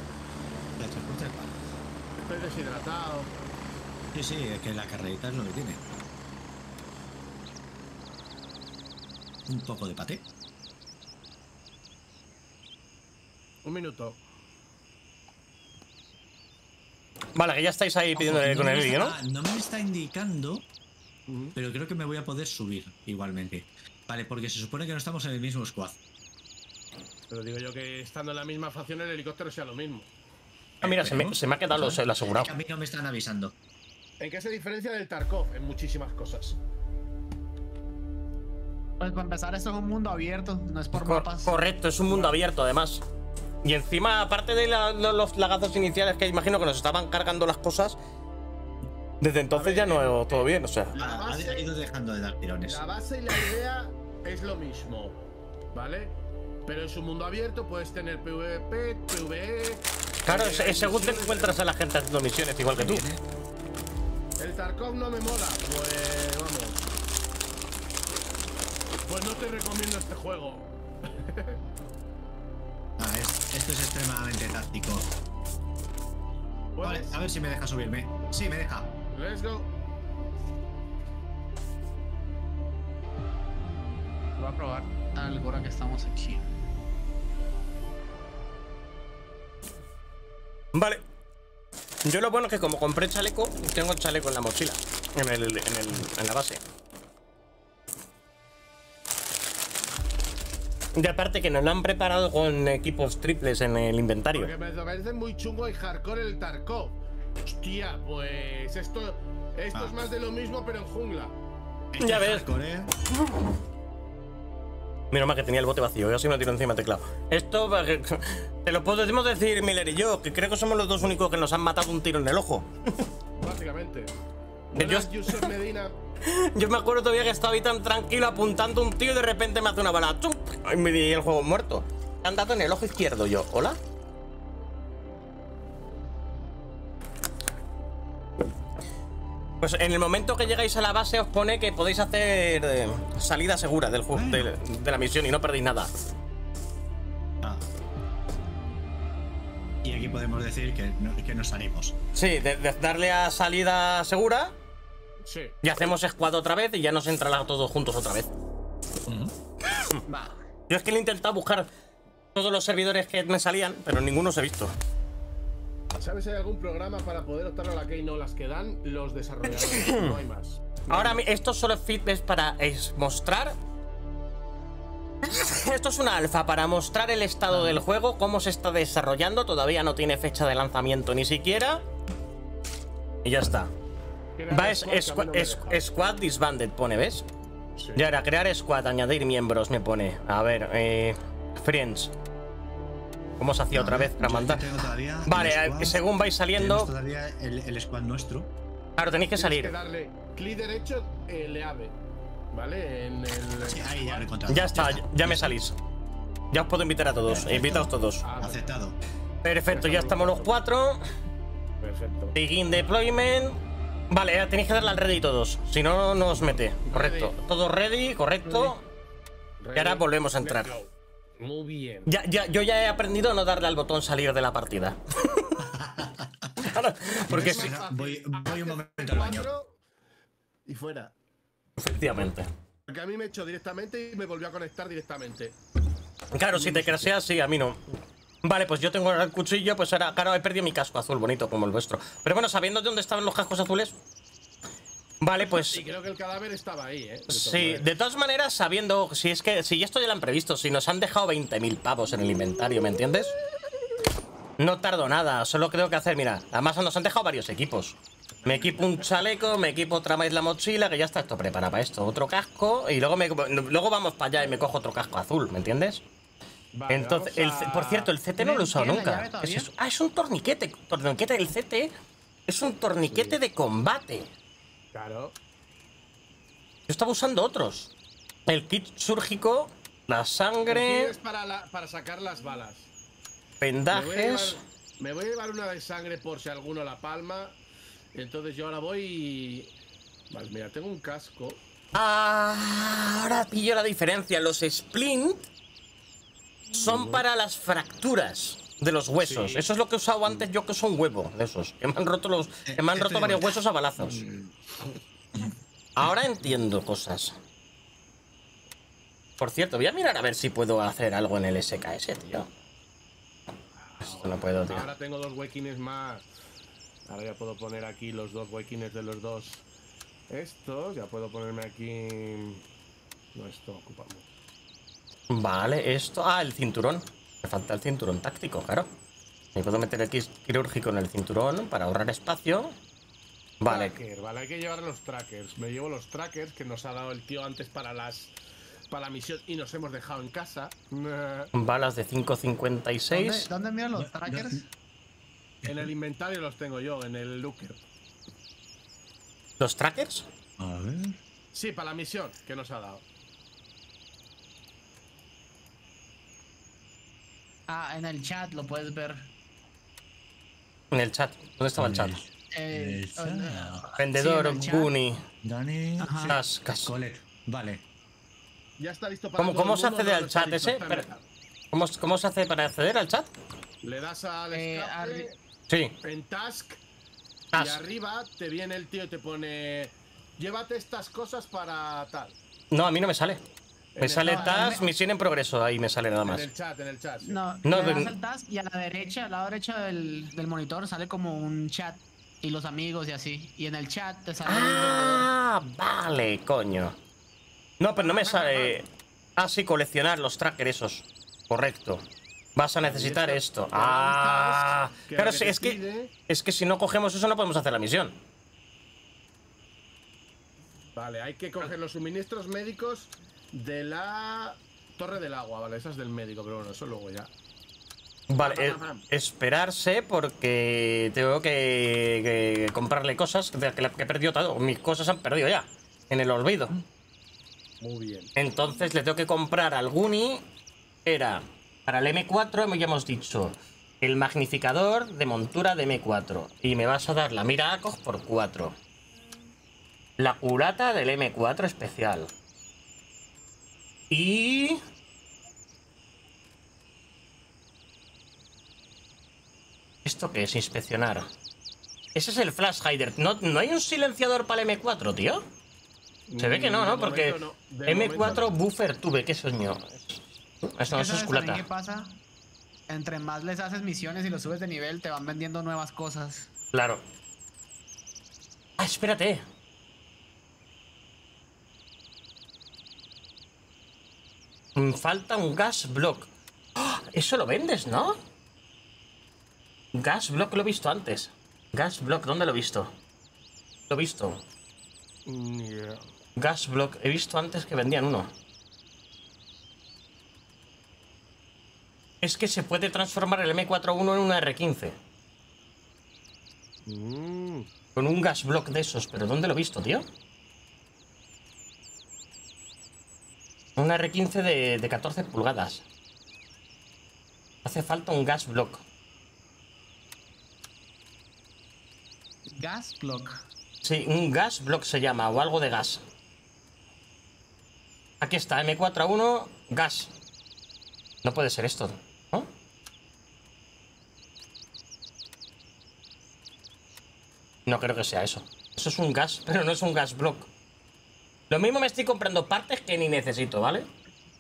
Estoy deshidratado. Sí, sí, es que la carrerita es lo que tiene. Un poco de paté. Un minuto. Vale, que ya estáis ahí pidiéndole Ojo, con me el vídeo, ¿no? no me está indicando, pero creo que me voy a poder subir igualmente. Vale, porque se supone que no estamos en el mismo squad. Pero digo yo que estando en la misma facción el helicóptero sea lo mismo. Ah, mira, se me, se me ha quedado lo- el asegurado. A mí no me están avisando. ¿En qué se diferencia del Tarkov? En muchísimas cosas. Pues para empezar, esto es un mundo abierto, no es por Cor- mapas. correcto, es un mundo abierto además. Y encima, aparte de la- lo- los lagazos iniciales que imagino que nos estaban cargando las cosas, desde entonces ya no todo bien, o sea. La ha, base- ha ido dejando de dar tirones. La base y la idea es lo mismo, ¿vale? Pero es un mundo abierto, puedes tener PvP, PvE. Claro, es, es según te encuentras a la gente haciendo misiones igual que tú. El Tarkov no me mola, pues vamos. Pues no te recomiendo este juego. Ah, es- esto es extremadamente táctico. Vale, a ver si me deja subirme. Sí, me deja. Let's go. Voy a probar algo ahora que estamos aquí. Vale. Yo lo bueno es que como compré chaleco, tengo chaleco en la mochila. En, el, en, el, en la base. Y aparte que nos lo han preparado con equipos triples en el inventario. Porque me parece muy chungo y hardcore el Tarkov. Hostia, pues esto, esto Ah. es más de lo mismo, pero en jungla. Ya ves. Hardcore, ¿eh? Mal que tenía el bote vacío, yo así me lo tiro encima teclado. Esto, te lo podemos decir Miller y yo, que creo que somos los dos únicos que nos han matado un tiro en el ojo. Básicamente. Yo- Medina. Yo me acuerdo todavía que estaba ahí tan tranquilo apuntando un tío y de repente me hace una bala. ¡tum! Y me di el juego muerto. Me han dado en el ojo izquierdo yo. ¿Hola? Pues en el momento que llegáis a la base os pone que podéis hacer eh, salida segura del juego, de, de la misión y no perdéis nada. Ah. Y aquí podemos decir que, no- que nos salimos. Sí, de, de darle a salida segura Sí. y hacemos squad otra vez y ya nos entra todos juntos otra vez. Va. Yo es que le he intentado buscar todos los servidores que me salían, pero ninguno os he visto. ¿Sabes si hay algún programa para poder optar a la Key? No, las que dan los desarrolladores. no hay más. Ahora mi- esto solo es fitness para es mostrar. Esto es una alfa para mostrar el estado del juego, cómo se está desarrollando. Todavía no tiene fecha de lanzamiento ni siquiera. Y ya está. Va, es, squad, es- deja. Squad Disbanded, pone, ¿ves? Ya era crear squad, añadir miembros, me pone. A ver, eh. Friends. ¿Cómo se hacía otra vez para mandar? Vale, eh, squad, según vais saliendo. todavía el, el squad nuestro. Claro, tenéis que salir. que darle clic derecho, eh. ¿Vale? En el. Sí, ahí ya lo he encontrado. Ya está, ya me salís. Ya os puedo invitar a todos. Perfecto. Invitaos todos. Ah, Aceptado. Perfecto, ya estamos los cuatro. perfecto. Begin deployment. Vale, tenéis que darle al ready todos. Si no, no os mete. Correcto. Ready. Todo ready, correcto. Y ahora volvemos a entrar. Muy bien. Ya, ya, yo ya he aprendido a no darle al botón salir de la partida. Ahora, Porque fácil. Voy- voy un momento al baño. Y fuera. efectivamente. Porque a mí me echó directamente y me volvió a conectar directamente. Claro, si te craseas, sí, a mí no. Vale, pues yo tengo el cuchillo, pues ahora, claro, he perdido mi casco azul, bonito como el vuestro. Pero bueno, sabiendo de dónde estaban los cascos azules. Vale, pues. Y creo que el cadáver estaba ahí, ¿eh? De Sí, de todas maneras, sabiendo, si es que, si esto ya lo han previsto, si nos han dejado 20.000 pavos en el inventario, ¿me entiendes? No tardo nada, solo creo que hacer, mira, además nos han dejado varios equipos. Me equipo un chaleco, me equipo otra vez la mochila, que ya está esto preparado para esto, otro casco, y luego, me, luego vamos para allá y me cojo otro casco azul, ¿me entiendes? Vale, Entonces, el, a- por cierto, el CT no lo he usado ¿Tienes la nunca. llave ¿Qué es eso? Ah, es un torniquete. Torniquete del CT es un torniquete de combate. Claro. Yo estaba usando otros. El kit súrgico, la sangre, Es para, la- para sacar las balas. Me voy, a llevar, vendajes. me voy a llevar una de sangre por si alguno la palma. Entonces yo ahora voy y. Vale, mira, tengo un casco. Ah, ahora pillo la diferencia. Los splint son para las fracturas de los huesos. Sí. Eso es lo que he usado antes yo, que son huevo de esos. Que me han roto, los, que me han Esto roto varios huesos a balazos. Ahora entiendo cosas. Por cierto, voy a mirar a ver si puedo hacer algo en el SKS, tío. Esto no puedo, tío. Ahora tengo dos huequines más. Ahora ya puedo poner aquí los dos huequines de los dos. Estos, ya puedo ponerme aquí. No, esto ocupa mucho. Vale, esto. Ah, el cinturón. Me falta el cinturón táctico, claro. Me puedo meter aquí quirúrgico en el cinturón para ahorrar espacio. Vale, Tracker, vale, hay que llevar los trackers. Me llevo los trackers que nos ha dado el tío antes para las. Para la misión y nos hemos dejado en casa. Balas de ¿Dónde, 5.56. ¿Dónde miran los trackers? En el inventario los tengo yo, en el looker. ¿Los trackers? A ver. Sí, para la misión que nos ha dado. Ah, en el chat lo puedes ver. En el chat. ¿Dónde estaba el chat? El chat. eh, Vendedor, sí, en el chat. Guni. Dani. Vale. Ya está listo para ¿Cómo, cómo el se accede al chat ese? ¿Cómo, ¿Cómo se hace para acceder al chat? Le das al Eh, escape Sí. en task y Task. arriba te viene el tío y te pone. Llévate estas cosas para tal. No, a mí no me sale. Me el- sale no, task, en- misión en progreso. Ahí me sale nada En más. el chat, en el chat. sí. No, No, le das al task y a la derecha, al lado derecho del, del monitor sale como un chat y los amigos y así. Y en el chat te sale. el. Ah, vale, coño. No, pero no me sale. Ah, sí, coleccionar los trackers esos. Correcto. Vas a necesitar esto. Ah, claro, es que, es que si no cogemos eso no podemos hacer la misión. Vale, hay que coger los suministros médicos de la Torre del Agua, vale, esa es del médico, pero bueno, eso luego ya. Vale, eh, esperarse porque tengo que, que comprarle cosas que, que, que he perdido todo. Mis cosas han perdido ya. En el olvido. Muy bien. Entonces le tengo que comprar al Guni. Era para el M4, ya hemos dicho, el magnificador de montura de M4. Y me vas a dar la mira ACOG por 4. La culata del M4 especial. Y. ¿Esto qué es? Inspeccionar. Ese es el Flash Hider. ¿No, ¿No hay un silenciador para el M4, tío? Se ve que no, Mm, ¿no? de Porque momento no, de M4 momento no. buffer tube, ¿qué soñó? Eso no, eso es ¿Sabes también culata. ¿Qué pasa? Entre más les haces misiones y los subes de nivel, te van vendiendo nuevas cosas. Claro. Ah, espérate. Falta un gas block. ¡Ah! Eso lo vendes, ¿no? Gas block lo he visto antes. Gas block, ¿dónde lo he visto? Lo he visto. Mm, yeah. Gas Block. He visto antes que vendían uno. Es que se puede transformar el M41 en una R15. Mm, Con un gas block de esos. ¿Pero dónde lo he visto, tío? Una R15 de, de 14 pulgadas. Hace falta un gas block. Gas block. Sí, un gas block se llama, o algo de gas. Aquí está, M4A1, gas. No puede ser esto, ¿no? No creo que sea eso. Eso es un gas, pero no es un gas block. Lo mismo me estoy comprando partes que ni necesito, ¿vale?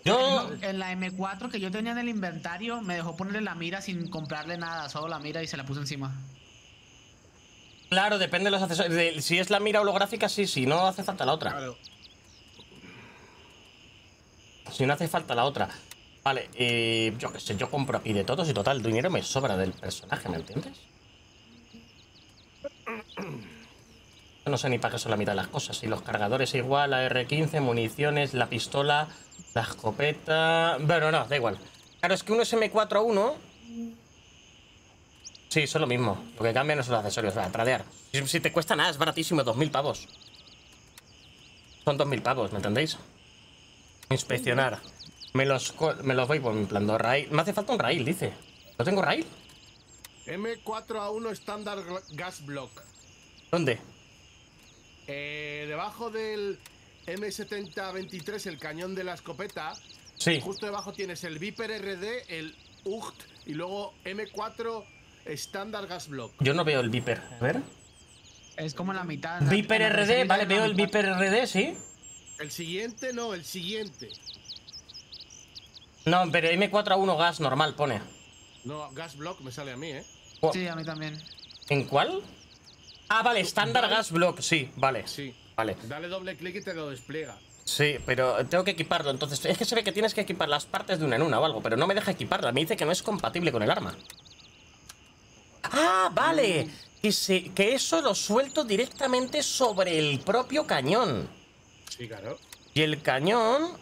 Yo... En la M4 que yo tenía en el inventario, me dejó ponerle la mira sin comprarle nada, solo la mira y se la puse encima. Claro, depende de los accesorios. de- si es la mira holográfica, sí, si no hace falta la otra. claro. Si no hace falta la otra. Vale, eh, yo qué sé, yo compro aquí de todos y total, el dinero me sobra del personaje, ¿me entiendes? No sé ni para qué son la mitad de las cosas. Y los cargadores igual, la R15, municiones, la pistola, la escopeta... Bueno, no, da igual. Claro, es que uno es M4A1... Sí, son lo mismo. Lo que cambian son los accesorios. Va, tradear. Si, si te cuesta nada, es baratísimo, 2.000 pavos. Son 2.000 pavos, ¿me entendéis? Inspeccionar. Me los, me los voy comprando. Rail. Me hace falta un rail, dice. ¿No tengo rail? M4A1 estándar gl- gas block. ¿Dónde? Eh, debajo del M7023, el cañón de la escopeta, Sí. justo debajo tienes el Viper RD, el UGT y luego M4 estándar gas block. Yo no veo el Viper. A ver. Es como la mitad. la- Viper la RD, vale, veo el. Viper RD, sí. El siguiente no, el siguiente. No, pero M4A1 gas normal pone. No, gas block me sale a mí, ¿eh? Sí, a mí también. ¿En cuál? Ah, vale, estándar gas block, sí, vale. Sí. Vale. Dale doble clic y te lo despliega. Sí, pero tengo que equiparlo, entonces. Es que se ve que tienes que equipar las partes de una en una o algo, pero no me deja equiparla. Me dice que no es compatible con el arma. Ah, vale. Que, se- que eso lo suelto directamente sobre el propio cañón. Sí, claro. Y el cañón.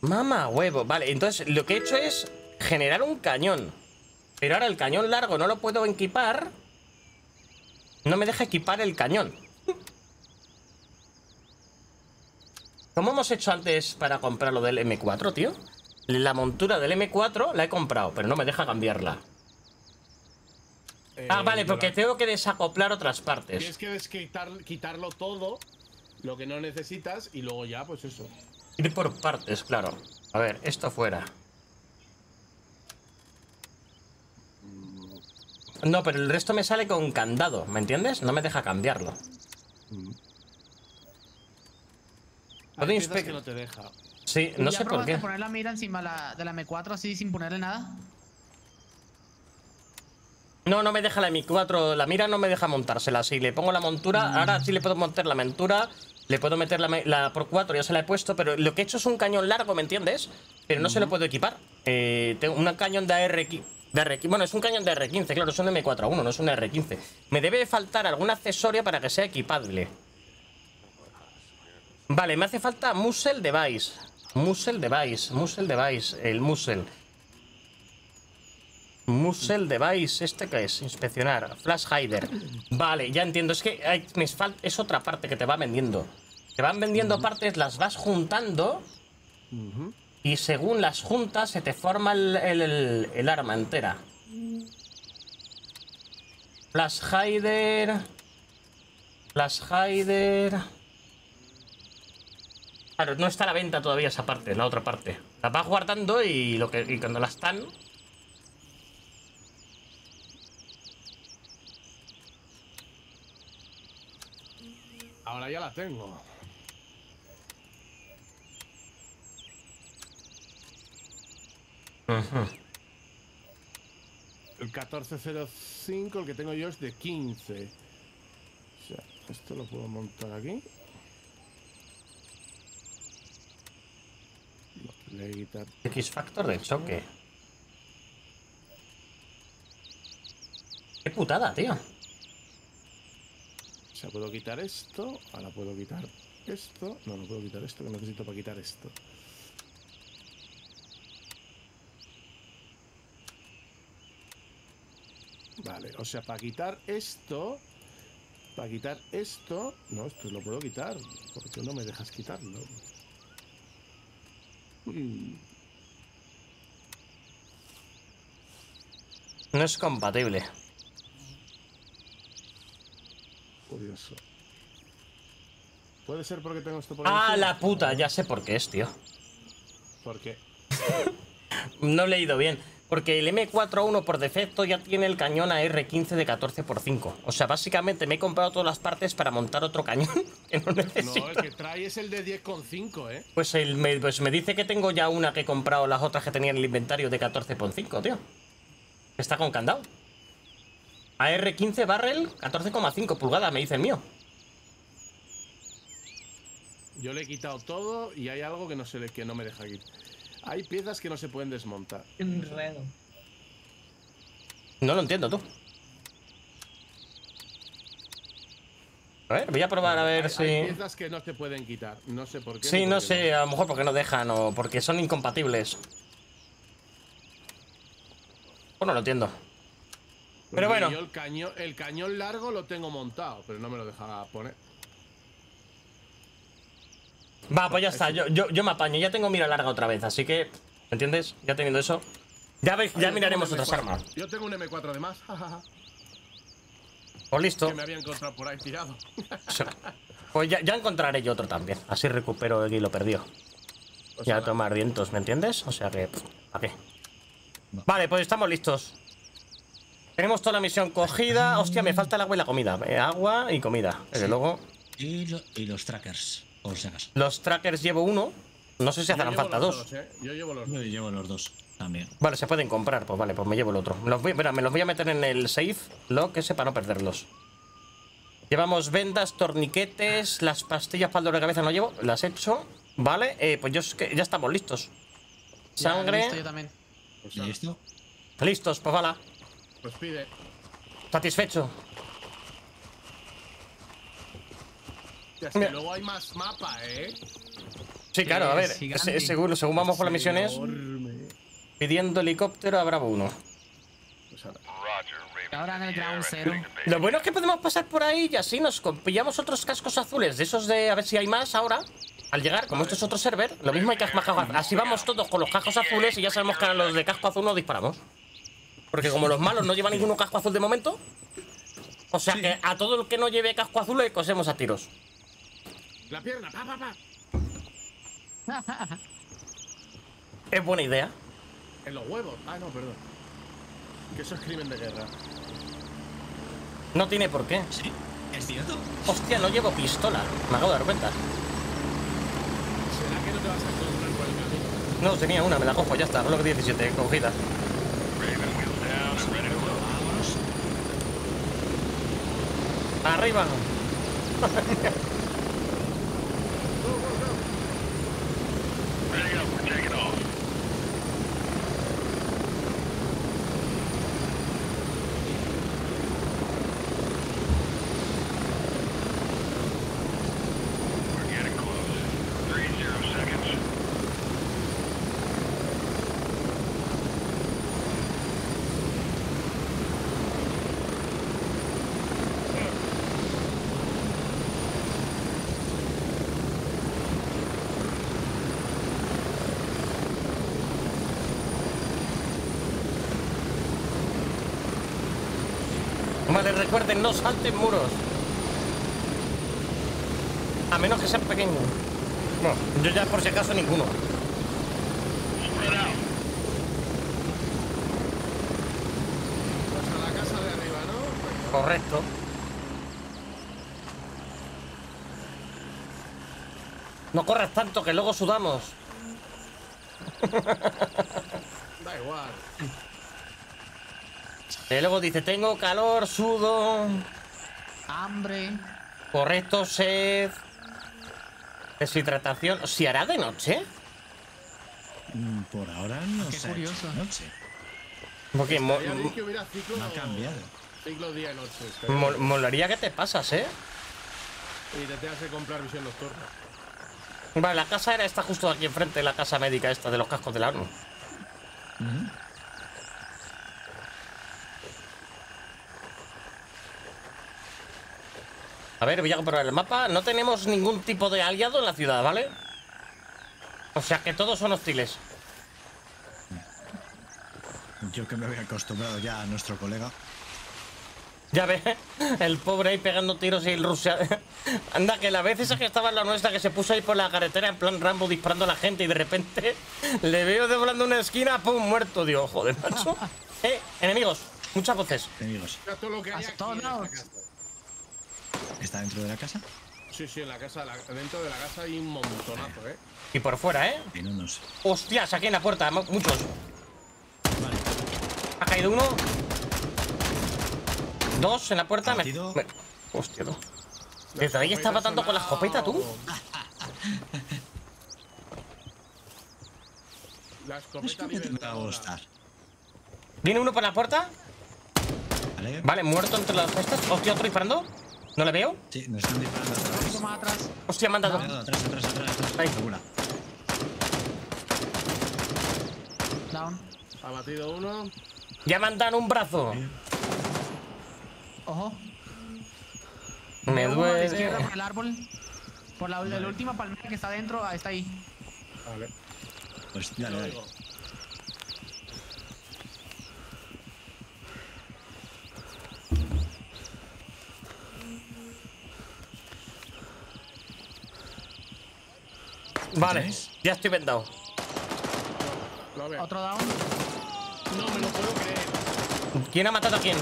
Mama huevo. Vale, entonces lo que he hecho es generar un cañón. Pero ahora el cañón largo no lo puedo equipar. No me deja equipar el cañón. ¿Cómo hemos hecho antes para comprar lo del M4, tío? La montura del M4 la he comprado, pero no me deja cambiarla. Ah, Eh, vale, porque tengo que desacoplar otras partes. Tienes que desquitar, quitarlo todo, lo que no necesitas, y luego ya, pues eso. Ir por partes, claro. A ver, esto fuera. No, pero el resto me sale con candado, ¿me entiendes? No me deja cambiarlo. Puedo Hay que no te deja. Sí, ¿Y no sé por probaste qué. poner la mira encima la- de la M4 así sin ponerle nada? No, no me deja la M4, la mira no me deja montársela. Si le pongo la montura, ahora sí le puedo montar la montura, le puedo meter la, la por 4, ya se la he puesto, pero lo que he hecho es un cañón largo, ¿me entiendes? Pero no se lo puedo equipar. Eh, tengo un cañón de AR, de bueno, es un cañón de R15, claro, es un M4A1, no es un R15. Me debe faltar algún accesorio para que sea equipable. Vale, me hace falta Muzzle Device. Muzzle Device, Muzzle Device, el Muzzle. Muzzle Device, ¿este qué es? Inspeccionar. Flash Hider. Vale, ya entiendo. Es que hay- es otra parte que te va vendiendo. Te van vendiendo partes, las vas juntando. Y según las juntas, se te forma el, el- arma entera. Flash Hider. Flash Hider. Claro, no está a la venta todavía esa parte, la otra parte. La vas guardando y, lo que, y cuando la están, Ahora ya la tengo. El 1405, el que tengo yo es de 15. O sea, esto lo puedo montar aquí. Quitar. X Factor de choque. Qué putada, tío. sea, puedo quitar esto. Ahora puedo quitar esto. No, no puedo quitar esto, que necesito para quitar esto. Vale, o sea, para quitar esto. Para quitar esto. No, esto lo puedo quitar. ¿Por qué no me dejas quitarlo? No es compatible. curioso. ¿Puede ser porque tengo esto por Ah, la puta, ya sé por qué es, tío. ¿Por qué? No he leído bien. Porque el M41 por defecto ya tiene el cañón AR-15 de 14x5. O sea, básicamente me he comprado todas las partes para montar otro cañón que no necesito. No, el que trae es el de 10,5, ¿eh? Pues, el, me, pues me dice que tengo ya una que he comprado, las otras que tenía en el inventario de 14.5, tío. Está con candado. AR-15 barrel, 14,5 pulgadas, me dice el mío. Yo le he quitado todo y hay algo que no, se le, que no me deja quitar. Hay piezas que no se pueden desmontar. Enredo. No lo entiendo tú. A ver, voy a probar a ver hay, si... hay piezas que no se pueden quitar. No sé por qué. Sí, no sé, a lo mejor porque no dejan o porque son incompatibles. Bueno, lo entiendo. Pero Porque bueno. Yo el cañón, el cañón largo lo tengo montado, pero no me lo deja poner. Va, pues ya está, yo, yo, yo me apaño, ya tengo mira larga otra vez, así que, ¿me entiendes? Ya teniendo eso. Ya veis, ya miraremos otras M4. armas. Yo tengo un M4 de más, jajaja, Pues listo. que me había encontrado por ahí tirado. Pues ya, ya encontraré yo otro también. Así recupero el hilo perdido. Pues Ya nada. tomar vientos, ¿me entiendes? O sea que, ¿a qué? Vale, pues estamos listos. Tenemos toda la misión cogida. Hostia, me falta el agua y la comida. Eh, agua y comida. Desde luego. Y, lo- y los trackers, por si acaso. Los trackers llevo uno. No sé si harán falta dos. ¿eh? Yo llevo los Yo dos. llevo los dos también. Vale, se pueden comprar. Pues vale, pues me llevo el otro. Me los voy, mira, me los voy a meter en el safe lock ese para no perderlos. Llevamos vendas, torniquetes, las pastillas para el dolor de cabeza no llevo, las he hecho. Vale, eh, pues yo que ya estamos listos. Ya, Sangre. listo, yo también. Pues, ¿Y nada, esto? Listos, pues vale. pues pide. Satisfecho. Mira. luego hay más mapa, ¿eh? Sí, claro, a ver. Es gigante. se- según, según vamos por las misiones, Enorme. pidiendo helicóptero a Bravo 1. Pues ahora, en el ground zero. Lo bueno es que podemos pasar por ahí y así nos pillamos otros cascos azules, de esos de a ver si hay más ahora. Al llegar, como esto es otro server, lo mismo hay cascos azules. Así vamos todos con los cascos azules y ya sabemos que a los de casco azul no disparamos. Porque como los malos no llevan ninguno casco azul de momento, o sea que a todo el que no lleve casco azul le cosemos a tiros. La pierna, pa, pa, pa. Es buena idea. En los huevos. Ah, no, perdón. Que eso es crimen de guerra. No tiene por qué. Sí, es cierto. Hostia, no llevo pistola. Me acabo de dar cuenta. ¿Será que no te vas a encontrar por el camino? No, tenía una, me la cojo, ya está. Block 17, cogida. Raven, wheels down and ready to move. Vámonos. Arriba. Ready up, we're taking off. We're getting close. Three zero seconds. Vale, recuerden, no salten muros. A menos que sean pequeños. No, yo ya por si acaso ninguno. Correcto. No corras tanto que luego sudamos. Da igual. Y luego dice, tengo calor, sudo. Hambre. Correcto, sed. Deshidratación. ¿Si hará de noche? Mm, Por ahora no Qué se ha hecho curioso. de noche. Porque mo- Ya vi que hubiera ciclo. No ha cambiado. Ciclo día y noche. mo- molaría que te pasas, ¿eh? Y te tengas que comprar visión nocturna. Vale, la casa era esta justo aquí enfrente, la casa médica esta de los cascos de la ONU. A ver, voy a comprobar el mapa. No tenemos ningún tipo de aliado en la ciudad, ¿vale? O sea que todos son hostiles. Yo que me había acostumbrado ya a nuestro colega. Ya ve, el pobre ahí pegando tiros y el Rusia. Anda, que la vez esa que estaba en la nuestra que se puso ahí por la carretera en plan Rambo disparando a la gente y de repente le veo de volando una esquina, pum, muerto, dios, joder, macho. Eh, enemigos, muchas voces. Enemigos. ¿Está dentro de la casa? Sí, sí, en la casa, la- dentro de la casa hay un montonazo, ¿eh? Y por fuera, ¿eh? En unos. Hostias, aquí en la puerta, mu- muchos. Vale. Ha caído uno. Dos en la puerta. Me... Me- Hostia, tú. Desde ahí está matando con la escopeta, tú. La escopeta que te vive va a en la- gustar. Viene uno por la puerta. ¿Vale? Vale, muerto entre las cestas. Hostia, otro disparando. ¿No le veo? Sí, nos están disparando atrás. Más atrás. Hostia, me han dado. Cuidado, atrás, atrás, atrás, atrás. Ahí. Down. Ha batido uno. Ya me han dado un brazo. Ojo. Me la izquierda duele. por el árbol. Por la, la última palmera que está dentro, ah, está ahí. Vale. Pues dale, dale. Vale, ya estoy vendado. Otro down. No me lo puedo creer. ¿Quién ha matado a quién?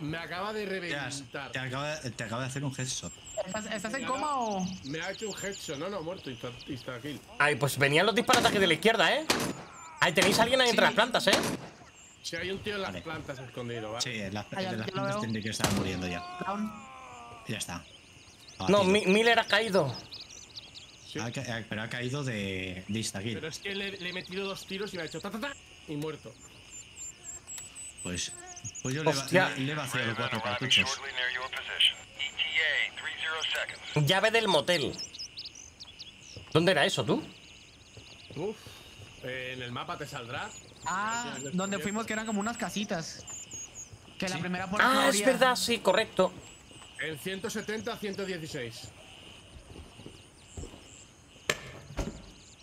Me acaba de Te, has- reventar. te acaba, te acaba de hacer un headshot. ¿Estás, estás en coma o...? Me ha hecho un headshot. No, no, muerto. Insta, insta kill. Ay, pues venían los disparos aquí de la izquierda, ¿eh? Ahí tenéis a alguien ahí entre las plantas, ¿eh? Si hay un tío en las Vale. plantas escondido, ¿vale? Sí, en las, de las plantas tendría que estar muriendo ya. Down. Ya está. No, Abatido. Miller ha caído. Sí. Ha ca- eh, pero ha caído de, de Instakill. Pero es que le, le he metido dos tiros y me ha hecho ta ta ta y muerto. Pues, pues yo le, va- Hostia. le, le he vaciado Raven cuatro cartuchos. shortly near your position. ETA, 30 seconds. Llave del motel. ¿Dónde era eso, tú? Uf. Eh, en el mapa te saldrá. Ah, donde fuimos que eran como unas casitas. Que la primera puerta no Ah, es verdad, sí, correcto. En 170 116.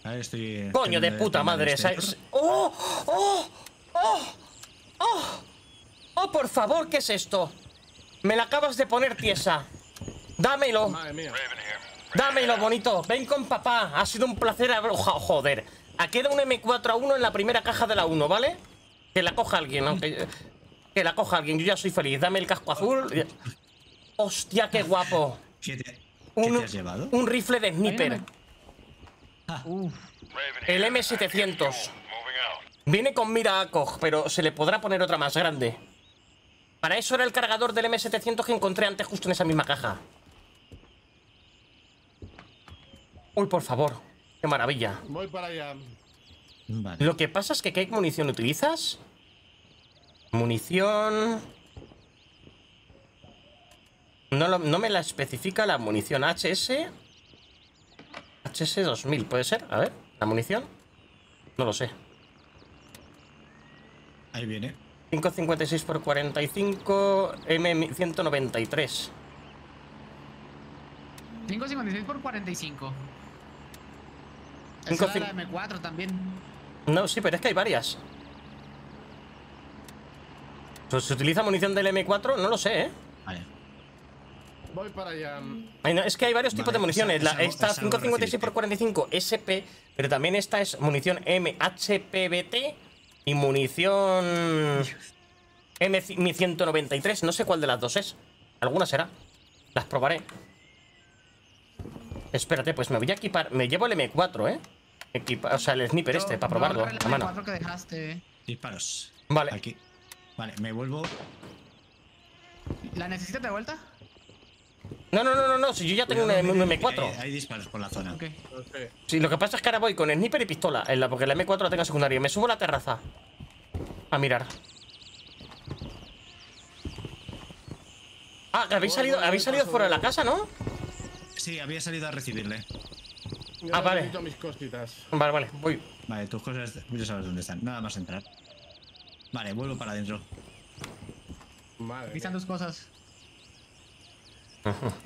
A ver, estoy. Coño de puta madre. este. ¡Oh! ¡Oh! ¡Oh! ¡Oh! ¡Oh, por favor! ¿Qué es esto? Me la acabas de poner tiesa. Dámelo. Madre mía. Dámelo, bonito. Ven con papá. Ha sido un placer Joder. Aquí era un M4A1 en la primera caja de la 1, ¿vale? Que la coja alguien, aunque... Que la coja alguien. Yo ya soy feliz. Dame el casco azul. Hostia, qué guapo. ¿Qué te, qué Un, te has llevado? un rifle de sniper. Uf. El here. M700. Moving out. Viene con mira a Koch, pero se le podrá poner otra más grande. Para eso era el cargador del M700 que encontré antes justo en esa misma caja. Uy, por favor. Qué maravilla. Voy para allá. Vale. Lo que pasa es que ¿qué munición utilizas? Munición... No, lo- no me la especifica la munición HS. HS 2000, ¿puede ser? A ver, ¿la munición? No lo sé. Ahí viene. 556 por 45 M193. 5.56 por 45. Cinco Esa era la M4 también. No, sí, pero es que hay varias. Pues, ¿Se utiliza munición del M4? No lo sé, ¿eh? Vale. Voy para allá. Ay, no, es que hay varios tipos de municiones. esa- La- esa- esta esa lo 556 por recibiste. 45 SP, pero también esta es munición MHPBT y munición M193. No sé cuál de las dos es. Alguna será. Las probaré. Espérate, pues me voy a equipar. Me llevo el M4, ¿eh? Equipa- o sea, el sniper Yo- este, para probarlo. mano. M4 que dejaste. Disparos. Vale. Aquí. Vale, me vuelvo. ¿La necesitas de vuelta? No, no, no, no, no. Si yo ya tengo un, Cuidado, un que M4. Hay, hay disparos por la zona. Ok. No sé. Sí, lo que pasa es que ahora voy con sniper y pistola, en la, porque la M4 la tengo secundaria. Me subo a la terraza a mirar. Ah, que habéis salido, habéis salido fuera de la casa, ¿no? Sí, había salido a recibirle. Yo Ah, vale. necesito mis cositas. Vale, vale, voy. Vale, tus cosas ya sabes dónde están. Nada más entrar. Vale, vuelvo para adentro. Madre Aquí están tus cosas.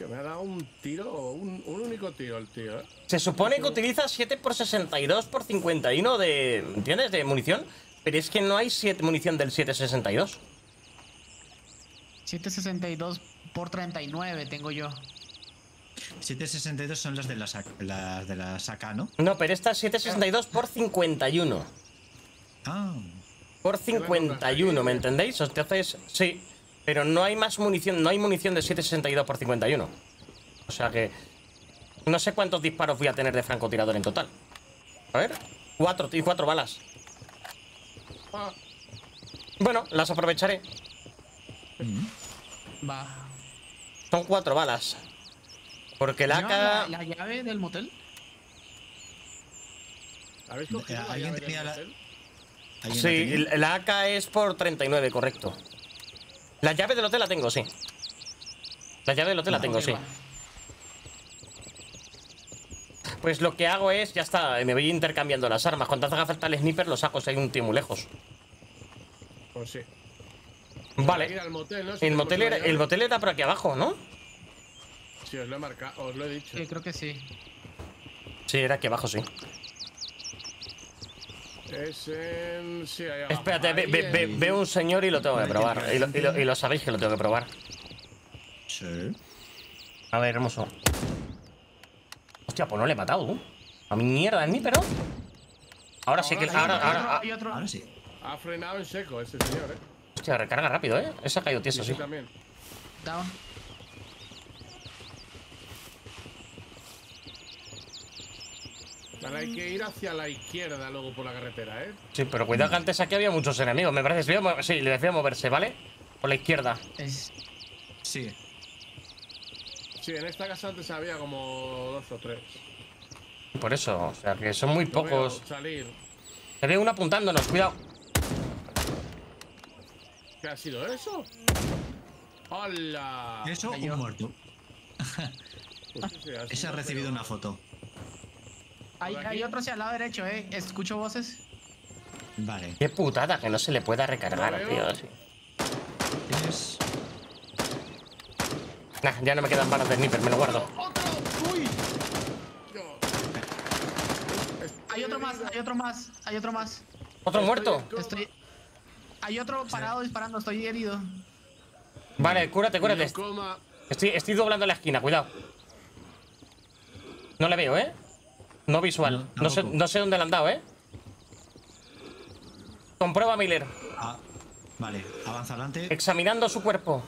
Me ha dado un tiro, un, un único tiro el tío, ¿eh? Se supone que utiliza 7 por 62 por 51 de. ¿Entiendes? De munición. Pero es que no hay 7 munición del 762. 762 por 39 tengo yo. 762 son las de la, sac- las de la saca, ¿no? No, pero esta es 762 por 51. Ah, Por 51, ¿me entendéis? Entonces, sí. Pero no hay más munición, no hay munición de 762 por 51. O sea que. No sé cuántos disparos voy a tener de francotirador en total. A ver. Cuatro, y cuatro balas. Bueno, las aprovecharé. Va. Son cuatro balas. Porque la ¿Lleva AK. la, la llave del motel? ¿Habéis cogido la ¿alguien llave del tenía la- hotel? ¿alguien la Sí, la AK es por 39, correcto. La llave del hotel la tengo, sí. La llave del hotel la tengo, sí. Pues lo que hago es, ya está, me voy intercambiando las armas. Cuando haga falta el sniper, lo saco si hay un tío muy lejos. Pues sí. Vale. Hay que ir al motel, ¿no? Si El motel, era, el motel era por aquí abajo, ¿no? Sí, os lo he marcado, os lo he dicho. Sí, creo que sí. Sí, era aquí abajo, sí. Es en... Sí, ahí abajo. Espérate, ve- ve- ve- en- veo un señor y lo tengo que probar. Y lo, y lo- y lo sabéis que lo tengo que probar. Sí. A ver, hermoso. Hostia, pues no le he matado. A mi mierda, ni pero. Ahora sí que. Ahora otro. Ahora sí. Ha frenado en seco este señor, ¿eh? Hostia, recarga rápido, ¿eh? Ese ha caído tieso, Sí, sí. también. Down. Vale, hay que ir hacia la izquierda luego por la carretera, ¿eh? Sí, pero cuidado que antes aquí había muchos enemigos. Me parece. que Sí, le decía moverse, ¿vale? Por la izquierda. Es- Sí. Sí, en esta casa antes había como dos o tres. Por eso, o sea que son muy veo pocos. salir. Se ve uno apuntándonos, cuidado. ¿Qué ha sido eso? ¡Hola! Eso, un muerto. Pues sí, sí, ha Ese ha sido, recibido una foto. Hay, hay otro hacia el lado derecho, eh. Escucho voces. Vale. Qué putada que no se le pueda recargar, tío. así. Tienes. Nah, ya no me quedan balas de sniper, me lo guardo. ¡Otro! ¡Uy! Hay otro más, hay otro más, hay otro más. ¿Otro muerto? Estoy. Hay otro parado disparando, estoy herido. Vale, cúrate, cúrate. Estoy, estoy doblando la esquina, cuidado. No le veo, ¿eh? No visual. No, No sé, tampoco. no sé dónde le han dado, ¿eh? Comprueba Miller. Ah, vale, avanza adelante. Examinando su cuerpo.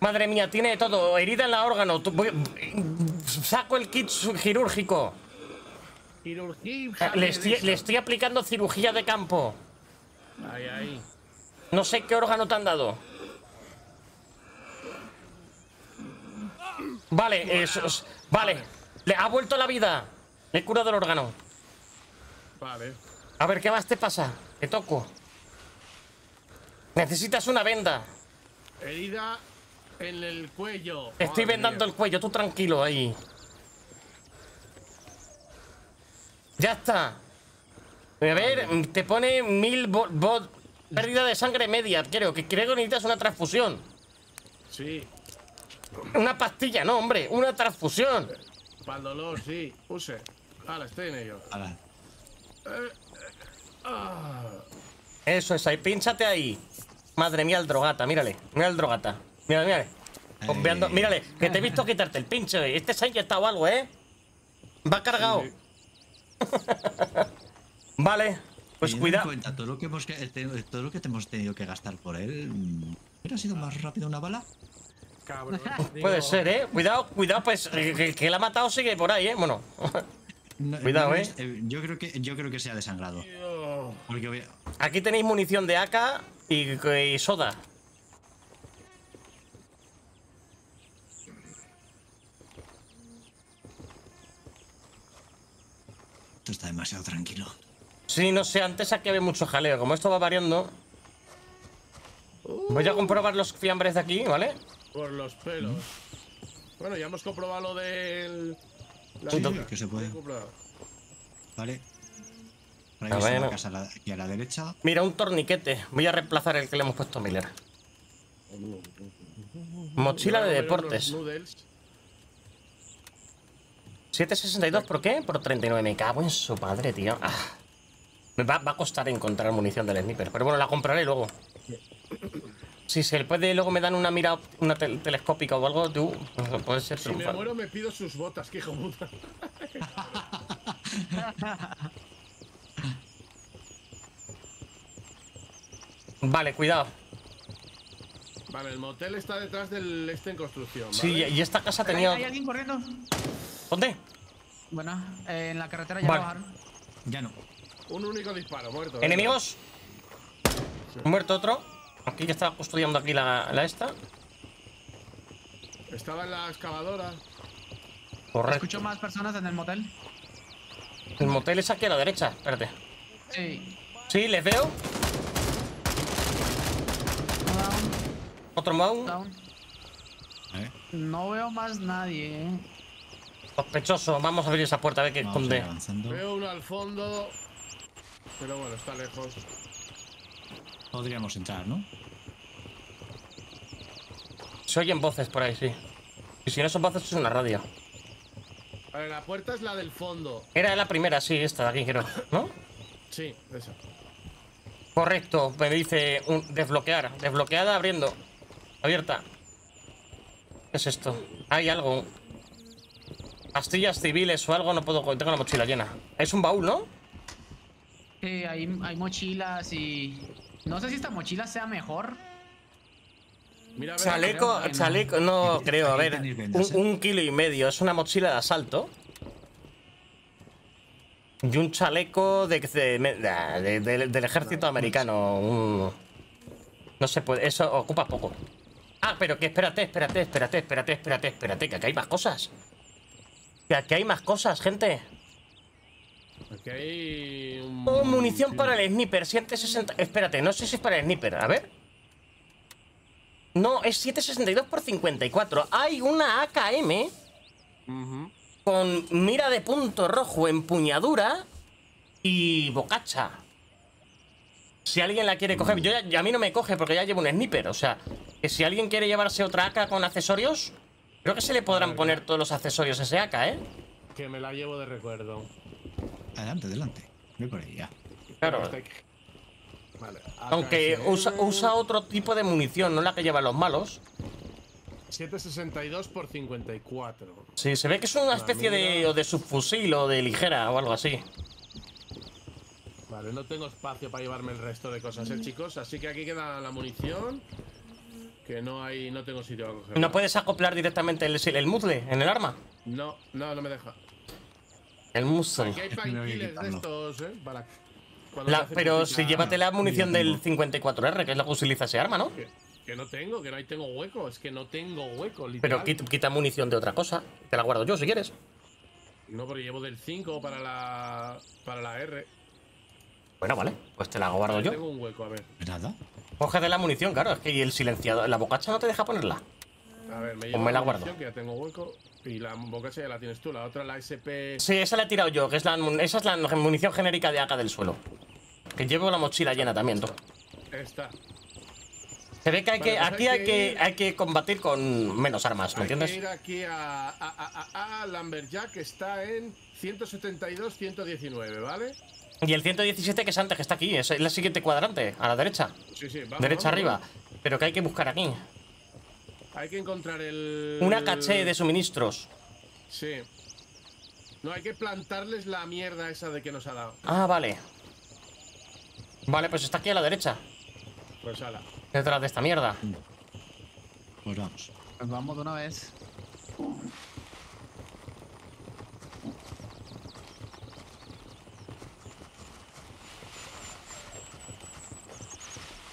Madre mía, tiene de todo. Herida en la órgano. Saco el kit quirúrgico. Cirugía. Le estoy, le estoy aplicando cirugía de campo. Ahí, ahí. No sé qué órgano te han dado. Vale, eso es- Vale. Le ha vuelto la vida. Le he curado el órgano. Vale. A ver, ¿qué más te pasa? Te toco. Necesitas una venda. Herida en el cuello. Te estoy Madre vendando mía. el cuello, tú tranquilo ahí. Ya está. A ver, te pone mil bo- bo- pérdida de sangre media. Creo que creo que necesitas una transfusión. Sí. Una pastilla, no, hombre, una transfusión. Para el dolor, sí. Use. Ahora estoy en ello. Ahora, Ah. Eso es ahí, pínchate ahí. Madre mía, el drogata, mírale, mira el drogata. Mírale, mírale. Bombeando-. Mírale, que te he visto quitarte el pincho. eh. Este se ha inyectado algo, ¿eh? Va cargado. Sí. Vale, pues cuidado. cuenta todo lo que hemos que- te- todo lo que te hemos tenido que gastar por él. ¿Hubiera sido más rápido una bala? Cabrón. Puede ser, ¿eh? Cuidado, cuidado, pues el que, que la ha matado sigue por ahí, ¿eh? Bueno, No- Cuidado, no eh. es- Yo creo que yo creo que se ha desangrado. Porque aquí tenéis munición de AK y, y soda. esto está demasiado tranquilo. Sí, no sé, antes aquí había mucho jaleo. Como esto va variando. Voy a comprobar los fiambres de aquí, ¿vale? Por los pelos. Bueno, ya hemos comprobado lo del. La Sí, que se puede. Vale. Ah, casa a la- y a la derecha. Mira, un torniquete. Voy a reemplazar el que le hemos puesto a Miller. Mochila de deportes. unos noodles. 762, ¿por qué? Por 39. Me cago en su padre, tío. Ah. Me va, va a costar encontrar munición del sniper. Pero bueno, la compraré luego. Si se puede, luego me dan una mira opt- una tel- telescópica o algo, tú, puede ser Si me muero, me pido sus botas, que hijo puta. Vale, cuidado. Vale, el motel está detrás del este en construcción. Sí, ¿vale? y esta casa ¿Hay, tenía. hay alguien corriendo? ¿Dónde? Bueno, eh, en la carretera ya Vale. bajaron. Ya no. Un único disparo, muerto. venga. ¿Enemigos? Muerto otro. Aquí que estaba custodiando aquí la, la esta. Estaba en la excavadora. Correcto. Escucho más personas en el motel. El motel es aquí a la derecha. Espérate. Sí. Sí, les veo. Down, Otro mouse. down. ¿eh? No veo más nadie. eh. Sospechoso. Vamos a abrir esa puerta a ver qué esconde. Veo uno al fondo. Pero bueno, está lejos. Podríamos entrar, ¿no? Se oyen voces por ahí, sí. Y si no son voces, es una radio. Vale, la puerta es la del fondo. Era la primera, sí, esta de aquí, creo. ¿No? Sí, esa. Correcto. Me dice un desbloquear. Desbloqueada abriendo. Abierta. ¿Qué es esto? Hay algo. Pastillas civiles o algo, no puedo. Tengo la mochila llena. Es un baúl, ¿no? Sí, hay, hay mochilas y. No sé si esta mochila sea mejor. Mira, a ver, Chaleco, creo no. chaleco, no creo, a ver, un, ¿eh? un kilo y medio, es una mochila de asalto. Y un chaleco de, de- de- de- del ejército americano. un- no se puede, eso ocupa poco. Ah, pero que espérate, espérate, espérate, espérate, espérate, espérate, que aquí hay más cosas. Que aquí hay más cosas, gente. Aquí hay un... Oh, munición para el sniper, 760. Espérate, no sé si es para el sniper, a ver. No, es 762 por 54. Hay una AKM con mira de punto rojo, empuñadura y bocacha. Si alguien la quiere coger, yo ya, a mí no me coge porque ya llevo un sniper. O sea, que si alguien quiere llevarse otra AK con accesorios, creo que se le podrán poner todos los accesorios a ese AK, ¿eh? Que me la llevo de recuerdo. Adelante, adelante. Voy por ahí, ya. Claro. Vale. Aunque usa, usa otro tipo de munición, no la que llevan los malos. 762 por 54. Sí, se ve que es una especie de, o de subfusil o de ligera o algo así. Vale, no tengo espacio para llevarme el resto de cosas, ¿eh, chicos? Así que aquí queda la munición. Que no hay... No tengo sitio para coger. ¿No puedes acoplar directamente el, el muzzle en el arma? No, no, no me deja. El. Aquí hay painkillers de estos, ¿eh? Para... La- pero si llévate la munición del 54R, que es la que utiliza ese arma, ¿no? Que, que no tengo, que no hay tengo hueco. Es que no tengo hueco, Pero literal. quita, quita munición de otra cosa. Te la guardo yo si quieres. No, porque llevo del 5 para la... Para la R. Bueno, vale. Pues te la guardo yo. Tengo un hueco, a ver. Pues nada. Coge de la munición, claro. Es que y el silenciador, la bocacha no te deja ponerla. A ver, me Pues llevo me la munición, guardo. Que ya tengo hueco. Y la bocacha ya la tienes tú. La otra, la SP... Sí, esa la he tirado yo, que es la, esa es la munición genérica de AK del suelo. Que llevo la mochila llena también, tú. Esta. Se ve que, hay Vale, que pues aquí hay hay que que, ir- hay que combatir con menos armas, ¿me Hay que entiendes? ir aquí a, a, a, a, Lumberjack, que está en 172-119, ¿vale? Y el 117 que es antes, que está aquí, es la siguiente cuadrante, a la derecha. Sí, sí, vamos. derecha vamos, arriba. Pero que hay que buscar aquí. Hay que encontrar el... Una caché de suministros. Sí. No, hay que plantarles la mierda esa de que nos ha dado. Ah, vale. Vale, pues está aquí a la derecha. Pues ala. Detrás de esta mierda. Pues vamos. Pues vamos de una vez.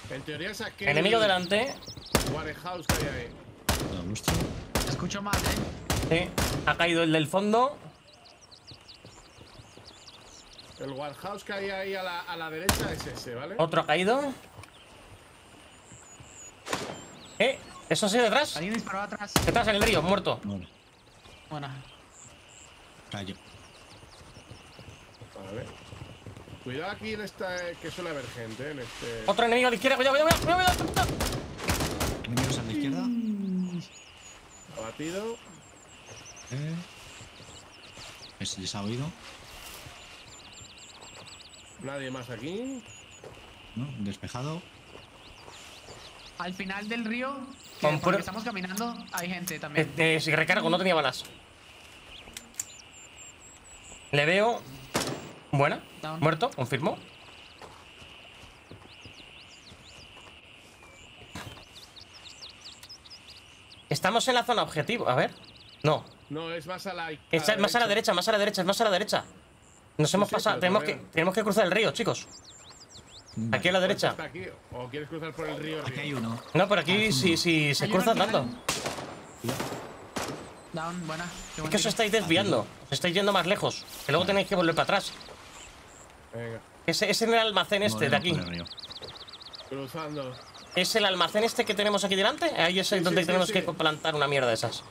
En teoría saqué... Enemigo el delante. Warehouse que hay ahí. Vuestro. Escucho más, ¿eh? Sí. Ha caído el del fondo. El warehouse que hay ahí a la, a la derecha es ese, ¿vale? Otro ha caído. ¿Eh? ¿Eso sí detrás? Alguien disparó atrás. Detrás en el río, muerto. Bueno, Bueno, Rayo. Vale. Cuidado aquí en esta. eh, que suele haber gente, ¿eh? en este. Otro enemigo a la izquierda, cuidado, cuidado, cuidado, cuidado, cuidado. Enemigos a la izquierda. Abatido. Eh. Ese les ha oído. Nadie más aquí. ¿No? Despejado. al final del río, que por estamos caminando, hay gente también. Este, si recargo, no tenía balas. Le veo. Buena. Down. Muerto, confirmo. Estamos en la zona objetivo. A ver. No. No, es más a la. Es más a la derecha, más a la derecha, es más a la derecha. Nos hemos sí, pasado. Tenemos que, tenemos que cruzar el río, chicos. Aquí a la derecha. ¿Está aquí? ¿O quieres cruzar por el río? Aquí hay uno. No, por aquí si, si se cruza tanto. Down, buena. Qué Es que os estáis desviando. Os estáis yendo más lejos. Que luego tenéis que volver para atrás. Venga, Ese es en el almacén este de aquí. cruzando. ¿Es el almacén este que tenemos aquí delante? Ahí es Sí, donde sí, tenemos sí. que plantar una mierda de esas.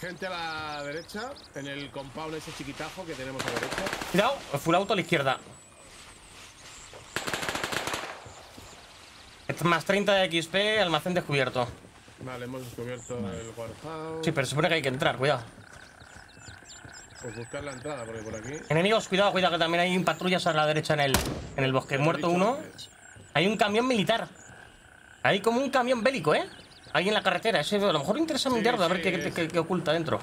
Gente a la derecha, en el compound ese chiquitajo que tenemos a la derecha. Cuidado, full auto a la izquierda. Más 30 de XP, almacén descubierto. Vale, hemos descubierto el warehouse. Sí, pero se supone que hay que entrar, cuidado. Pues buscar la entrada, porque por aquí. Enemigos, cuidado, cuidado, que también hay patrullas a la derecha en el, en el bosque. Muerto uno. Hay un camión militar. Hay como un camión bélico, ¿eh? Ahí en la carretera. Ese, a lo mejor interesa Sí, mirarlo, a ver sí, qué, qué- qué oculta dentro.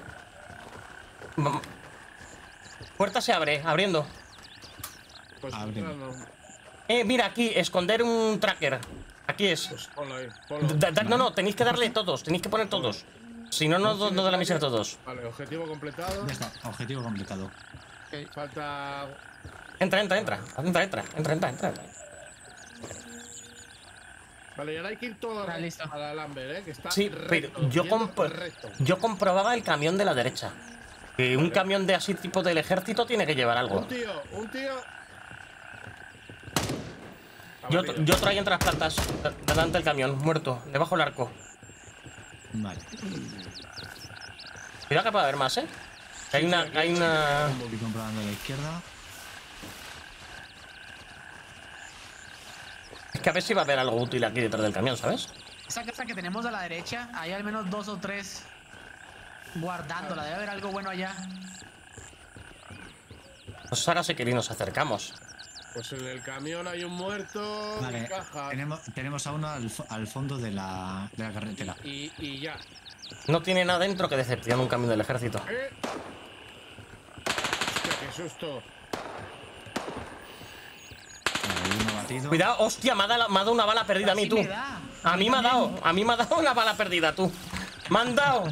Puerta se abre, abriendo. Pues Abre. entrando. Eh, mira, aquí, esconder un tracker. Aquí es. Pues ponlo ahí, ponlo. Da- da- no, no, tenéis que darle todos, tenéis que poner todos. Si no, no, no da la misión a todos. Vale, objetivo completado. Ya está, objetivo completado. Falta. Entra, entra, entra. Entra, entra, entra, entra, entra. Vale, y ahora hay que ir todo Está listo. al alamber, ¿eh? Que está Sí, recto, pero yo, recto. yo comprobaba el camión de la derecha. Que un camión de así tipo del ejército tiene que llevar algo. Un tío, un tío. Y otro, Abatido. y otro ahí entre las plantas, de- delante del camión, muerto, debajo del arco. Vale. Cuidado que puede haber más, ¿eh? Hay una, hay una... Estoy comprobando a la izquierda. Es que a ver si va a haber algo útil aquí detrás del camión, ¿sabes? Esa casa que tenemos a la derecha, hay al menos dos o tres guardándola. Debe haber algo bueno allá. Pues ahora sí que ni nos acercamos. Pues en el camión hay un muerto. Vale. Caja. Tenemos, tenemos a uno al, al fondo de la, de la carretera. Y, y ya. No tiene nada dentro que decepciona un camión del ejército. ¿Eh? Hostia, qué susto. Uno. Cuidado, hostia, me ha dado, me ha dado una bala perdida a mí, tú. A mí me ha dado, a mí me ha dado una bala perdida, tú. Me han dado.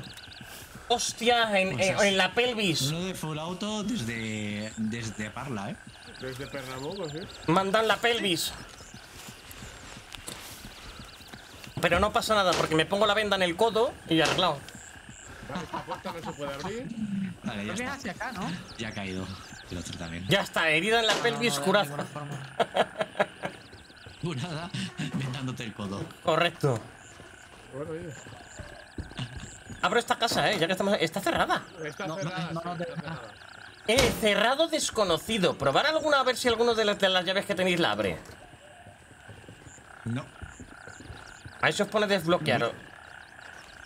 Hostia, en, Pues en- es- en la pelvis. Uno de full auto desde, desde Parla, ¿eh? Desde Pernambuco, sí. En la pelvis. Pero no pasa nada, porque me pongo la venda en el codo y arreglado. Vale, esta puerta no se puede abrir. Vale, ya está. hacia acá, ¿no? Ya ha caído. El otro también. Ya está, herida en la pelvis, No, no, forma. Curada, vendándote el codo. Correcto. Bueno, oye. Abro esta casa, eh, ya que estamos. Está cerrada. Está No, no, cerrada. no, no, está cerrada. Eh, cerrado desconocido. Probar alguna a ver si alguno de las, de las llaves que tenéis la abre. No. Ahí se os pone desbloquear.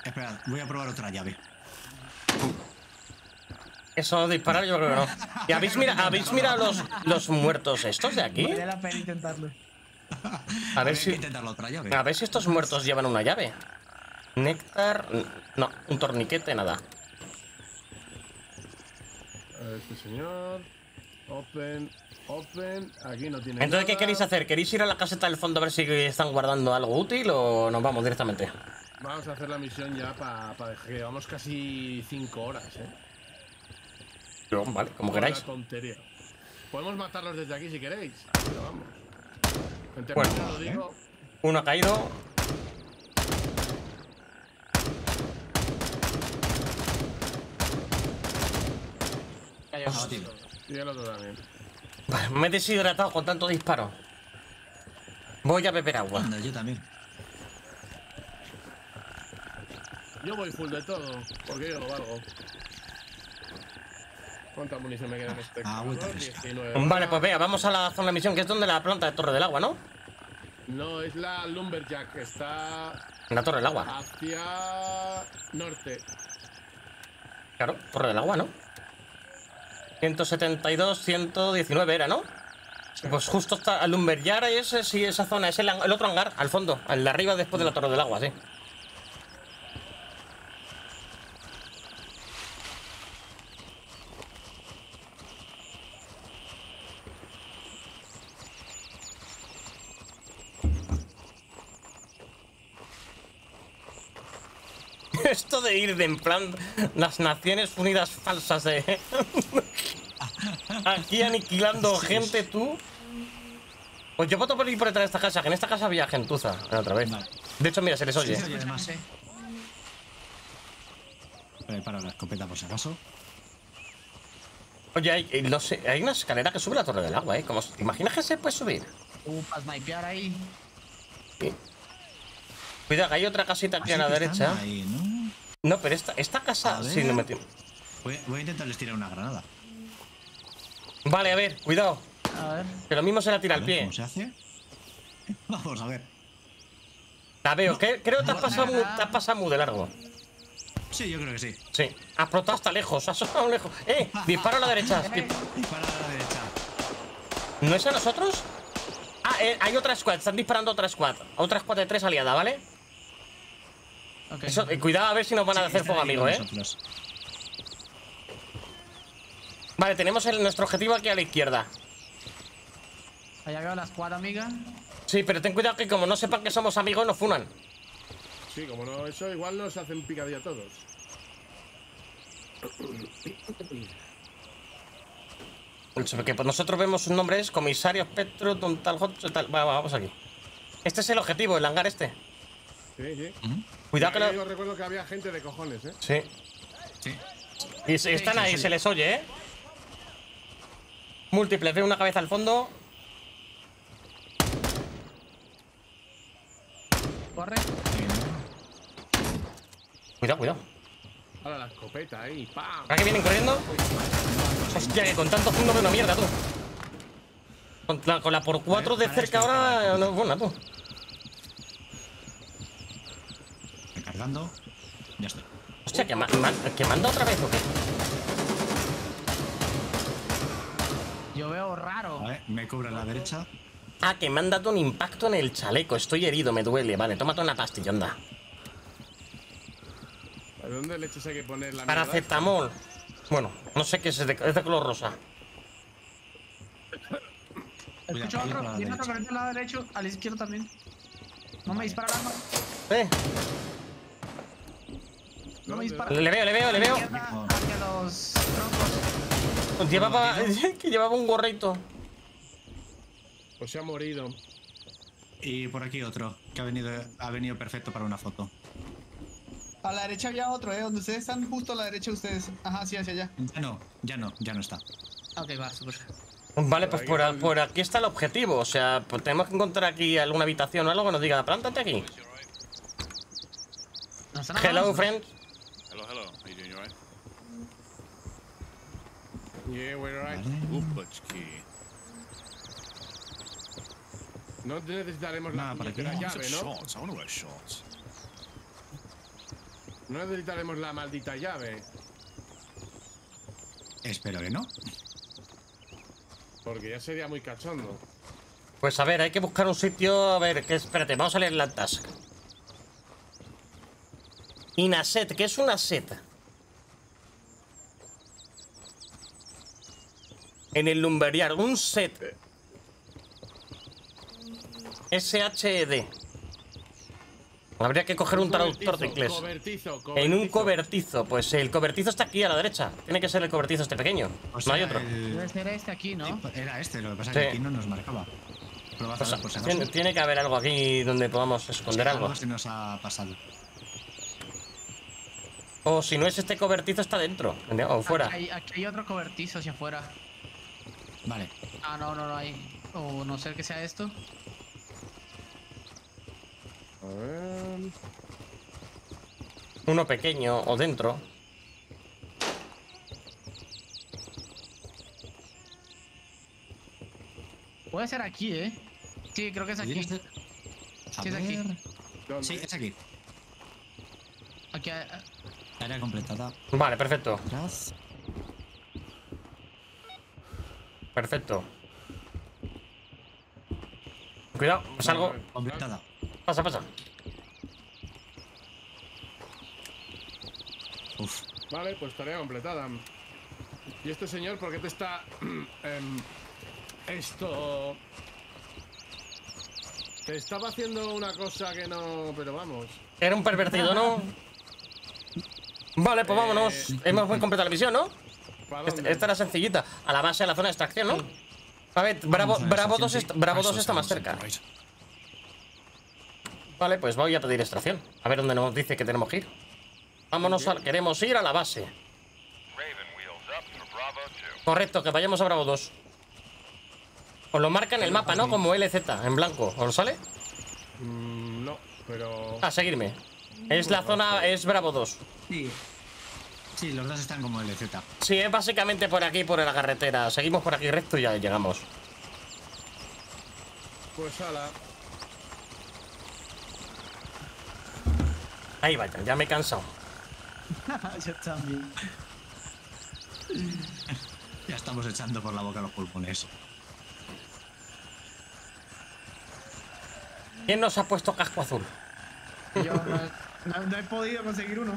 Espera, voy a probar otra llave. Eso disparar yo creo que no. ¿Y habéis, mira, ¿habéis mirado los, los muertos estos de aquí? Vale la pena intentarlo. A ver si. otra llave. A ver si estos muertos llevan una llave. Néctar. No, un torniquete, nada. A ver, este señor. Open, open. Aquí no tiene Entonces, ¿qué queréis hacer? ¿Queréis ir a la caseta del fondo a ver si están guardando algo útil o nos vamos directamente? Vamos a hacer la misión ya para que llevamos casi 5 horas, ¿eh? Vale, como queráis. tontería. Podemos matarlos desde aquí si queréis. Pero vamos. En Bueno, digo. Uno ha caído. Y el otro también. Me he deshidratado con tanto disparo. Voy a beber agua. Anda, yo también. Yo voy full de todo, porque yo lo valgo. ¿Cuánta munición me queda en este fresca. 19 Vale, pues vea, vamos a la zona de misión, que es donde la planta de Torre del Agua, ¿no? No, es la Lumberjack, que está La Torre del Agua. hacia norte. Claro, Torre del Agua, ¿no? 172, 119 era, ¿no? Pues justo está el Lumberyard ese, sí, esa zona, es el, el otro hangar, al fondo, al de arriba después de la Torre del Agua, sí. Esto de ir de en plan las Naciones Unidas falsas de... Aquí aniquilando gente, tú. Pues yo voto por ir por detrás de esta casa, que en esta casa había gentuza otra vez. De hecho, mira, se les oye. Sí, además. La escopeta por si acaso. Oye, hay, eh, no sé, hay una escalera que sube la Torre del Agua, ¿eh? Como, ¿Te imaginas que se puede subir? Uh, para snipear ahí. Sí. Cuidado, que hay otra casita aquí a la derecha. Ahí, ¿no? No, pero esta, esta casa sí no me tiene. Voy, voy a intentarles tirar una granada. Vale, a ver, cuidado. A ver. Que lo mismo se la tira A al pie. ¿Cómo se hace? Vamos a ver. La veo, que- creo que te has pasado muy, te has pasado muy de largo. Sí, yo creo que sí. Sí, has explotado hasta lejos, has sonado lejos. ¡Eh! Disparo a la derecha. Dispara a la derecha. ¿No es a nosotros? Ah, eh, hay otra squad, están disparando otra squad. Otra squad de tres aliada, ¿vale? Ok. Eso, eh, cuidado a ver si nos van a Sí, hacer fuego, amigo, ¿eh? nosotros. Vale, tenemos el- nuestro objetivo aquí a la izquierda. Allá veo la squad, amiga. Sí, pero ten cuidado que como no sepan que somos amigos, nos funan. Sí, como no, eso igual nos hacen picadilla a todos. Porque pues nosotros vemos sus nombres, comisario, Petro, don tal, hot, tal. Va, va, vamos aquí. Este es el objetivo, el hangar este. Sí, sí. Cuidado que lo... os recuerdo que había gente de cojones, ¿eh? Sí. Sí. Y están sí, ahí, sí. se les oye, ¿eh? Múltiples, veo una cabeza al fondo. Corre. Cuidado, cuidado. Ahora la escopeta ahí, ¡pam! ¿Ahora que vienen corriendo? Hostia, que con tanto fondo veo una mierda, tú. Con la, con la por cuatro de cerca ahora no es buena, tú. Ya estoy. Hostia, que, ma- ma- que manda otra vez, ¿o qué? Yo veo raro. A ver, me cubre a la derecha. Ah, que me han dado un impacto en el chaleco. Estoy herido, me duele. Vale, tómate una pastilla, anda. ¿A dónde leches hay que poner la mierda? Paracetamol. Bueno, no sé qué es, es de, es de color rosa. Escucho Cuidado, otro. a la otro al lado derecho, al izquierdo también. No me dispara el arma. Eh, No me dispara. le veo, le veo, le veo. Hacia los troncos. Llevaba, que llevaba un gorrito. Pues se ha morido. Y por aquí otro, que ha venido, ha venido perfecto para una foto. A la derecha había otro, ¿eh? Donde ustedes están justo a la derecha de ustedes. Ajá, sí, hacia allá. Ya no, ya no, ya no está. Ok, va, super. Vale, pues por, a- por aquí está el objetivo. O sea, pues tenemos que encontrar aquí alguna habitación o algo que nos diga, plántate aquí. ¿No están Hello, abajo? friend. Hello, hello. How you doing, you alright? Yeah, we're. No necesitaremos la up, llave, ¿no? shorts? I wanna wear shorts. No necesitaremos la maldita llave. Espero que no. Porque ya sería muy cachondo. Pues a ver, hay que buscar un sitio. A ver, que espérate, vamos a leer la task. Inaset, ¿qué es una set? En el Lumberiar, un set. SHD. Habría que coger un traductor de inglés. Cobertizo, En un cobertizo. cobertizo, pues el cobertizo está aquí a la derecha. Tiene que ser el cobertizo este pequeño. O No sea, hay otro. el- ser este aquí, ¿no? Era este, lo que pasa es Sí. que aquí no nos marcaba. A Pues, por si tiene, tiene que haber algo aquí donde podamos esconder algo. Algo se nos ha pasado. O si no es este cobertizo, está dentro. O fuera. Aquí hay, aquí hay otro cobertizo hacia afuera. Vale. Ah, no, no, no hay. O no sé que sea esto. A ver. Uno pequeño o dentro. Puede ser aquí, ¿eh? Sí, creo que es aquí. Sí, es aquí. Sí, es aquí. Aquí, Área completada. Vale, perfecto. Atrás. Perfecto. Cuidado, salgo. Completada. Pasa, pasa. Uf. Vale, pues tarea completada. ¿Y este señor por qué te está... em, esto... Te estaba haciendo una cosa que no... Pero vamos. Era un pervertido, ¿no? Vale, pues vámonos. Eh. Hemos completado la misión, ¿no? ¿Para Esta, esta era sencillita. A la base de la zona de extracción, ¿no? A ver, Bravo, a la Bravo, 2, estación, est- sí. Bravo Para 2 eso está más cerca. Vale, pues voy a pedir extracción. A ver dónde nos dice que tenemos que ir. Vámonos, a- queremos ir a la base. Raven wheels up for Bravo 2. Correcto, que vayamos a Bravo 2. Os lo marca en el mapa, ¿no? Como LZ, en blanco. ¿Os lo sale? Mm, no, pero... A seguirme. Es la zona, es Bravo 2. Sí. Sí, los dos están como LZ. Sí, es básicamente por aquí, por la carretera. Seguimos por aquí recto y ya llegamos. Pues ala. Ahí vaya, ya me he cansado. Yo también. Ya estamos echando por la boca los pulmones. ¿Quién nos ha puesto casco azul? Yo no, no- no he podido conseguir uno.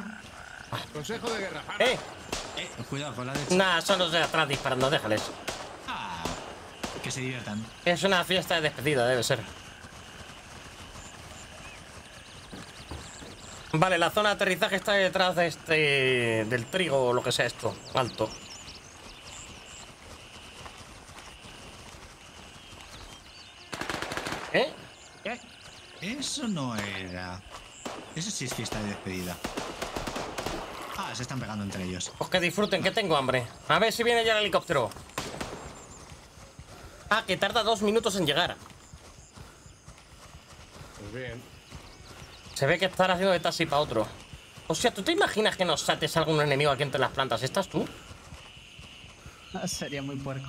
Consejo de guerra. ¡Eh! Eh, cuidado con la derecha. Nah, son los de atrás disparando, déjales. Ah, que se diviertan. Es una fiesta de despedida, debe ser. Vale, la zona de aterrizaje está detrás de este. del trigo o lo que sea esto. Alto. ¿Eh? ¿Qué? Eso no era. Eso sí es fiesta de despedida. Ah, se están pegando entre ellos. Pues que disfruten, que tengo hambre. A ver si viene ya el helicóptero. Ah, que tarda dos minutos en llegar. Pues bien. Se ve que están haciendo de taxi para otro. O sea, ¿tú te imaginas que nos sates algún enemigo aquí entre las plantas? ¿Estás tú? Sería muy puerco.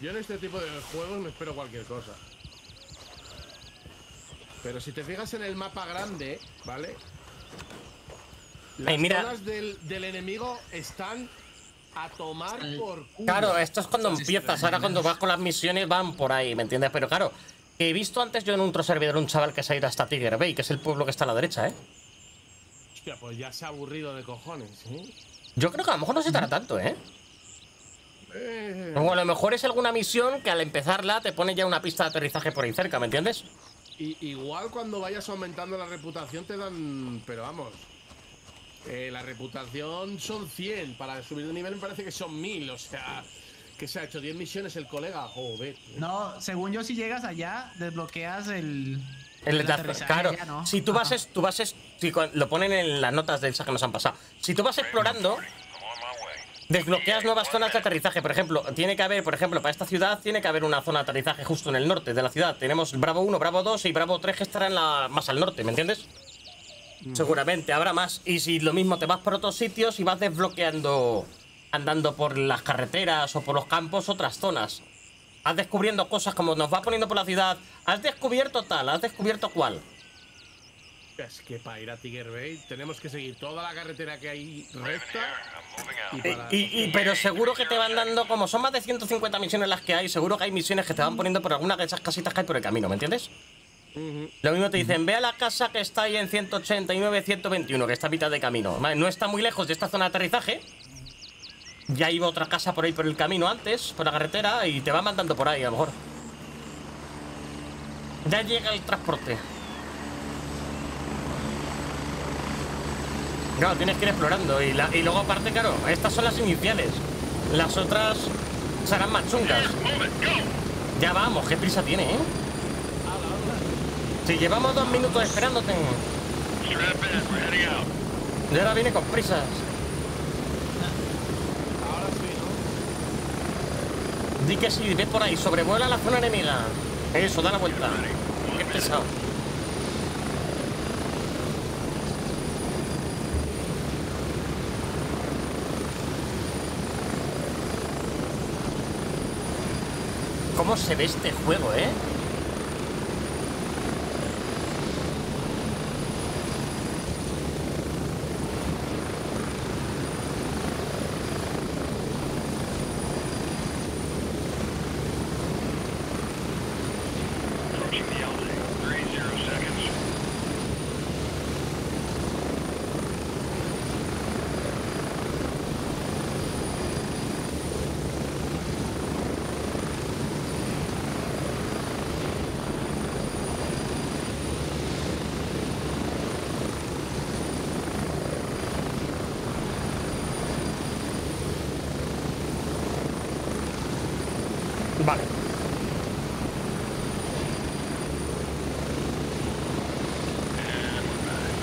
Yo en este tipo de juegos me espero cualquier cosa. Pero si te fijas en el mapa grande, ¿vale? Las Ay, mira. zonas del, del enemigo están a tomar por culo. Claro, esto es cuando empiezas. Ahora cuando vas con las misiones van por ahí, ¿me entiendes? Pero claro, he visto antes yo en otro servidor un chaval que se ha ido hasta Tiger Bay, que es el pueblo que está a la derecha, ¿eh? Hostia, pues ya se ha aburrido de cojones, ¿eh? Yo creo que a lo mejor no se tarda tanto, ¿eh? Eh, O a lo mejor es alguna misión que al empezarla te pone ya una pista de aterrizaje por ahí cerca, ¿me entiendes? Y- igual cuando vayas aumentando la reputación te dan... Pero vamos... eh, la reputación son 100. Para subir de nivel me parece que son 1000. O sea... Que se ha hecho 10 misiones el colega. Joder. No, según yo, si llegas allá, desbloqueas el. El de- aterrizaje claro, ya, ¿no? si tú vas, es, tú vas es, si lo ponen en las notas del que nos han pasado. Si tú vas explorando, desbloqueas nuevas zonas de aterrizaje. Por ejemplo, tiene que haber, por ejemplo, para esta ciudad tiene que haber una zona de aterrizaje justo en el norte de la ciudad. Tenemos Bravo 1, Bravo 2 y Bravo 3 que estarán la, más al norte, ¿me entiendes? Seguramente habrá más. Y si lo mismo te vas por otros sitios y vas desbloqueando, andando por las carreteras o por los campos, otras zonas. Vas descubriendo cosas como nos va poniendo por la ciudad. Has descubierto tal, has descubierto cual. Es que para ir a Tiger Bay tenemos que seguir toda la carretera que hay recta. Y Y, para... y- y- pero seguro que te van dando, como son más de 150 misiones las que hay, seguro que hay misiones que te van poniendo por alguna de esas casitas que hay por el camino, ¿me entiendes? Lo mismo te dicen, ve a la casa que está ahí en 189, 121, que está a mitad de camino. No está muy lejos de esta zona de aterrizaje. Ya iba otra casa por ahí por el camino antes, por la carretera, y te va mandando por ahí a lo mejor. Ya llega el transporte. Claro, tienes que ir explorando. Y, la- y luego aparte, claro, estas son las iniciales. Las otras serán más chungas. Ya vamos, qué prisa tiene, ¿eh? Si llevamos dos minutos esperándote. Y ahora viene con prisas. Ahora sí, Di que sí, ve por ahí, sobrevuela la zona enemiga. Eso, da la vuelta. Qué pesado. ¿Cómo se ve este juego, eh? Approaching the LZ. 30 seconds. Vale.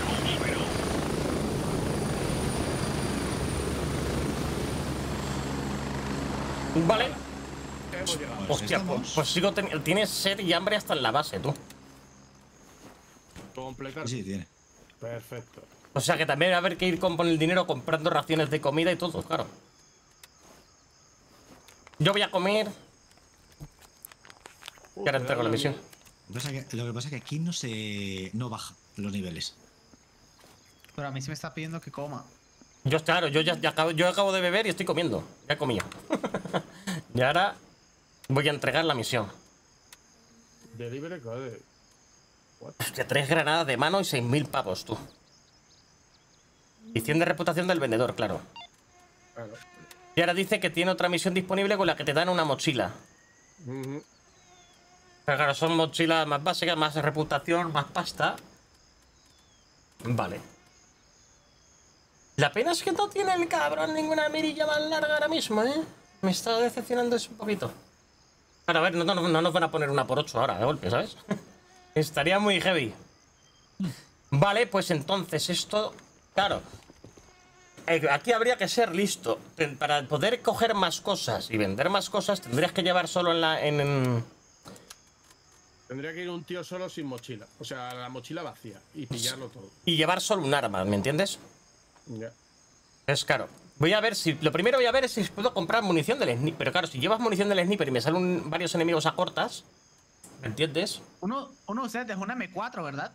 Home sweet home. Vale. Hemos llegado. Pues Hostia, pues, pues sigo teniendo... Tienes sed y hambre hasta en la base, tú. Completar. Sí, tiene. Perfecto. O sea que también va a haber que ir con con el dinero comprando raciones de comida y todo, claro. Yo voy a comer. Y ahora entrego la misión. Lo que pasa que- Lo que pasa es que aquí no se. no baja los niveles. Pero a mí sí me está pidiendo que coma. Yo, claro, yo ya, ya acabo, yo acabo de beber y estoy comiendo. Ya he comido. y ahora voy a entregar la misión. Delivery code. Hostia, tres granadas de mano y 6.000 pavos, tú. Y 100 de reputación del vendedor, claro. Claro. Y ahora dice que tiene otra misión disponible con la que te dan una mochila. Pero claro, son mochilas más básicas, más reputación, más pasta. Vale. La pena es que no tiene el cabrón ninguna mirilla más larga ahora mismo, ¿eh? Me está decepcionando eso un poquito. Ahora, a ver, no, no, no nos van a poner una por ocho ahora, de golpe, ¿sabes? Estaría muy heavy. Vale, pues entonces esto... Claro. Eh, Aquí habría que ser listo. Para poder coger más cosas y vender más cosas, tendrías que llevar solo en la... En, en- Tendría que ir un tío solo sin mochila. O sea, la mochila vacía. Y pillarlo todo. y llevar solo un arma, ¿me entiendes? Ya. Es claro. Voy a ver si. Lo primero voy a ver es si puedo comprar munición del sniper. Pero claro, si llevas munición del sniper y me salen varios enemigos a cortas. ¿Me entiendes? Uno, uno de ustedes dejó una M4, ¿verdad?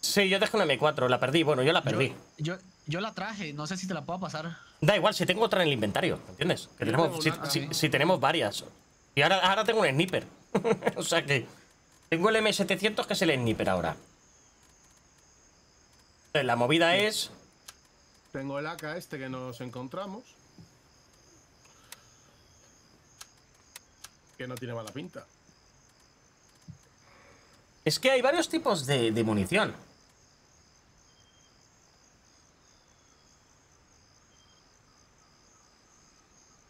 Sí, yo dejé una M4, la perdí. Bueno, yo la perdí. Yo, yo, yo la traje, no sé si te la puedo pasar. Da igual, si tengo otra en el inventario, ¿me entiendes? Que tenemos, si, si tenemos varias. Y ahora, ahora tengo un sniper. o sea que. Tengo el M700 que es el sniper ahora. Eh, La movida es. Tengo el AK este que nos encontramos. Que no tiene mala pinta. Es que hay varios tipos de, de munición.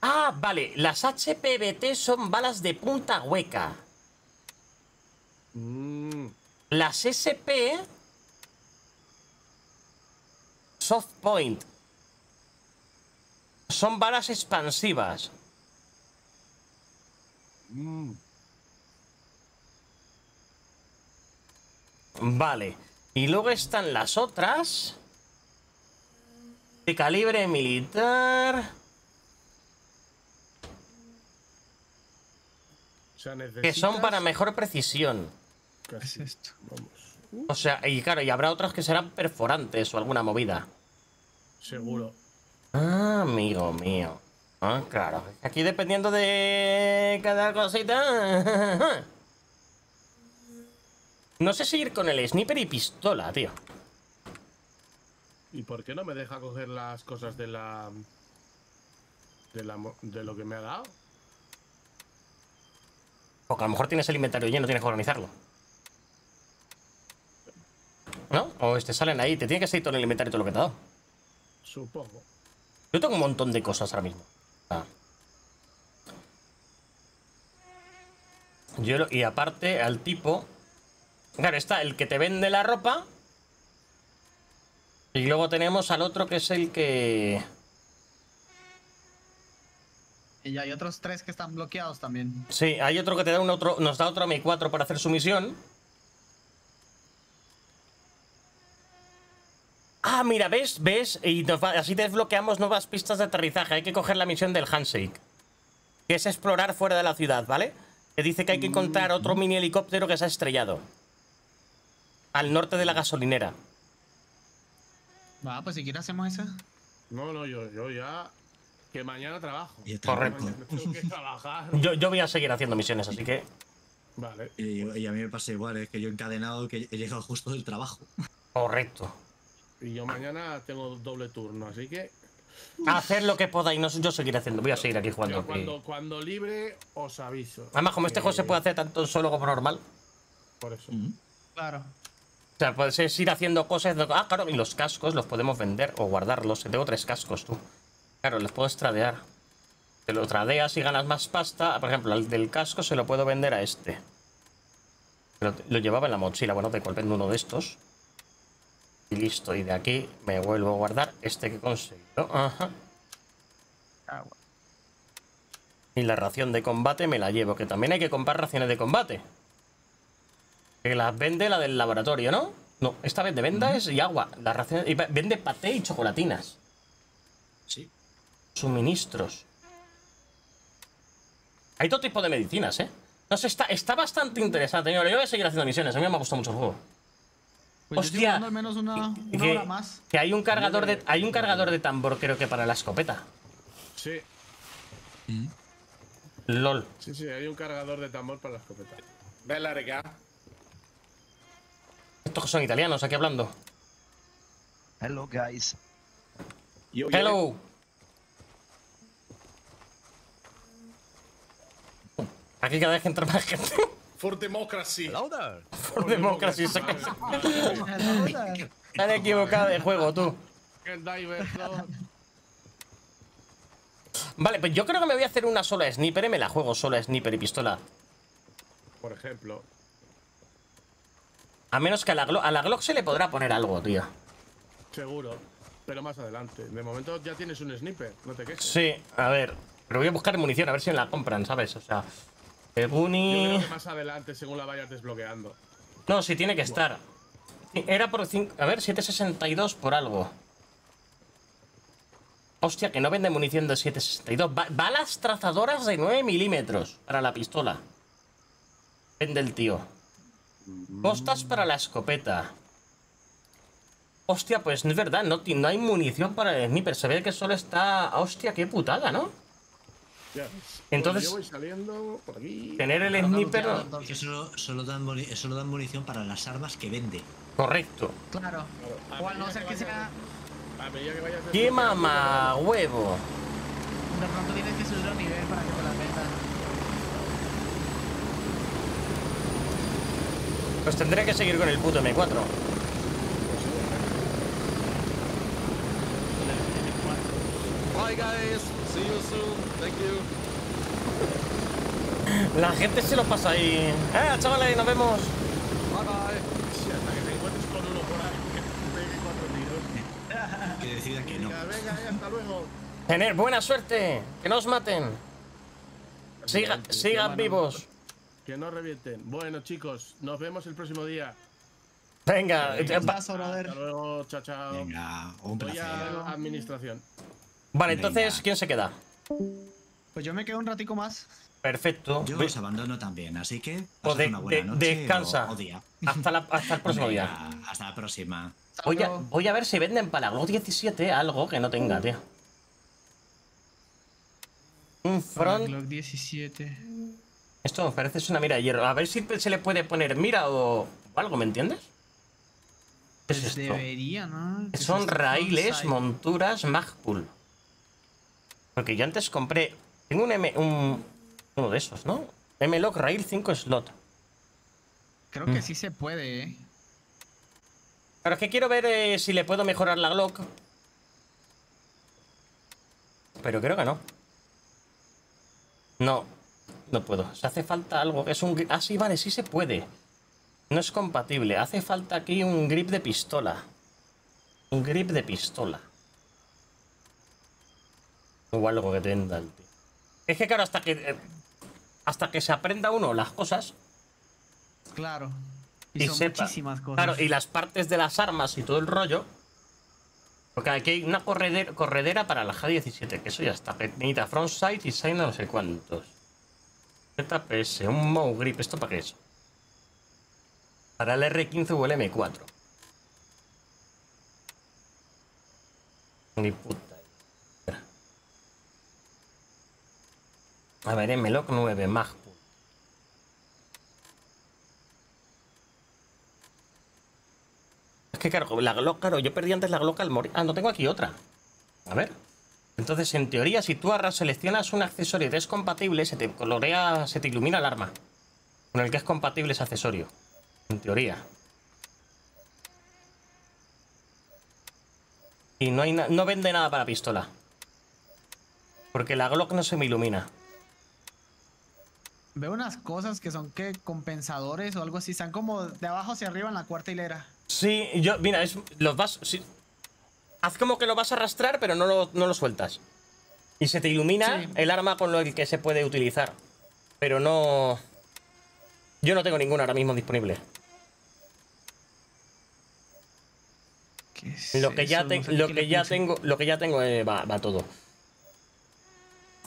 Ah, vale. Las HPBT son balas de punta hueca. Mm, Las SP... Soft point. Son balas expansivas. mm. Vale. Y luego están las otras. De calibre militar. Que son para mejor precisión. Casi. esto? Vamos. O sea, y claro, y habrá otras que serán perforantes o alguna movida. Seguro. Ah, amigo mío. Ah, claro. Aquí dependiendo de cada cosita. No sé si ir con el sniper y pistola, tío. ¿Y por qué no me deja coger las cosas de la... De, la, de lo que me ha dado? Porque a lo mejor tienes el inventario lleno, tienes que organizarlo. ¿No? O este salen ahí, te tiene que salir todo el inventario y todo lo que te ha dado. Supongo. Yo tengo un montón de cosas ahora mismo. Ah. Yo lo- y aparte, al tipo. Claro, está el que te vende la ropa. Y luego tenemos al otro que es el que. Y hay otros tres que están bloqueados también. Sí, hay otro que te da un otro, nos da otro M4 para hacer su misión. Ah, mira, ¿ves? ¿Ves? Y nos va- así desbloqueamos nuevas pistas de aterrizaje. Hay que coger la misión del handshake. Que es explorar fuera de la ciudad, ¿vale? Que dice que hay que encontrar otro mini helicóptero que se ha estrellado. Al norte de la gasolinera. Va, pues si quieres hacemos esa. No, no, yo, yo ya. Que mañana trabajo. Yo Correcto. Mañana tengo que trabajar. Yo, yo voy a seguir haciendo misiones, así que... Vale. Y, y a mí me pasa igual, es que yo he encadenado que he llegado justo del trabajo. Correcto. Y yo mañana tengo doble turno, así que. Hacer lo que podáis. No, yo seguiré haciendo. Voy a seguir aquí jugando. Yo cuando, cuando libre os aviso. Además, como este juego se puede hacer tanto solo como normal. Por eso. Claro. O sea, puedes ir haciendo cosas. de- Ah, claro, y los cascos los podemos vender o guardarlos. Tengo tres cascos, tú. Claro, los puedes tradear. Te lo tradeas y ganas más pasta. Por ejemplo, el del casco se lo puedo vender a este. Lo, lo llevaba en la mochila. Bueno, te vendo uno de estos. Y listo. Y de aquí me vuelvo a guardar este que he conseguido. Ajá. Y la ración de combate me la llevo. Que también hay que comprar raciones de combate. Que las vende la del laboratorio, ¿no? No, esta vende vendas y agua. Las raciones, y vende paté y chocolatinas. Sí. Suministros. Hay todo tipo de medicinas, ¿eh? No sé, está, está bastante interesante. Yo voy a seguir haciendo misiones. A mí me ha gustado mucho el juego. Pues Hostia. al menos una, una que, hora más. que hay un cargador de hay un cargador de tambor creo que para la escopeta. Sí, LOL. sí, sí, hay un cargador de tambor para la escopeta. Bella regà. Estos son italianos aquí hablando. Hello, guys. Hello. Aquí cada vez que entra más gente. For democracy. Hello there. Por democracy. han equivocado de juego, tú. Vale, pues yo creo que me voy a hacer una sola sniper y me la juego sola sniper y pistola. Por ejemplo. A menos que a la, Glo- a la Glock se le podrá poner algo, tío. Seguro. Pero más adelante. De momento ya tienes un sniper, no te quejes. Sí, a ver. Pero voy a buscar munición, a ver si me la compran, ¿sabes? O sea. Yo Bunny. creo que más adelante, según la vayas desbloqueando. No, sí tiene que estar. Era por 5. A ver, 762 por algo. Hostia, que no vende munición de 762. Ba- balas trazadoras de 9 milímetros para la pistola. Vende el tío. Costas para la escopeta. Hostia, pues no es verdad, no, no hay munición para el sniper. Se ve que solo está. Hostia, qué putada, ¿no? Ves. Entonces- Pues yo voy saliendo por aquí. Tener el sniper. luteado, entonces. Que solo, solo, dan solo dan munición para las armas que vende. Correcto. Claro. A O al no ser que sea. A medida que vayas ¡Qué mamá huevo! De pronto tienes que subir el nivel para que te las vendan. Pues tendré que seguir con el puto M4. Bye, guys. See you soon. Thank you. La gente se lo pasa ahí. ¡Eh, chavales, nos vemos! Bye, bye. Sí, hasta que te encuentres con uno por ahí que te pegue cuatro tiros. Que decida que no. Venga, venga, hasta luego. Tener buena suerte. Que no os maten. Siga- sigan vivos. Que no revienten. Bueno, chicos, nos vemos el próximo día. Venga. eh, Un va- abrazo, Hasta luego, chao, chao. Venga, un Voy placer. a administración. Vale, entonces, Venga. ¿quién se queda? Pues yo me quedo un ratico más. Perfecto. Yo os abandono también, así que de- una buena de- noche descansa. o, o día. Hasta, la- hasta el próximo día. Hasta la próxima. Voy a, voy a ver si venden para la Glock 17 algo que no tenga, tío. Un front. Glock 17. Esto me parece es una mira de hierro. A ver si se le puede poner mira o algo, ¿me entiendes? ¿Qué es Pues esto? debería, ¿no? ¿Qué es Son esto? raíles, monturas, Magpul. Porque yo antes compré. Tengo un M. Un, uno de esos, ¿no? M-Lock Rail 5 slot. Creo Mm. que sí se puede, ¿eh? Pero es que quiero ver eh, si le puedo mejorar la Glock. Pero creo que no. No, no puedo. Se hace falta algo. Es un. Ah, sí, vale, sí se puede. No es compatible. Hace falta aquí un grip de pistola. Un grip de pistola. O algo que te venda el tío. Es que claro, hasta que. Hasta que se aprenda uno las cosas. Claro. Y, Y, son sepa. muchísimas cosas. Claro, y las partes de las armas y todo el rollo. Porque aquí hay una corredera, corredera para la J17, que eso ya está. que Necesita frontside y side no sé cuántos. ZPS, un mouse grip, ¿esto para qué es? Para el R15 o el M4. Ni puta. Espera. A ver, MLOC 9 Mag. Es que claro, la Glock, claro, yo perdí antes la Glock al morir. Ah, no tengo aquí otra. A ver. Entonces, en teoría, si tú ahora seleccionas un accesorio te es compatible, se te colorea, se te ilumina el arma. Con el que es compatible ese accesorio. En teoría. Y no, hay no vende nada para pistola. Porque la Glock no se me ilumina. Veo unas cosas que son que compensadores o algo así. Están como de abajo hacia arriba en la cuarta hilera. Sí, yo, mira, es, los vas. sí. Haz como que lo vas a arrastrar, pero no lo, no lo sueltas. Y se te ilumina Sí. el arma con lo que se puede utilizar. Pero no. Yo no tengo ninguna ahora mismo disponible. ¿Qué es Lo que ya, te- No sé lo que ya tengo, lo que ya tengo eh, va, va todo.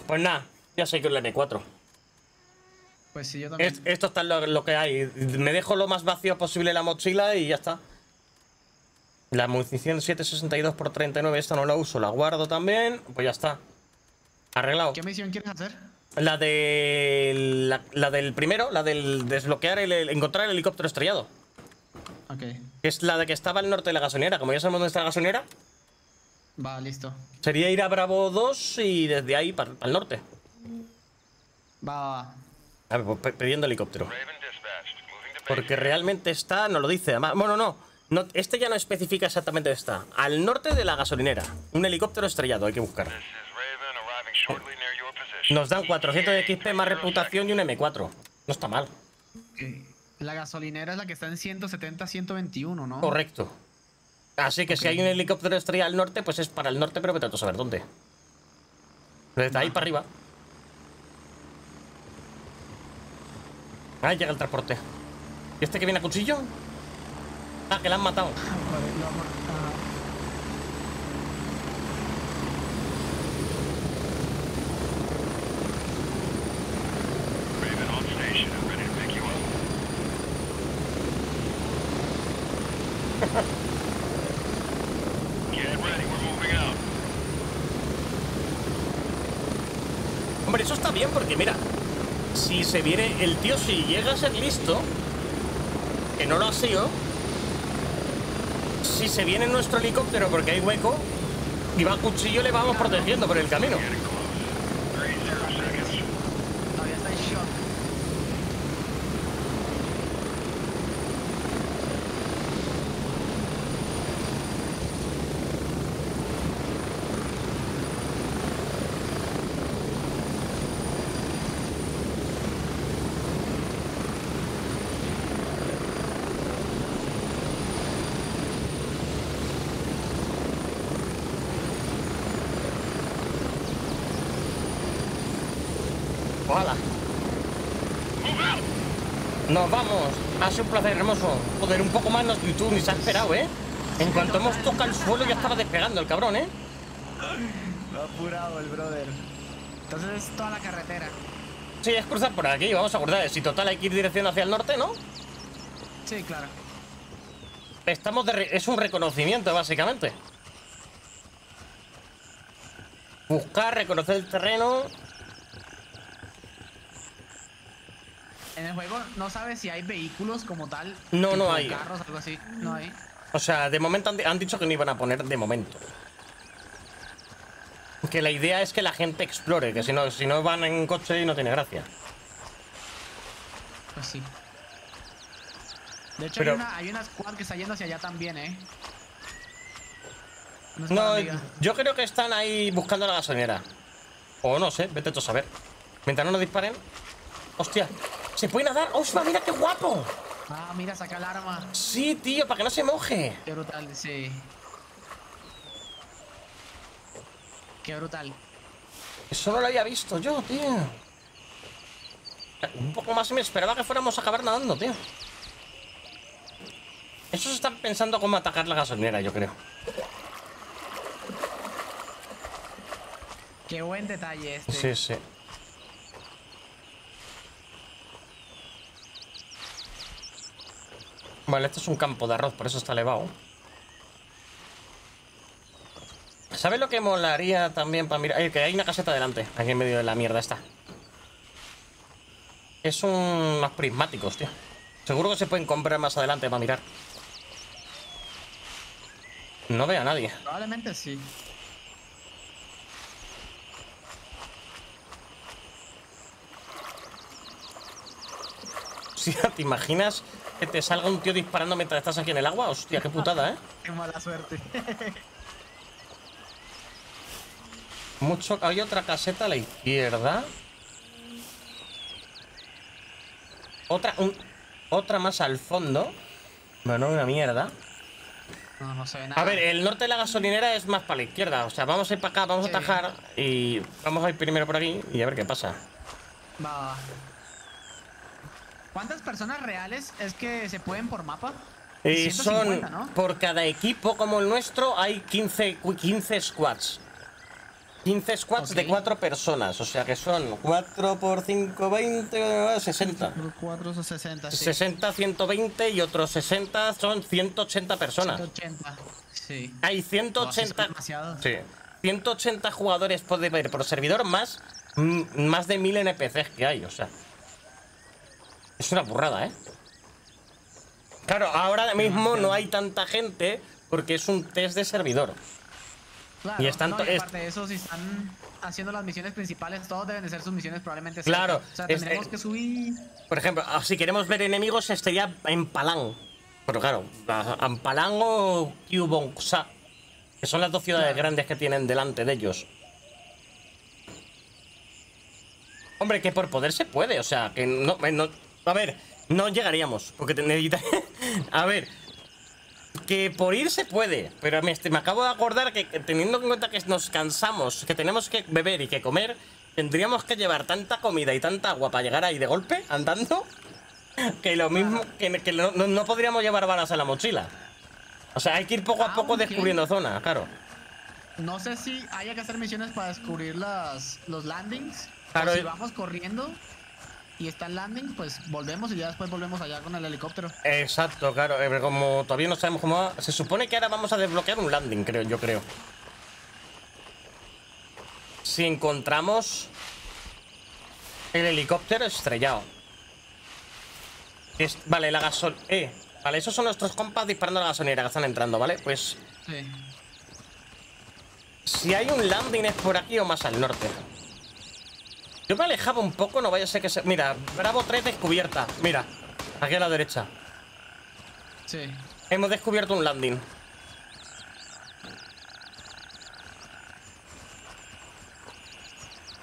Pues nada, ya sé que es la N4. Pues sí, yo también. Es- esto está lo, lo que hay. Me dejo lo más vacío posible la mochila y ya está. La munición 762 por 39, esta no la uso, la guardo también. Pues ya está. Arreglado. ¿Qué misión quieres hacer? La de. La, la del primero, la del desbloquear el, el- encontrar el helicóptero estrellado. Ok. Es la de que estaba al norte de la gasolinera. Como ya sabemos dónde está la gasolinera, Va, listo. sería ir a Bravo 2 y desde ahí para el norte. Va, va, va. A ver, pues pidiendo helicóptero. Porque realmente está, no lo dice. Además, bueno, no, no. Este ya no especifica exactamente dónde está. Al norte de la gasolinera. Un helicóptero estrellado, hay que buscar. Nos dan 400 de XP más reputación y un M4. No está mal. Ok. La gasolinera es la que está en 170, 121, ¿no? Correcto. Así que si hay un helicóptero estrellado al norte, pues es para el norte, pero vete a saber dónde. Desde ahí para arriba. Ahí llega el transporte. ¿Y este que viene a cuchillo? Ah, que la han matado. Vale, lo vamos a- Raven on station and ready to pick you up. Get ready, we're moving out. Hombre, eso está bien porque mira, si se viene el tío, si llega a ser listo, que no lo ha sido, si se viene nuestro helicóptero porque hay hueco y va cuchillo, le vamos protegiendo por el camino. Ojalá. Move out! Nos vamos. Ha sido un placer hermoso. Joder, un poco más nos y tú ni se ha esperado, ¿eh? En cuanto hemos tocado el suelo ya estaba despegando el cabrón, ¿eh? Lo ha apurado el brother. Entonces es toda la carretera. Sí, es cruzar por aquí, vamos a acordar. Si total hay que ir dirección hacia el norte, ¿no? Sí, claro. Estamos de re- es un reconocimiento, básicamente. Buscar, reconocer el terreno. En el juego no sabes si hay vehículos como tal. No, no hay. Carros, algo así. No hay. O sea, de momento han, di- han dicho que no iban a poner de momento. Que la idea es que la gente explore, que si no, si no van en coche no tiene gracia. Pues sí. De hecho, Pero- hay, una, hay una squad que está yendo hacia allá también, ¿eh? No, amiga. yo creo que están ahí buscando la gasolinera. O no sé, vete tú a saber. Mientras no nos disparen. Hostia, ¿se puede nadar? ¡Hostia, mira qué guapo! Ah, mira, saca el arma. Sí, tío, para que no se moje. Qué brutal, sí. Qué brutal. Eso no lo había visto yo, tío. Un poco más me esperaba que fuéramos a acabar nadando, tío. Esos están pensando cómo atacar la gasolinera, yo creo. Qué buen detalle este. Sí, sí. Vale, este es un campo de arroz, por eso está elevado. ¿Sabes lo que molaría también para mirar? Que hay una caseta delante, aquí en medio de la mierda esta. Es unos prismáticos, tío. Seguro que se pueden comprar más adelante para mirar. No veo a nadie. Probablemente sí. ¿te imaginas que te salga un tío disparando mientras estás aquí en el agua? Hostia, qué putada, ¿eh? Qué mala suerte. Mucho... Hay otra caseta a la izquierda. Otra... un- Otra más al fondo. Bueno, una mierda. No, no se ve nada. A ver, el norte de la gasolinera es más para la izquierda. O sea, vamos a ir para acá, vamos a atajar y vamos a ir primero por aquí y a ver qué pasa. Va, va. ¿Cuántas personas reales es que se pueden por mapa? Y Eh, son, 150, ¿no? por cada equipo como el nuestro, hay 15, cu- 15 squads. 15 squads de Ok. 4 personas, o sea que son 4 por 5, 20, 60. 4 o 60, sí. 60, 120 y otros 60 son 180 personas. 180. Sí. Hay Buah, 180. es demasiado. Sí. 180 jugadores puede ver por servidor más mm, más de 1000 NPCs que hay, o sea. Es una burrada, ¿eh? Claro, ahora mismo no hay tanta gente porque es un test de servidor. Claro, Y están no, y aparte de eso, si están haciendo las misiones principales, todos deben de ser sus misiones probablemente. Claro, cerca. O sea, tendremos eh, que subir. Por ejemplo, ah, si queremos ver enemigos estaría en Palang. Pero claro, en o Kyubongsa, que son las dos ciudades Claro. grandes que tienen delante de ellos. Hombre, que por poder se puede, o sea, que no, eh, no- a ver, no llegaríamos, porque te necesita, a ver, que por ir se puede, pero me, me acabo de acordar que teniendo en cuenta que nos cansamos, que tenemos que beber y que comer, tendríamos que llevar tanta comida y tanta agua para llegar ahí de golpe, andando, que lo mismo, que, que no, no- podríamos llevar balas en la mochila. O sea, hay que ir poco a poco Aunque- descubriendo zona, claro. No sé si haya que hacer misiones para descubrir las, los landings. Claro, o si eh. vamos corriendo y está el landing, pues volvemos y ya después volvemos allá con el helicóptero. Exacto, claro, eh, pero como todavía no sabemos cómo va, se supone que ahora vamos a desbloquear un landing, creo, yo creo. Si encontramos el helicóptero estrellado. Es- vale, la gasol... Eh, vale, esos son nuestros compas disparando a la gasolinera que están entrando, ¿vale? Pues Sí. si hay un landing es por aquí o más al norte. Yo me alejaba un poco, no vaya a ser que se... Mira, Bravo 3 descubierta. Mira, aquí a la derecha. Sí. Hemos descubierto un landing.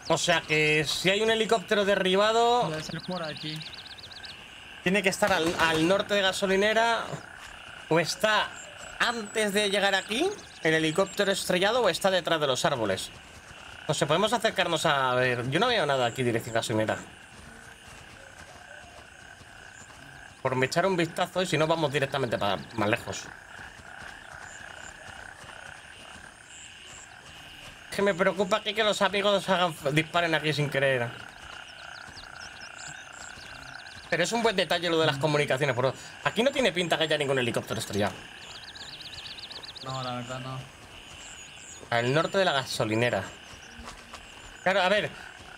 O sea que si hay un helicóptero derribado, Debe ser por aquí. tiene que estar al, al norte de gasolinera. O está antes de llegar aquí, el helicóptero estrellado, o está detrás de los árboles. No sé, podemos acercarnos a ver. Yo no veo nada aquí dirección gasolinera. Por me echar un vistazo y si no, vamos directamente para más lejos. que me preocupa aquí que los amigos hagan, disparen aquí sin querer. Pero es un buen detalle lo de las comunicaciones. Por... Aquí no tiene pinta que haya ningún helicóptero estrellado. No, la verdad no. Al norte de la gasolinera. Claro, a ver.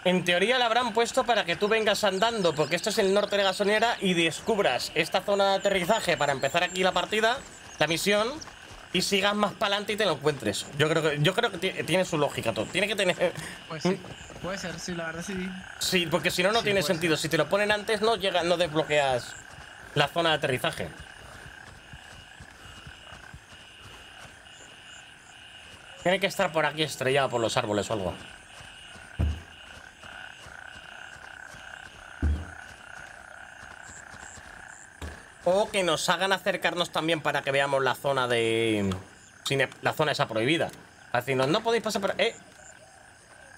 En teoría la habrán puesto para que tú vengas andando, porque esto es el norte de la gasolinera y descubras esta zona de aterrizaje para empezar aquí la partida, la misión, y sigas más para adelante y te lo encuentres. Yo creo que, yo creo que ti- tiene su lógica todo. Tiene que tener. Pues sí. Puede ser, sí, la verdad sí. Sí, porque si no, no Sí, tiene sentido. Si te lo ponen antes, no llega, no desbloqueas la zona de aterrizaje. Tiene que estar por aquí estrellado por los árboles o algo. Que nos hagan acercarnos también para que veamos la zona de. La zona esa prohibida. Para decirnos, no podéis pasar por. ¡Eh!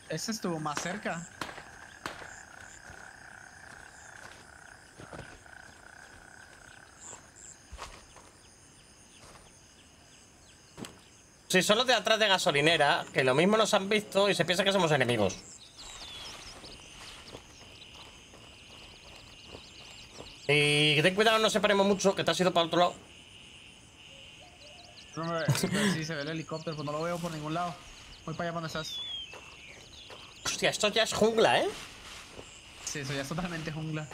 Ese estuvo más cerca. Si solo de atrás de gasolinera, que lo mismo nos han visto y se piensa que somos enemigos. Y ten cuidado, no separemos mucho, que te has ido para otro lado. Hombre, pero sí se ve el helicóptero, pues no lo veo por ningún lado. Voy para allá donde estás. Hostia, esto ya es jungla, ¿eh? Sí, eso ya es totalmente jungla.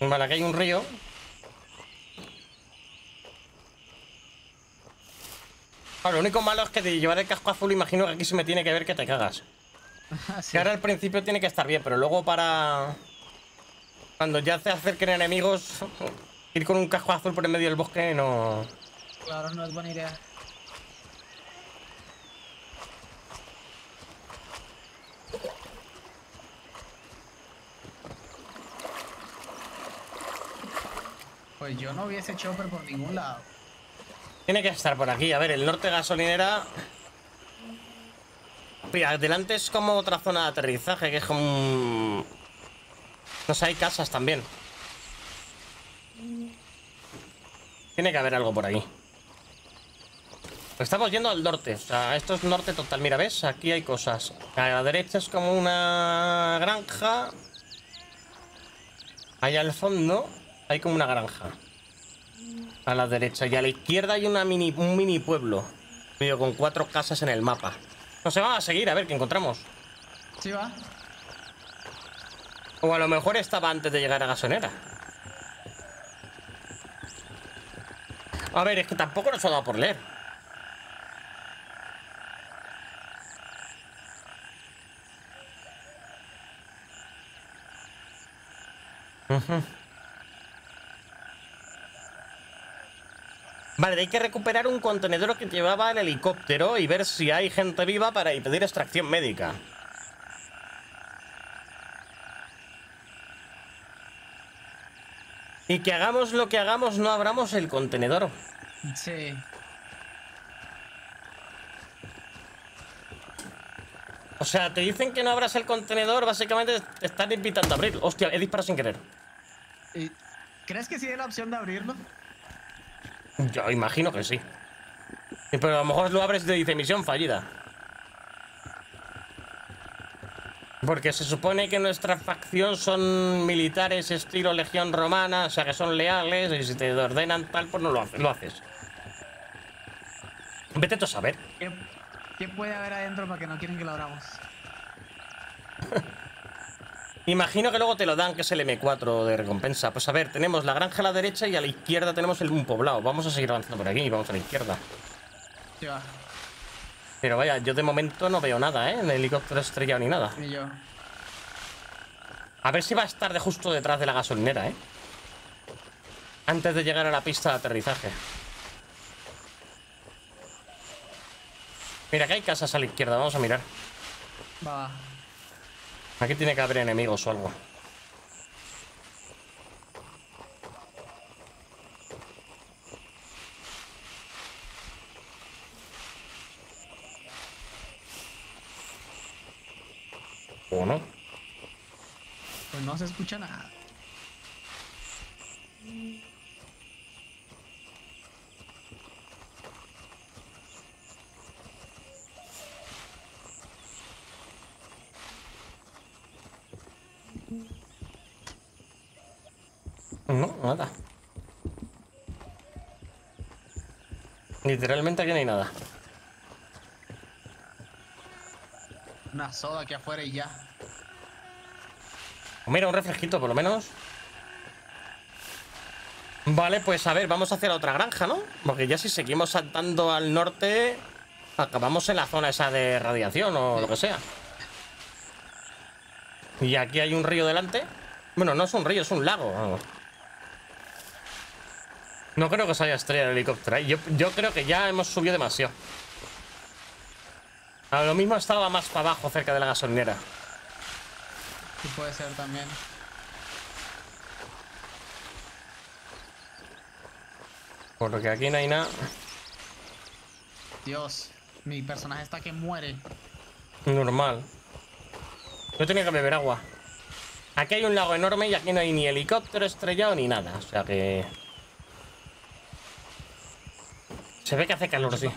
Vale, aquí hay un río. Claro, lo único malo es que de llevar el casco azul imagino que aquí se me tiene que ver que te cagas. Sí. Que ahora al principio tiene que estar bien, pero luego para... Cuando ya se acerquen enemigos, ir con un casco azul por en medio del bosque no... Claro, no es buena idea. Pues yo no hubiese chopper por ningún lado. Tiene que estar por aquí. A ver, el norte gasolinera... Mira, adelante es como otra zona de aterrizaje, que es como... No sé, hay casas también. Tiene que haber algo por aquí. Estamos yendo al norte, o sea, esto es norte total. Mira, ¿ves? Aquí hay cosas. A la derecha es como una granja. Allá al fondo hay como una granja. A la derecha. Y a la izquierda hay una mini, un mini pueblo. Medio con cuatro casas en el mapa. No se va a seguir, a ver qué encontramos. ¿Sí va? O a lo mejor estaba antes de llegar a Gasonera. A ver, es que tampoco nos ha dado por leer. Ujú. Vale, hay que recuperar un contenedor que llevaba el helicóptero y ver si hay gente viva para ir pedir extracción médica. Y que hagamos lo que hagamos, no abramos el contenedor. Sí. O sea, te dicen que no abras el contenedor, básicamente te están invitando a abrirlo. Hostia, he disparado sin querer. ¿Y ¿Crees que sí hay la opción de abrirlo? Yo imagino que sí. Pero a lo mejor lo abres y te dice misión fallida. Porque se supone que nuestra facción son militares estilo legión romana, o sea que son leales y si te ordenan tal, pues no lo haces. Lo haces. Vete tú a saber. ¿Qué, qué puede haber adentro para que no quieren que lo abramos? Imagino que luego te lo dan, que es el M4 de recompensa. Pues a ver, tenemos la granja a la derecha y a la izquierda tenemos el un poblado. Vamos a seguir avanzando por aquí y vamos a la izquierda. Sí va. Pero vaya, yo de momento no veo nada, ¿eh? En el helicóptero estrellado ni nada. Y yo. A ver si va a estar de justo detrás de la gasolinera, ¿eh? Antes de llegar a la pista de aterrizaje. Mira, que hay casas a la izquierda, vamos a mirar. Va. Aquí tiene que haber enemigos o algo. ¿O? Pues no se escucha nada. No, nada. Literalmente aquí no hay nada. Una soda aquí afuera y ya. Mira, un refresquito por lo menos. Vale, pues a ver, vamos hacia la otra granja, ¿no? Porque ya si seguimos saltando al norte, acabamos en la zona esa de radiación o lo que sea. Y aquí hay un río delante. Bueno, no es un río, es un lago. No creo que se haya estrellado el helicóptero. ¿eh? Yo, creo que ya hemos subido demasiado. A lo mismo estaba más para abajo, cerca de la gasolinera. Sí, puede ser también. Por lo que aquí no hay nada. Dios, mi personaje está que muere. Normal. Yo tenía que beber agua. Aquí hay un lago enorme y aquí no hay ni helicóptero estrellado ni nada. O sea que... Se ve que hace calor, sí.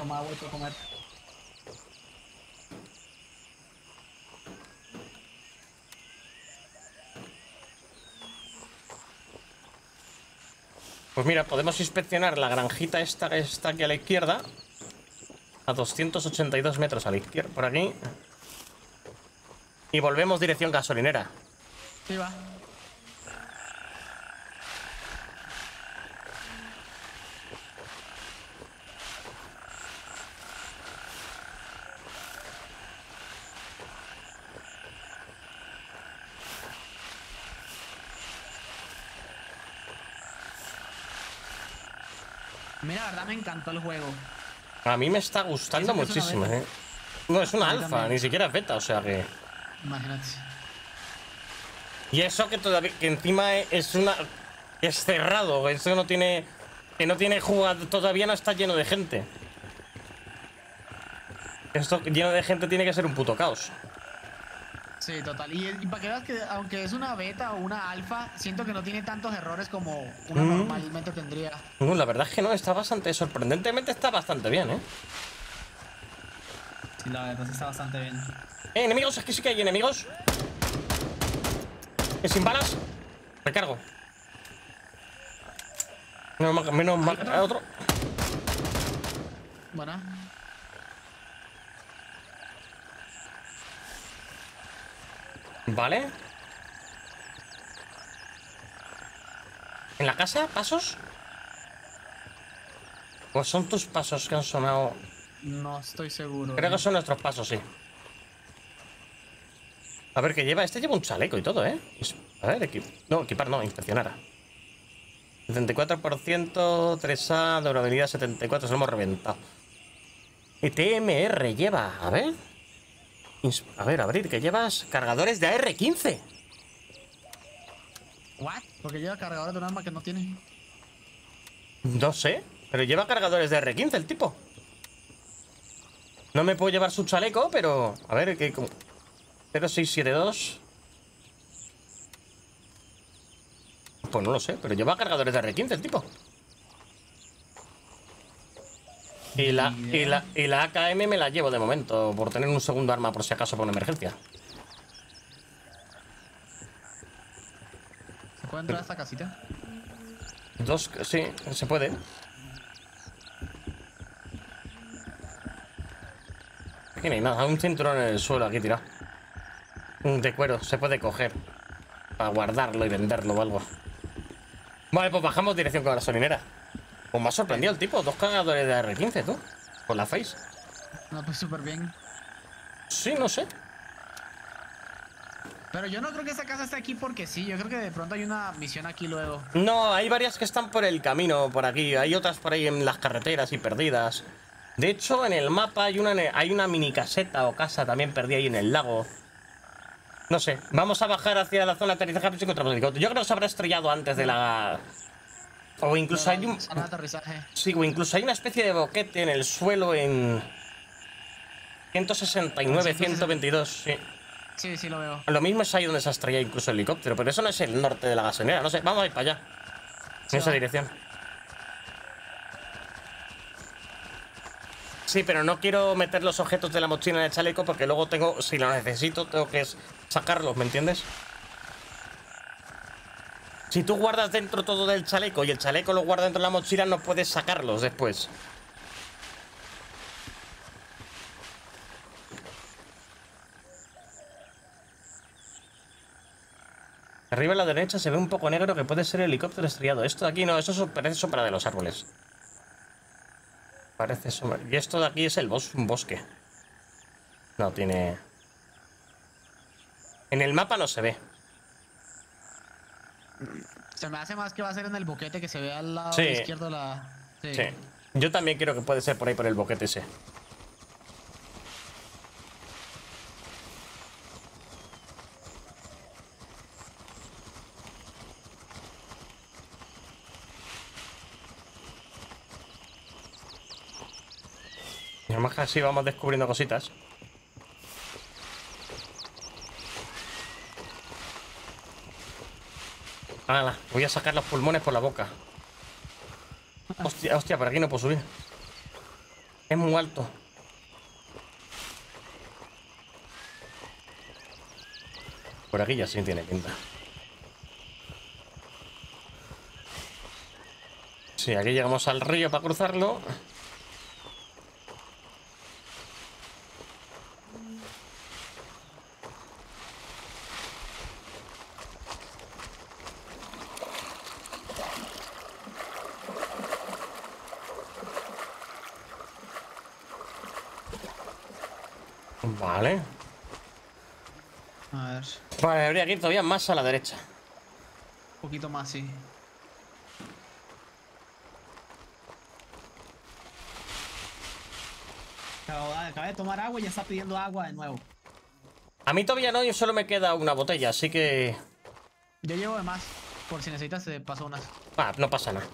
Pues mira, podemos inspeccionar la granjita esta que está aquí a la izquierda. A 282 metros a la izquierda, por aquí. Y volvemos dirección gasolinera. Sí, va. Mira, la verdad me encantó el juego. A mí me está gustando muchísimo, eh. No, es una alfa, también. ni siquiera es beta, o sea que... Imagínate. Y eso que todavía, que encima es una... Es cerrado, eso no tiene... Que no tiene jugador, todavía no está lleno de gente. Esto lleno de gente tiene que ser un puto caos. Sí, total. Y, y para que veas que aunque es una beta o una alfa, siento que no tiene tantos errores como una Mm. normalmente tendría. No, la verdad es que no, está bastante, sorprendentemente está bastante bien, ¿eh? Sí, la verdad está bastante bien. Eh, enemigos, es que sí que hay enemigos. ¿Que sin balas? Recargo. Menos mal, menos mal. otro? eh, otro. Buena. Vale. ¿En la casa? ¿Pasos? Pues son tus pasos que han sonado. No estoy seguro. Creo ¿eh? que son nuestros pasos, sí. A ver, ¿qué lleva? Este lleva un chaleco y todo, ¿eh? A ver, equip... No, equipar no, inspeccionar. 74%, 3A, durabilidad 74, se lo hemos reventado. Y TMR lleva, a ver. A ver, abrir, ¿qué llevas? Cargadores de AR-15. ¿What? Porque lleva cargadores de un arma que no tiene. No sé, pero lleva cargadores de R15 el tipo. No me puedo llevar su chaleco, pero... A ver, que... 0672... Pues no lo sé, pero lleva cargadores de R15 el tipo. Y la, y, la, y la AKM me la llevo de momento, por tener un segundo arma por si acaso por una emergencia. ¿Se puede entrar a esta casita? Dos, sí, se puede. Aquí no hay nada, un cinturón en el suelo aquí tirado. Un De cuero, se puede coger. Para guardarlo y venderlo o algo. Vale, pues bajamos dirección con la gasolinera. Pues me ha sorprendido el tipo, dos cargadores de R15, tú. Con la face. No, pues súper bien. Sí, no sé. Pero yo no creo que esta casa esté aquí porque sí. Yo creo que de pronto hay una misión aquí luego. No, hay varias que están por el camino, por aquí. Hay otras por ahí en las carreteras y perdidas. De hecho, en el mapa hay una, hay una mini caseta o casa también perdida ahí en el lago. No sé, vamos a bajar hacia la zona de aterrizaje helicóptero. Yo creo que se habrá estrellado antes de la... O incluso hay un... Sí, o incluso hay una especie de boquete en el suelo en... 169, 122, sí. Sí, sí lo veo. Lo mismo es ahí donde se ha estrellado incluso el helicóptero, pero eso no es el norte de la gasolinera, no sé, vamos a ir para allá. En esa dirección. Sí, pero no quiero meter los objetos de la mochila en el chaleco porque luego tengo, si lo necesito, tengo que sacarlos, ¿me entiendes? Si tú guardas dentro todo del chaleco y el chaleco lo guarda dentro de la mochila, no puedes sacarlos después. Arriba a la derecha se ve un poco negro que puede ser el helicóptero estrellado. Esto de aquí no, eso so- parece sombra de los árboles. Parece sombra. Y esto de aquí es el bos un bosque. No tiene... En el mapa no se ve. Se me hace más que va a ser en el boquete que se ve al lado izquierdo la. Sí. sí. Yo también creo que puede ser por ahí por el boquete ese. Y además así vamos descubriendo cositas. Hala, voy a sacar los pulmones por la boca. Hostia, hostia, por aquí no puedo subir. Es muy alto. Por aquí ya sí tiene pinta. Sí, aquí llegamos al río para cruzarlo. Vale. A ver, Vale, habría que ir todavía más a la derecha. un poquito más, sí. Acabo- Acabé de tomar agua y ya está pidiendo agua de nuevo. A mí todavía no, yo solo me queda una botella, así que... Yo llevo de más, por si necesitas, te paso unas. Ah, no pasa nada.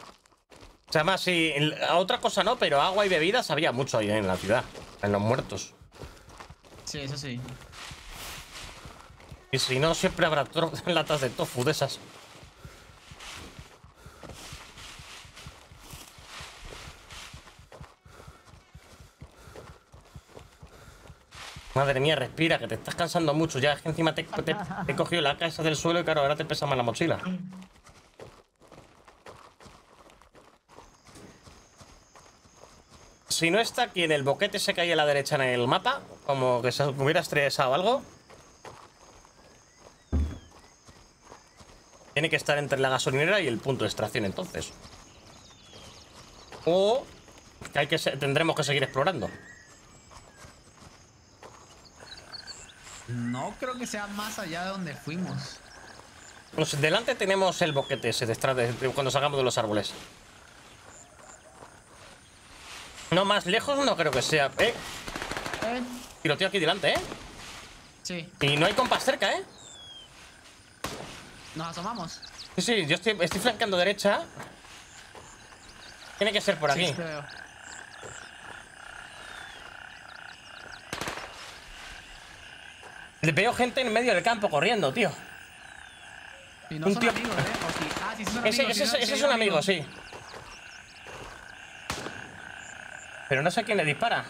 O sea, más si... Otra cosa no, pero agua y bebidas había mucho ahí en la ciudad. En los muertos. Sí, eso sí. Y si no, siempre habrá latas de tofu de esas. Madre mía, respira, que te estás cansando mucho ya. Es que encima te, te- te he cogido la casa del suelo y claro, ahora te pesa más la mochila. Si no está aquí en el boquete que hay a la derecha en el mapa, como que se hubiera estresado algo, Tiene que estar entre la gasolinera y el punto de extracción entonces. O que hay que se- tendremos que seguir explorando. No creo que sea más allá de donde fuimos. Pues delante tenemos el boquete ese de extra- de- de cuando salgamos de los árboles. No, más lejos no creo que sea. Eh, Eh, tiroteo aquí delante, ¿eh? sí, Y no hay compás cerca, ¿eh? nos asomamos. Sí, sí, yo estoy, estoy flanqueando derecha. Tiene que ser por Sí, aquí. te veo. Gente en medio del campo corriendo, tío. Y no Un son tío- amigos, ¿eh? O sí. Ah, sí, son Ese, amigos. ese- ese sí, es son un amigo, sí. Pero no sé quién le dispara.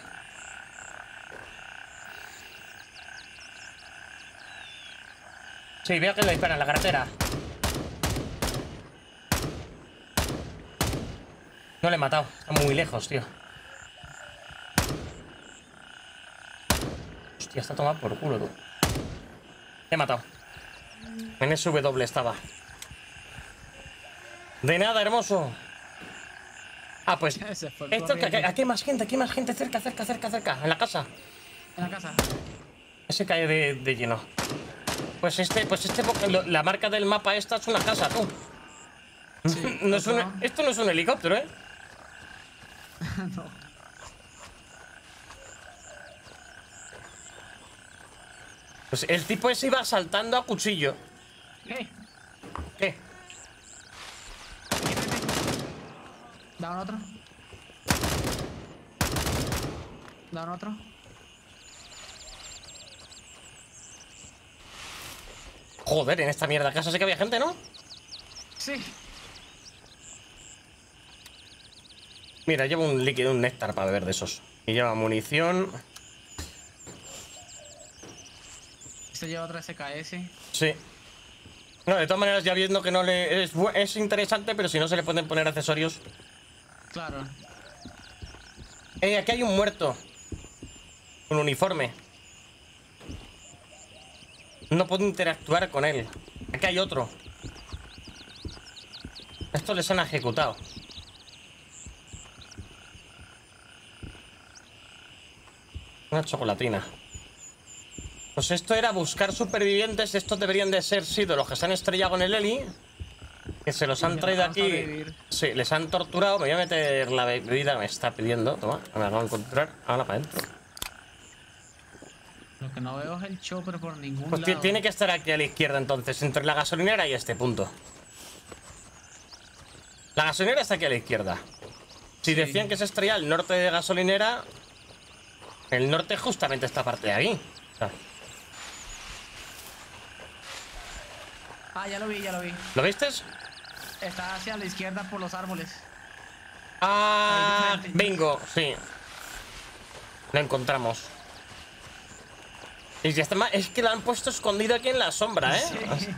Sí, veo que le dispara en la carretera. No le he matado. Está muy lejos, tío. Hostia, está tomado por culo, tú. Le he matado. En SW estaba. De nada, hermoso. Ah, pues. Esto, que- aquí hay más gente, aquí hay más gente cerca, cerca, cerca, cerca. En la casa. En la casa. Ese cae de, de lleno. Pues este, pues este, la marca del mapa esta es una casa, tú. Sí, No es un- otro. esto no es un helicóptero, ¿eh? No. Pues el tipo ese iba saltando a cuchillo. ¿Qué? ¿Qué? Down otro. Down otro. Joder, en esta mierda casa sí que había gente, ¿no? Sí. Mira, llevo un líquido, un néctar para beber de esos. Y lleva munición. Este lleva otra SKS. Sí. No, de todas maneras, ya viendo que no le. Es interesante, pero si no se le pueden poner accesorios. Claro. Eh, aquí hay un muerto. Un uniforme. No puedo interactuar con él. Aquí hay otro. Estos les han ejecutado. Una chocolatina. Pues esto era buscar supervivientes. Estos deberían de ser sido los que se han estrellado en el heli. Que se los han traído a aquí. Sí, les han torturado. Me voy a meter la bebida que me está pidiendo. Toma, me acabo de encontrar. Ahora para adentro. Lo que no veo es el chopper por ningún Pues lado. tiene que estar aquí a la izquierda entonces, entre la gasolinera y este punto. La gasolinera está aquí a la izquierda. Si Sí. decían que se estrella al norte de gasolinera, El norte es justamente esta parte de aquí. Sea, Ah, ya lo vi, ya lo vi. ¿Lo viste? Está hacia la izquierda por los árboles. Ah, bingo, sí. Lo encontramos. Y ya está ma- es que lo han puesto escondido aquí en la sombra, ¿eh? Sí.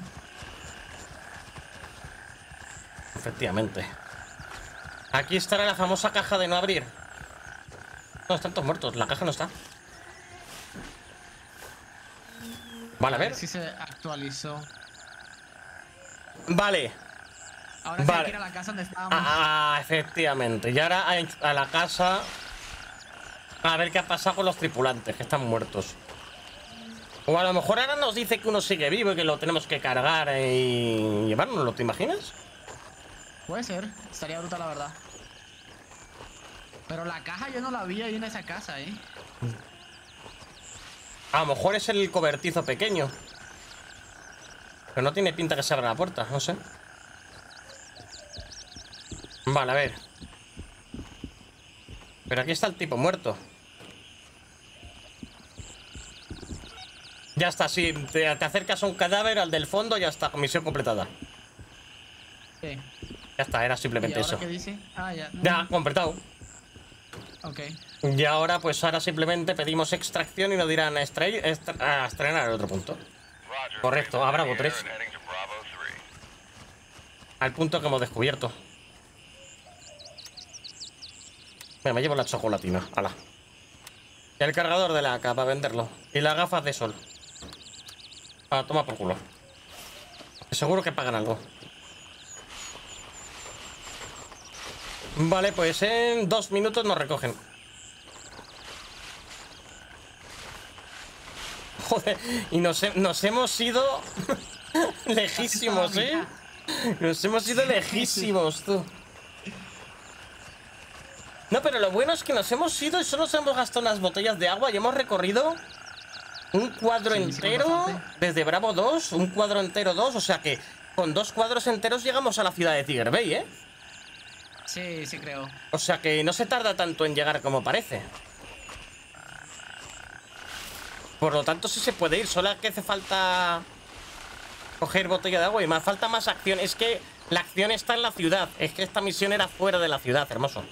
Efectivamente. Aquí estará la famosa caja de no abrir. No, están todos muertos. La caja no está. Vale, a ver. Si se actualizó. Vale. Ahora Vale. hay que ir a la casa donde estábamos. Ah, efectivamente. Y ahora a, a la casa. A ver qué ha pasado con los tripulantes, que están muertos. O a lo mejor ahora nos dice que uno sigue vivo y que lo tenemos que cargar y llevárnoslo, ¿te imaginas? Puede ser. Estaría bruta la verdad. Pero la caja yo no la vi ahí en esa casa, ¿eh? A lo mejor es el cobertizo pequeño. Pero no tiene pinta que se abra la puerta, no sé. Vale, a ver. Pero aquí está el tipo muerto. Ya está, si te, te acercas a un cadáver, al del fondo, ya está, misión completada. Sí. Ya está, era ¿Y simplemente ahora eso. qué dice? Ah, ya. Ya, completado. Ok. Y ahora, pues ahora simplemente pedimos extracción y nos dirán a, a estrenar el otro punto. Roger. Correcto, a Bravo Clear 3. and heading to Bravo 3. Al punto que hemos descubierto. Venga, me llevo la chocolatina. Ala. Y el cargador de la AK para venderlo. Y las gafas de sol. Ah, toma por culo. Seguro que pagan algo. Vale, pues en dos minutos nos recogen. Joder, y nos, he- nos hemos ido lejísimos, ¿eh? Nos hemos ido lejísimos, tú. No, pero lo bueno es que nos hemos ido y solo nos hemos gastado unas botellas de agua y hemos recorrido un cuadro Sí, entero desde Bravo 2, un cuadro entero 2, o sea que con dos cuadros enteros llegamos a la ciudad de Tiger Bay, ¿eh? Sí, sí creo. O sea que no se tarda tanto en llegar como parece. Por lo tanto, sí se puede ir, solo que hace falta coger botella de agua y más falta más acción. Es que la acción está en la ciudad. Es que esta misión era fuera de la ciudad, hermoso.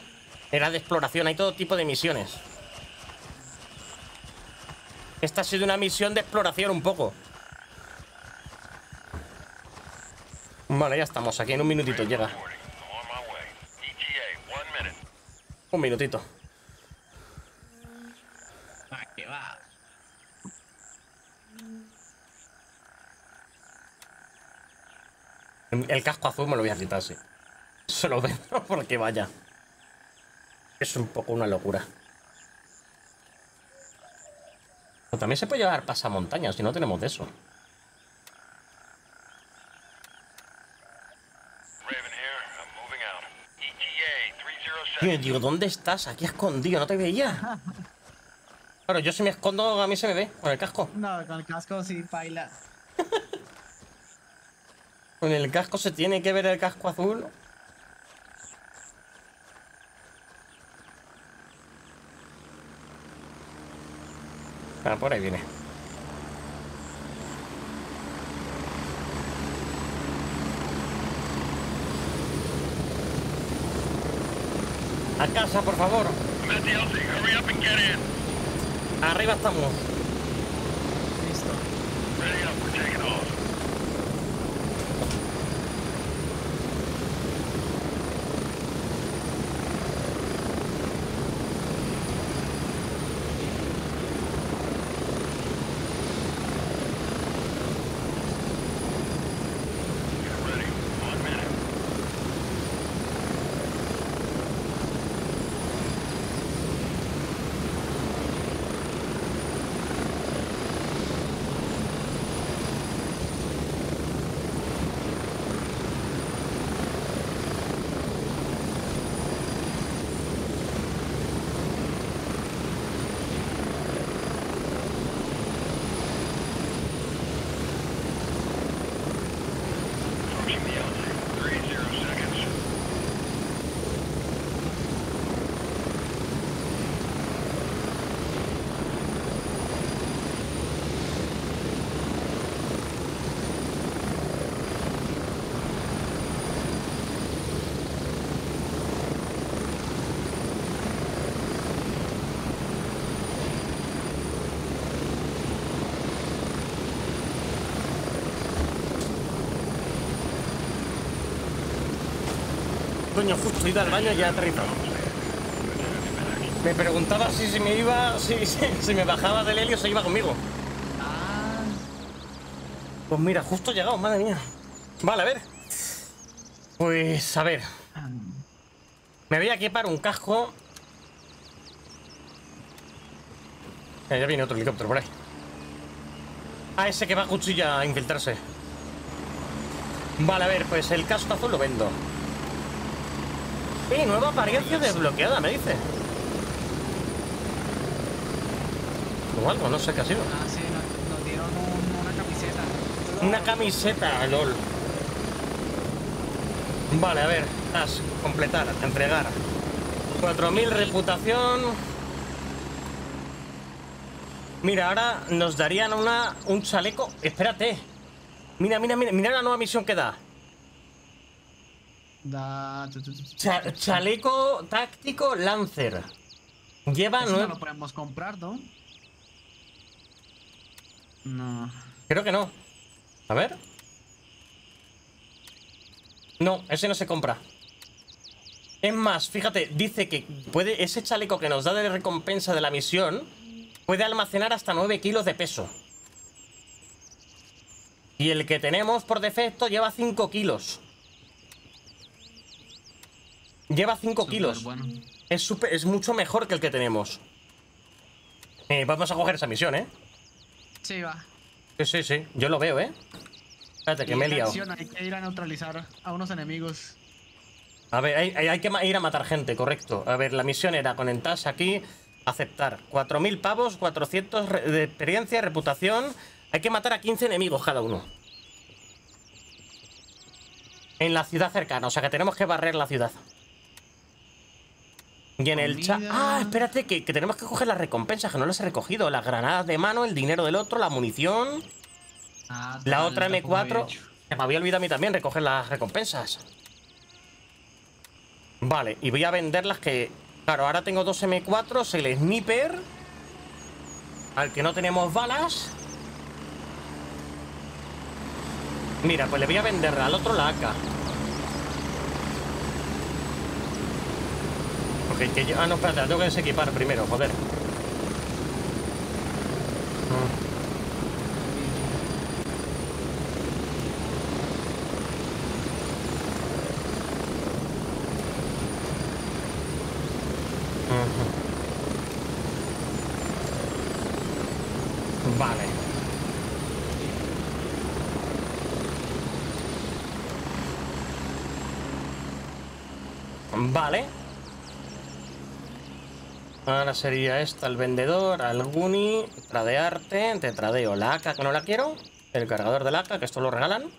Era de exploración, hay todo tipo de misiones. Esta ha sido una misión de exploración un poco. Vale, ya estamos aquí, en un minutito llega. Un minutito. El casco azul me lo voy a quitar, sí. Se lo vendo porque vaya. Es un poco una locura. Pero también se puede llevar pasamontañas si no tenemos de eso. 30 Tío, digo, ¿dónde estás? Aquí escondido, no te veía. Claro, yo si me escondo, a mí se me ve con el casco. No, con el casco sí, baila. Con el casco se tiene que ver el casco azul. Ah, por ahí viene. A casa, por favor. I'm at the LZ. Hurry up and get in. Arriba estamos. Listo. Coño, justo al baño ya aterrizado. Me preguntaba si, si me iba, si, si, si me bajaba del helio se iba conmigo. Pues mira, justo llegado, madre mía. Vale, a ver. Pues a ver. Me voy a equipar un casco. Ya viene otro helicóptero por ahí. Ah, ese que va a cuchilla a infiltrarse. Vale, a ver, pues el casco azul lo vendo. Eh, nueva apariencia desbloqueada, me dice. O algo, no sé qué ha sido. ah, sí, nos, dieron un- una camiseta. Una camiseta, lol. Vale, a ver. Completar, entregar. 4000 reputación. Mira, ahora nos darían una, un chaleco. Espérate. Mira, mira, mira, mira la nueva misión que da. Da, Cha- chaleco táctico Lancer. Lleva Eso no lo podemos comprar, ¿no? No. Creo que no. A ver. No, ese no se compra. Es más, fíjate, dice que puede ese chaleco que nos da de recompensa de la misión puede almacenar hasta 9 kilos de peso. Y el que tenemos por defecto lleva 5 kilos. Lleva 5 Súper kilos. Bueno. Es, súper- es mucho mejor que el que tenemos. Eh, vamos a coger esa misión, ¿eh? Sí, va. Sí, sí, sí. Yo lo veo, ¿eh? Espérate, que me he liado. acción Hay que ir a neutralizar a unos enemigos. A ver, hay, hay- hay que ir a matar gente, correcto. A ver, la misión era conectarse aquí, aceptar. 4.000 pavos, 400 re- de experiencia, reputación. Hay que matar a 15 enemigos cada uno. En la ciudad cercana, o sea que tenemos que barrer la ciudad. Y en el chat... Ah, espérate, que, que tenemos que coger las recompensas, que no las he recogido. Las granadas de mano, el dinero del otro, la munición... Ah, La otra tampoco lo había M4. hecho. Se me había olvidado a mí también recoger las recompensas. Vale, y voy a vender las que. Claro, ahora tengo dos M4, el sniper. Al que no tenemos balas. Mira, pues le voy a vender al otro la AK. Ok, que yo- Ah, no, espérate, la tengo que desequipar primero, joder. Ujú. Vale. Ahora sería esta, el vendedor, al Guni, tradearte, te tradeo la AK que no la quiero, el cargador del AK, que esto lo regalan,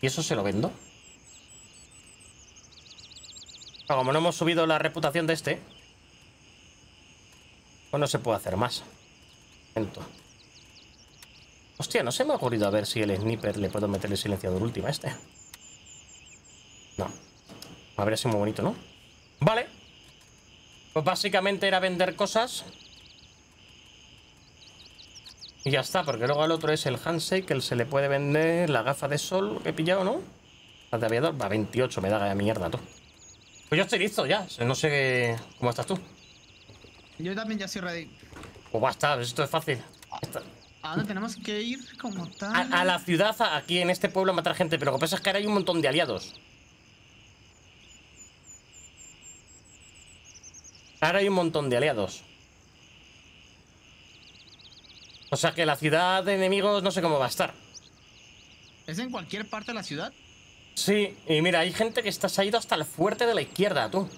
y eso se lo vendo. Como no hemos subido la reputación de este, pues no se puede hacer más. Hostia, no se me ha ocurrido a ver si el sniper le puedo meter el silenciador último a este. No. Habría sido muy bonito, ¿no? Vale. Pues básicamente era vender cosas. Y ya está, porque luego al otro es el handshake, que se le puede vender la gafa de sol que he pillado, ¿no? La de aviador, va, 28, me da la mierda, tú. Pues yo estoy listo ya, no sé cómo estás tú. Yo también ya estoy ready. Pues basta, esto es fácil. Esta- ¿A dónde tenemos que ir como tal? A, a la ciudad, a- aquí en este pueblo, a matar gente, pero lo que pasa es que ahora hay un montón de aliados. Ahora hay un montón de aliados. O sea que la ciudad de enemigos no sé cómo va a estar. ¿Es en cualquier parte de la ciudad? Sí, y mira, hay gente que está, se ha ido hasta el fuerte de la izquierda, tú.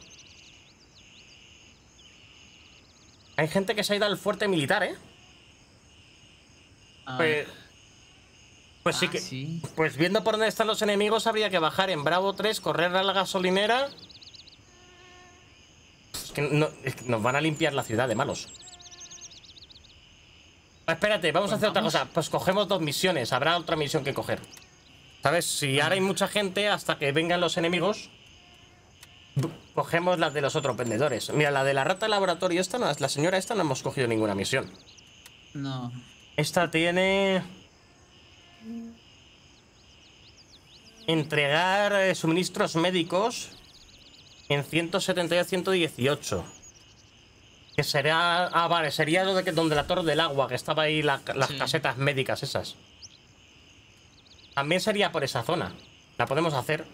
Hay gente que se ha ido al fuerte militar, ¿eh? A Pues, pues sí Ah, que... sí. Pues viendo por dónde están los enemigos, habría que bajar en Bravo 3, correr a la gasolinera. Es que, no- es que nos van a limpiar la ciudad de malos. Ah, espérate, vamos a hacer otra cosa. Pues cogemos dos misiones. Habrá otra misión que coger. ¿Sabes? Si ahora hay mucha gente, hasta que vengan los enemigos, cogemos las de los otros vendedores. Mira, la de la rata de laboratorio, esta no, la señora esta no hemos cogido ninguna misión. No. Esta tiene. Entregar eh, suministros médicos en 172 118. Que será. Ah, vale, sería lo de que donde la torre del agua, que estaba ahí la- las Sí. casetas médicas esas. También sería por esa zona. La podemos hacer.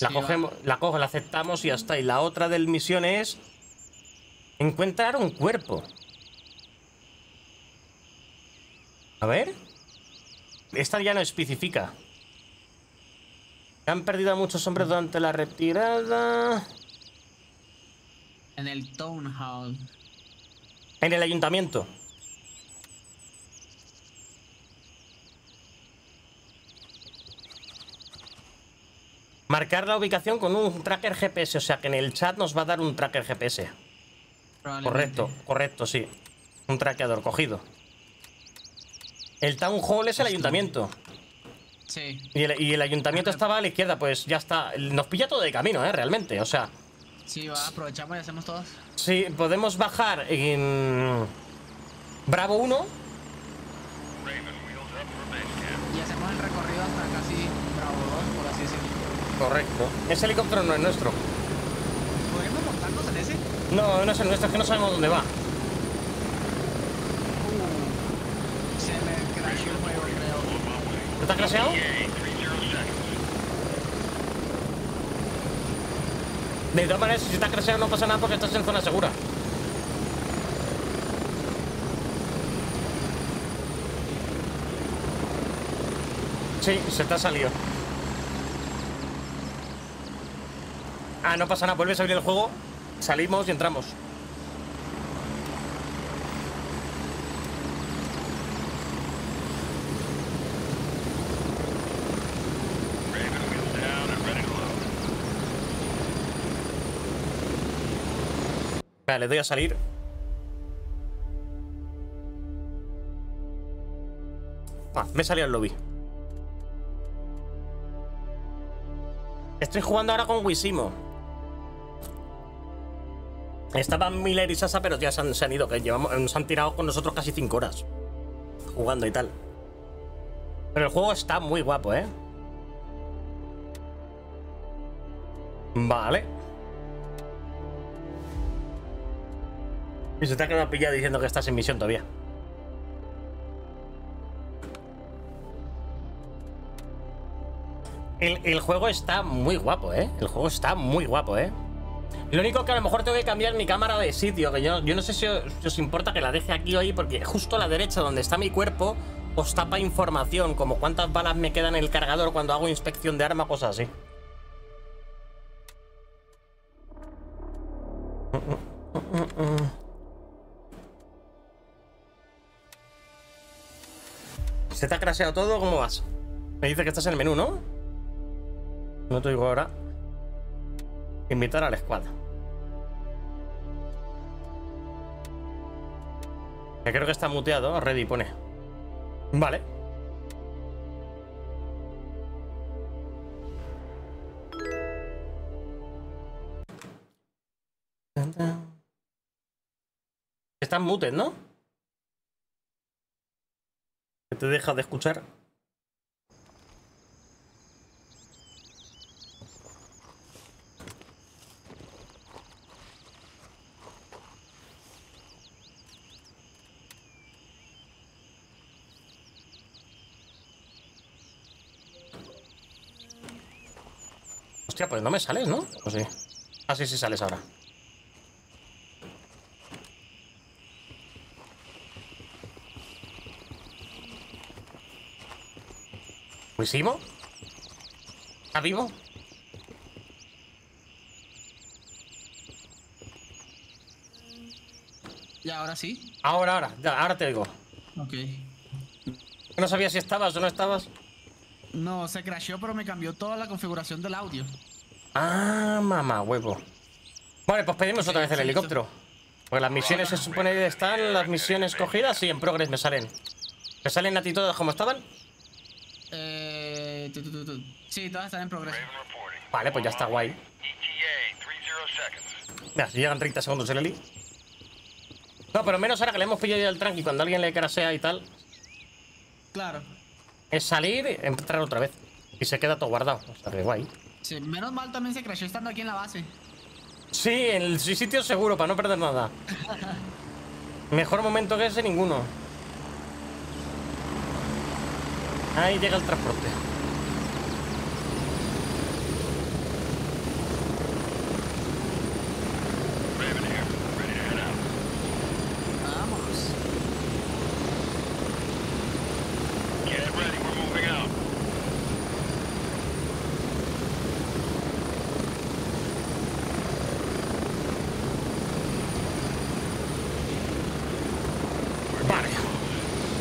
La Sí, va. cogemos, la coge, la aceptamos y ya está. Y la otra del misión es. Encontrar un cuerpo. A ver. Esta ya no especifica. Han perdido a muchos hombres durante la retirada. En el Town Hall. En el ayuntamiento. Marcar la ubicación con un tracker GPS, o sea que en el chat nos va a dar un tracker GPS. Correcto, correcto, sí. Un traqueador cogido. El Town Hall es el ayuntamiento. Sí. Y el, y el ayuntamiento estaba a la izquierda, pues ya está. Nos pilla todo de camino, ¿eh? Realmente. O sea, Sí, va, aprovechamos y hacemos todos. sí, podemos bajar en Bravo 1. Raven, wheels up for base camp. Y hacemos el recorrido hasta casi Bravo 2, por así decirlo. Correcto. Ese helicóptero no es nuestro. ¿Podemos montarnos en ese? No, no es el nuestro, es que no sabemos dónde va. Se me crashó el juego, creo. ¿Te está crasheado? ETA, 30 seconds. De todas maneras, si has crasheado no pasa nada porque estás en zona segura. Sí, se te ha salido. Ah, no pasa nada, vuelves a abrir el juego, salimos y entramos. Raven, wheels down and ready to load. Vale, le doy a salir. Ah, me salido al lobby. Estoy jugando ahora con Wisimo. Estaban Miller y Sasa, pero ya se han, se han ido, que llevamos, nos han tirado con nosotros casi 5 horas. Jugando y tal. Pero el juego está muy guapo, ¿eh? Vale. Y se te ha quedado pillado diciendo que estás en misión todavía. El, el juego está muy guapo, ¿eh? El juego está muy guapo, ¿eh? Lo único que a lo mejor tengo que cambiar mi cámara de sitio, que yo, yo no sé si os, importa que la deje aquí hoy, porque justo a la derecha donde está mi cuerpo os tapa información, como cuántas balas me quedan en el cargador cuando hago inspección de arma, cosas así. ¿Se te ha craseado todo? ¿Cómo vas? Me dice que estás en el menú, ¿no? No te digo ahora. Invitar al squad. Que creo que está muteado. Ready pone. Vale. Están muted, ¿no? Te deja de escuchar. Hostia, pues no me sales, ¿no? ¿O sí? Ah, sí, sí sales ahora. ¿Wisimo? ¿Está vivo? Y ahora sí. Ahora, ahora, ya, ahora te oigo. Ok. No sabía si estabas o no estabas. No, se crashó, pero me cambió toda la configuración del audio. Ah, mamá, huevo. Vale, pues pedimos otra vez el sí, helicóptero. Porque las misiones se supone que están, las misiones cogidas y en progress me salen. ¿Me salen a ti todas como estaban? Eh, tu, tu, tu, tu. Sí, todas están en progreso. Vale, pues ya está guay. ETA, 30 seconds. Mira, si llegan 30 segundos el heli. No, pero menos ahora que le hemos pillado ya el tranqui cuando alguien le crasea y tal. Claro. Es salir, entrar otra vez. Y se queda todo guardado. O sea, que guay. Sí, menos mal también se crashó estando aquí en la base. Sí, en el sitio seguro, para no perder nada. Mejor momento que ese, ninguno. Ahí llega el transporte. Raven here. Ready to head out. Vámonos. Get ready. We're moving out. Vale.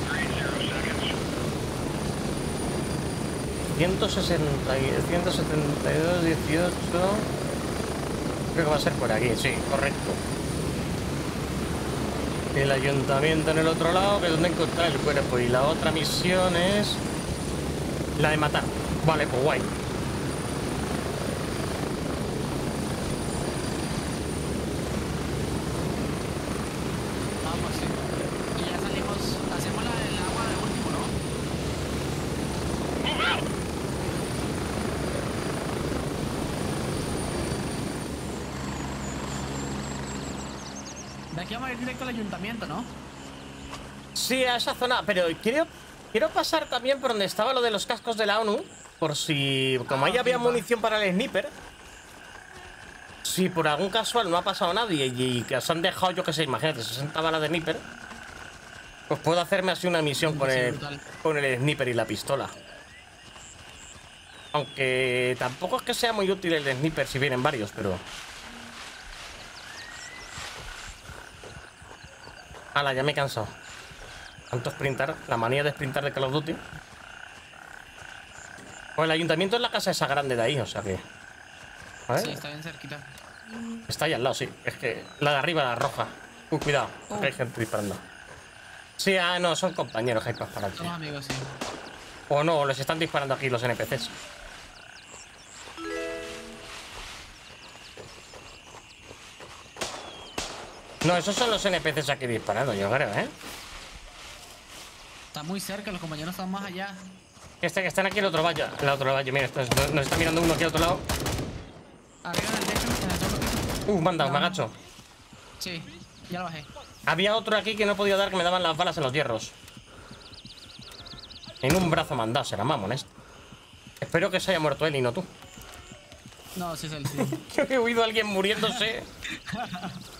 Three zero seconds. 160, y- 172, 18. Creo que va a ser por aquí, sí, correcto. El ayuntamiento en el otro lado, que es donde encontrar el cuerpo. Y la otra misión es la de matar. Vale, pues guay. Vamos, sí. Y ya salimos. Hacemos la del agua de último, ¿no? Move out. De aquí vamos a ir directo al ayuntamiento, ¿no? Sí, a esa zona, pero quiero, quiero pasar también por donde estaba lo de los cascos de la ONU, por si, como Ah, ahí había munición para el sniper, si por algún casual no ha pasado nadie y, que os han dejado, yo que sé, imagínate, 60 balas de sniper, pues puedo hacerme así una misión con el, brutal. con el sniper y la pistola. Aunque tampoco es que sea muy útil el sniper si vienen varios, pero... Ala, ya me he cansado. Tanto sprintar, la manía de sprintar de Call of Duty. Pues el ayuntamiento es la casa esa grande de ahí, o sea que. A ver, Sí, está bien cerquita. está ahí al lado, sí. Es que la de arriba, la roja. Uh, cuidado, que hay gente disparando. Sí, ah, no, son compañeros hay para disparar. Somos amigos, sí. O no, les están disparando aquí los NPCs. No, esos son los NPCs aquí disparando, yo creo, ¿eh? Está muy cerca, los compañeros están más allá. Este que están aquí en el otro valle. El otro valle, mira, esto es- nos está mirando uno aquí al otro lado. Arriba en el techo, en el piso. Uh, manda, me agacho. Sí, ya lo bajé. Había otro aquí que no podía dar que me daban las balas en los hierros. En un brazo mandado, será mamones. Espero que se haya muerto él y no tú. No, sí es él, sí. Yo he oído a alguien muriéndose.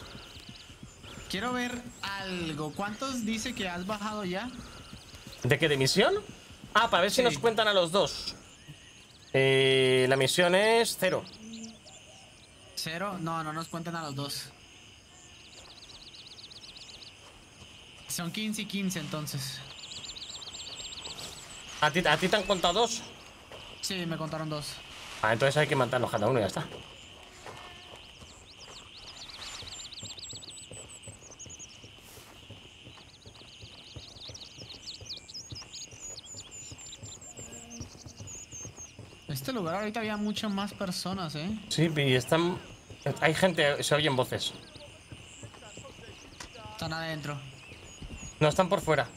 Quiero ver algo. ¿Cuántos dice que has bajado ya? ¿De qué? ¿De misión? Ah, para ver si nos cuentan a los dos. Eh, la misión es cero. ¿Cero? No, no nos cuentan a los dos. Son 15 y 15 entonces. ¿A ti, ¿A ti te han contado dos? Sí, me contaron dos. Ah, entonces hay que matarlos cada uno y ya está. Este lugar ahorita había muchas más personas, ¿eh? Sí, y están... Hay gente, se oyen voces. Están adentro. No, están por fuera.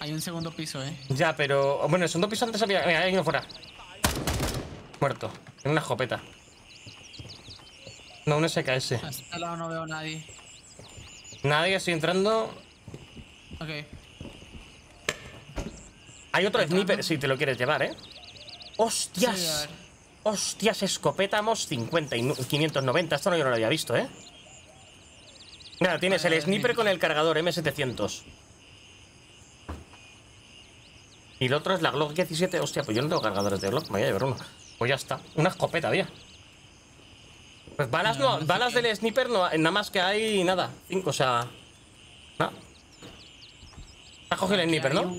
Hay un segundo piso, ¿eh? Ya, pero... Bueno, el segundo piso antes había... Mira, hay uno fuera. Muerto. En una escopeta. No, un SKS. A este lado no veo a nadie. Nadie estoy entrando. Ok. Hay otro sniper si te lo quieres llevar, ¿eh? ¡Hostias! ver. ¡Hostias! Escopetamos 50 y nu- 590. Esto no yo no lo había visto, ¿eh? Mira, tienes el sniper con el cargador M700. Y el otro es la Glock 17. Hostia, pues yo no tengo cargadores de Glock. Me voy a llevar uno. Pues ya está. Una escopeta había. Pues balas no, balas del sniper no, nada más que hay nada. Cinco, o sea. Nada. Has cogido el sniper, ¿no?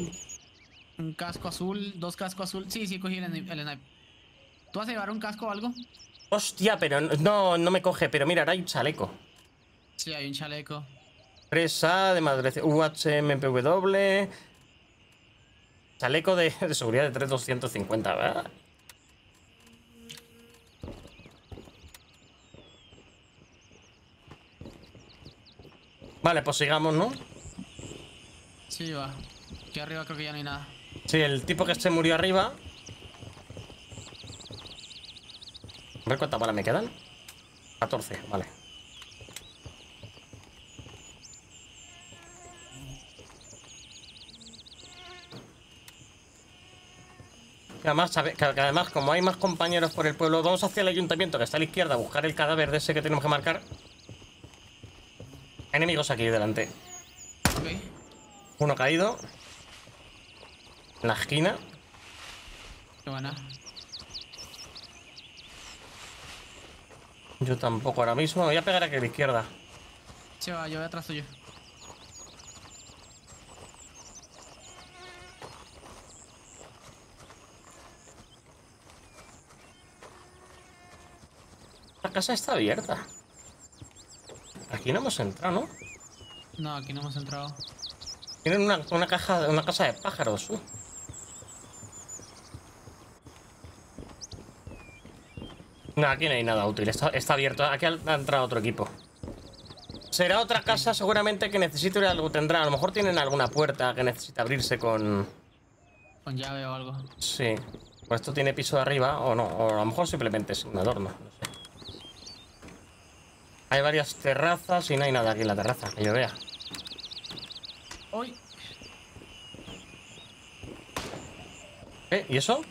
Un, casco azul, dos cascos azul. Sí, sí, cogí el, el sniper. ¿Tú vas a llevar un casco o algo? Hostia, pero no, no me coge. Pero mira, ahora hay un chaleco. Sí, hay un chaleco. Presa de madre UHMPW. Chaleco de, de seguridad de 3250, ¿verdad? Vale, pues sigamos, ¿no? Sí, va. Aquí arriba creo que ya no hay nada. Sí, el tipo que se murió arriba. A ver cuántas balas me quedan. 14, vale. Además, que además, como hay más compañeros por el pueblo, vamos hacia el ayuntamiento que está a la izquierda a buscar el cadáver de ese que tenemos que marcar. Enemigos aquí delante. Ok. Uno caído. En la esquina. Qué buena. Yo tampoco ahora mismo. Me voy a pegar aquí a la izquierda. Se va, yo voy atrás tuyo. La casa está abierta. Aquí no hemos entrado, ¿no? No, aquí no hemos entrado. Tienen una, una caja, una casa de pájaros. uh. No, aquí no hay nada útil. Está, está abierto. Aquí ha ha entrado otro equipo. Será otra casa seguramente que necesite algo. Tendrá. A lo mejor tienen alguna puerta que necesita abrirse con... Con llave o algo. Sí. O esto tiene piso de arriba o no. O a lo mejor simplemente es un adorno. No sé. Hay varias terrazas y no hay nada aquí en la terraza, que yo vea. ¡Uy! ¿Eh? ¿Y eso?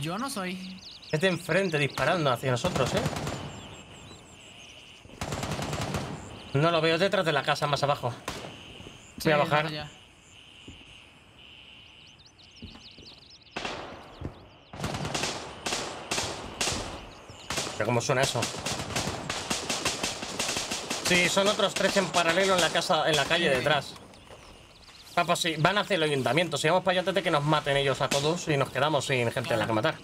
Yo no soy. Es de enfrente disparando hacia nosotros, ¿eh? No lo veo detrás de la casa más abajo. Voy a Sí, bajar. ya. Pero ¿Cómo suena eso? Sí, son otros tres en paralelo en la casa, en la calle detrás. Ah, pues sí, van hacia el ayuntamiento. Si vamos para allá antes de que nos maten ellos a todos y nos quedamos sin gente en la que matar.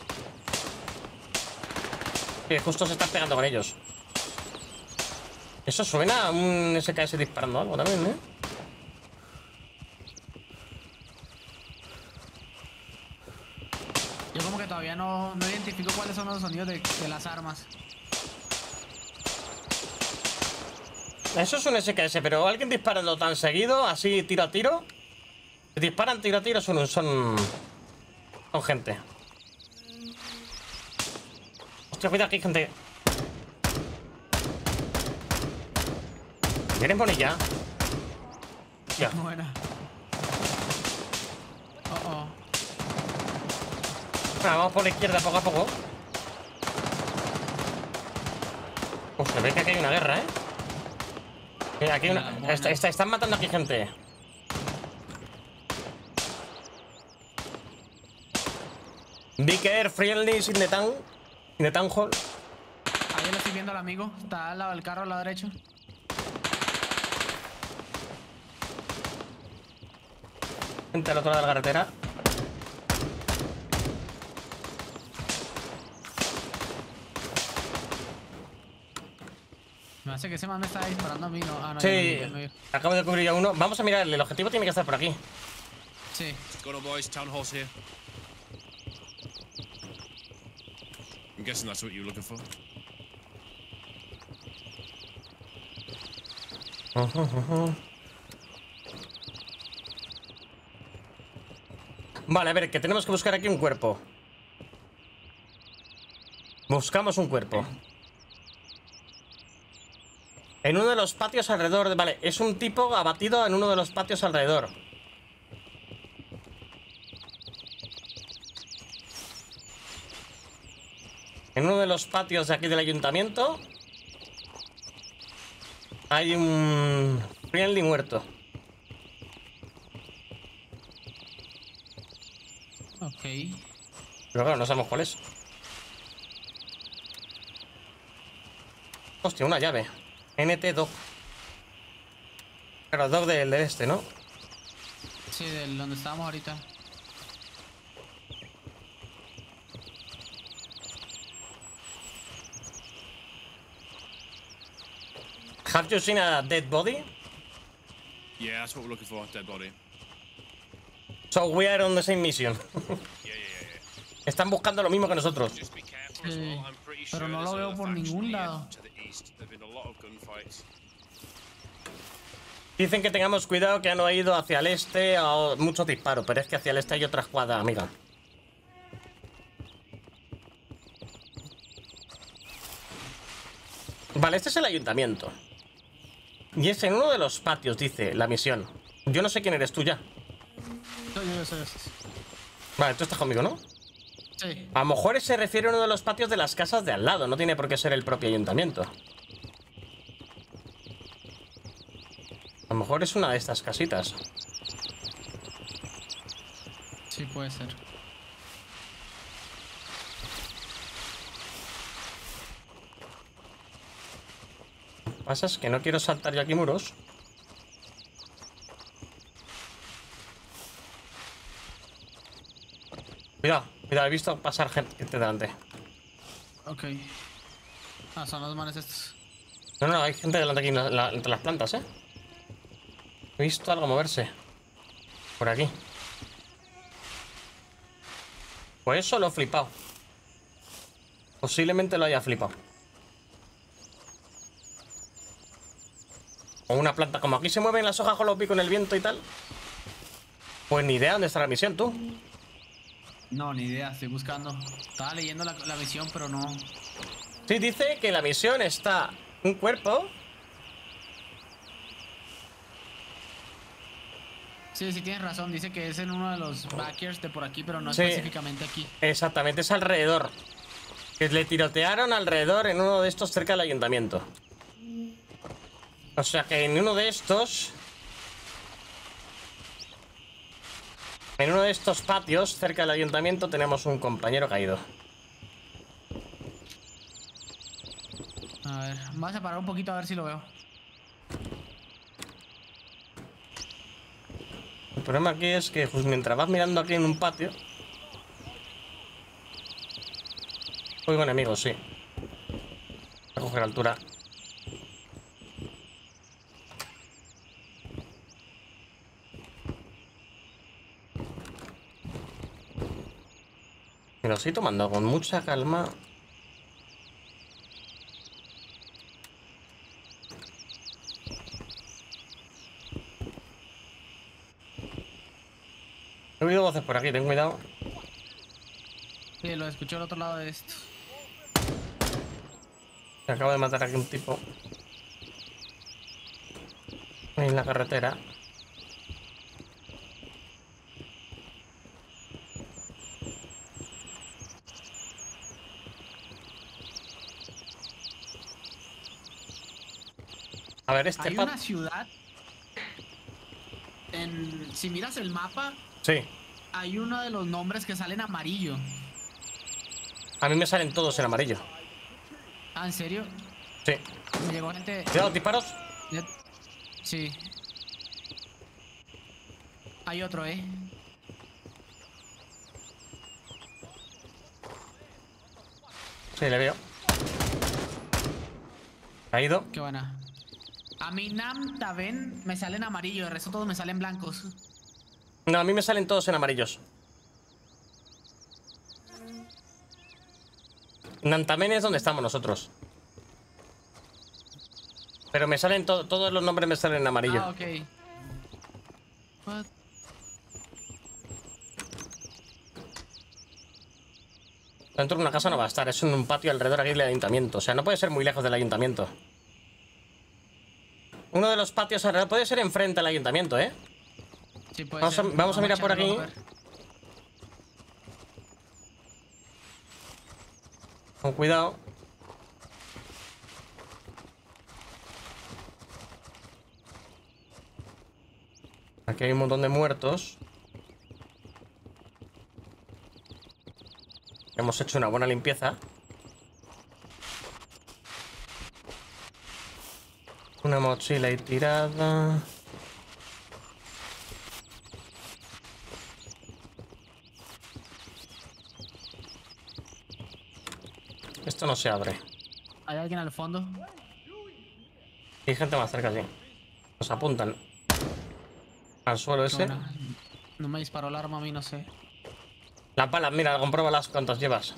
Sí, justo se están pegando con ellos. Eso suena a un SKS disparando algo también, ¿eh? Yo como que todavía no, no identifico cuáles son los sonidos de, de las armas. Eso es un SKS, pero alguien disparando tan seguido, así tiro a tiro. Disparan tiro a tiro son, son, son gente. Hostia, cuidado, aquí gente. ¿Quieren poner ya? Ya. Buena. Oh, oh. Venga, vamos por la izquierda poco a poco. Uf, se ve que aquí hay una guerra, ¿eh? Mira, aquí hay una... Buena, Está- está- están matando aquí gente. Be care, friendly, in the town. The town hall. Ahí lo estoy viendo al amigo. Está al lado del carro, al lado derecho. Gente al otro lado de la carretera. Me hace que ese man me está disparando a mí. No, ah, no, Sí, vi. acabo de cubrir ya uno. Vamos a mirar, el objetivo tiene que estar por aquí. Sí. Got on, boys. Town hall's here. Vale, a ver, que tenemos que buscar aquí un cuerpo. Buscamos un cuerpo. En uno de los patios alrededor de... Vale, es un tipo abatido en uno de los patios alrededor. En uno de los patios de aquí del ayuntamiento hay un friendly muerto. Ok. Pero claro, no sabemos cuál es. Hostia, una llave. NT Dog. Claro, Dog del, del este, ¿no? Sí, del donde estábamos ahorita. Have you seen a dead body? Yeah, that's what we're looking for. Dead body. So we are on the same mission. Yeah, yeah, yeah, yeah. Están buscando lo mismo que nosotros. Sí, pero no lo veo por ningún lado. Dicen que tengamos cuidado que han ido hacia el este a muchos disparos, pero es que hacia el este hay otra escuadra, amiga. Vale, este es el ayuntamiento. Y es en uno de los patios, dice la misión. Yo no sé quién eres tú ya. Yo. Vale, tú estás conmigo, ¿no? Sí. A lo mejor se refiere a uno de los patios de las casas de al lado. No tiene por qué ser el propio ayuntamiento. A lo mejor es una de estas casitas. Sí, puede ser. Pasa es que no quiero saltar yo aquí muros. Cuidado, cuidado, he visto pasar gente delante. Ok. Ah, son los manes estos. No, no, hay gente delante aquí en la- la- entre las plantas, ¿eh? He visto algo moverse. Por aquí. Pues eso lo he flipado. Posiblemente lo haya flipado. O una planta. Como aquí se mueven las hojas con los picos en el viento y tal. Pues ni idea dónde está la misión, tú. No, ni idea, estoy buscando. Estaba leyendo la, la misión, pero no. Sí, dice que la misión está un cuerpo. Sí, sí, tienes razón. Dice que es en uno de los backers de por aquí, pero no Sí. específicamente aquí. Exactamente, es alrededor. Que le tirotearon alrededor en uno de estos cerca del ayuntamiento. O sea que en uno de estos. En uno de estos patios cerca del ayuntamiento tenemos un compañero caído. A ver, vas a parar un poquito a ver si lo veo. El problema aquí es que pues, mientras vas mirando aquí en un patio. Oigo enemigos, sí. Voy a coger altura. Me lo estoy tomando con mucha calma. He oído voces por aquí, ten cuidado. Sí, lo escuché al otro lado de esto. Se acaba de matar aquí un tipo. En la carretera. A ver, este Hay una ciudad. En, si miras el mapa, Sí. hay uno de los nombres que salen amarillo. A mí me salen todos en amarillo. Ah, ¿en serio? Sí. Me llegó gente. Cuidado, disparos. Sí. Hay otro, ¿eh? Sí, le veo. Caído. Qué buena. A mí Nam Taven me salen amarillo, el resto todos me salen blancos. No, a mí me salen todos en amarillos. Nantamen es donde estamos nosotros. Pero me salen to- todos los nombres me salen en amarillo. Ah, ok. What? Dentro de una casa no va a estar, es en un patio alrededor aquí del ayuntamiento. O sea, no puede ser muy lejos del ayuntamiento. Uno de los patios alrededor puede ser enfrente al ayuntamiento, ¿eh? Sí, puede Vamos a- ser. vamos a mirar por aquí. Con cuidado. Aquí hay un montón de muertos. Hemos hecho una buena limpieza. Una mochila ahí tirada. Esto no se abre. Hay alguien al fondo. Hay gente más cerca, sí. Nos apuntan. Al suelo ese. No me disparó el arma a mí, no sé. Las balas, mira, compruébalas cuántas llevas.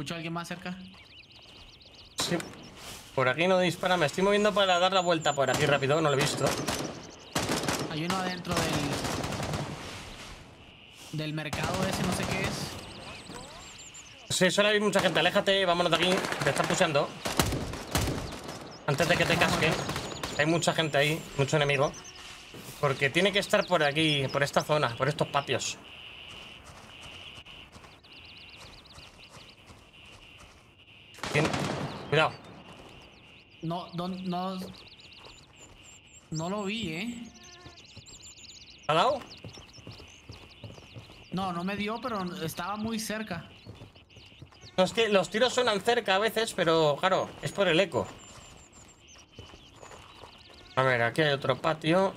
¿Escucho a alguien más cerca? Sí. Por aquí no dispara, me estoy moviendo para dar la vuelta por aquí rápido, no lo he visto. Hay uno adentro del. del mercado ese, no sé qué es. Sí, suele haber mucha gente. Aléjate, vámonos de aquí. Te están puseando. Antes de que te casquen. Hay mucha gente ahí, mucho enemigo. Porque tiene que estar por aquí, por esta zona, por estos patios. Tien- Cuidado. No, no, no. No lo vi, ¿eh? ¿Ha dado? No, no me dio, pero estaba muy cerca. Los tiros suenan cerca a veces, pero claro, es por el eco. A ver, aquí hay otro patio.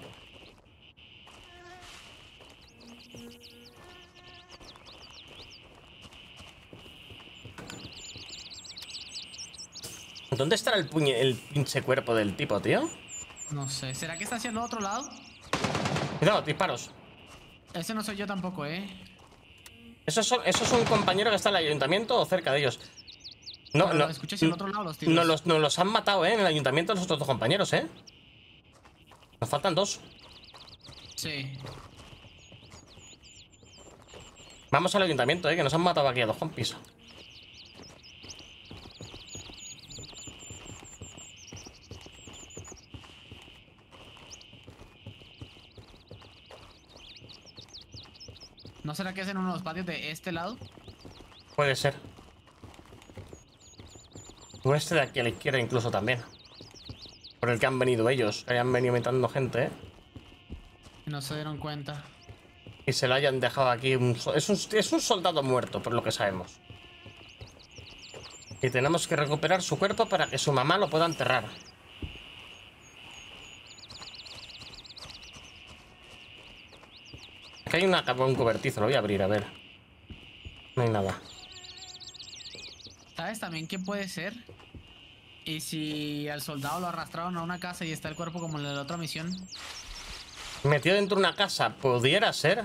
¿Dónde estará el, puñe- el pinche cuerpo del tipo, tío? No sé. ¿Será que está hacia el otro lado? Cuidado, disparos. Ese no soy yo tampoco, ¿eh? ¿Eso es, eso es un compañero que está en el ayuntamiento o cerca de ellos? No, no. escuché hacia el otro lado los tiros. Nos los, nos los han matado, ¿eh? En el ayuntamiento los otros dos compañeros, ¿eh? Nos faltan dos. Sí. Vamos al ayuntamiento, ¿eh? Que nos han matado aquí a dos compis. ¿No será que es en uno de los patios de este lado? Puede ser. O este de aquí a la izquierda incluso también. Por el que han venido ellos. Que hayan venido matando gente, ¿eh? No se dieron cuenta. Y se lo hayan dejado aquí. un so- es, un, es un soldado muerto, por lo que sabemos. Y tenemos que recuperar su cuerpo para que su mamá lo pueda enterrar. Hay una, un cobertizo, lo voy a abrir, a ver. No hay nada. ¿Sabes también qué puede ser? Y si al soldado lo arrastraron a una casa y está el cuerpo como en la otra misión. Metido dentro de una casa, pudiera ser.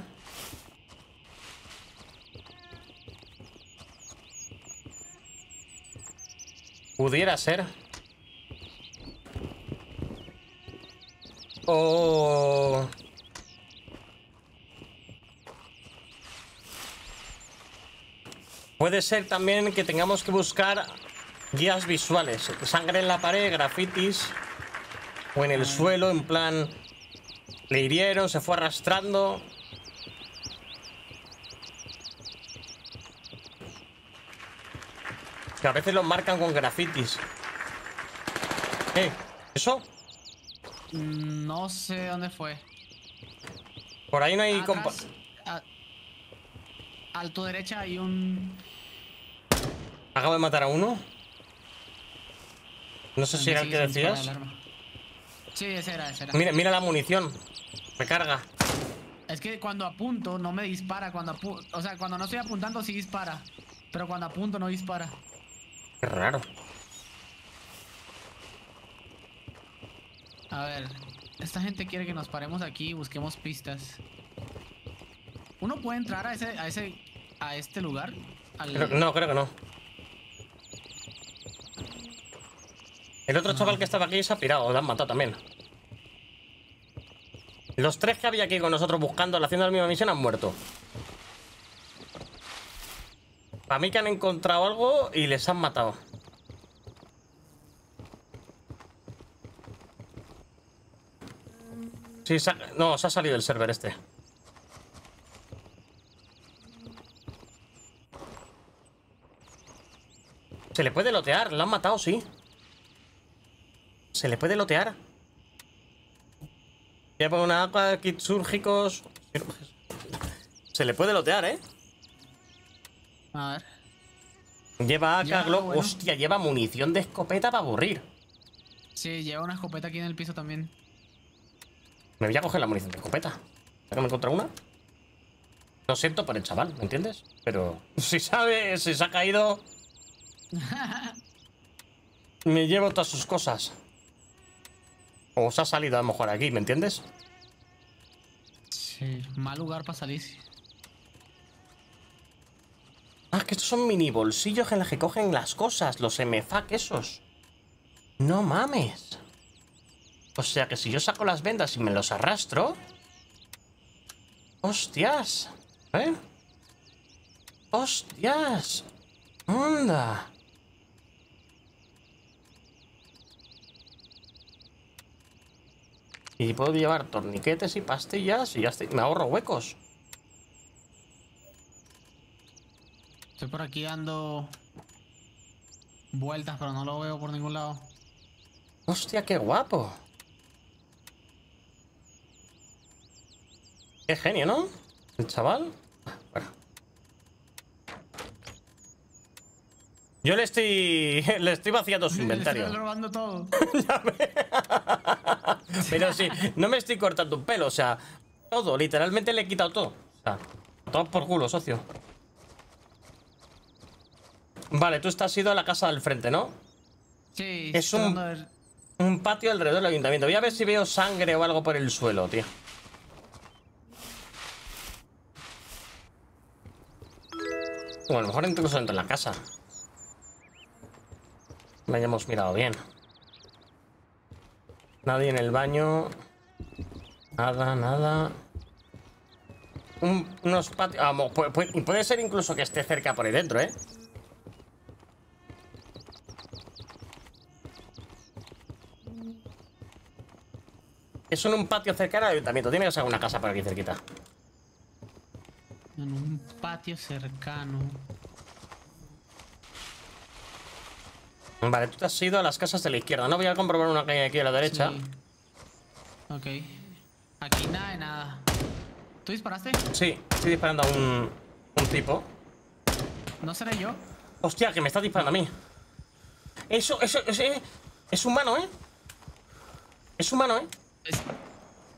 Pudiera ser. O... Puede ser también que tengamos que buscar guías visuales. Sangre en la pared, grafitis. O en el suelo, en plan... Le hirieron, se fue arrastrando. Que a veces los marcan con grafitis. ¿Eh? ¿Eso? Mm, No sé dónde fue. Por ahí no hay. Atrás, a, a tu derecha hay un. Acabo de matar a uno. No sé si era el que decías. Sí, ese era, ese era. Mira, mira la munición. Recarga. Es que cuando apunto no me dispara. Cuando apu- o sea, cuando no estoy apuntando sí dispara. Pero cuando apunto no dispara. Qué raro. A ver, esta gente quiere que nos paremos aquí y busquemos pistas. ¿Uno puede entrar a ese, a ese, a este lugar? Al- Creo- no, creo que no. El otro chaval que estaba aquí se ha pirado, lo han matado también. Los tres que había aquí con nosotros buscando, haciendo la misma misión, han muerto. Para mí que han encontrado algo y les han matado. Sí, no, se ha salido el server este. Se le puede lotear, lo han matado, sí. Se le puede lotear. Lleva una agua, kits súrgicos. Se le puede lotear, ¿eh? A ver. Lleva AK, Glock. bueno. Hostia, lleva munición de escopeta para aburrir. Sí, lleva una escopeta aquí en el piso también. Me voy a coger la munición de escopeta. ¿Ya que me encontré una? Lo siento por el chaval, ¿me entiendes? Pero si sabe, si se ha caído. me llevo todas sus cosas. O se ha salido a lo mejor aquí, ¿me entiendes? Sí, mal lugar para salir. Ah, que estos son mini bolsillos en los que cogen las cosas, los MFAC esos. No mames. O sea que si yo saco las vendas y me los arrastro. Hostias. ¿Eh? Hostias. Anda. Y puedo llevar torniquetes y pastillas y ya estoy. Me ahorro huecos. Estoy por aquí dando vueltas, pero no lo veo por ningún lado. Hostia, qué guapo. Qué genio, ¿no? El chaval. Bueno. Yo le estoy. Le estoy vaciando su Le inventario. Estoy robando todo. Pero sí, no me estoy cortando un pelo, o sea, todo, literalmente le he quitado todo. O sea, todo por culo, socio. Vale, tú estás ido a la casa del frente, ¿no? Sí, Es un- Un patio alrededor del ayuntamiento. Voy a ver si veo sangre o algo por el suelo, tío. O a lo mejor incluso dentro de la casa. No hayamos mirado bien. Nadie en el baño. Nada, nada. Un- unos patios. ah, pu- y puede ser incluso que esté cerca por ahí dentro, ¿eh? Es en un patio cercano al ayuntamiento. Tiene que ser una casa por aquí cerquita. En un patio cercano. Vale, tú te has ido a las casas de la izquierda. No voy a comprobar una que hay aquí a la derecha. Sí. Ok. Aquí nada de nada. ¿Tú disparaste? Sí, estoy disparando a un, un tipo. ¿No seré yo? Hostia, que me está disparando a mí. Eso, eso, eso, eh, es humano, ¿eh? Es humano, ¿eh? Es,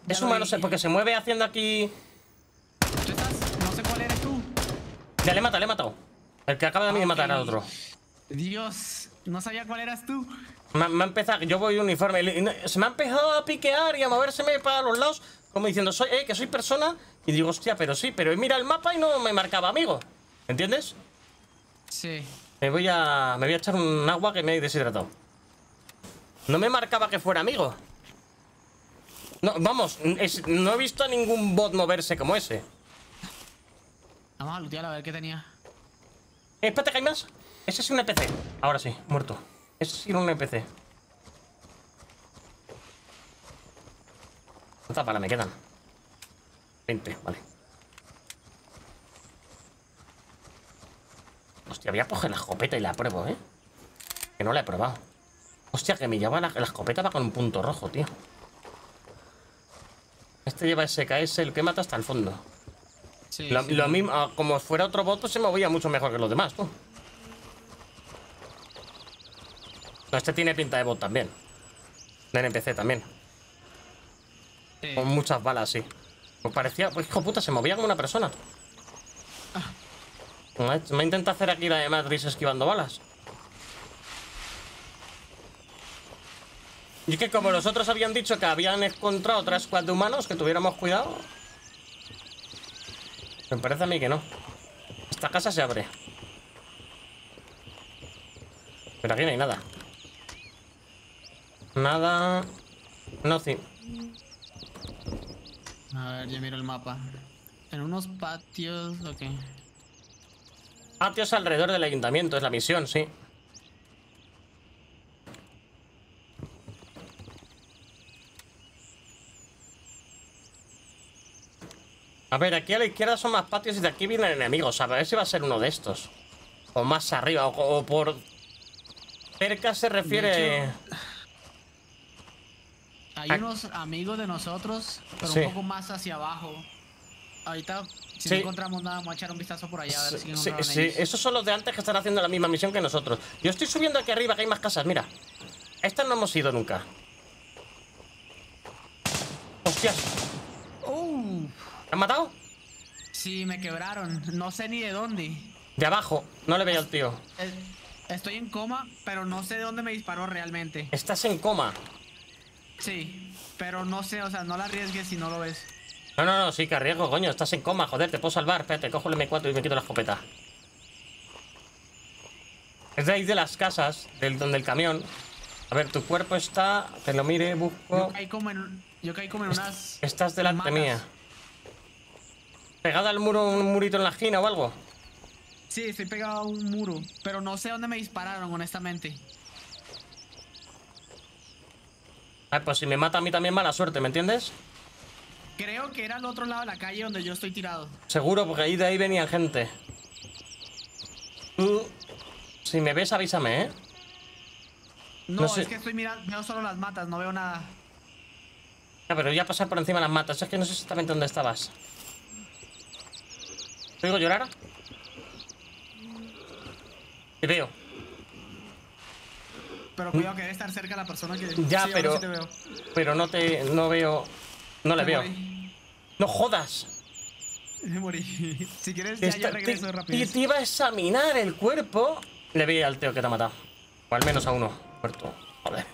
Es humano, vi. porque se mueve haciendo aquí... ¿Tú estás? No sé cuál eres tú. Ya le he matado, le he matado. El que acaba de de matar al otro. Dios, no sabía cuál eras tú. Me, me ha empezado, yo voy uniforme, se me ha empezado a piquear y a movérseme para los lados, como diciendo, soy, eh, que soy persona. Y digo, hostia, pero sí, pero mira el mapa y no me marcaba amigo. ¿Entiendes? Sí. Me voy a. Me voy a echar un agua que me he deshidratado. No me marcaba que fuera amigo. No, vamos, es- no he visto a ningún bot moverse como ese. Vamos a lootear a ver qué tenía. Eh, espérate, que hay más. Ese es un NPC. Ahora sí, muerto. Ese era un NPC. ¿Cuántas balas me quedan? 20, vale. Hostia, voy a coger la escopeta y la pruebo, ¿eh? Que no la he probado. Hostia, que me lleva la, la escopeta va con un punto rojo, tío. Este lleva SKS, el que mata hasta el fondo. Sí. Lo, sí. lo mismo, ah, como fuera otro pues se movía mucho mejor que los demás, ¿no? No, este tiene pinta de bot también. De NPC también. Sí. Con muchas balas, sí. Me parecía, pues hijo puta, se movía como una persona. Me me intenta hacer aquí la de Matrix esquivando balas. Y que como los otros habían dicho que habían encontrado otra squad de humanos, que tuviéramos cuidado. Me parece a mí que no. Esta casa se abre. Pero aquí no hay nada. Nada. Nothing. A ver, ya miro el mapa. En unos patios, ok. Patios alrededor del ayuntamiento, es la misión, sí. A ver, aquí a la izquierda son más patios y de aquí vienen enemigos. A ver si va a ser uno de estos. O más arriba, o, o por... Cerca se refiere... Hecho, Hay unos amigos de nosotros, pero Sí. un poco más hacia abajo. Ahorita, si Sí. no encontramos nada, vamos a echar un vistazo por allá a ver si Sí, sí, ellos. esos son los de antes que están haciendo la misma misión que nosotros. Yo estoy subiendo aquí arriba, que hay más casas, mira. Estas no hemos ido nunca. Hostias, Uh, ¿te han matado? sí, me quebraron. No sé ni de dónde. De abajo, no le veo al tío. Estoy en coma, pero no sé de dónde me disparó realmente. Estás en coma. Sí, pero no sé, o sea, no la arriesgues si no lo ves. No, no, no, sí que arriesgo, coño. Estás en coma, joder, te puedo salvar. Espérate, cojo el M4 y me quito la escopeta. Es de ahí de las casas, del donde el camión. A ver, tu cuerpo está. Te lo mire, Yo busco. caí como en, yo caí como en unas... Estás delante mía. Pegada al muro, un murito en la esquina o algo. Sí, estoy pegado a un muro, pero no sé dónde me dispararon, honestamente. Ah, pues si me mata a mí también mala suerte, ¿me entiendes? Creo que era al otro lado de la calle donde yo estoy tirado. Seguro, porque ahí de ahí venían gente. Tú, si me ves, avísame, ¿eh? No, No sé. es que estoy mirando, veo solo las matas, no veo nada. Ya, pero ya pasar por encima de las matas. Es que no sé exactamente dónde estabas. ¿Te oigo llorar? Te veo. Pero cuidado que debe estar cerca la persona que. Ya, Sí, pero- sí te veo. Pero no te... No veo... No le veo. morí. ¡No jodas! Me morí. Si quieres, ya, regreso te- rápido. te- te iba a examinar el cuerpo. Le vi al tío que te ha matado. O al menos a uno. Muerto. Joder.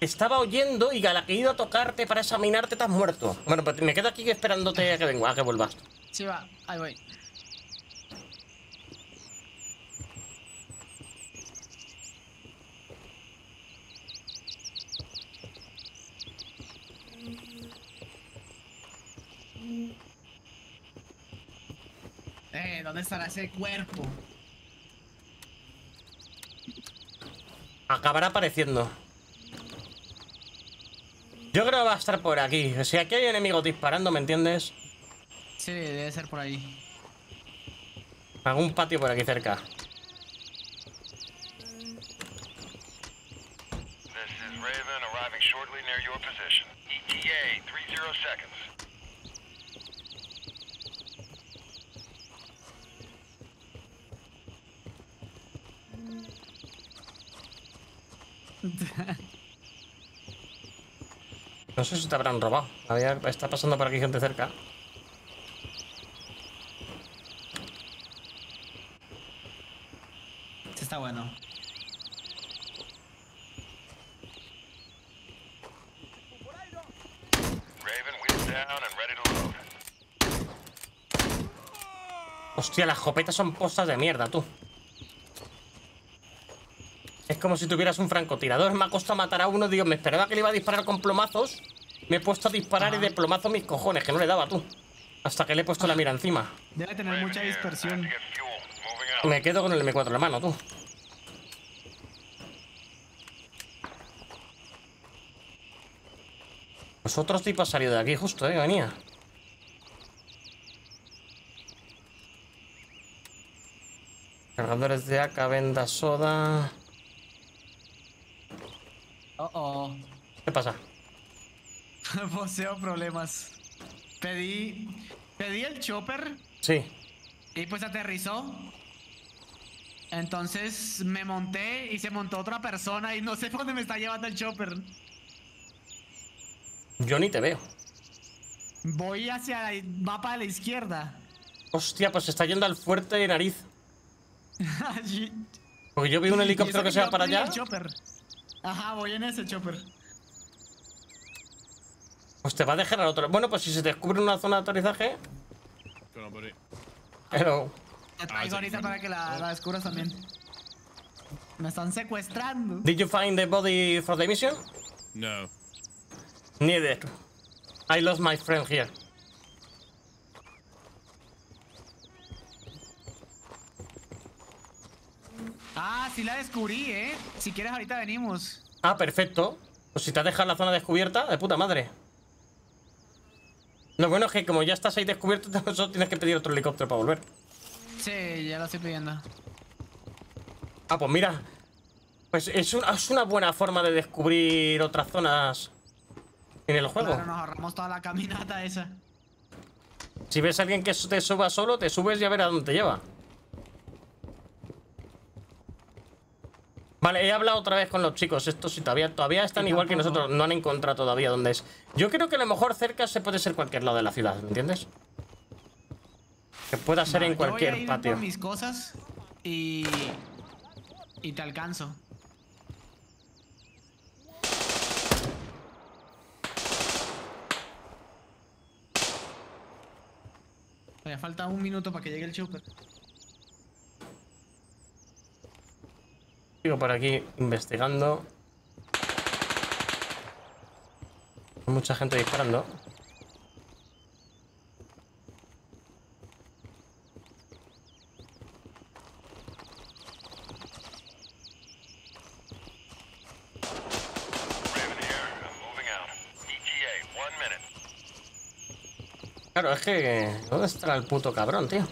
Estaba oyendo y a la que he ido a tocarte para examinarte te has muerto. Bueno, pues me quedo aquí esperándote a que venga, a que vuelvas. Sí, va, ahí voy. Eh, ¿dónde estará ese cuerpo? Acabará apareciendo. Yo creo que va a estar por aquí. Si aquí hay enemigos disparando, ¿me entiendes? Sí, debe ser por ahí. Algún patio por aquí cerca. This is Raven arriving shortly near your position. ETA 30 seconds. No sé si te habrán robado. Había, está pasando por aquí gente cerca. Este está bueno. Raven, wheels down and ready to load. Hostia, las escopetas son postas de mierda, tú. Es como si tuvieras un francotirador. Me ha costado matar a uno. Digo, me esperaba que le iba a disparar con plomazos. Me he puesto a disparar y de plomazo mis cojones, que no le daba tú. Hasta que le he puesto la mira encima. Debe tener mucha dispersión. Me quedo con el M4 en la mano, tú. Pues otro tipo ha salido de aquí justo, eh, venía. Cargadores de AK, venda, soda. Oh, oh. ¿Qué pasa? Poseo problemas. Pedí. Pedí el chopper Sí. y pues aterrizó. Entonces me monté y se montó otra persona y no sé por dónde me está llevando el chopper. Yo ni te veo. Voy hacia el mapa de la izquierda. Hostia, pues se está yendo al fuerte de nariz. Porque yo vi un helicóptero eso que se va para allá. el chopper. Ajá, voy en ese chopper. Pues te va a dejar al otro. Bueno, pues si se descubre una zona de aterrizaje. Pero. Te traigo ahorita para que la, la descubras también. Me están secuestrando. Did you find the body for the mission? No. Neither. I lost my friend here. Ah, sí la descubrí, ¿eh? Si quieres ahorita venimos. Ah, perfecto. Pues si te has dejado la zona descubierta, de puta madre. Lo bueno es que como ya estás ahí descubierto, solo tienes que pedir otro helicóptero para volver. Sí, ya lo estoy pidiendo. Ah, pues mira. Pues es, un- es una buena forma de descubrir otras zonas en el juego. Claro, nos ahorramos toda la caminata esa. Si ves a alguien que te suba solo, te subes y a ver a dónde te lleva. Vale, he hablado otra vez con los chicos. Estos sí, todavía, todavía están igual que nosotros. No han encontrado todavía dónde es. Yo creo que a lo mejor cerca se puede ser cualquier lado de la ciudad, ¿entiendes? Que pueda ser en yo voy a cualquier ir patio. por mis cosas y. Y te alcanzo. Oye, falta un minuto para que llegue el chopper. Sigo por aquí investigando. Mucha gente disparando. Claro, es que... ¿Dónde está el puto cabrón, tío?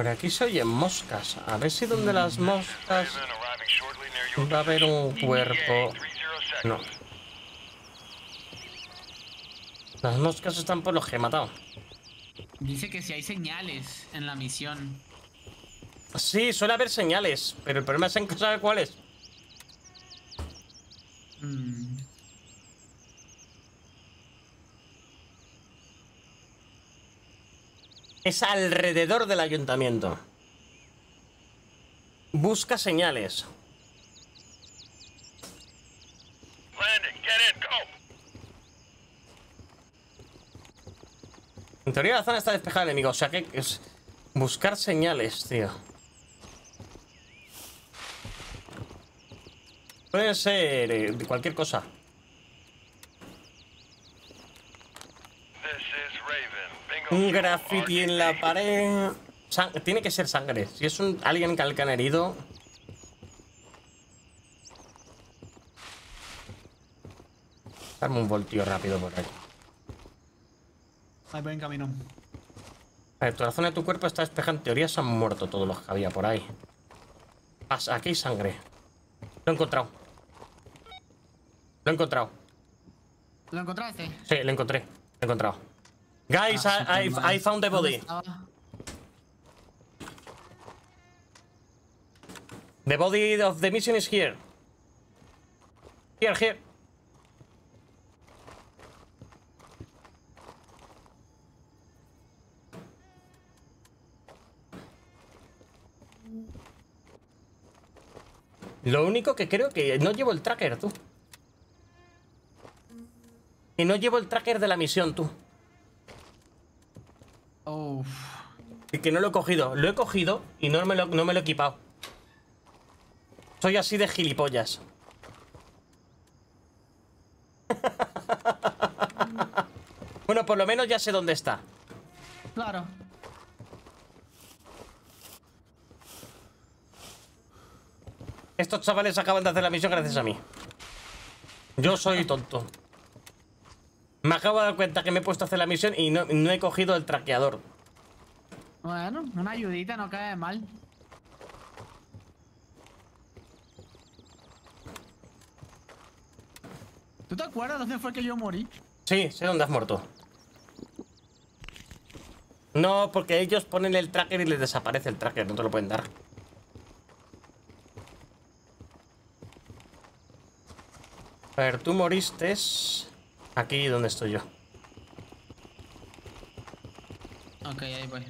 Por aquí se oyen moscas. A ver si donde las moscas va a haber un cuerpo. ETA 30 No. Las moscas están por los que he matado. Dice que si hay señales en la misión. Sí, suele haber señales, pero el problema es en que saber cuáles. Mm, Es alrededor del ayuntamiento. Busca señales. En teoría la zona está despejada de enemigo, o sea que es buscar señales, tío. Pueden ser eh, de cualquier cosa. This is Raven. Bingo. Un graffiti en la pared. Sang- tiene que ser sangre. Si es un alguien que al que han herido. Darme un voltio rápido por ahí. Ahí voy en camino. Ver, toda la zona de tu cuerpo está despejada. En teoría se han muerto todos los que había por ahí. Aquí hay sangre. Lo he encontrado. Lo he encontrado. ¿Lo encontraste? Sí, lo encontré. Lo he encontrado. Guys, Ah, I, super I, found the ¿Dónde body. The body of the mission is here. Here, here. Lo único que creo que no llevo el tracker, tú. Y no llevo el tracker de la misión, tú. Uf. Y que no lo he cogido. Lo he cogido y no me lo, no me lo he equipado. Soy así de gilipollas. bueno, por lo menos ya sé dónde está. Claro. Estos chavales acaban de hacer la misión gracias a mí. Yo soy tonto. Me acabo de dar cuenta que me he puesto a hacer la misión y no, no he cogido el traqueador. Bueno, una ayudita no cae mal. ¿Tú te acuerdas dónde fue que yo morí? Sí, sé dónde has muerto. No, porque ellos ponen el tracker y les desaparece el tracker, no te lo pueden dar. A ver, tú moriste aquí donde estoy yo. Ok, ahí voy.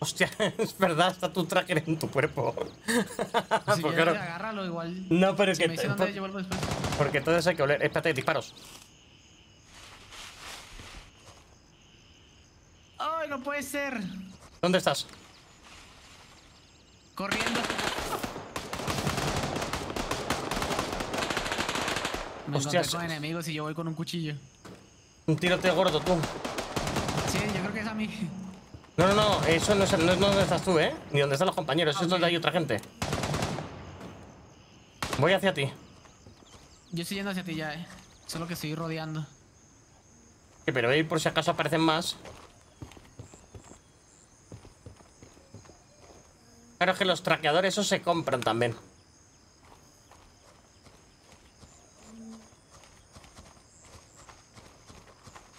Hostia, es verdad, está tu tracker en tu cuerpo. Si quieres, claro. agárralo igual. No, pero si que me te- dice dónde por- yo vuelvo después. Porque entonces hay que oler. Espérate, disparos. ¡Ay, no puede ser! ¿Dónde estás? Corriendo. Me Hostia, encontré se- con enemigos y yo voy con un cuchillo. Un tiroteo gordo, tú. Sí, yo creo que es a mí. No, no, no, eso no es, no es donde estás tú, ¿eh? Ni donde están los compañeros, eso es donde hay otra gente. Voy hacia ti. Yo estoy yendo hacia ti ya, eh. Solo que estoy rodeando. Sí, pero ahí por si acaso aparecen más. Claro que los traqueadores esos se compran también.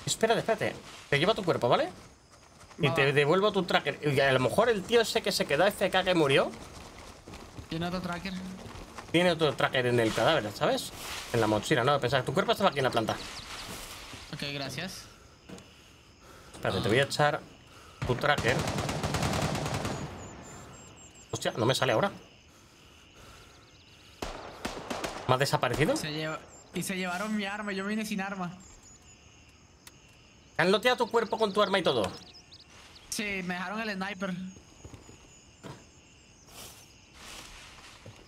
Espérate, espérate. Te llevo tu cuerpo, ¿vale? Y Va, te va. devuelvo tu tracker. Y a lo mejor el tío ese que se quedó FK que murió ¿Tiene otro tracker? tiene otro tracker en el cadáver, ¿sabes? En la mochila, no, pensaba, tu cuerpo estaba aquí en la planta. Ok, gracias. Espérate, te voy a echar tu tracker. Hostia, no me sale ahora. ¿Me ha desaparecido? Se lleva... Y se llevaron mi arma, yo vine sin arma. ¿Han loteado tu cuerpo con tu arma y todo? Sí, me dejaron el sniper.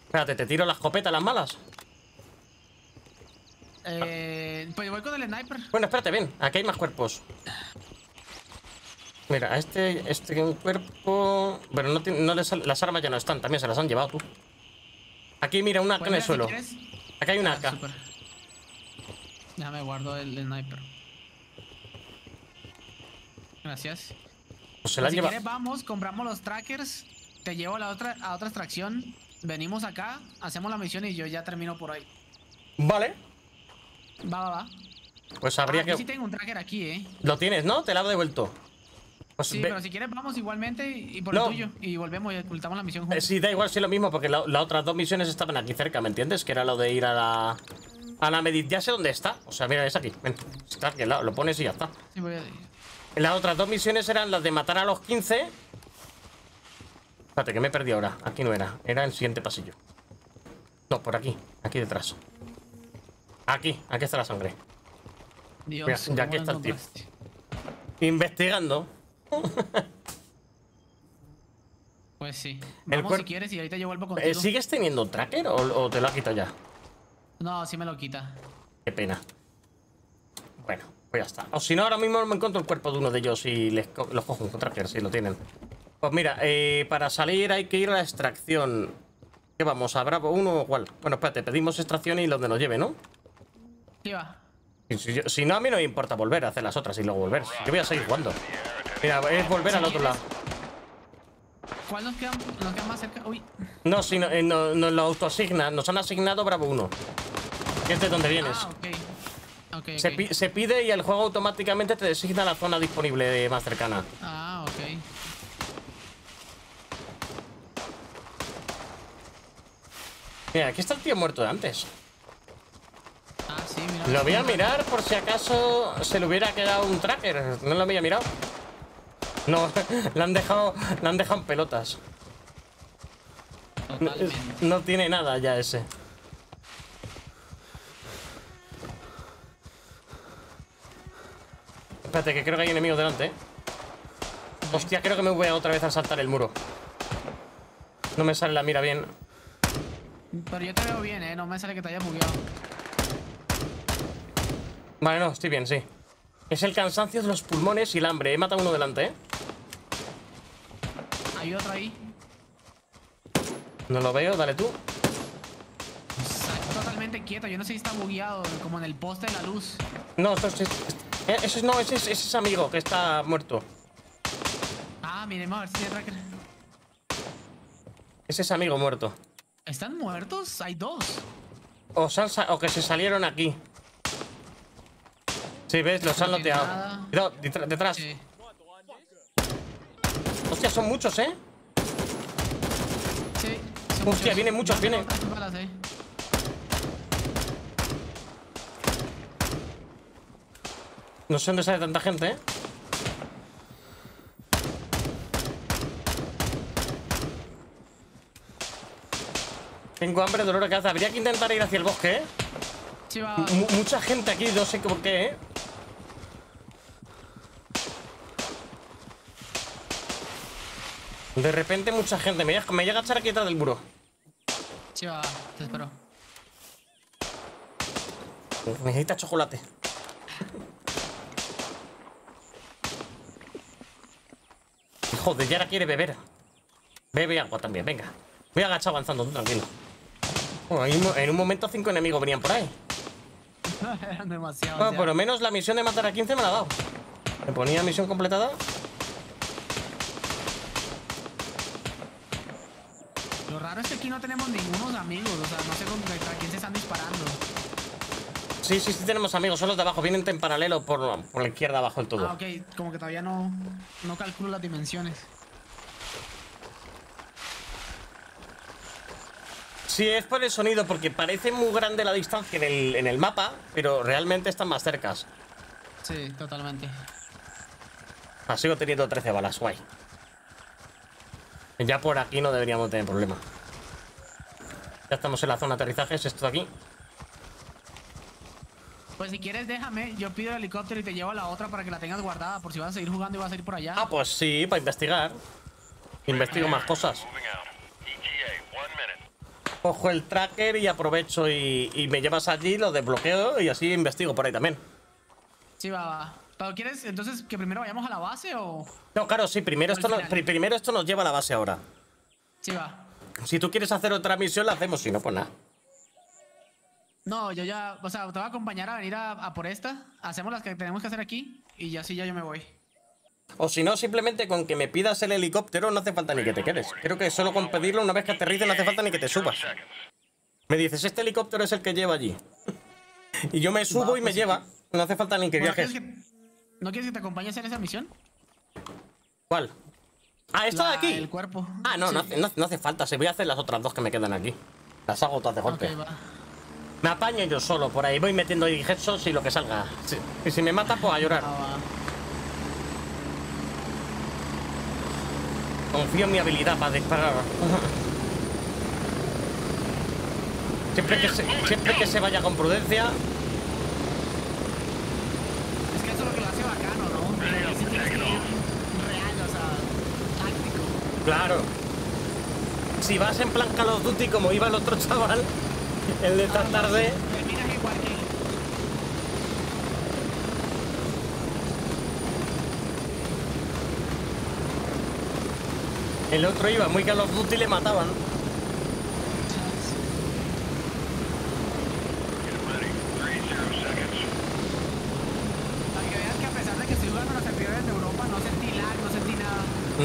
Espérate, te tiro la escopeta, las malas. Eh, pues voy con el sniper. Bueno, espérate, ven. Aquí hay más cuerpos. Mira, a este, este cuerpo. Pero no, tiene- las armas ya no están, también se las han llevado tú. Aquí, mira, una AK Pues en el mira, si suelo. Aquí hay una Ah, AK. súper. Déjame guardo el sniper. Gracias. Pues se la si lleva. quieres, vamos, compramos los trackers. Te llevo a la otra, a otra extracción. Venimos acá, hacemos la misión y yo ya termino por ahí. Vale. Va, va, va. Pues Ah, habría yo que. sí tengo un tracker aquí, eh. Lo tienes, ¿no? Te la he devuelto. Pues Sí, ve- pero si quieres, vamos igualmente y por No. el tuyo. Y volvemos y ocultamos la misión Eh, juntos. sí, da igual, sí lo mismo, porque la- las otras dos misiones estaban aquí cerca, ¿me entiendes? Que era lo de ir a la. A la medid. Ya sé dónde está. O sea, mira, es aquí. Ven. Está aquí al lado, lo pones y ya está. Sí, voy a- Las otras dos misiones eran las de matar a los 15. Espérate, que me perdido ahora. Aquí no era. Era el siguiente pasillo. No, por aquí. Aquí detrás. Aquí. Aquí está la sangre. Dios, Mira, ya ¿cómo aquí está el tío. Investigando. Pues sí. Vamos si quieres y ahorita yo vuelvo Eh, contigo. ¿Sigues teniendo tracker o, o te lo ha quitado ya? No, sí me lo quita. Qué pena. Bueno, pues ya está. O si no, ahora mismo me encuentro el cuerpo de uno de ellos y les co- los cojo un tracker, si lo tienen. Pues mira, eh, para salir hay que ir a la extracción. ¿Qué vamos? ¿A Bravo 1 o cuál? Bueno, espérate, pedimos extracción y donde nos lleve, ¿no? Sí, va. Y Si, no, a mí no me importa volver a hacer las otras y luego volver. Yo voy a seguir jugando. Mira, es volver al otro lado. ¿Cuál nos queda, nos queda más cerca? Uy. No, si no, eh, no- nos lo autoasignan. Nos han asignado Bravo 1. Que es de donde vienes. Ah, ok. Se, ok. pi- se pide y el juego automáticamente te designa la zona disponible de- más cercana. Ah, ok. Mira, aquí está el tío muerto de antes. Ah, sí, mira. Lo voy a mirar por si acaso se le hubiera quedado un tracker. No lo había mirado. No, le han dejado, le han dejado en pelotas. No tiene nada ya ese. Espérate, que creo que hay enemigos delante, ¿eh? Hostia, creo que me voy a otra vez a saltar el muro. No me sale la mira bien. Pero yo te veo bien, eh. No me sale que te haya bugueado. Vale, no, estoy bien, sí. Es el cansancio de los pulmones y el hambre. He matado uno delante, ¿eh? Hay otro ahí. No lo veo, dale tú. Está totalmente quieto. Yo no sé si está bugueado, como en el poste de la luz. No, esto es, es- eh, ese es- no, ese es, ese es amigo que está muerto. Ah, miremos si tracker. Ese es amigo muerto. ¿Están muertos? Hay dos. O, han o que se salieron aquí. Sí, ves, los han No loteado. Cuidado, detrás. detrás. Sí. Hostia, son muchos, ¿eh? Sí. son Hostia, muchos. vienen muchos, vienen. balas, eh. No sé dónde sale tanta gente, ¿eh? Tengo hambre, dolor de cabeza. Habría que intentar ir hacia el bosque, ¿eh? Mucha gente aquí, no sé por qué, ¿eh? De repente mucha gente. Me voy a, me agachar aquí detrás del muro. Sí, va. Te espero. Necesita chocolate. Joder, ya ahora quiere beber. Bebe agua también, venga. Voy a agachar avanzando, tú tranquilo. Bueno, en un momento cinco enemigos venían por ahí. Eran demasiados. Bueno, por lo menos la misión de matar a 15 me la ha dado. Me ponía misión completada. Lo raro es que aquí no tenemos ningunos amigos. O sea, no sé contra quién se están disparando. Sí, sí, sí tenemos amigos, son los de abajo. Vienen en paralelo por, por la izquierda abajo del todo. Ah, ok. Como que todavía no, no calculo las dimensiones. Sí, es por el sonido, porque parece muy grande la distancia en el, en el mapa, pero realmente están más cercas. Sí, totalmente. Ah, sigo teniendo 13 balas, guay. Ya por aquí no deberíamos tener problema. Ya estamos en la zona de aterrizaje, es esto de aquí. Pues si quieres, déjame. Yo pido el helicóptero y te llevo a la otra para que la tengas guardada. Por si vas a seguir jugando y vas a ir por allá. Ah, pues sí, para investigar. Investigo más cosas. Minute. Cojo el tracker y aprovecho y, y me llevas allí, lo desbloqueo y así investigo por ahí también. Sí, va, va. ¿Pero quieres entonces que primero vayamos a la base o...? No, claro, sí, primero esto, primero esto nos lleva a la base ahora. Sí, va. Si tú quieres hacer otra misión, la hacemos, si no, pues nada. No, yo ya... O sea, te voy a acompañar a venir a, a por esta. Hacemos las que tenemos que hacer aquí y ya sí ya yo me voy. O si no, simplemente con que me pidas el helicóptero no hace falta ni que te quedes. Creo que solo con pedirlo una vez que aterrice no hace falta ni que te subas. Me dices, este helicóptero es el que lleva allí. Y yo me subo y me lleva. No hace falta ni que Bueno, viajes. ¿quieres que- ¿No quieres que te acompañe a hacer esa misión? ¿Cuál? Ah, esta de aquí. El cuerpo. Ah, no, Sí. no, hace, no- hace falta. Se voy a hacer las otras dos que me quedan aquí. Las hago todas de golpe. Me apaño yo solo por ahí. Voy metiendo ahí headshots y lo que salga. Sí. Y si me mata, pues a llorar. Va. Confío en mi habilidad para disparar. Siempre que se, siempre que se vaya con prudencia. Es que eso es lo que lo hace bacano, ¿no? Tienes que ir real, o sea, táctico. Claro. Si vas en plan Call of Duty como iba el otro chaval, el de esta tarde. El otro iba muy Call of Duty y le mataban.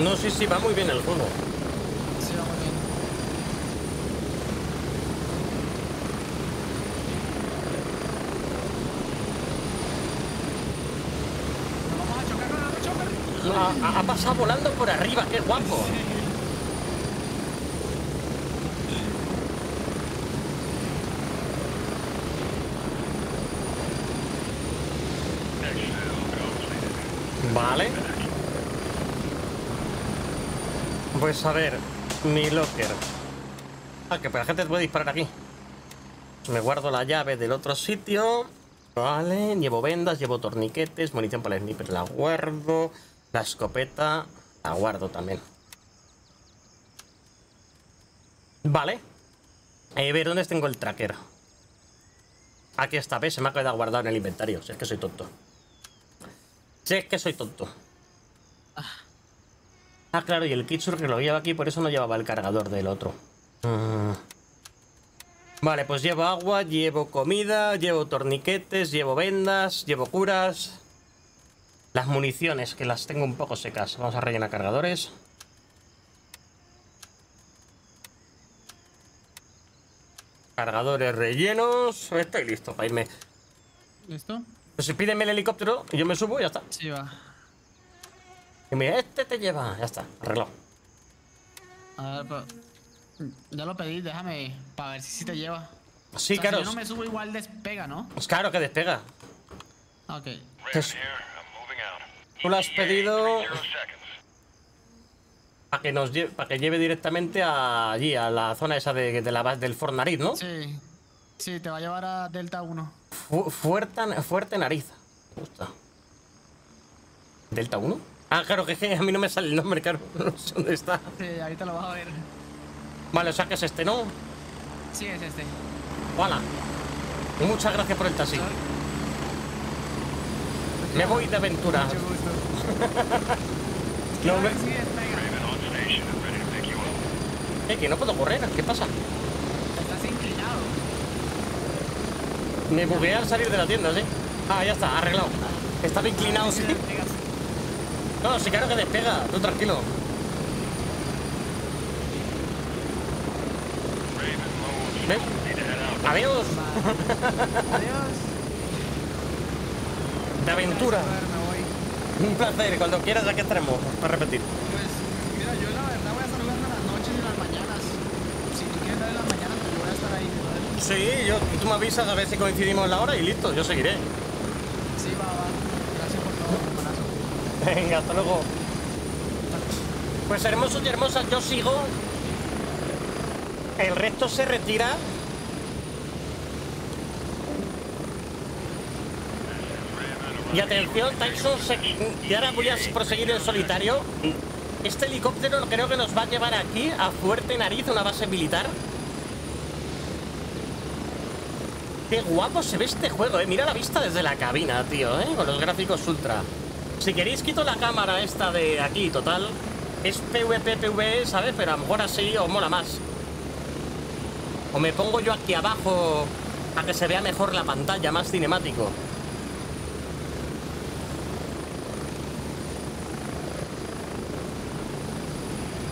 No sé si va muy bien el juego. Sí, va muy bien. ¿Nos vamos a chocar con el otro chopper? Ha, ha- ha pasado volando por arriba, qué guapo. Vale. Pues a ver, mi locker. Ah, que la gente puede disparar aquí. Me guardo la llave del otro sitio. Vale, llevo vendas, llevo torniquetes, munición para el sniper la guardo. La escopeta la guardo también. Vale. Eh, ver dónde tengo el tracker. Aquí está, ¿ves? Se me ha quedado guardado en el inventario. Si es que soy tonto. Si es que soy tonto. Ah, claro, y el Kitsur que lo lleva aquí, por eso no llevaba el cargador del otro. Mm. Vale, pues llevo agua, llevo comida, llevo torniquetes, llevo vendas, llevo curas. Las municiones, que las tengo un poco secas. Vamos a rellenar cargadores. Cargadores rellenos. Estoy listo para irme. ¿Listo? Pues pídeme el helicóptero y yo me subo y ya está. Sí, va. Y me este te lleva. Ya está, arreglado. A ver, pero... Ya lo pedí, déjame para ver si sí te lleva. Sí, O sea, claro. Si yo no me subo igual despega, ¿no? Pues claro que despega. Ok here. I'm moving out. Tú lo has pedido para que nos lleve, para que lleve directamente a- allí, a la zona esa de, de la base del Fort Nariz, ¿no? Sí. Sí, te va a llevar a Delta 1. Fu- fuerte, fuerte nariz. Me gusta. ¿Delta 1? Ah, claro, que a mí no me sale el nombre, claro. No sé dónde está. Sí, ahorita lo vas a ver. Vale, o sea que es este, ¿no? Sí, es este. Hola. Muchas gracias por el taxi. Me voy de aventura. Mucho gusto. No me... Eh, que no puedo correr. ¿Qué pasa? Estás inclinado. Me bugueé al salir de la tienda, ¿sí? Ah, ya está, arreglado. Estaba inclinado, sí. No, sí, claro que despega. Tú tranquilo. ¿Ves? Adiós. Adiós. De aventura. Un placer. Cuando quieras, aquí estaremos. Para repetir. Pues, mira, yo la verdad voy a saludar en las noches y en las mañanas. Si tú quieres dar en las mañanas, pues yo voy a estar ahí. ¿vale? Sí, yo, tú me avisas a ver si coincidimos en la hora y listo, yo seguiré. Sí, va, va. Gracias por todo, hermanazo. Venga, hasta luego. Pues hermosos y hermosas, yo sigo. El resto se retira. Y atención, Tyson, y ahora voy a proseguir en solitario. Este helicóptero creo que nos va a llevar aquí, a Fuerte Nariz, una base militar. Qué guapo se ve este juego, eh. Mira la vista desde la cabina, tío, eh. Con los gráficos ultra. Si queréis, quito la cámara esta de aquí, total. Es PvP, PvE, ¿sabes? Pero a lo mejor así os mola más. O me pongo yo aquí abajo para que se vea mejor la pantalla, más cinemático.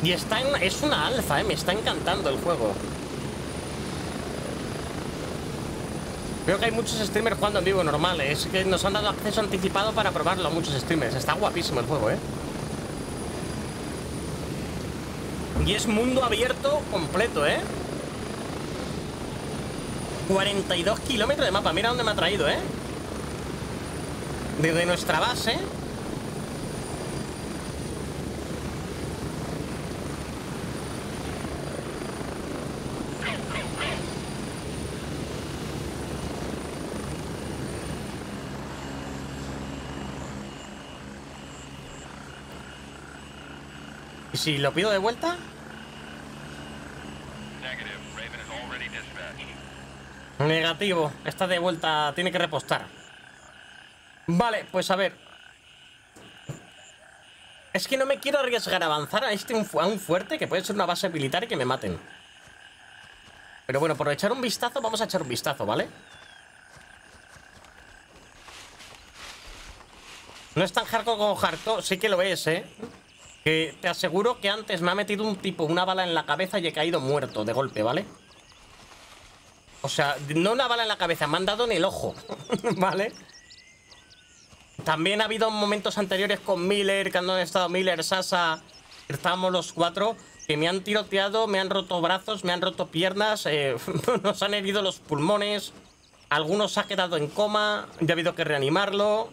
Y está en, es una alfa, ¿eh? me está encantando el juego. Creo que hay muchos streamers jugando en vivo normal. ¿eh? Es que nos han dado acceso anticipado para probarlo a muchos streamers. Está guapísimo el juego, ¿eh? Y es mundo abierto completo, ¿eh? 42 kilómetros de mapa. Mira dónde me ha traído, ¿eh? Desde nuestra base. Si lo pido de vuelta? Negativo. Esta de vuelta tiene que repostar. Vale, pues a ver. Es que no me quiero arriesgar a avanzar a este a un fuerte que puede ser una base militar y que me maten. Pero bueno, por echar un vistazo, vamos a echar un vistazo, ¿vale? No es tan hardcore como hardcore, sí que lo es, ¿eh? Que te aseguro que antes me ha metido un tipo una bala en la cabeza y he caído muerto de golpe, ¿vale? O sea, no una bala en la cabeza, me han dado en el ojo, ¿vale? También ha habido momentos anteriores con Miller, cuando han estado Miller, Sasa, estábamos los cuatro, que me han tiroteado, me han roto brazos, me han roto piernas, eh, nos han herido los pulmones, algunos ha quedado en coma, ya ha habido que reanimarlo.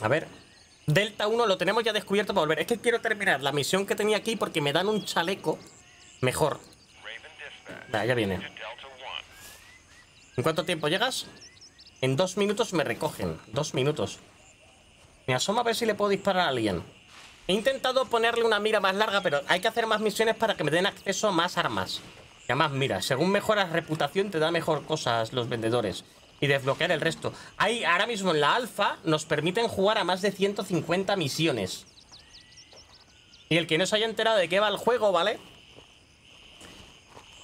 A ver. Delta 1 lo tenemos ya descubierto para volver. Es que quiero terminar la misión que tenía aquí porque me dan un chaleco mejor. Ah, ya viene. To Delta 1. ¿En cuánto tiempo llegas? En dos minutos me recogen. Dos minutos. Me asoma a ver si le puedo disparar a alguien. He intentado ponerle una mira más larga, pero hay que hacer más misiones para que me den acceso a más armas. Y además, mira, según mejoras reputación, te da mejor cosas los vendedores. Y desbloquear el resto. Hay, ahora mismo en la alfa, nos permiten jugar a más de 150 misiones. Y el que no se haya enterado de qué va el juego, ¿vale?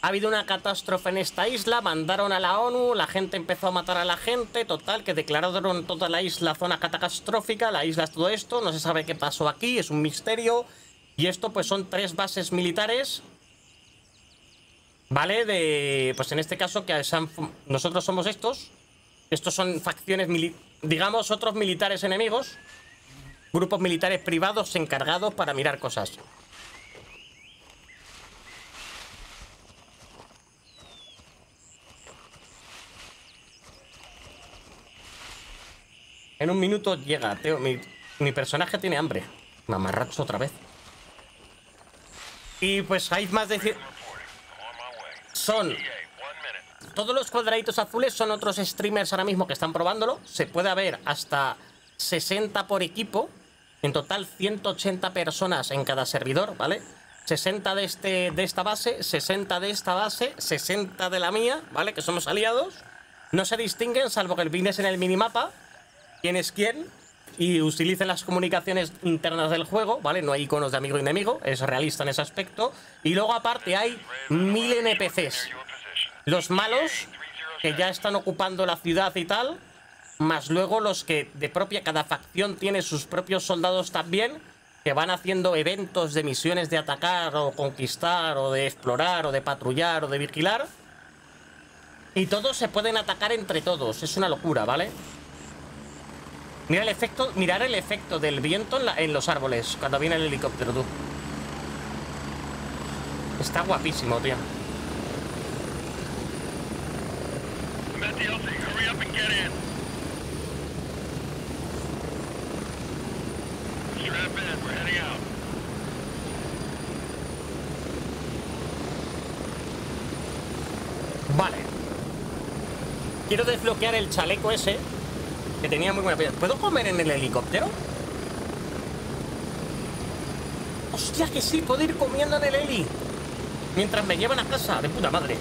Ha habido una catástrofe en esta isla, mandaron a la ONU, la gente empezó a matar a la gente, total, que declararon toda la isla zona catastrófica, la isla es todo esto, no se sabe qué pasó aquí, es un misterio. Y esto pues son tres bases militares, ¿vale? De, pues en este caso que nosotros somos estos, estos son facciones, digamos, otros militares enemigos, grupos militares privados encargados para mirar cosas. En un minuto llega, Teo. Mi, mi personaje tiene hambre. Mamarracho otra vez. Y pues hay más de... Son... Todos los cuadraditos azules son otros streamers ahora mismo que están probándolo. Se puede haber hasta 60 por equipo. En total 180 personas en cada servidor, ¿vale? 60 de, este, de esta base, 60 de esta base, 60 de la mía, ¿vale? Que somos aliados. No se distinguen, salvo que vienes en el minimapa quién es quién y utilicen las comunicaciones internas del juego, ¿vale? No hay iconos de amigo y enemigo, es realista en ese aspecto. Y luego aparte hay mil NPCs. Los malos, que ya están ocupando la ciudad y tal, más luego los que de propia, cada facción tiene sus propios soldados también, que van haciendo eventos de misiones de atacar o conquistar o de explorar o de patrullar o de vigilar. Y todos se pueden atacar entre todos, es una locura, ¿vale? Mira el efecto, mirar el efecto del viento en, en los árboles cuando viene el helicóptero, tú. Está guapísimo, tío. I'm at the LZ. Hurry up and get in. Strap in. We're heading out. Vale. Quiero desbloquear el chaleco ese. Que tenía muy buena pinta. ¿Puedo comer en el helicóptero? Hostia, que sí, puedo ir comiendo en el heli. Mientras me llevan a casa, de puta madre.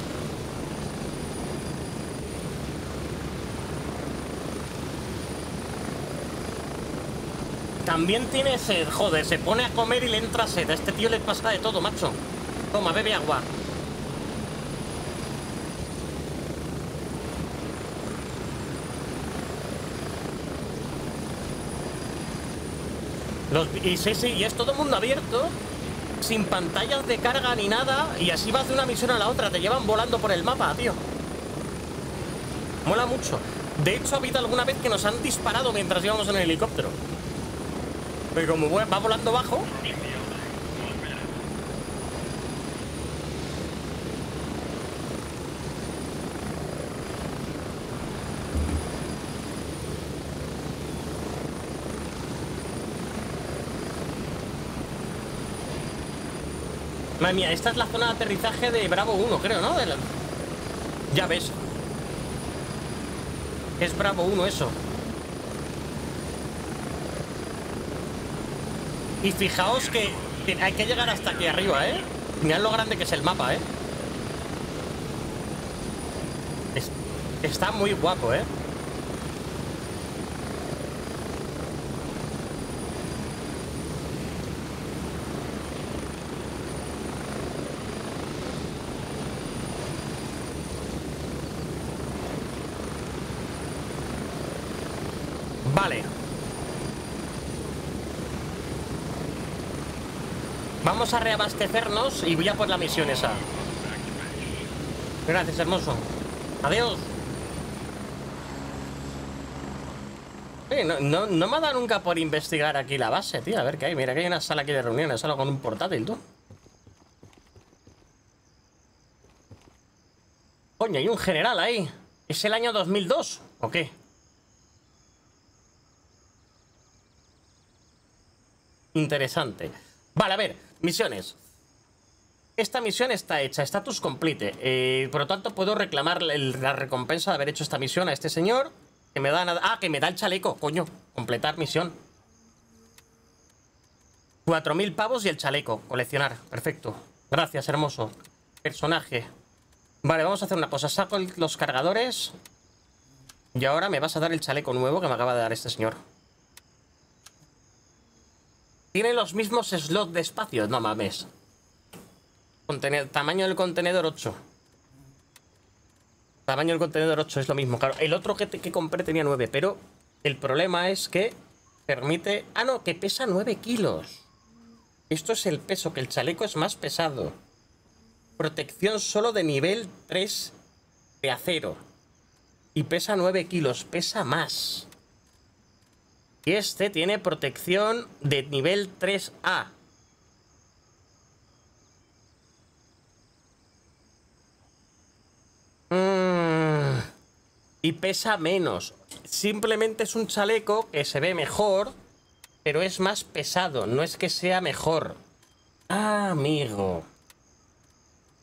También tiene sed, joder, se pone a comer y le entra sed. A este tío le pasa de todo, macho. Toma, bebe agua. Los, y sí, sí, y es todo mundo abierto, sin pantallas de carga ni nada, y así vas de una misión a la otra, te llevan volando por el mapa, tío. Mola mucho. De hecho, ha habido alguna vez que nos han disparado mientras íbamos en el helicóptero. Pero como va volando bajo, Madre mía, esta es la zona de aterrizaje de Bravo 1, creo, ¿no? De la- Ya ves. Es Bravo 1 eso. Y fijaos que hay que llegar hasta aquí arriba, ¿eh? Mirad lo grande que es el mapa, ¿eh? Es- está muy guapo, ¿eh? Vale. A reabastecernos y voy a por la misión esa. Gracias, hermoso. Adiós. No, no, no me ha dado nunca por investigar aquí la base, tío. A ver qué hay. Mira que hay una sala aquí de reuniones, solo con un portátil, tú. Coño, hay un general ahí. ¿Es el año 2002 o qué? Interesante. Vale, a ver, misiones. Esta misión está hecha, status complete. Eh, por lo tanto, puedo reclamar la recompensa de haber hecho esta misión a este señor. Que me da nada. Ah, que me da el chaleco, coño. Completar misión. 4.000 pavos y el chaleco. Coleccionar. Perfecto. Gracias, hermoso. Personaje. Vale, vamos a hacer una cosa. Saco los cargadores. Y ahora me vas a dar el chaleco nuevo que me acaba de dar este señor. Tiene los mismos slots de espacio. No mames. Tamaño del contenedor 8. Tamaño del contenedor 8 es lo mismo. Claro, el otro que, que compré tenía 9, pero el problema es que permite... Ah, no, que pesa 9 kilos. Esto es el peso, que el chaleco es más pesado. Protección solo de nivel 3 de acero. Y pesa 9 kilos, pesa más. Y este tiene protección de nivel 3A. Mm, Y pesa menos. Simplemente es un chaleco que se ve mejor, pero es más pesado. No es que sea mejor. Ah, amigo.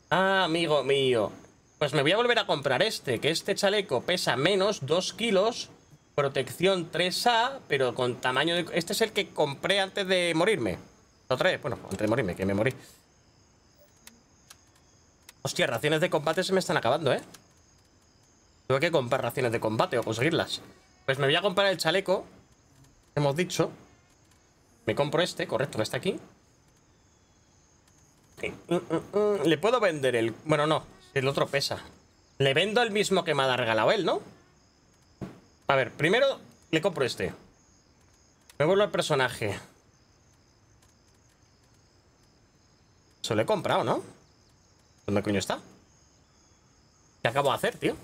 Ah, amigo mío. Pues me voy a volver a comprar este, que este chaleco pesa menos, 2 kilos, protección 3A, pero con tamaño de... Este es el que compré antes de morirme. Otra vez, bueno, antes de morirme, que me morí. Hostia, raciones de combate se me están acabando, ¿eh? Tuve que comprar raciones de combate o conseguirlas. Pues me voy a comprar el chaleco. Hemos dicho. Me compro este, correcto, que está aquí. Mm, mm, mm, Le puedo vender el... Bueno, no. El otro pesa. Le vendo el mismo que me ha regalado él, ¿no? A ver, primero le compro este. Me vuelvo al personaje. Eso lo he comprado, ¿no? ¿Dónde coño está? ¿Qué acabo de hacer, tío?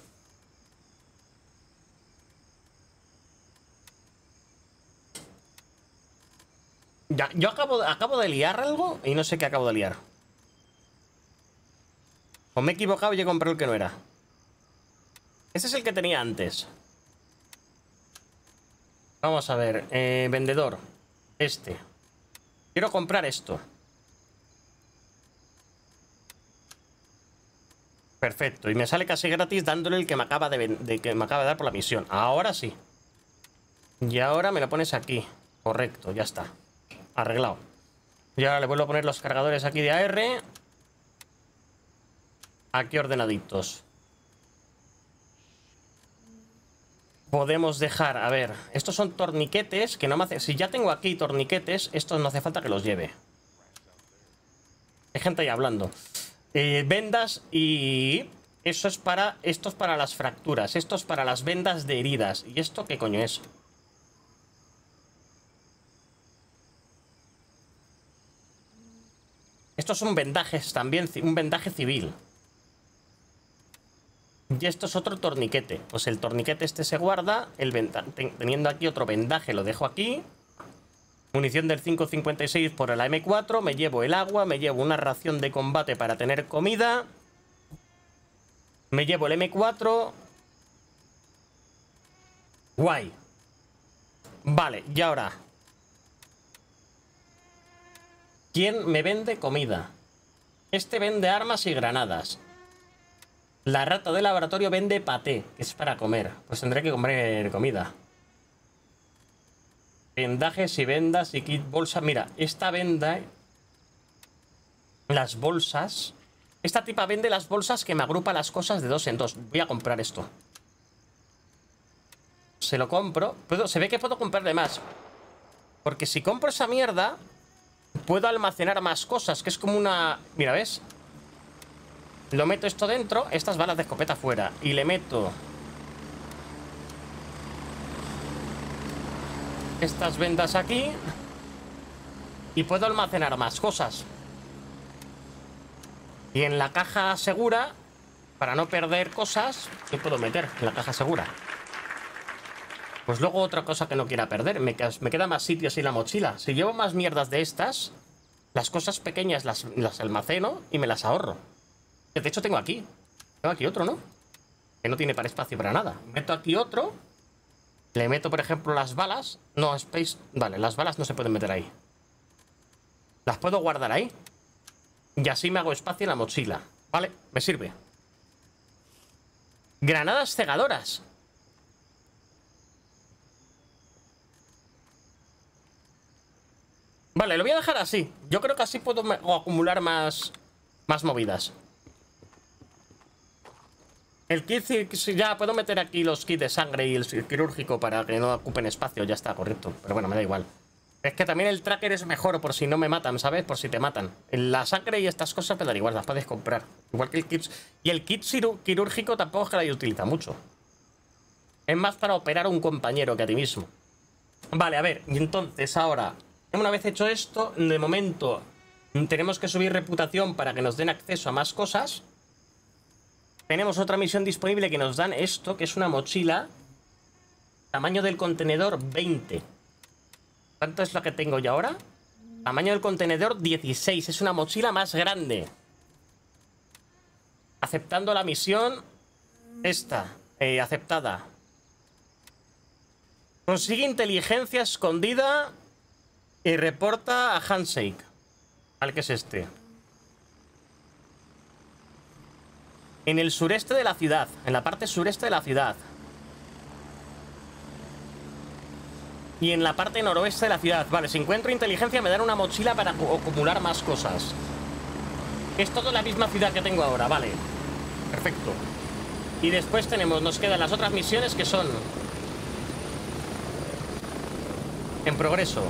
Ya, yo acabo, acabo de liar algo y no sé qué acabo de liar. O me he equivocado y he comprado el que no era. Ese es el que tenía antes. Vamos a ver. eh, vendedor. Este. Quiero comprar esto. Perfecto. Y me sale casi gratis dándole el que me acaba de, que me acaba de dar por la misión. Ahora sí. Y ahora me lo pones aquí. Correcto, ya está. Arreglado. Y ahora le vuelvo a poner los cargadores aquí de AR. Aquí ordenaditos. Podemos dejar, a ver, estos son torniquetes que no me hace... Si ya tengo aquí torniquetes, estos no hace falta que los lleve. Hay gente ahí hablando. Eh, vendas y... Eso es para... Esto es para las fracturas. Esto es para las vendas de heridas. ¿Y esto qué coño es? Estos son vendajes también, un vendaje civil. Y esto es otro torniquete. Pues el torniquete este se guarda. El teniendo aquí otro vendaje lo dejo aquí. Munición del 5.56 por la M4. Me llevo el agua. Me llevo una ración de combate para tener comida. Me llevo el M4. Guay. Vale, y ahora. ¿Quién me vende comida? Este vende armas y granadas. La rata de laboratorio vende paté, que es para comer. Pues tendré que comer comida. Vendajes y vendas y kit bolsa. Mira, esta venda... Las bolsas... Esta tipa vende las bolsas que me agrupa las cosas de dos en dos. Voy a comprar esto. Se lo compro. Se ve que puedo comprar de más. Porque si compro esa mierda, puedo almacenar más cosas, que es como una... Mira, ¿ves? Lo meto esto dentro, estas balas de escopeta fuera. Y le meto... Estas vendas aquí. Y puedo almacenar más cosas. Y en la caja segura, para no perder cosas, ¿qué puedo meter en la caja segura? Pues luego otra cosa que no quiera perder, me, queda más sitios en la mochila. Si llevo más mierdas de estas, las cosas pequeñas las, las almaceno y me las ahorro. De hecho tengo aquí. Tengo aquí otro, ¿no? Que no tiene para espacio para nada. Meto aquí otro. Le meto, por ejemplo, las balas. No, space... Vale, las balas no se pueden meter ahí. Las puedo guardar ahí. Y así me hago espacio en la mochila. Vale, me sirve. Granadas cegadoras. Vale, lo voy a dejar así. Yo creo que así puedo acumular más, más movidas. El kit, ya puedo meter aquí los kits de sangre y el quirúrgico para que no ocupen espacio, ya está, correcto. Pero bueno, me da igual. Es que también el tracker es mejor por si no me matan, ¿sabes? Por si te matan. La sangre y estas cosas me dan igual, las puedes comprar. Igual que el kit. Y el kit quirúrgico tampoco es que la utiliza mucho. Es más para operar a un compañero que a ti mismo. Vale, a ver, y entonces ahora, una vez hecho esto, de momento tenemos que subir reputación para que nos den acceso a más cosas. Tenemos otra misión disponible que nos dan esto, que es una mochila. Tamaño del contenedor 20. ¿Cuánto es lo que tengo yo ahora? Tamaño del contenedor 16. Es una mochila más grande. Aceptando la misión. Esta. eh, aceptada. Consigue inteligencia escondida y reporta a Handshake. ¿Al que es este? En el sureste de la ciudad. En la parte sureste de la ciudad. Y en la parte noroeste de la ciudad. Vale, si encuentro inteligencia me dan una mochila para acu- acumular más cosas. Es todo la misma ciudad que tengo ahora, vale. Perfecto. Y después tenemos, nos quedan las otras misiones que son... En progreso.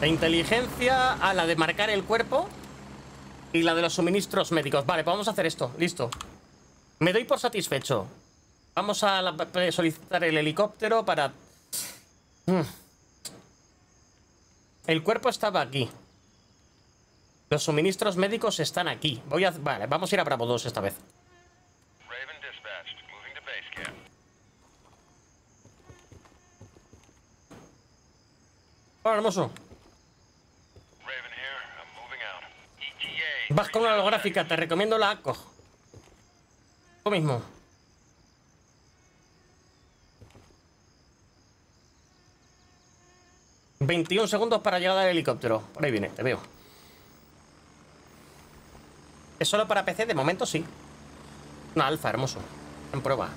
La inteligencia a la de marcar el cuerpo y la de los suministros médicos. Vale, pues vamos a hacer esto. Listo. Me doy por satisfecho. Vamos a la- solicitar el helicóptero para... Mm. El cuerpo estaba aquí. Los suministros médicos están aquí. Voy a... Vale, vamos a ir a Bravo 2 esta vez. Hola, hermoso. Raven here. I'm moving out. ETA. Vas con una holográfica, te recomiendo la ACO. Lo mismo. ...21 segundos para llegar al helicóptero. Por ahí viene, te veo. ¿Es solo para PC? De momento sí. Una alfa, hermoso. En prueba.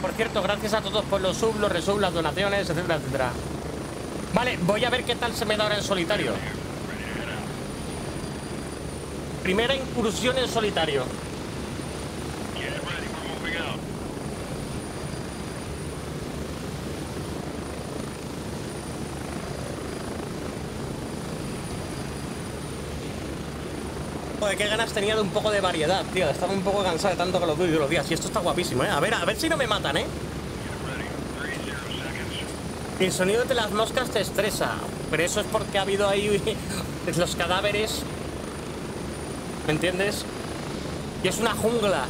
Por cierto, gracias a todos por los subs, los resubs, las donaciones, etcétera, etcétera. Vale, voy a ver qué tal se me da ahora en solitario. Primera incursión en solitario. Joder, qué ganas tenía de un poco de variedad, tío. Estaba un poco cansado de tanto que los doy los días. Y esto está guapísimo, ¿eh? A ver, a ver si no me matan, ¿eh? El sonido de las moscas te estresa. Pero eso es porque ha habido ahí los cadáveres. ¿Me entiendes? Y es una jungla.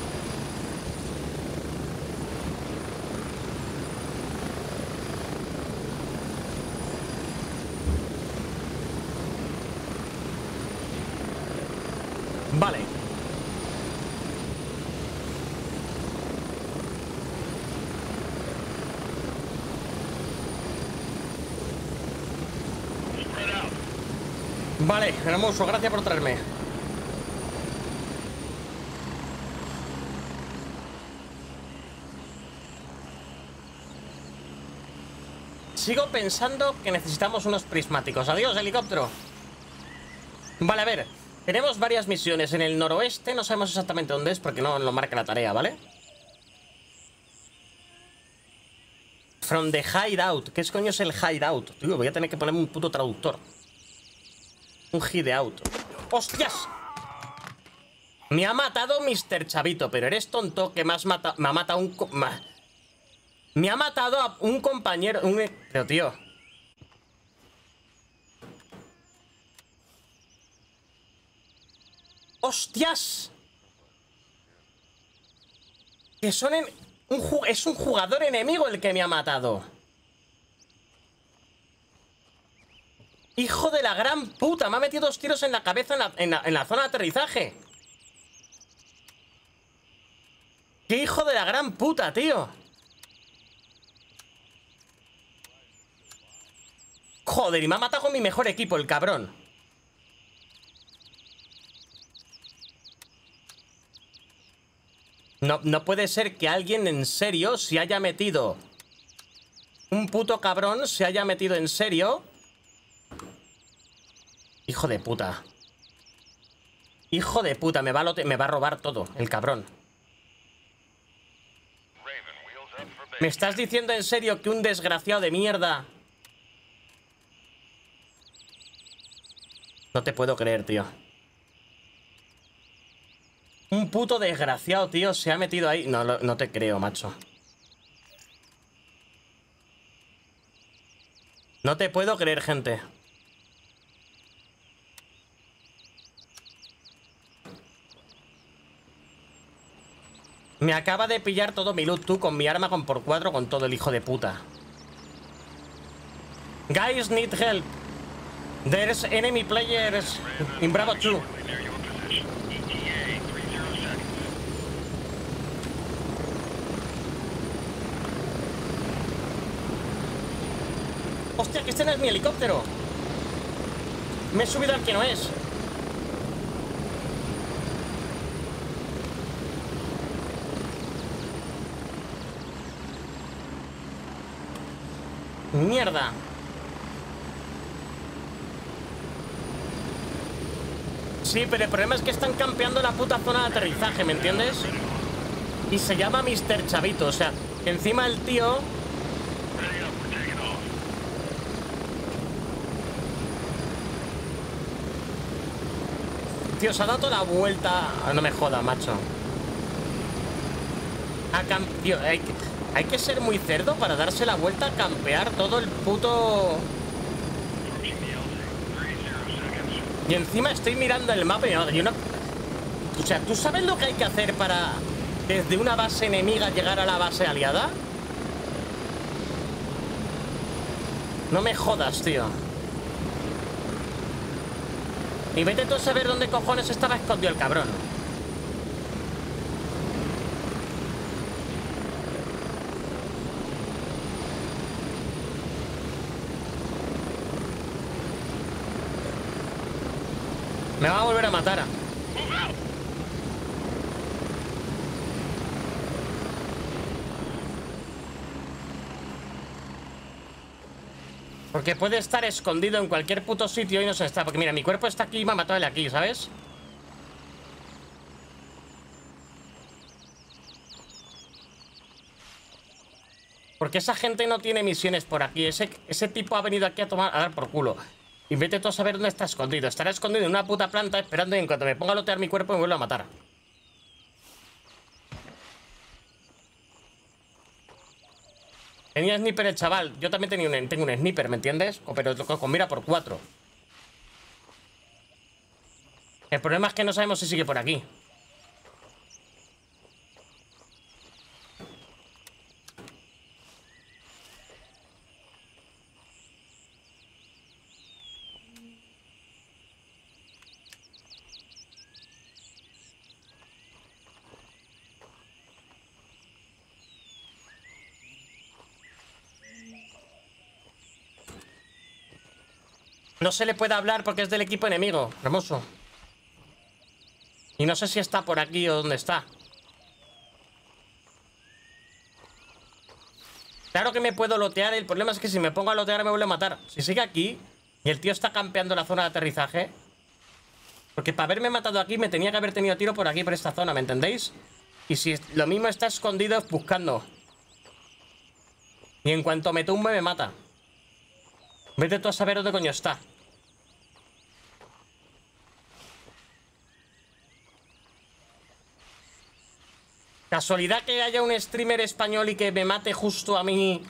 Vale. Spread out. Vale, hermoso, gracias por traerme. Sigo pensando que necesitamos unos prismáticos. Adiós, helicóptero. Vale, a ver. Tenemos varias misiones en el noroeste. No sabemos exactamente dónde es porque no lo marca la tarea, ¿vale? From the hideout. ¿Qué es coño es el hideout? Tío, voy a tener que ponerme un puto traductor. Un hideout. ¡Hostias! Me ha matado Mr. Chavito, pero eres tonto que me has matado. Me ha matado un. ma- Me ha matado a un compañero. Un... Pero tío. ¡Hostias! Que son en... un es un jugador enemigo el que me ha matado. Hijo de la gran puta, me ha metido dos tiros en la cabeza en la, zona de aterrizaje. ¡Qué hijo de la gran puta, tío! Joder, y me ha matado con mi mejor equipo, el cabrón. No, no puede ser que alguien en serio se haya metido. Un puto cabrón se haya metido en serio. Hijo de puta. Hijo de puta, me va, a me va a robar todo, el cabrón. ¿Me estás diciendo en serio que un desgraciado de mierda... No te puedo creer, tío. Un puto desgraciado, tío, se ha metido ahí. No, no te creo, macho. No te puedo creer, gente. Me acaba de pillar todo mi loot, tú, con mi arma con por cuatro, con todo el hijo de puta. Guys need help. There's enemy players in Bravo 2. Near your position. ETA 30 seconds. Hostia, que este no es mi helicóptero. Me he subido al que no es. Mierda. Sí, pero el problema es que están campeando la puta zona de aterrizaje, ¿me entiendes? Y se llama Mr. Chavito, o sea, encima el tío. Tío, se ha dado toda la vuelta. Ah, No me jodas, macho. A cam- Tío, hay que, hay que ser muy cerdo para darse la vuelta a campear todo el puto. Approaching the LZ. 30 seconds. Y encima estoy mirando el mapa y no- O sea, ¿tú sabes lo que hay que hacer para desde una base enemiga llegar a la base aliada? No me jodas, tío. Y vete tú a saber dónde cojones estaba escondido el cabrón. Matara, Porque puede estar escondido en cualquier puto sitio y no se está. Porque mira, mi cuerpo está aquí y me ha matado él aquí, ¿sabes? Porque esa gente no tiene misiones por aquí. Ese, ese tipo ha venido aquí a tomar a dar por culo. Y vete tú a saber dónde está escondido. Estará escondido en una puta planta esperando y en cuanto me ponga a lotear mi cuerpo me vuelve a matar. Tenía sniper el chaval. Yo también tengo un sniper, ¿me entiendes? O- Pero con mira por cuatro. El problema es que no sabemos si sigue por aquí. No se le puede hablar porque es del equipo enemigo, hermoso. Y no sé si está por aquí o dónde está. Claro que me puedo lotear, el problema es que si me pongo a lotear me vuelve a matar. Si sigue aquí y el tío está campeando la zona de aterrizaje... Porque para haberme matado aquí me tenía que haber tenido tiro por aquí, por esta zona, ¿me entendéis? Y si lo mismo está escondido buscando. Y en cuanto me tumbe me mata. Vete tú a saber dónde coño está. Casualidad que haya un streamer español y que me mate justo a mí.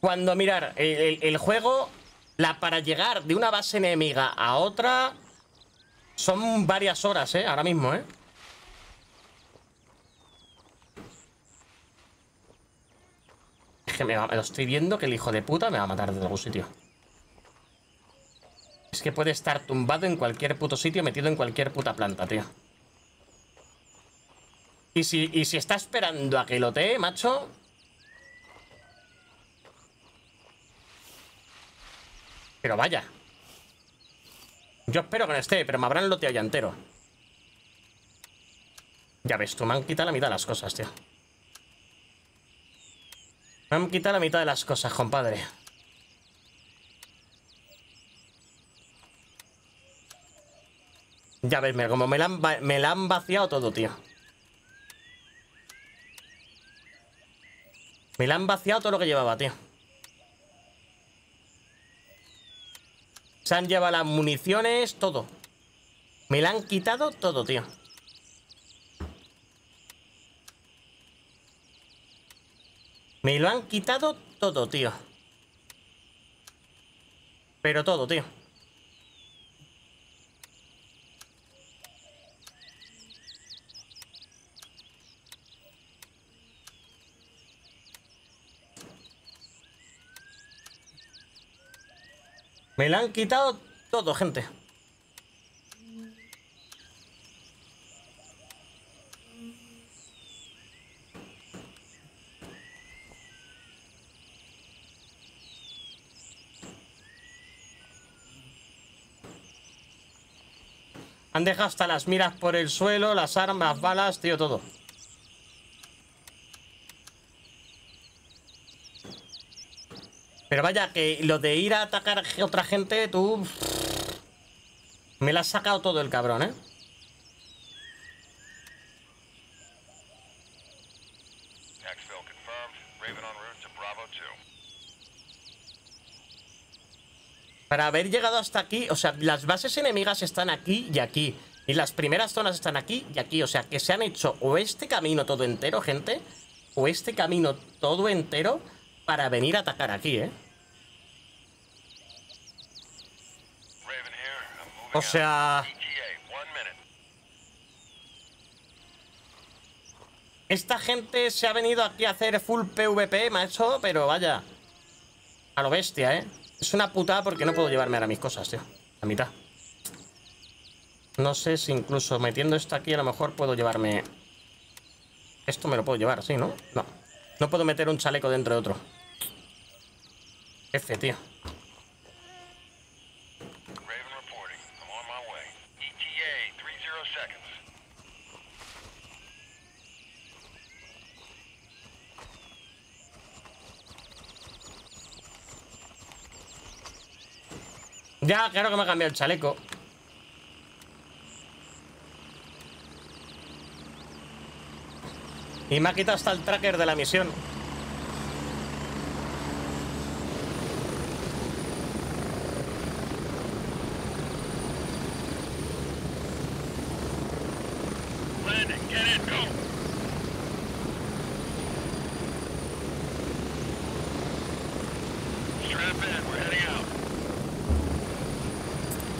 Cuando, mirar, el, juego, la para llegar de una base enemiga a otra, son varias horas, ¿eh? Ahora mismo, ¿eh? Es que me, va- me lo estoy viendo que el hijo de puta me va a matar desde algún sitio. Es que puede estar tumbado en cualquier puto sitio, metido en cualquier puta planta, tío. Y si, y si está esperando a que lotee, macho. Pero vaya. Yo espero que no esté, pero me habrán loteado ya entero. Ya ves, tú me han quitado la mitad de las cosas, tío. Me han quitado la mitad de las cosas, compadre. Ya ves, como me la me la han vaciado todo, tío. Me la han vaciado todo lo que llevaba, tío. Se han llevado las municiones, todo. Me la han quitado todo, tío. Me lo han quitado todo, tío. Pero todo, tío. Me la han quitado todo, gente. Han dejado hasta las miras por el suelo, las armas, balas, tío, todo. Pero vaya, que lo de ir a atacar a otra gente, tú... Me la has sacado todo el cabrón, ¿eh? Exfil confirmed. Raven en route to Bravo 2. Para haber llegado hasta aquí, o sea, las bases enemigas están aquí y aquí. Y las primeras zonas están aquí y aquí. O sea, que se han hecho o este camino todo entero, gente, o este camino todo entero para venir a atacar aquí, ¿eh? O sea, esta gente se ha venido aquí a hacer full PvP, macho, pero vaya. A lo bestia, ¿eh? Es una putada porque no puedo llevarme ahora mis cosas, tío. La mitad. No sé si incluso metiendo esto aquí a lo mejor puedo llevarme... Esto me lo puedo llevar, ¿sí, no? No. No puedo meter un chaleco dentro de otro. F, tío. Raven reporting. I'm on my way. ETA, 30 seconds. Ya, claro que me ha cambiado el chaleco. Y me ha quitado hasta el tracker de la misión.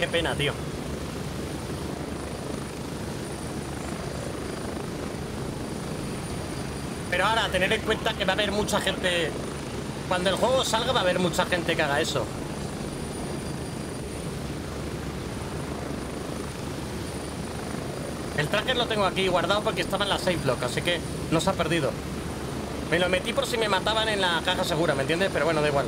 Qué pena, tío. Pero ahora, tener en cuenta que va a haber mucha gente... Cuando el juego salga va a haber mucha gente que haga eso. El tracker lo tengo aquí guardado porque estaba en la safe block, así que no se ha perdido. Me lo metí por si me mataban en la caja segura, ¿me entiendes? Pero bueno, da igual.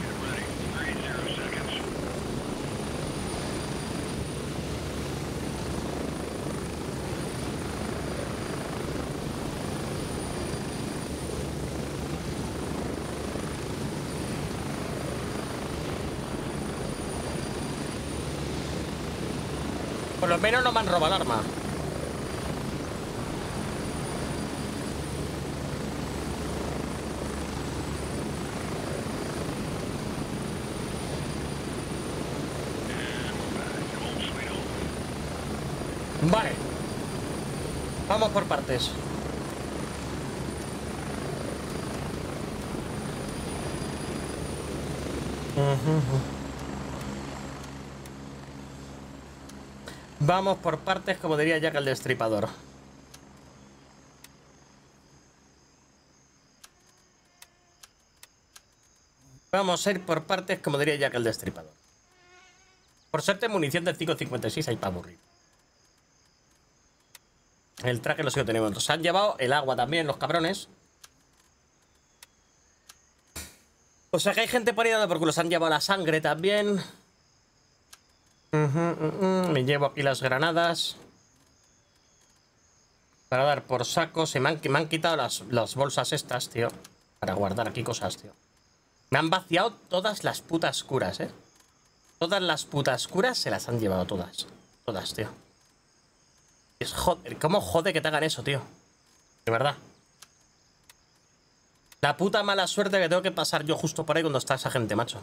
Get ready. Three zero seconds. Por lo menos no me han robado el arma. Vale. Vamos por partes. Vamos por partes, como diría Jack el Destripador. Vamos a ir por partes, como diría Jack el Destripador. Por suerte, munición del 5.56 hay para aburrir. El traje lo sigo teniendo. Se han llevado el agua también, los cabrones. O sea que hay gente dando por culo. Se han llevado la sangre también. Me llevo aquí las granadas. Para dar por saco. Se me han, me han quitado las, las bolsas estas, tío. Para guardar aquí cosas, tío. Me han vaciado todas las putas curas, eh. Todas las putas curas se las han llevado todas. Todas, tío. Es joder, ¿cómo jode que te hagan eso, tío? De verdad. La puta mala suerte que tengo que pasar yo justo por ahí cuando está esa gente, macho.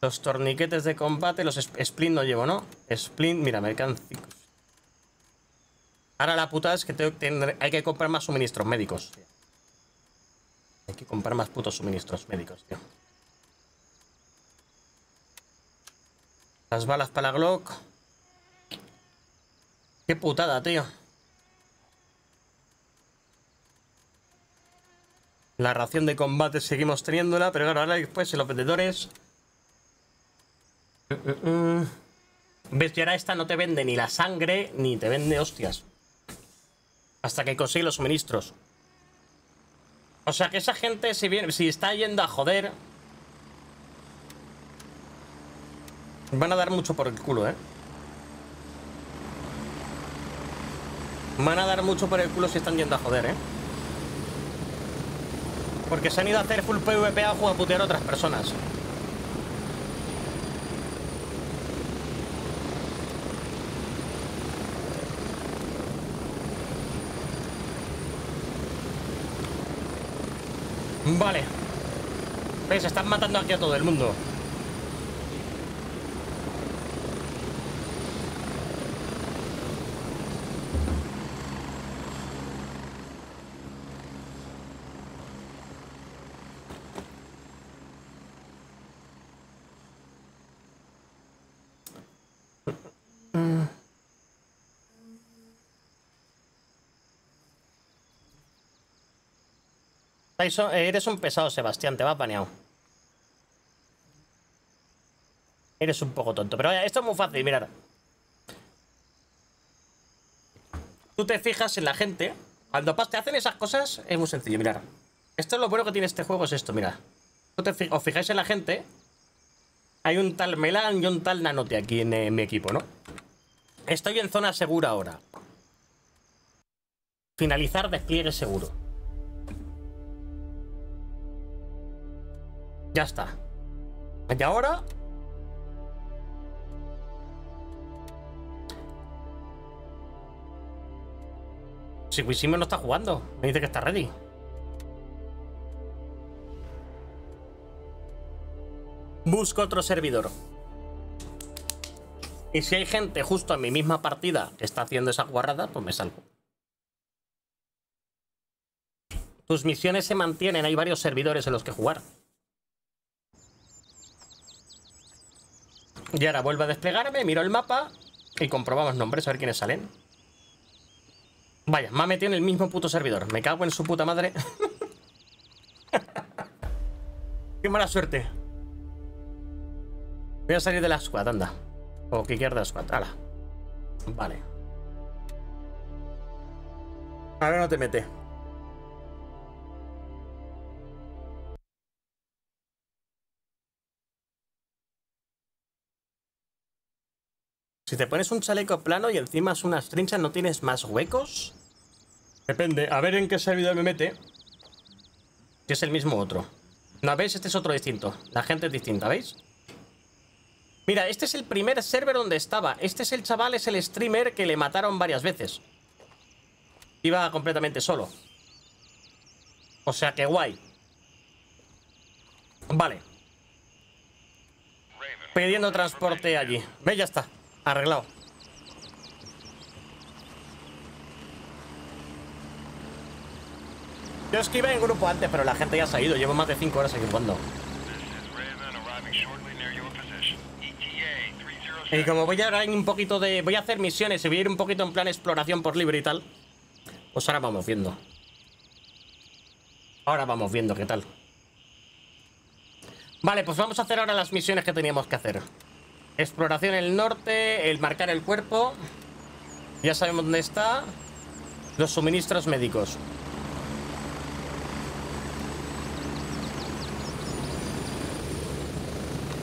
Los torniquetes de combate, los sp- splint no llevo, ¿no? Splint, mira, mercancías. Ahora la puta es que tengo, tendré- hay que comprar más suministros médicos. Hay que comprar más putos suministros médicos, tío. Las balas para la Glock. Qué putada, tío. La ración de combate seguimos teniéndola, pero claro, ahora después en los vendedores... Y ahora esta no te vende ni la sangre ni te vende hostias. Hasta que consigue los suministros. O sea que esa gente, si, viene, si está yendo a joder... Van a dar mucho por el culo, ¿eh? Van a dar mucho por el culo si están yendo a joder, ¿eh? Porque se han ido a hacer full PvP a jugar a putear a otras personas. Vale. ¿Ves? Están matando aquí a todo el mundo. Eh, eres un pesado, Sebastián, te va baneado. Eres un poco tonto. Pero esto es muy fácil, mirad. Tú te fijas en la gente. Cuando te hacen esas cosas, es muy sencillo, mirad. Esto es lo bueno que tiene este juego, es esto, mirad. Tú te os fijáis en la gente. Hay un tal Melan y un tal Nanote aquí en, mi equipo, ¿no? Estoy en zona segura ahora. Finalizar despliegue seguro. Ya está. Y ahora... Si Wishime no está jugando. Me dice que está ready. Busco otro servidor. Y si hay gente justo en mi misma partida que está haciendo esa guarrada, pues me salgo. Tus misiones se mantienen, hay varios servidores en los que jugar. Y ahora vuelvo a desplegarme, miro el mapa y comprobamos nombres, a ver quiénes salen. Vaya, me ha metido en el mismo puto servidor. Me cago en su puta madre. Qué mala suerte. Voy a salir de la squad, anda. O que la squad, ala. Vale. Ahora no te mete. Si te pones un chaleco plano y encima es unas trinchas, ¿no tienes más huecos? Depende, a ver en qué servidor me mete. Si es el mismo otro. No, ¿veis? Este es otro distinto. La gente es distinta, ¿veis? Mira, este es el primer server donde estaba. Este es el chaval, es el streamer que le mataron varias veces. Iba completamente solo. O sea que guay. Vale. Pidiendo transporte allí. Ve, ya está. Arreglado. Yo es que iba en grupo antes, pero la gente ya ha ido. Llevo más de 5 horas 307. Y como voy a ahora un poquito de... Voy a hacer misiones y voy a ir un poquito en plan exploración por libre y tal. Pues ahora vamos viendo. Ahora vamos viendo qué tal. Vale, pues vamos a hacer ahora las misiones que teníamos que hacer. Exploración el norte, el marcar el cuerpo. Ya sabemos dónde está. Los suministros médicos.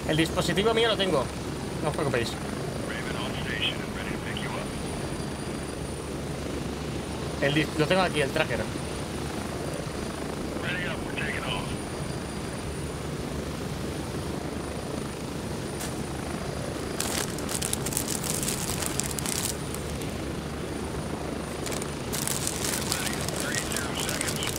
El dispositivo mío lo tengo. No os preocupéis. El lo tengo aquí, el tracker. Ready up, we're taking off. Get ready, 30 seconds.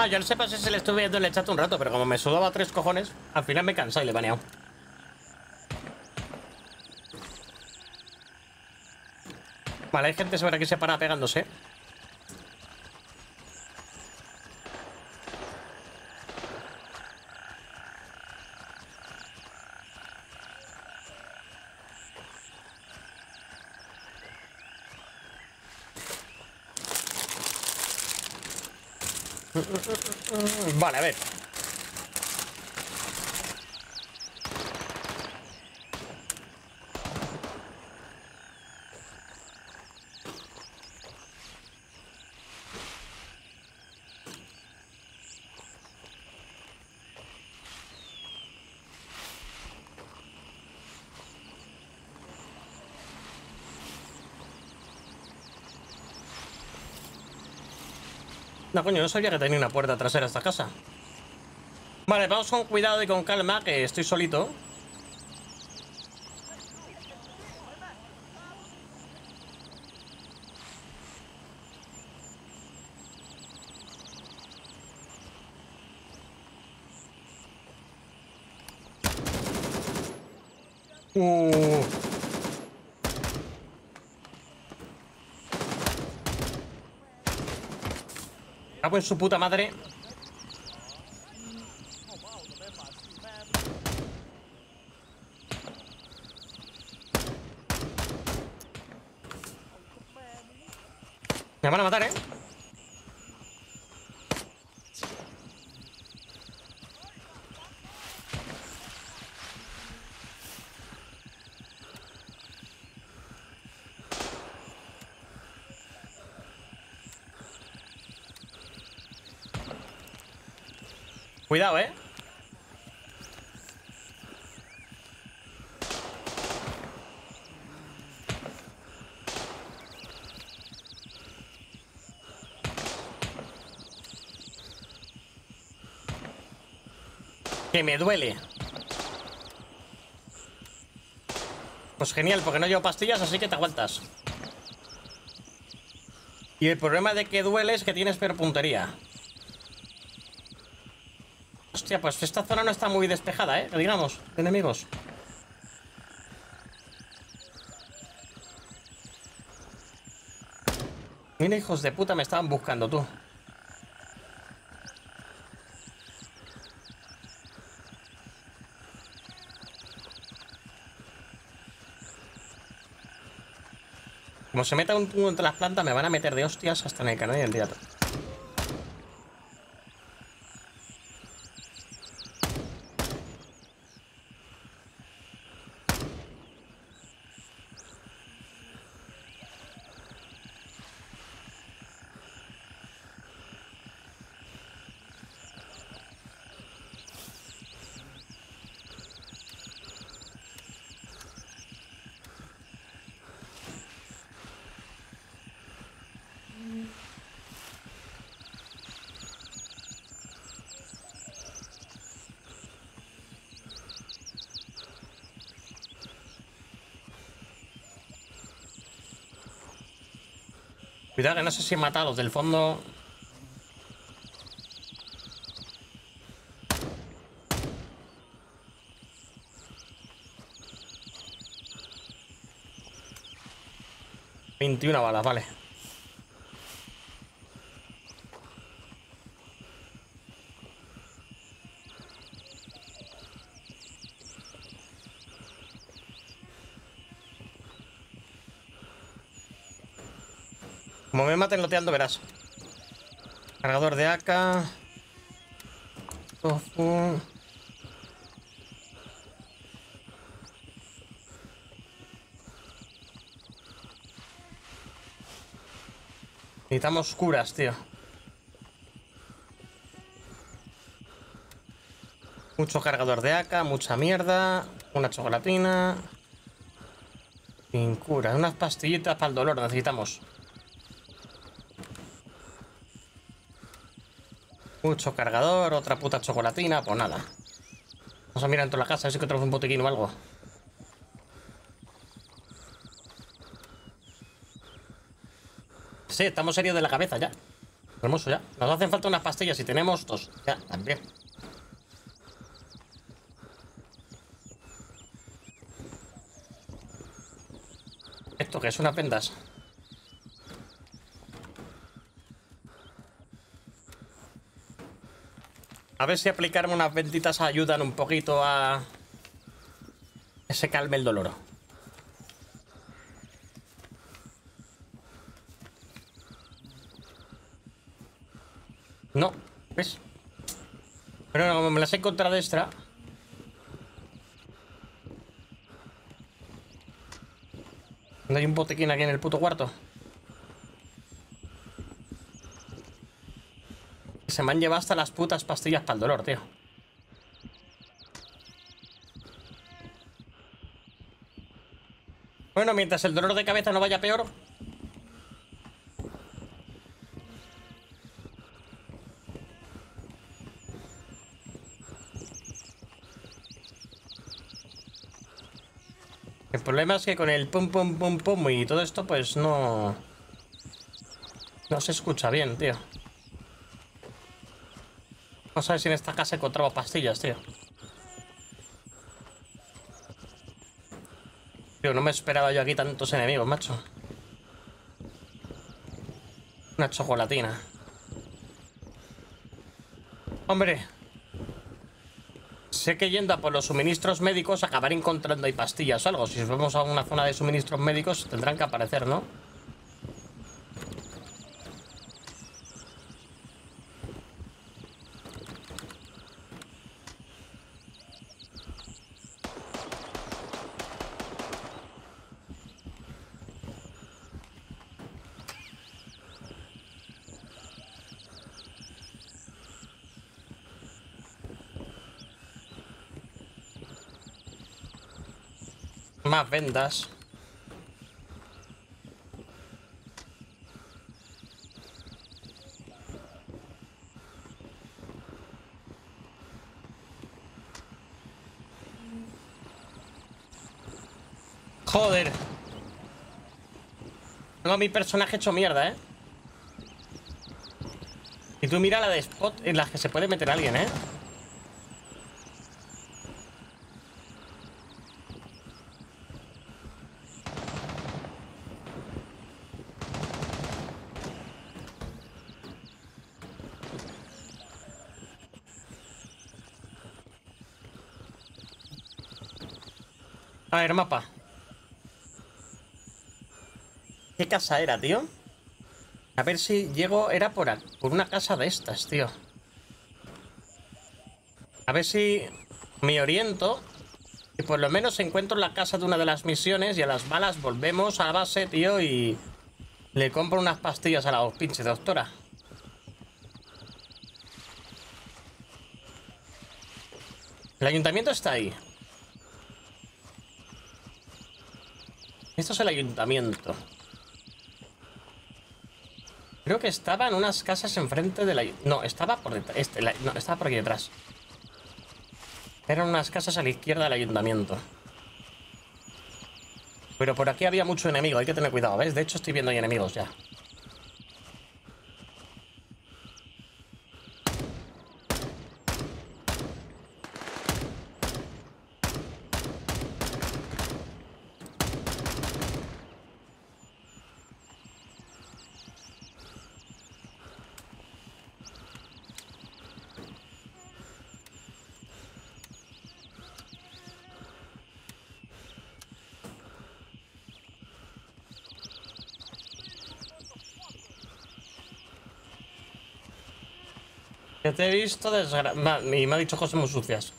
Ah, yo no sé si se le estuve viendo en el chat un rato, pero como me sudaba tres cojones, al final me cansado y le he baneado. Vale, hay gente sobre aquí se para pegándose. Vale, a ver. No, coño, no sabía que tenía una puerta trasera esta casa. Vale, vamos con cuidado y con calma, que estoy solito. Uh. Cago su puta madre. Me van a matar, ¿eh? Cuidado, ¿eh? Que me duele. Pues genial, porque no llevo pastillas, así que te aguantas. Y el problema de que duele es que tienes peor puntería. Hostia, pues esta zona no está muy despejada, ¿eh? Digamos, de enemigos. Mira, hijos de puta, me estaban buscando, tú. Como se meta un tubo entre las plantas, me van a meter de hostias hasta en el canal el teatro. Cuidado que no sé si he matado los del fondo. Veintiuna balas, vale. Maten loteando, verás. Cargador de AK. Tofu. Necesitamos curas, tío. Mucho cargador de AK, mucha mierda. Una chocolatina. Sin curas. Unas pastillitas para el dolor necesitamos. Mucho cargador, otra puta chocolatina, pues nada. Vamos a mirar en toda la casa, a ver si encontramos un botiquín o algo. Sí, estamos serios de la cabeza ya. Hermoso ya. Nos hacen falta unas pastillas y tenemos dos. Ya, también. ¿Esto que es? Unas vendas. A ver si aplicarme unas ventitas ayudan un poquito a... que se calme el dolor. No, ¿ves? Pero no, como me las he encontrado extra... ¿No hay un botequín aquí en el puto cuarto? Se me han llevado hasta las putas pastillas para el dolor, tío. Bueno, mientras el dolor de cabeza no vaya peor. El problema es que con el pum pum pum pum y todo esto, pues no... No se escucha bien, tío. Vamos a ver si en esta casa encontramos pastillas, tío. Tío, no me esperaba yo aquí tantos enemigos, macho. Una chocolatina. Hombre. Sé que yendo a por los suministros médicos acabaré encontrando ahí pastillas o algo. Si vamos a una zona de suministros médicos tendrán que aparecer, ¿no? Vendas. Joder. Tengo mi personaje hecho mierda, ¿eh? Y tú mira la de spot en las que se puede meter alguien, ¿eh? A ver, mapa. ¿Qué casa era, tío? A ver si llego... Era por, por una casa de estas, tío. A ver si me oriento y por lo menos encuentro la casa de una de las misiones y a las balas volvemos a la base, tío, y le compro unas pastillas a la pinche doctora. El ayuntamiento está ahí. Esto es el ayuntamiento. Creo que estaba en unas casas enfrente de la... No, estaba por detrás. Este, no, estaba por aquí detrás. Eran unas casas a la izquierda del ayuntamiento. Pero por aquí había mucho enemigo, hay que tener cuidado, ¿ves? De hecho estoy viendo ahí enemigos ya. Te he visto desgra... Y me ha dicho cosas muy sucias.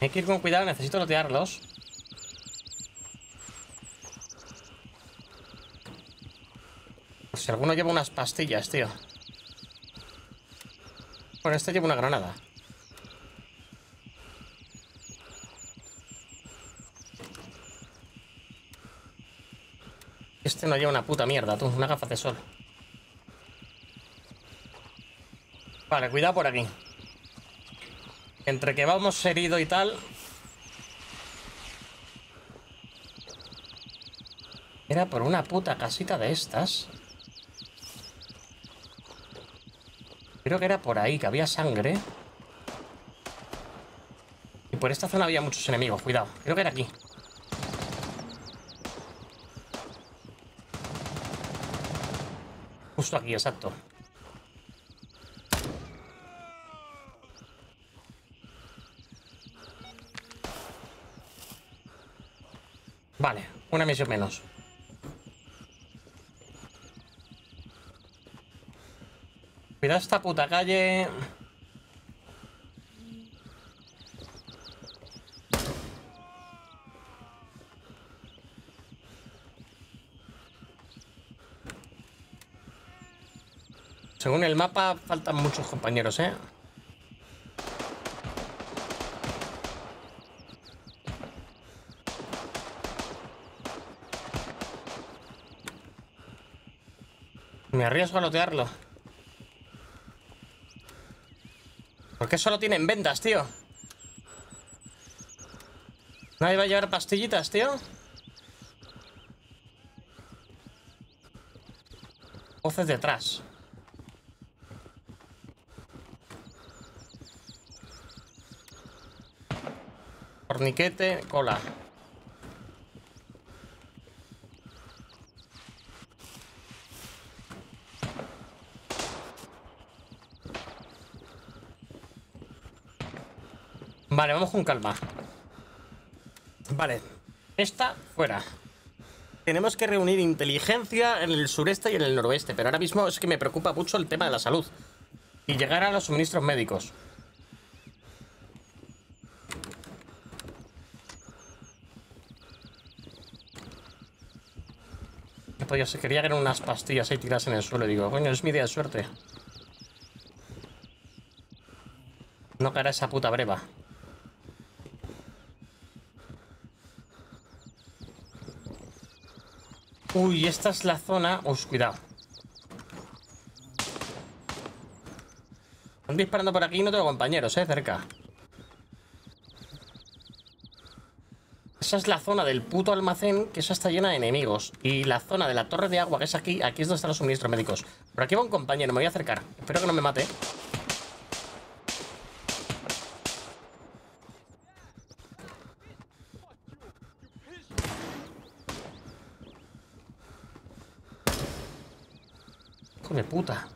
Hay que ir con cuidado, necesito lotearlos. Por si alguno lleva unas pastillas, tío. Bueno, este lleva una granada. Este no lleva una puta mierda, tú, una gafa de sol. Vale, cuidado por aquí. Entre que vamos herido y tal. Era por una puta casita de estas. Creo que era por ahí, que había sangre. Y por esta zona había muchos enemigos, cuidado. Creo que era aquí. Justo aquí, exacto. Vale, una misión menos. Cuidado esta puta calle. Según el mapa, faltan muchos compañeros, ¿eh? Me arriesgo a lotearlo. ¿Por qué solo tienen ventas, tío? ¿Nadie va a llevar pastillitas, tío? Voces detrás. Torniquete, cola. Vale, vamos con calma. Vale, esta fuera. Tenemos que reunir inteligencia en el sureste y en el noroeste, pero ahora mismo es que me preocupa mucho el tema de la salud. Y llegar a los suministros médicos. ¿Qué podía ser? Quería que eran unas pastillas ahí tiradas en el suelo. Digo, coño, es mi día de suerte. No caerá esa puta breva. Uy, esta es la zona. Uy, cuidado. Están disparando por aquí y no tengo compañeros, eh, cerca. Esa es la zona del puto almacén, que esa está llena de enemigos. Y la zona de la torre de agua, que es aquí, aquí es donde están los suministros médicos. Por aquí va un compañero, me voy a acercar. Espero que no me mate. Hijo de puta.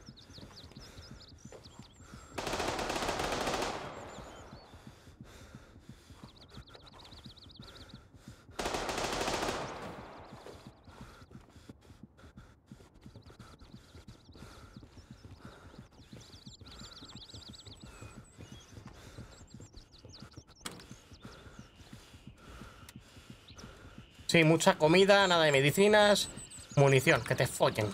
Sí, mucha comida, nada de medicinas, munición, que te follen.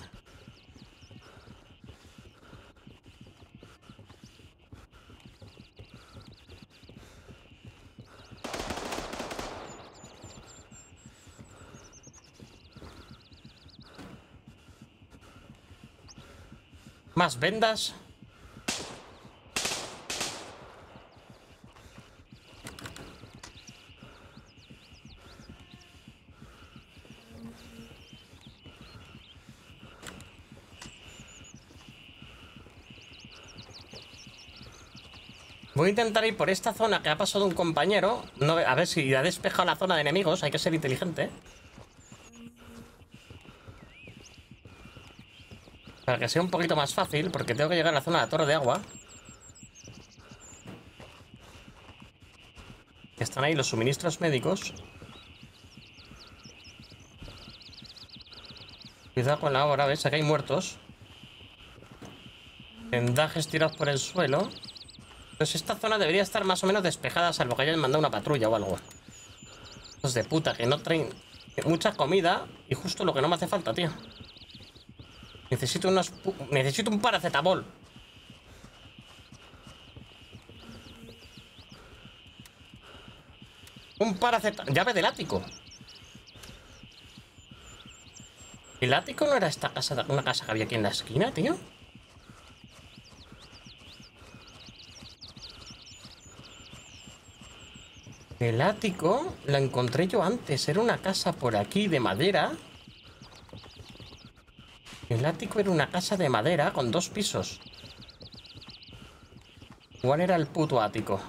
Más vendas. Voy a intentar ir por esta zona que ha pasado un compañero. A ver si ha despejado la zona de enemigos. Hay que ser inteligente. Para que sea un poquito más fácil, porque tengo que llegar a la zona de la torre de agua. Están ahí los suministros médicos. Cuidado con la hora, ¿ves? Aquí hay muertos. Vendajes tirados por el suelo. Pues esta zona debería estar más o menos despejada, salvo que hayan mandado una patrulla o algo. Hijos de puta, que no traen mucha comida y justo lo que no me hace falta, tío. Necesito unos... Necesito un paracetamol. Un paracetamol... Llave del ático. ¿El ático no era esta casa, una casa que había aquí en la esquina, tío? El ático la encontré yo antes. Era una casa por aquí de madera. El ático era una casa de madera con dos pisos. ¿Cuál era el puto ático?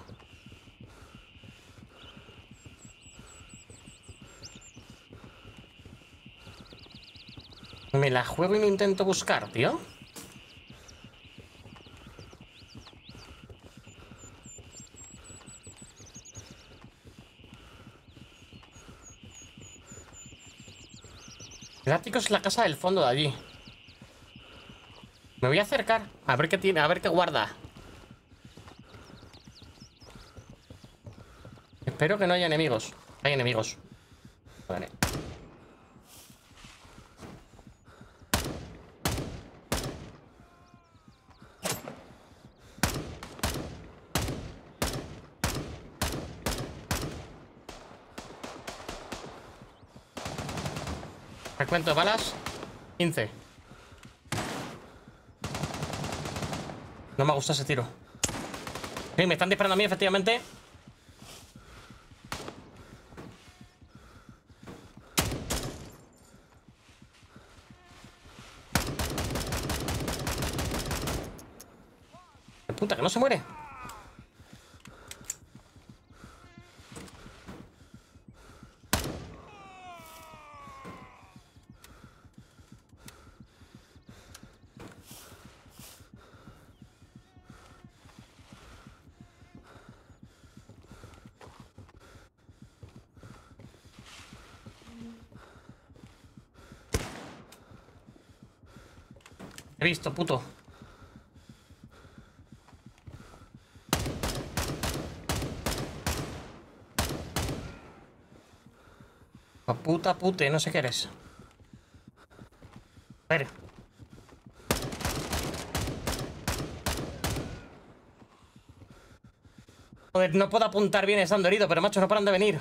Me la juego y me intento buscar, tío. Es la casa del fondo de allí. Me voy a acercar. A ver qué tiene, a ver qué guarda. Espero que no haya enemigos. Hay enemigos. Vale. Recuento de balas. 15. No me gusta ese tiro. Sí, me están disparando a mí, efectivamente. ¡Qué puta, que no se muere! Visto, puto. Oh, puta pute, no sé qué eres. A ver. Joder, no puedo apuntar bien estando herido, pero macho, no paran de venir.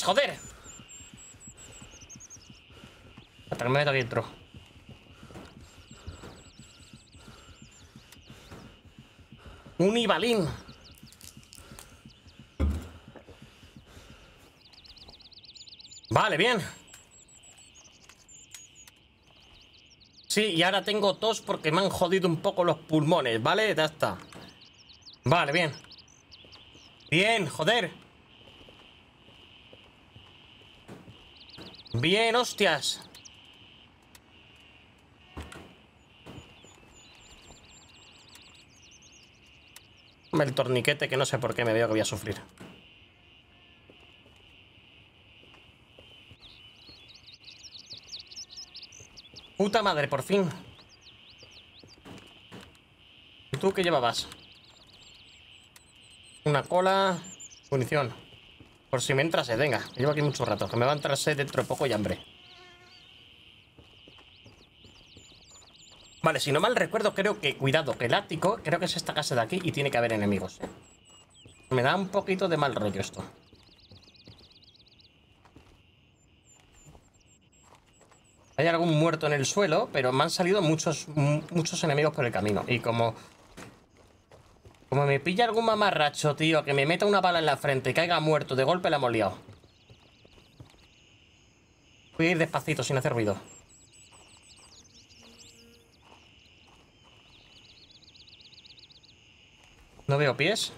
¡Pastillas, joder! Que me meto. Un Ibalín. Vale, bien. Sí, y ahora tengo tos porque me han jodido un poco los pulmones, ¿vale? Ya está. Vale, bien. Bien, joder. Bien, hostias. El torniquete que no sé por qué me veo que voy a sufrir. Puta madre, por fin. ¿Y tú qué llevabas? Una cola, munición. Por si me entra sed, venga. Llevo aquí mucho rato, que me va a entrar sed dentro de poco y hambre. Vale, si no mal recuerdo, creo que, cuidado, que el ático, creo que es esta casa de aquí y tiene que haber enemigos. Me da un poquito de mal rollo esto. Hay algún muerto en el suelo, pero me han salido muchos, muchos enemigos por el camino. Y como... Como me pilla algún mamarracho, tío, que me meta una bala en la frente y caiga muerto, de golpe la hemos liado. Voy a ir despacito, sin hacer ruido. No veo pies.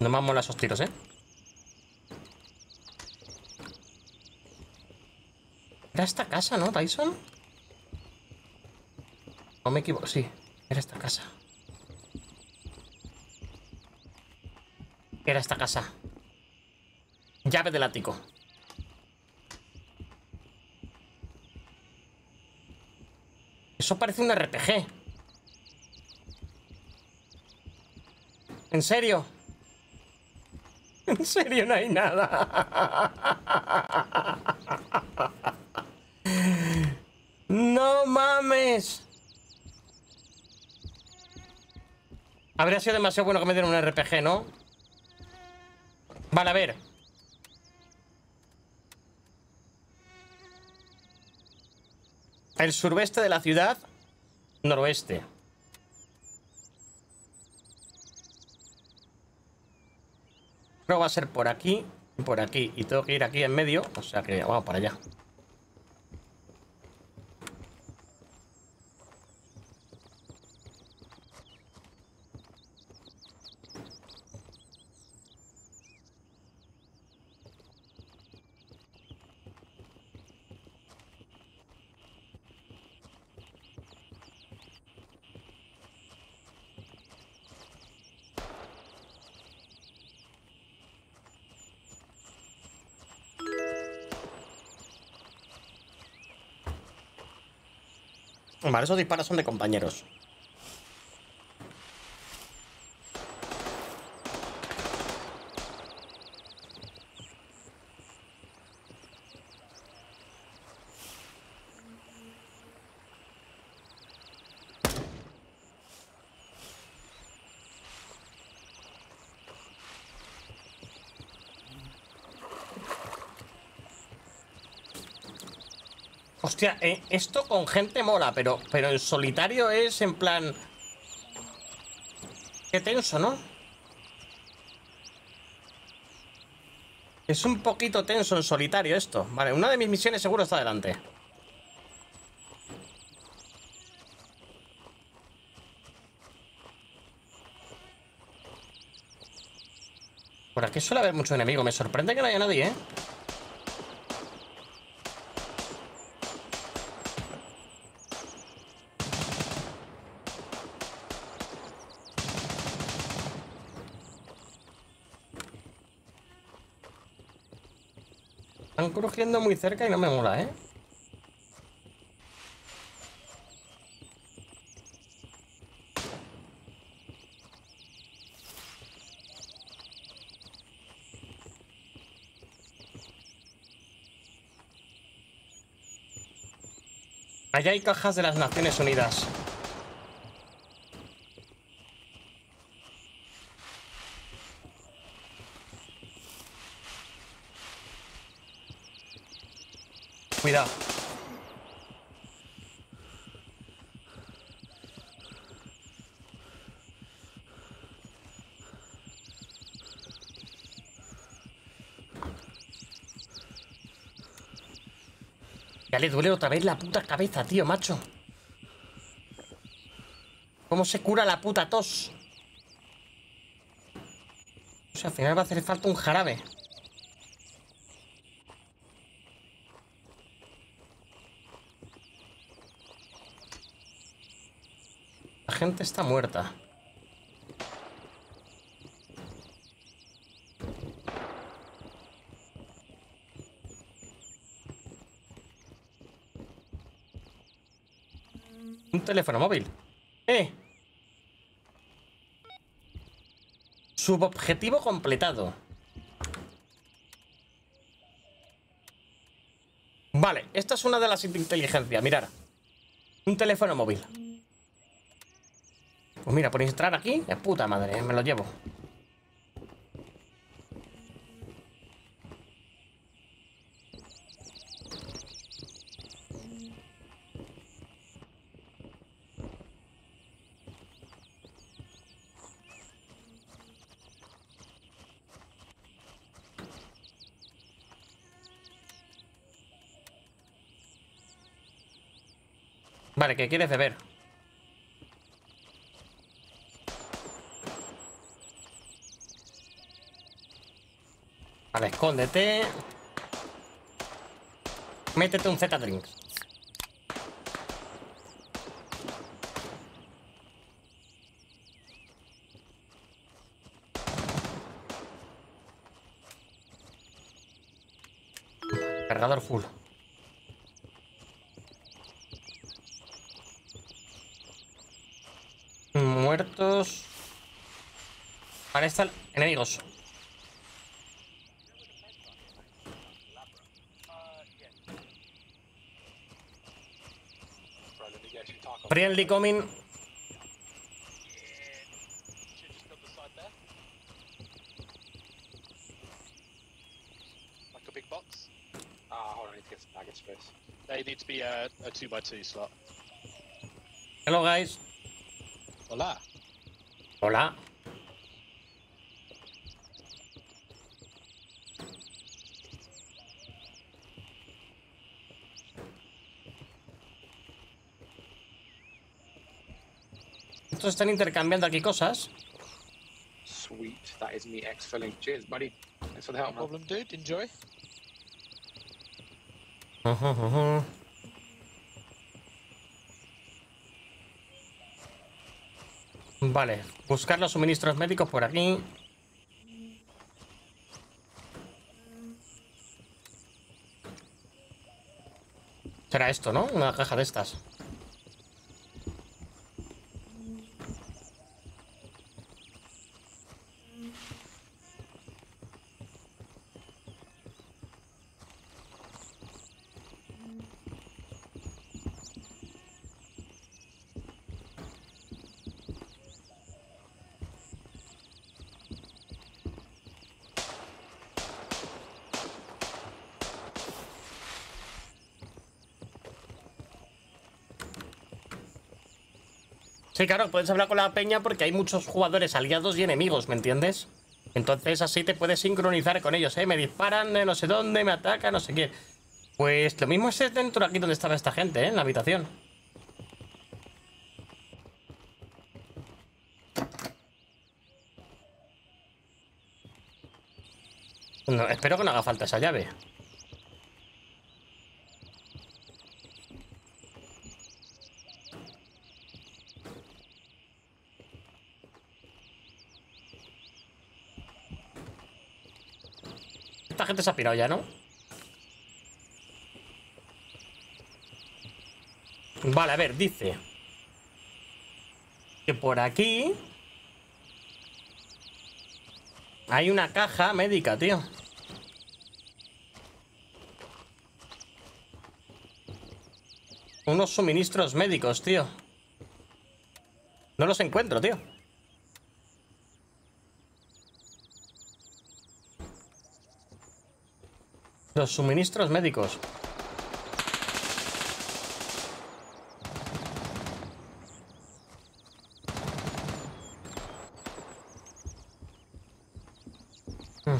No me mola esos tiros, ¿eh? Era esta casa, ¿no, Tyson? No me equivoco, sí, era esta casa. Era esta casa. Llave del ático. Eso parece un RPG. ¿En serio? En serio no hay nada. No mames. Habría sido demasiado bueno que me dieran un RPG, ¿no? Vale, a ver. El suroeste de la ciudad, noroeste. Creo va a ser por aquí por aquí. Y tengo que ir aquí en medio, o sea que vamos para allá. Vale, esos disparos son de compañeros. Hostia, eh, esto con gente mola, pero, pero en solitario es en plan... Qué tenso, ¿no? Es un poquito tenso en solitario esto. Vale, una de mis misiones seguro está adelante. Por aquí suele haber mucho enemigo. Me sorprende que no haya nadie, ¿eh? Crujiendo muy cerca y no me mola, ¿eh? Allá hay cajas de las Naciones Unidas. Cuidado. Ya le duele otra vez la puta cabeza, tío, macho. ¿Cómo se cura la puta tos? O sea, al final va a hacer falta un jarabe. La gente está muerta. Teléfono móvil. ¡Eh! Subobjetivo completado. Vale, esta es una de las de inteligencia. Mirar. Un teléfono móvil. Pues mira, por entrar aquí, de puta madre, me lo llevo. ¿Qué quieres beber? Vale, escóndete. Métete un Z-Drink. Cargador full. Muertos. Vale, están enemigos. Friendly coming. Ah. They need to be a, a 2x2 slot. Hello, guys. Hola. Hola. Estos están intercambiando aquí cosas. Sweet, that is me exfilling. Cheers, buddy. Thanks for the help, problem, dude. Enjoy. Vale, buscar los suministros médicos por aquí. Será esto, ¿no? Una caja de estas. Claro, puedes hablar con la peña porque hay muchos jugadores aliados y enemigos, ¿me entiendes? Entonces así te puedes sincronizar con ellos, ¿eh? Me disparan de no sé dónde, me atacan, no sé qué. Pues lo mismo es dentro aquí donde estaba esta gente, ¿eh? En la habitación. No, espero que no haga falta esa llave. Se ha pirado ya, ¿no? Vale, a ver, dice que por aquí hay una caja médica, tío. Unos suministros médicos, tío. No los encuentro, tío. Los suministros médicos. Hmm.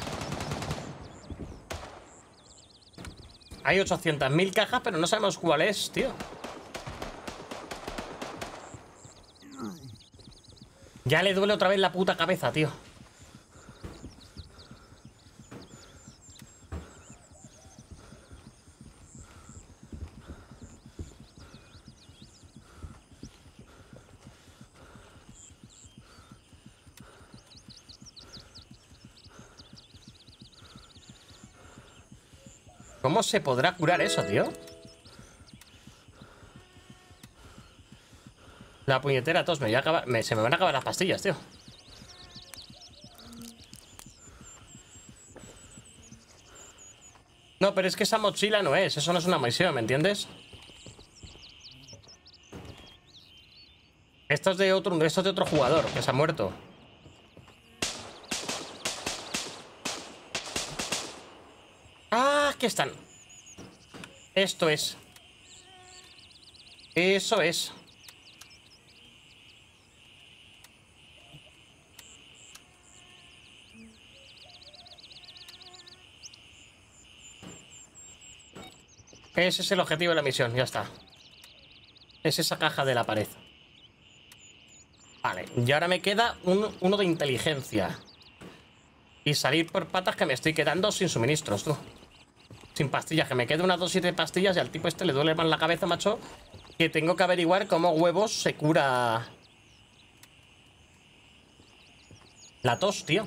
Hay 800.000 cajas, pero no sabemos cuál es, tío. Ya le duele otra vez la puta cabeza, tío. ¿Cómo se podrá curar eso, tío? La puñetera tos, me voy a acabar- me- se me van a acabar las pastillas, tío. No, pero es que esa mochila no es, eso no es una misión, ¿me entiendes? Esto es de otro, esto es de otro jugador que se ha muerto. Ah, aquí están. Esto es. Eso es. Ese es el objetivo de la misión, ya está. Es esa caja de la pared. Vale, y ahora me queda un- uno de inteligencia. Y salir por patas que me estoy quedando sin suministros, tú. Sin pastillas, que me queda unas dosis de pastillas y al tipo este le duele más la cabeza, macho. Que tengo que averiguar cómo huevos se cura... La tos, tío.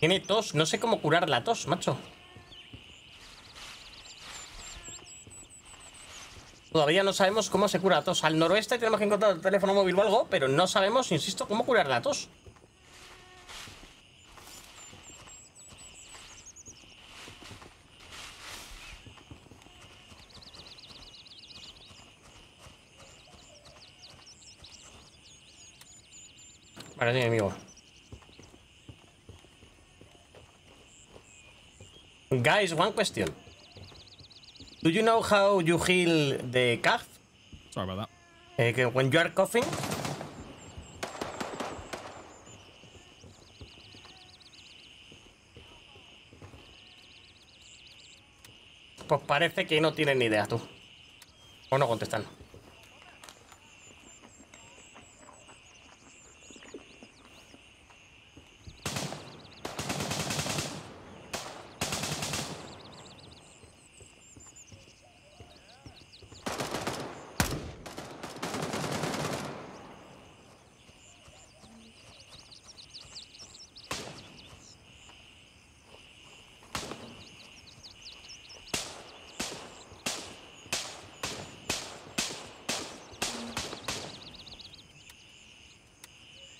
Tiene tos, no sé cómo curar la tos, macho. Todavía no sabemos cómo se cura la tos. Al noroeste tenemos que encontrar el teléfono móvil o algo, pero no sabemos, insisto, cómo curar la tos. Vale, sí, amigo. Guys, one question. Do you know how you heal the cough? Sorry about that. Que when you are coughing. Pues parece que no tienen ni idea tú. O no contestan.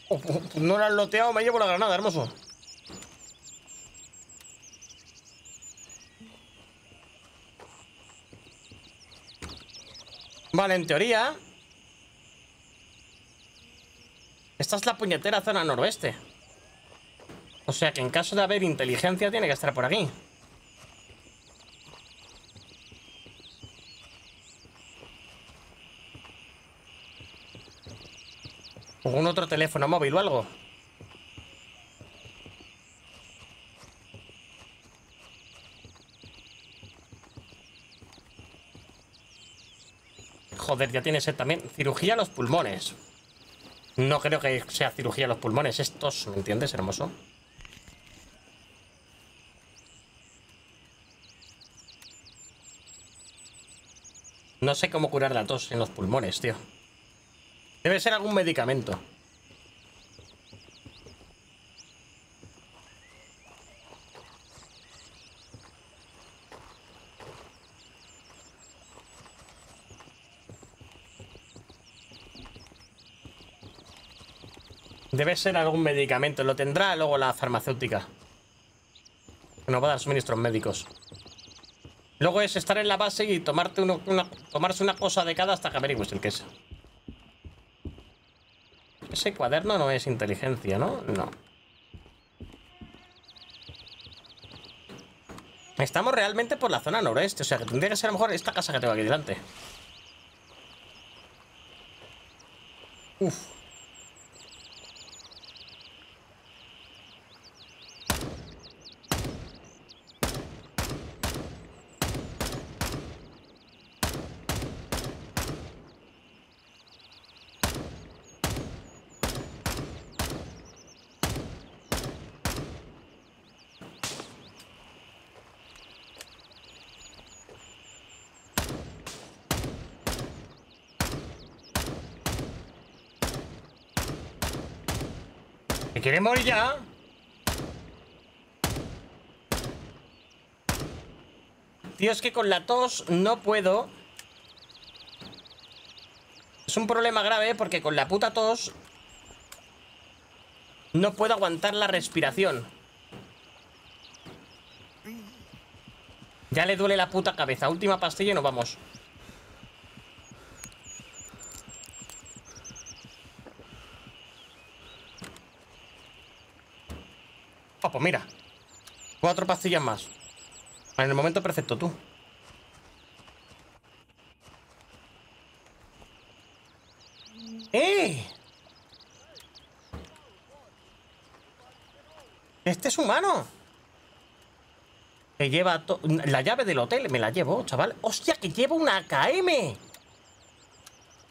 Oh, oh, lo loteado, me llevo la granada, hermoso. Vale, en teoría... Esta es la puñetera zona noroeste. O sea que en caso de haber inteligencia tiene que estar por aquí. ¿O un otro teléfono móvil o algo? Ya tiene set también. Cirugía a los pulmones. No creo que sea cirugía a los pulmones estos, ¿me entiendes, hermoso? No sé cómo curar la tos en los pulmones, tío. Debe ser algún medicamento. Debe ser algún medicamento. Lo tendrá luego la farmacéutica. Que nos va a dar suministros médicos. Luego es estar en la base y tomarte uno- tomarse una cosa de cada hasta que averigües el que es. Ese cuaderno no es inteligencia, ¿no? No. Estamos realmente por la zona noroeste, o sea que tendría que ser a lo mejor esta casa que tengo aquí delante. Uf. ¿Me quiere morir ya? Tío, es que con la tos no puedo. Es un problema grave porque con la puta tos no puedo aguantar la respiración. Ya le duele la puta cabeza. Última pastilla y nos vamos. Oh, pues mira. Cuatro pastillas más. En el momento perfecto, tú. ¡Eh! Este es humano. Que lleva la llave del hotel. Me la llevo, chaval. ¡Hostia, que lleva una AKM!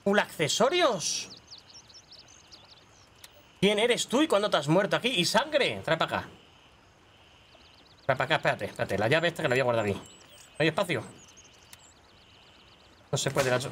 ¡Full accesorios! ¿Quién eres tú y cuándo te has muerto aquí? ¡Y sangre! Trae para acá. Para acá, espérate, espérate. La llave esta que la voy a guardar aquí. ¿No hay espacio? No se puede, Nacho.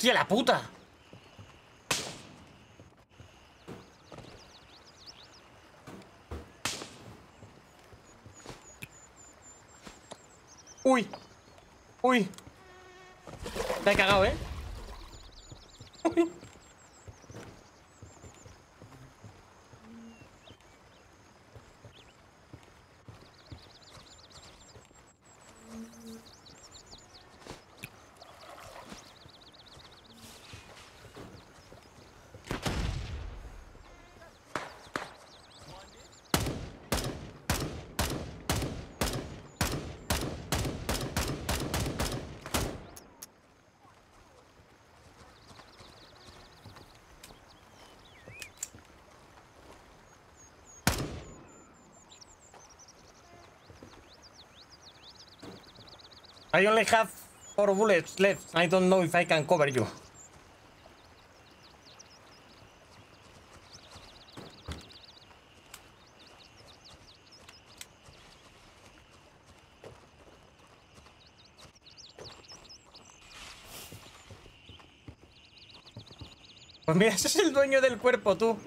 ¡Hostia, la puta! ¡Uy! ¡Uy! Me he cagado, ¿eh? I only have four bullets left. I don't know if I can cover you. Pues mira, ese es el dueño del cuerpo, tú.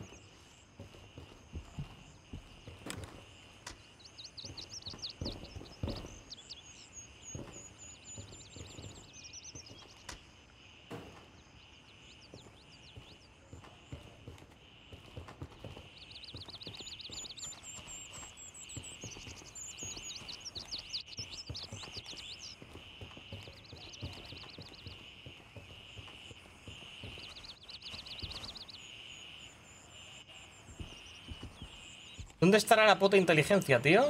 ¿Dónde estará la puta inteligencia, tío?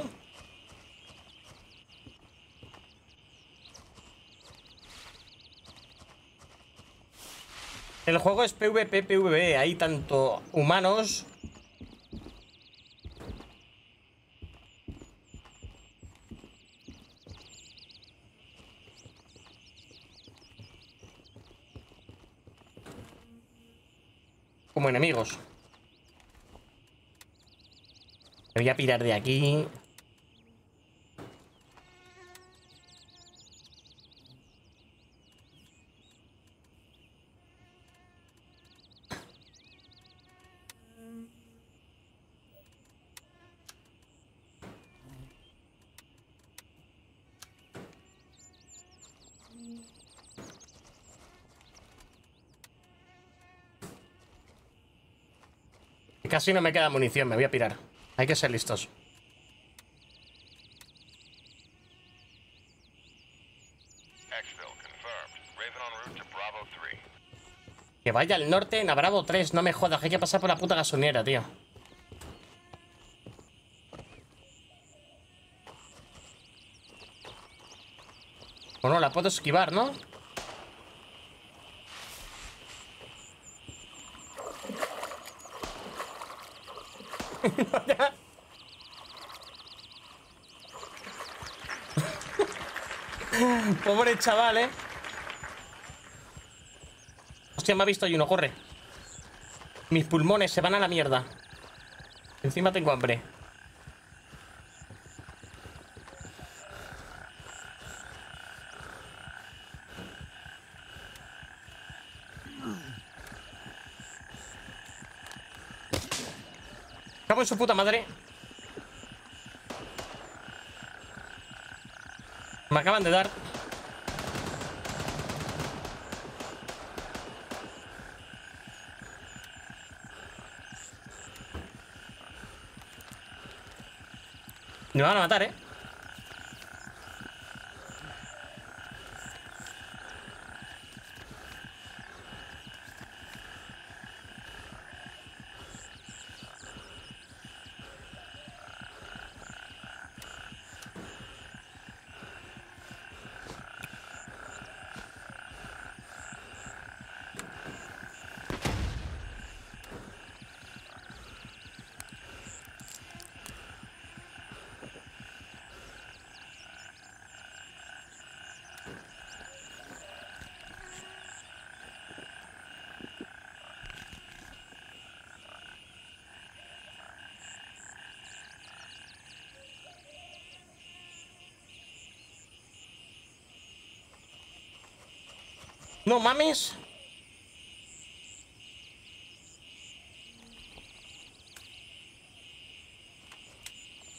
El juego es PvP, PvE. Hay tanto humanos... Como enemigos. Me voy a pirar de aquí. Casi no me queda munición, me voy a pirar. Hay que ser listos. Exfil confirmed. Raven en route to Bravo 3. Que vaya al norte en Bravo 3, no me jodas, que hay que pasar por la puta gasolinera, tío. Bueno, la puedo esquivar, ¿no? Pobre chaval, ¿eh? Hostia, me ha visto y uno, corre. Mis pulmones se van a la mierda. Encima tengo hambre. Su puta madre. Me acaban de dar. Me van a matar, ¿eh? No mames.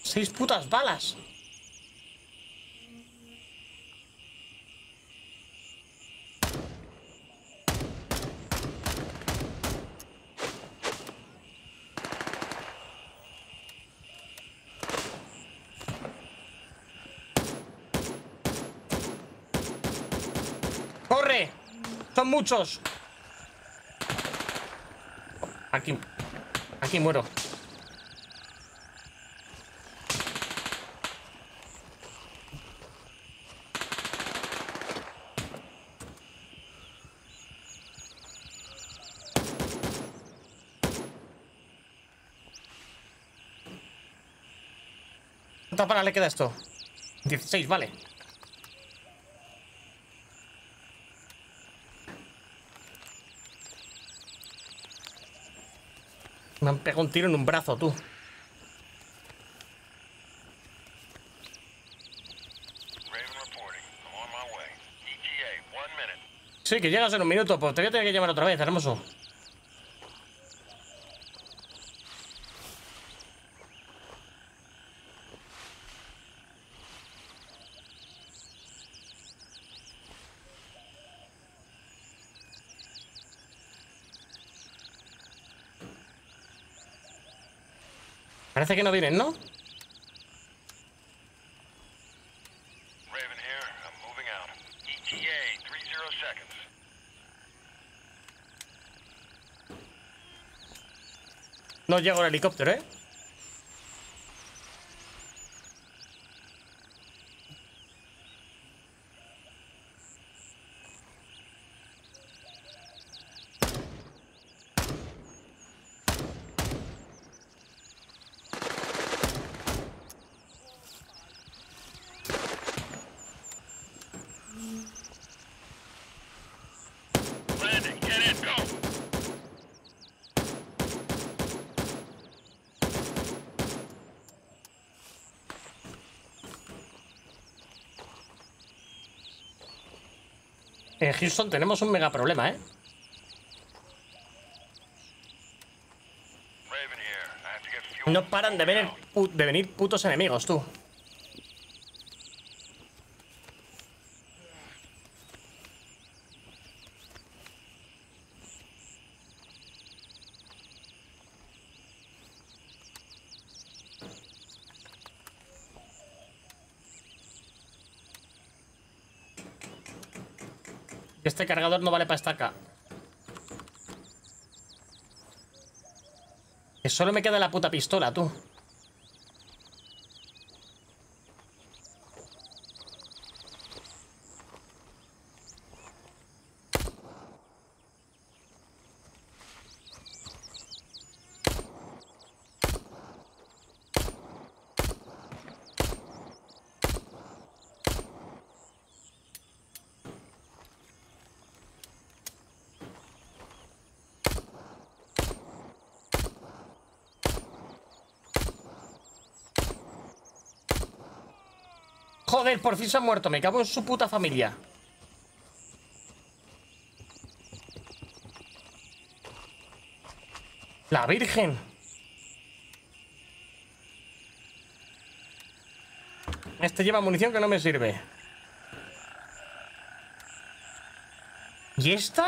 Seis putas balas. ¡Corre! Son muchos. Aquí. Aquí muero. ¿Cuántas balas le queda esto? 16, vale. Me han pegado un tiro en un brazo, tú. Minute. Sí, que llegas en un minuto, pues te voy a tener que llamar otra vez, hermoso. Parece que no vienen, ¿no? Raven here. I'm moving out. ETA, 30 seconds. No llega el helicóptero, ¿eh? En Houston tenemos un mega problema, ¿eh? No paran de, venir, de venir putos enemigos, tú. Este cargador no vale para estaca. Que solo me queda la puta pistola, tú. Por fin se ha muerto. Me cago en su puta familia. La Virgen. Este lleva munición que no me sirve. ¿Y esta?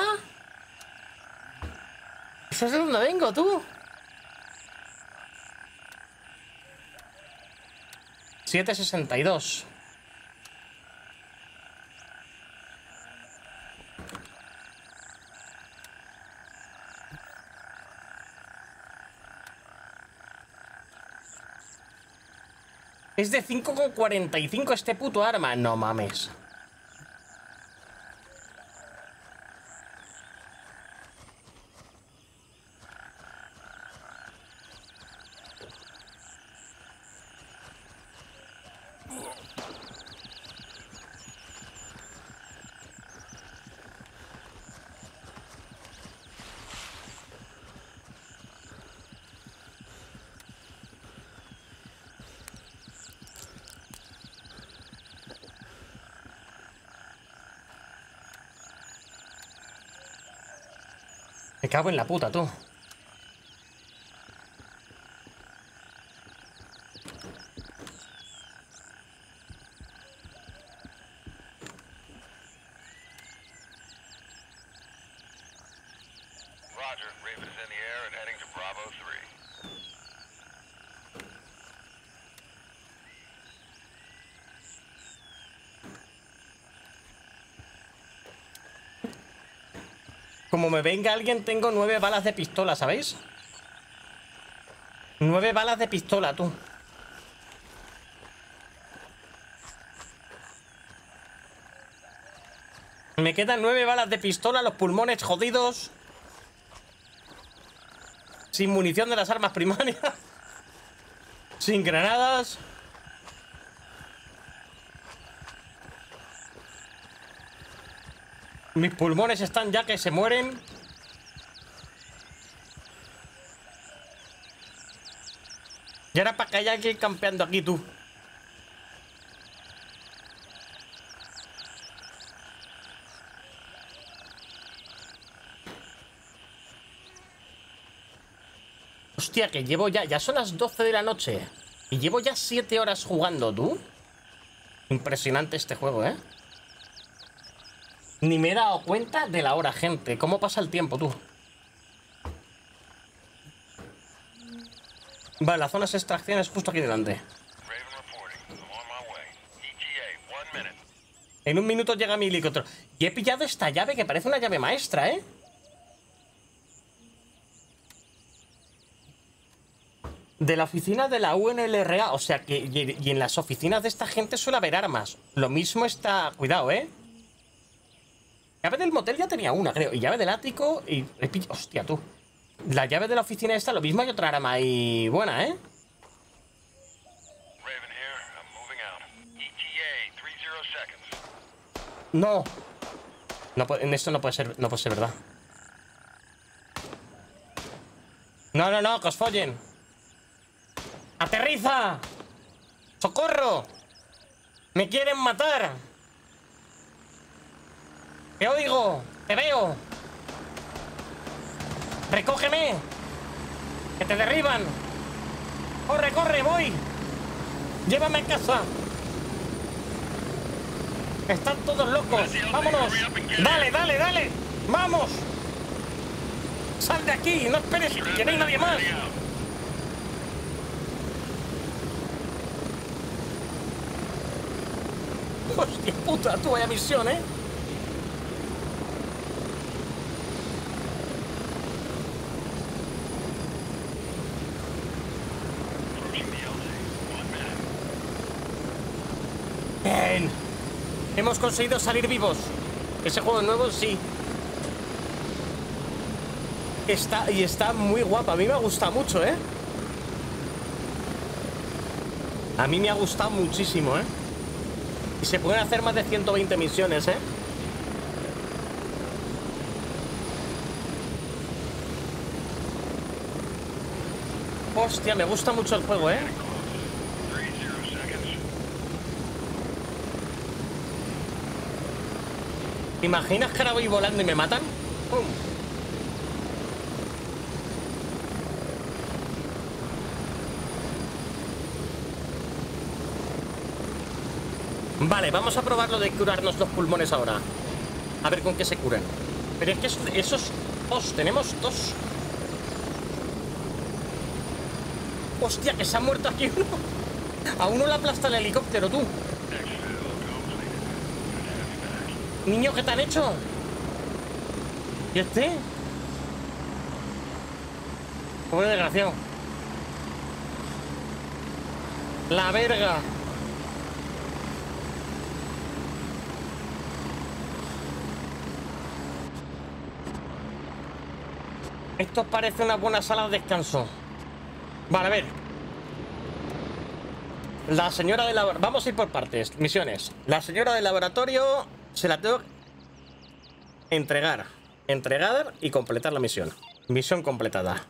¿Eso es de dónde vengo, tú? 762. Es de 5,45 este puto arma. No mames. Cago en la puta, tú. Roger. Raven is in the air and heading to Bravo 3. Como me venga alguien, tengo nueve balas de pistola, ¿sabéis? Nueve balas de pistola, tú. Me quedan nueve balas de pistola, los pulmones jodidos. Sin munición de las armas primarias. Sin granadas. Mis pulmones están ya que se mueren. Y ahora para que haya alguien campeando aquí, tú. Hostia, que llevo ya... Ya son las 12 de la noche. Y llevo ya 7 horas jugando, tú. Impresionante este juego, ¿eh? Ni me he dado cuenta de la hora, gente. ¿Cómo pasa el tiempo, tú? Vale, la zona de extracción es justo aquí delante. En un minuto llega mi helicóptero. Y he pillado esta llave que parece una llave maestra, ¿eh? De la oficina de la UNLRA. O sea que... Y en las oficinas de esta gente suele haber armas. Lo mismo está... Cuidado, ¿eh? Llave del motel ya tenía una, creo. Y llave del ático y... Hostia, tú. La llave de la oficina esta, lo mismo hay otra arma ahí buena, ¿eh? Raven here. I'm moving out. ETA, 30 seconds. No. No en esto no puede ser, no puede ser verdad. No, no, no, que os follen. ¡Aterriza! ¡Socorro! ¡Me quieren matar! Te oigo, te veo. Recógeme. Que te derriban. Corre, corre, voy. Llévame a casa. Están todos locos. Vámonos. Dale, dale, dale. Vamos. Sal de aquí. No esperes que no hay nadie más. Hostia puta, tú vaya misión, ¿eh? Bien. Hemos conseguido salir vivos. Ese juego nuevo, sí. Está, y está muy guapa. A mí me ha gustado mucho, ¿eh? A mí me ha gustado muchísimo, ¿eh? Y se pueden hacer más de 120 misiones, ¿eh? Hostia, me gusta mucho el juego, ¿eh? ¿Te imaginas que ahora voy volando y me matan? ¡Pum! Vale, vamos a probar lo de curarnos los pulmones ahora. A ver con qué se curan. Pero es que eso- esos... Dos, tenemos dos. Hostia, que se ha muerto aquí uno. A uno le aplasta el helicóptero, tú. Niño, ¿qué te han hecho? ¿Y este? Pobre desgraciado. La verga. Esto parece una buena sala de descanso. Vale, a ver. La señora del laboratorio... Vamos a ir por partes. Misiones. La señora del laboratorio se la tengo que entregar. Entregar y completar la misión. Misión completada.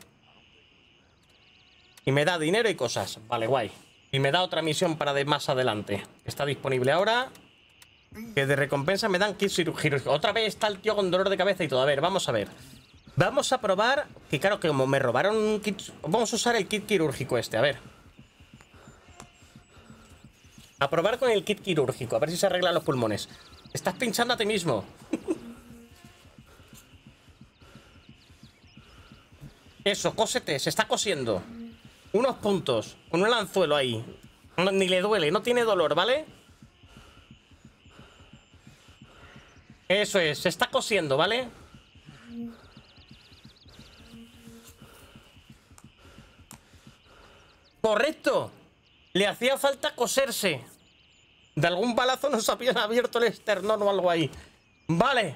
Y me da dinero y cosas. Vale, guay. Y me da otra misión para de más adelante. Está disponible ahora. Que de recompensa me dan kit quirúrgico. Otra vez está el tío con dolor de cabeza y todo. A ver, vamos a ver. Vamos a probar. Que claro, que como me robaron un kit. Vamos a usar el kit quirúrgico este, a ver. A probar con el kit quirúrgico, a ver si se arreglan los pulmones. Estás pinchando a ti mismo. Eso, cósete, se está cosiendo. Unos puntos, con un anzuelo ahí. Ni le duele, no tiene dolor, ¿vale? Eso es, se está cosiendo, ¿vale? Correcto. Le hacía falta coserse. De algún balazo nos habían abierto el esternón o algo ahí. Vale.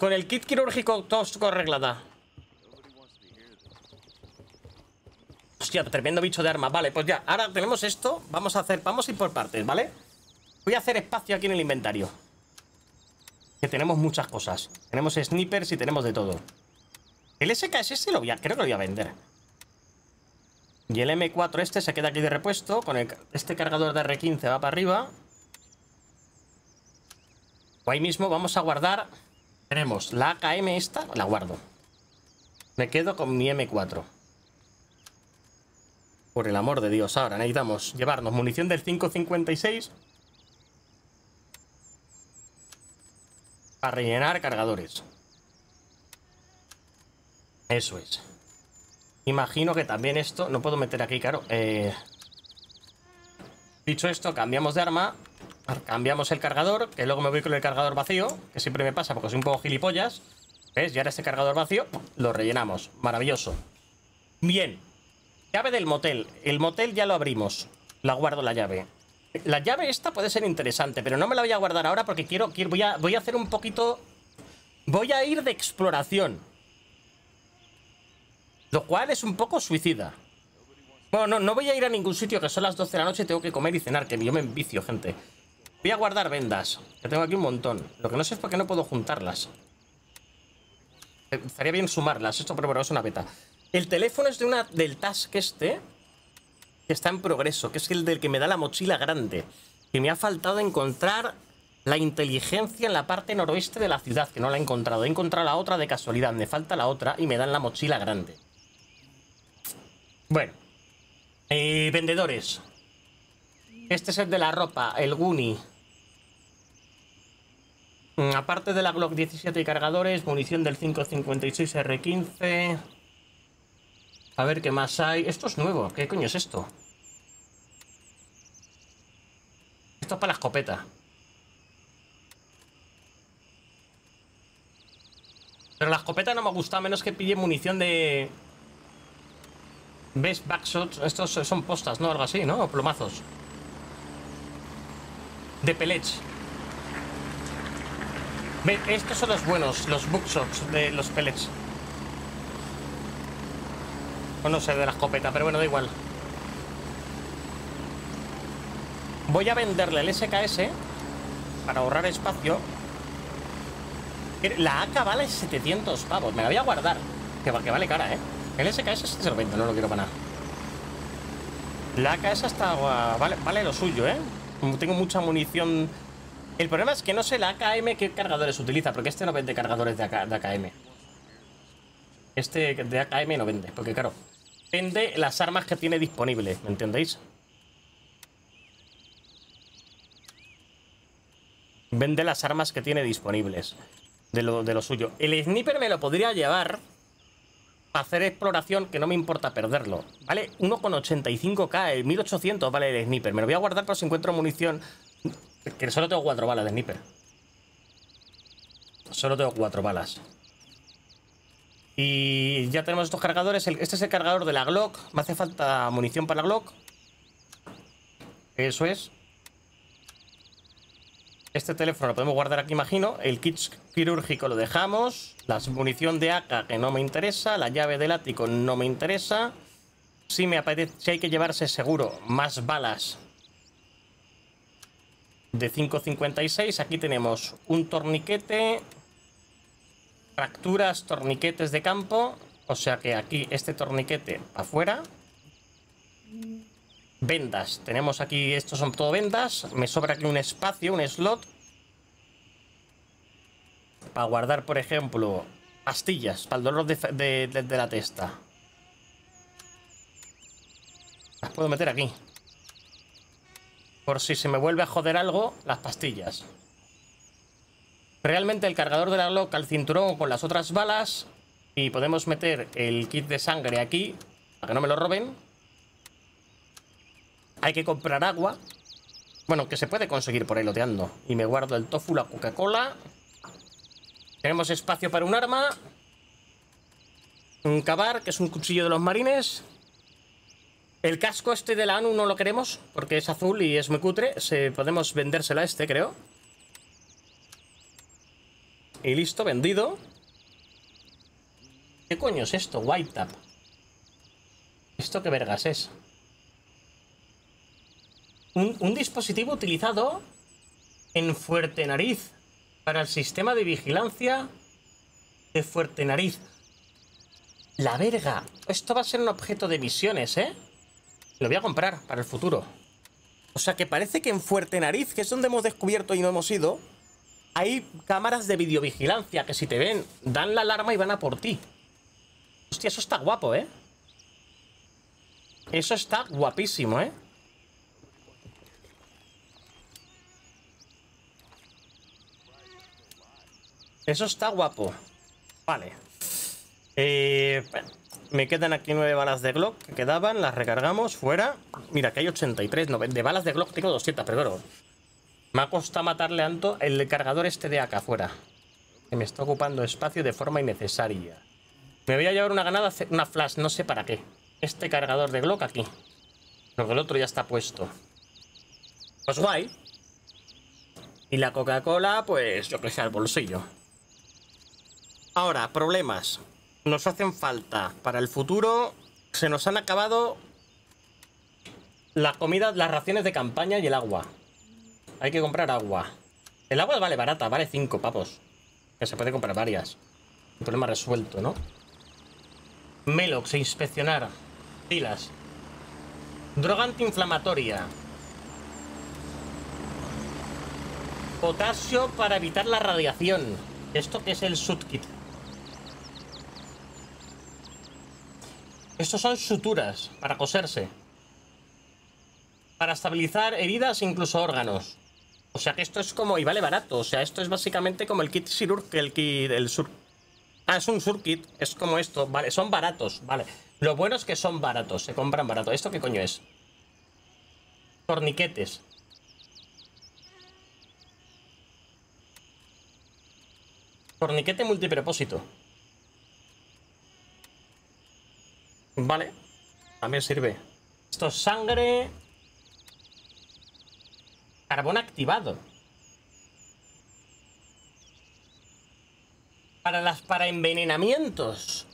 Con el kit quirúrgico todo arreglada. Hostia, tremendo bicho de arma. Vale, pues ya. Ahora tenemos esto. Vamos a hacer... Vamos a ir por partes, ¿vale? Voy a hacer espacio aquí en el inventario. Que tenemos muchas cosas. Tenemos snipers y tenemos de todo. El SKS lo voy a... Creo que lo voy a vender. Y el M4 este se queda aquí de repuesto. Con este cargador de R15 va para arriba. Ahí mismo vamos a guardar. Tenemos la AKM esta. La guardo. Me quedo con mi M4. Por el amor de Dios. Ahora necesitamos llevarnos munición del 556. Para rellenar cargadores. Eso es. Imagino que también esto... No puedo meter aquí, claro. Eh, dicho esto, cambiamos de arma. Cambiamos el cargador, que luego me voy con el cargador vacío, que siempre me pasa porque soy un poco gilipollas. ¿Ves? Y ahora este cargador vacío lo rellenamos. Maravilloso. Bien. Llave del motel. El motel ya lo abrimos. La guardo la llave. La llave esta puede ser interesante, pero no me la voy a guardar ahora porque quiero... quiero voy, a, voy a hacer un poquito... Voy a ir de exploración. Lo cual es un poco suicida. Bueno, no, no voy a ir a ningún sitio que son las 12 de la noche y tengo que comer y cenar, que yo me envicio, gente. Voy a guardar vendas, que tengo aquí un montón. Lo que no sé es por qué no puedo juntarlas. Eh, Estaría bien sumarlas, esto pero bueno, es una beta. El teléfono es de una del Task este, que está en progreso, que es el del que me da la mochila grande. Que me ha faltado encontrar la inteligencia en la parte noroeste de la ciudad, que no la he encontrado. He encontrado la otra de casualidad, me falta la otra y me dan la mochila grande. Bueno. Eh, vendedores. Este es el de la ropa, el Guni. Mm, Aparte de la Glock 17 y cargadores, munición del 556 R15. A ver qué más hay. Esto es nuevo. ¿Qué coño es esto? Esto es para la escopeta. Pero la escopeta no me gusta, a menos que pille munición de... ¿Ves? Backshots. Estos son postas, ¿no? Algo así, ¿no? O plomazos. De pellets. Estos son los buenos, los bookshots de los pellets. O no sé de la escopeta, pero bueno, da igual. Voy a venderle el SKS para ahorrar espacio. La AK vale 700 pavos, me la voy a guardar. Que, va- que vale cara, ¿eh? El SKS este se lo no lo quiero para nada. La AK esa está... Vale, vale lo suyo, ¿eh? Tengo mucha munición... El problema es que no sé la AKM qué cargadores utiliza, porque este no vende cargadores de, de AKM. Este de AKM no vende, porque claro, vende las armas que tiene disponibles, ¿me entendéis? Vende las armas que tiene disponibles de lo, suyo. El sniper me lo podría llevar a hacer exploración, que no me importa perderlo. Vale, 1,85k, el 1800 vale el sniper. Me lo voy a guardar por si encuentro munición. Que solo tengo cuatro balas de sniper. Solo tengo cuatro balas. Y ya tenemos estos cargadores. Este es el cargador de la Glock. Me hace falta munición para la Glock. Eso es. Este teléfono lo podemos guardar aquí, imagino. El kit quirúrgico lo dejamos. La munición de AK que no me interesa. La llave del ático no me interesa. Si me apetece, si hay que llevarse seguro más balas de 5.56. Aquí tenemos un torniquete. Fracturas, torniquetes de campo. O sea que aquí este torniquete afuera. Vendas. Tenemos aquí, estos son todo vendas. Me sobra aquí un espacio, un slot. Para guardar, por ejemplo, pastillas para el dolor de, de- de la testa. Las puedo meter aquí. Por si se me vuelve a joder algo, las pastillas. Realmente el cargador de la Glock al cinturón con las otras balas. Y podemos meter el kit de sangre aquí. Para que no me lo roben. Hay que comprar agua. Bueno, que se puede conseguir por ahí loteando. Y me guardo el tofu, la Coca-Cola. Tenemos espacio para un arma. Un cavar, que es un cuchillo de los marines. El casco este de la ANU no lo queremos porque es azul y es muy cutre. Se, podemos vendérsela a este, creo. Y listo, vendido. ¿Qué coño es esto? White Tap. ¿Esto qué vergas es? Un, un dispositivo utilizado en Fuerte Nariz para el sistema de vigilancia de Fuerte Nariz. La verga. Esto va a ser un objeto de misiones, ¿eh? Lo voy a comprar para el futuro. O sea que parece que en Fuerte Nariz, que es donde hemos descubierto y no hemos ido, hay cámaras de videovigilancia que si te ven, dan la alarma y van a por ti. Hostia, eso está guapo, ¿eh? Eso está guapísimo, ¿eh? Eso está guapo. Vale. Eh, me quedan aquí nueve balas de Glock que quedaban, las recargamos fuera. Mira, que hay 83, no, de balas de Glock tengo 200, pero claro. Me ha costado matarle tanto el cargador este de acá afuera. Que me está ocupando espacio de forma innecesaria. Me voy a llevar una ganada, una flash, no sé para qué. Este cargador de Glock aquí. Porque el otro ya está puesto. Pues guay. Y la Coca-Cola, pues yo que sé, al bolsillo. Ahora, problemas. Nos hacen falta para el futuro. Se nos han acabado la comida, las raciones de campaña y el agua. Hay que comprar agua. El agua vale barata, vale 5 pavos. Que se puede comprar varias. Un problema resuelto, ¿no? Melox, inspeccionar. Pilas. Droga antiinflamatoria. Potasio para evitar la radiación. ¿Esto es el Sutkit? Estos son suturas para coserse. Para estabilizar heridas, incluso órganos. O sea que esto es como... Y vale barato. O sea, esto es básicamente como el kit que el kit... El sur... Ah, es un surkit. Es como esto. Vale, son baratos. Vale. Lo bueno es que son baratos. Se compran barato. ¿Esto qué coño es? Torniquetes. Torniquete multipropósito. Vale. También sirve. Esto es sangre. Carbón activado. Para las para envenenamientos.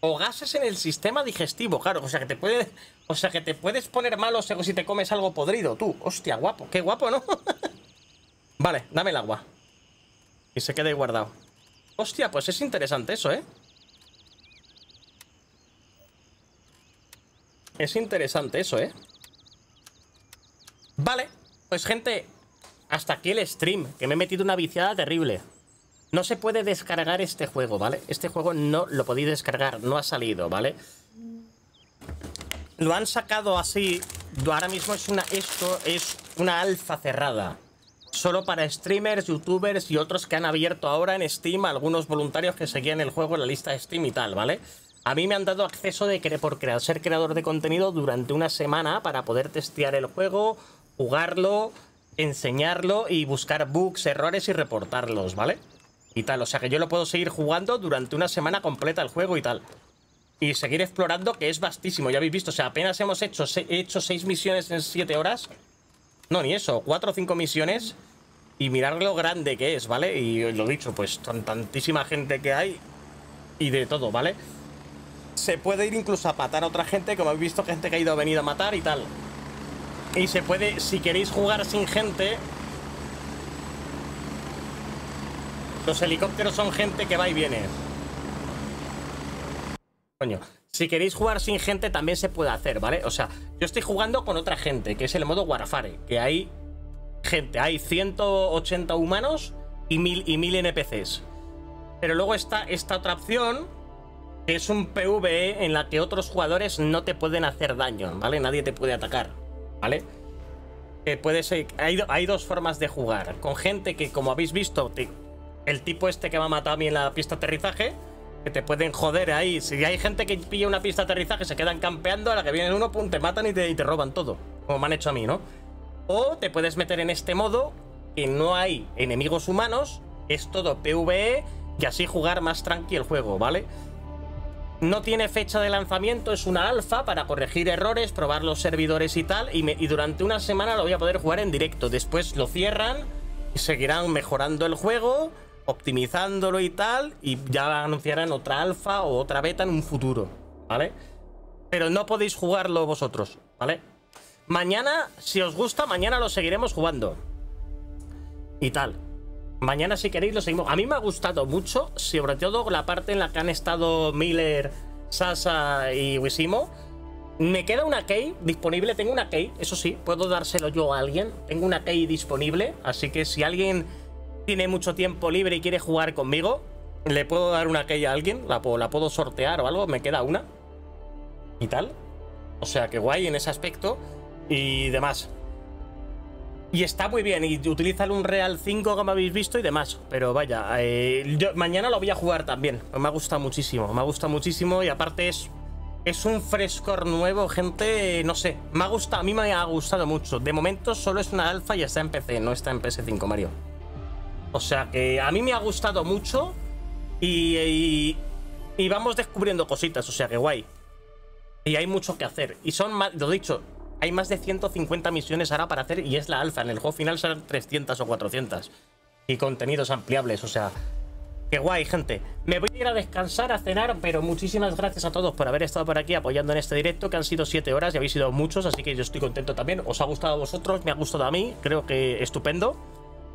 O gases en el sistema digestivo, claro. O sea que te puede. O sea que te puedes poner malo si te comes algo podrido, tú. Hostia, guapo. Qué guapo, ¿no? vale, dame el agua. Y se quede guardado. Hostia, pues es interesante eso, ¿eh? Es interesante eso, ¿eh? Vale, pues gente, hasta aquí el stream, que me he metido una viciada terrible. No se puede descargar este juego, ¿vale? Este juego no lo podéis descargar, no ha salido, ¿vale? Lo han sacado así, ahora mismo es una, esto es una alfa cerrada. Solo para streamers, youtubers y otros que han abierto ahora en Steam algunos voluntarios que seguían el juego en la lista de Steam y tal, ¿vale? A mí me han dado acceso de por crear, ser creador de contenido durante una semana para poder testear el juego, jugarlo, enseñarlo y buscar bugs, errores y reportarlos, ¿vale? Y tal, o sea que yo lo puedo seguir jugando durante una semana completa el juego y tal. Y seguir explorando, que es vastísimo, ya habéis visto, o sea, apenas hemos hecho, he hecho seis misiones en siete horas. No, ni eso, cuatro o cinco misiones. Y mirar lo grande que es, ¿vale? Y lo dicho, pues tan, tantísima gente que hay y de todo, ¿vale? Se puede ir incluso a matar a otra gente, como habéis visto, gente que ha ido a venido a matar y tal. Y se puede, si queréis jugar sin gente... Los helicópteros son gente que va y viene. Coño. Si queréis jugar sin gente también se puede hacer, ¿vale? O sea, yo estoy jugando con otra gente, que es el modo Warfare, que hay gente, hay 180 humanos y 1000 y 1000 NPCs. Pero luego está esta otra opción, es un PvE en la que otros jugadores no te pueden hacer daño, ¿vale? Nadie te puede atacar, ¿vale? Que puede ser, hay, dos formas de jugar. Con gente que, como habéis visto, el tipo este que me ha matado a mí en la pista de aterrizaje, que te pueden joder ahí. Si hay gente que pilla una pista de aterrizaje, se quedan campeando, a la que viene uno, pum, te matan y te, y te roban todo. Como me han hecho a mí, ¿no? O te puedes meter en este modo, que no hay enemigos humanos, es todo PvE, y así jugar más tranqui el juego, ¿vale? No tiene fecha de lanzamiento, es una alfa para corregir errores, probar los servidores y tal, y, me- durante una semana lo voy a poder jugar en directo. Después lo cierran y seguirán mejorando el juego, optimizándolo y tal, y ya anunciarán otra alfa o otra beta en un futuro, ¿vale? Pero no podéis jugarlo vosotros, ¿vale? Mañana, si os gusta, mañana lo seguiremos jugando. Y tal. Mañana, si queréis, lo seguimos. A mí me ha gustado mucho, sobre todo la parte en la que han estado Miller, Sasa y Wisimo. Me queda una key disponible. Tengo una key, eso sí, puedo dárselo yo a alguien. Tengo una key disponible, así que si alguien tiene mucho tiempo libre y quiere jugar conmigo, le puedo dar una key a alguien. La, puedo- la puedo sortear o algo, me queda una. Y tal. O sea que guay en ese aspecto. Y demás. Y está muy bien, y utiliza el Unreal 5 como habéis visto y demás. Pero vaya, eh, mañana lo voy a jugar también. Me ha gustado muchísimo, me ha gustado muchísimo y aparte es, es un frescor nuevo, gente, no sé. Me ha gustado, a mí me ha gustado mucho. De momento solo es una alfa y está en PC, no está en PS5, Mario. O sea que a mí me ha gustado mucho y, y, vamos descubriendo cositas, o sea que guay. Y hay mucho que hacer. Y son lo dicho, hay más de 150 misiones ahora para hacer y es la alfa. En el juego final serán 300 o 400. Y contenidos ampliables, o sea. Qué guay, gente. Me voy a ir a descansar, a cenar, pero muchísimas gracias a todos por haber estado por aquí apoyando en este directo, que han sido 7 horas y habéis sido muchos, así que yo estoy contento también. Os ha gustado a vosotros, me ha gustado a mí, creo que estupendo.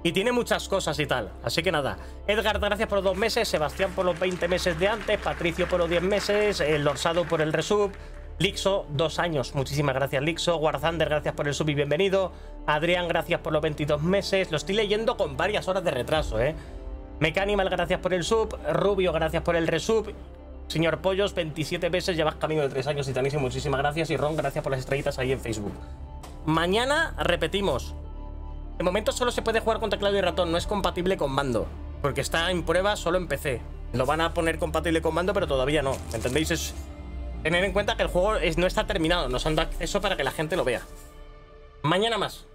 Y tiene muchas cosas y tal. Así que nada. Edgar, gracias por los dos meses. Sebastián por los 20 meses de antes. Patricio por los 10 meses. El Dorsado por el resub. Lixo, dos años. Muchísimas gracias, Lixo. Warzander, gracias por el sub y bienvenido. Adrián, gracias por los 22 meses. Lo estoy leyendo con varias horas de retraso, ¿eh? Mecanimal, gracias por el sub. Rubio, gracias por el resub. Señor Pollos, 27 meses, llevas camino de 3 años y tanísimo. Muchísimas gracias. Y Ron, gracias por las estrellitas ahí en Facebook. Mañana repetimos. De momento solo se puede jugar con teclado y ratón, no es compatible con mando. Porque está en prueba solo en PC. Lo van a poner compatible con mando, pero todavía no. ¿Me entendéis? Es tener en cuenta que el juego no está terminado. Nos han dado acceso para que la gente lo vea. Mañana más.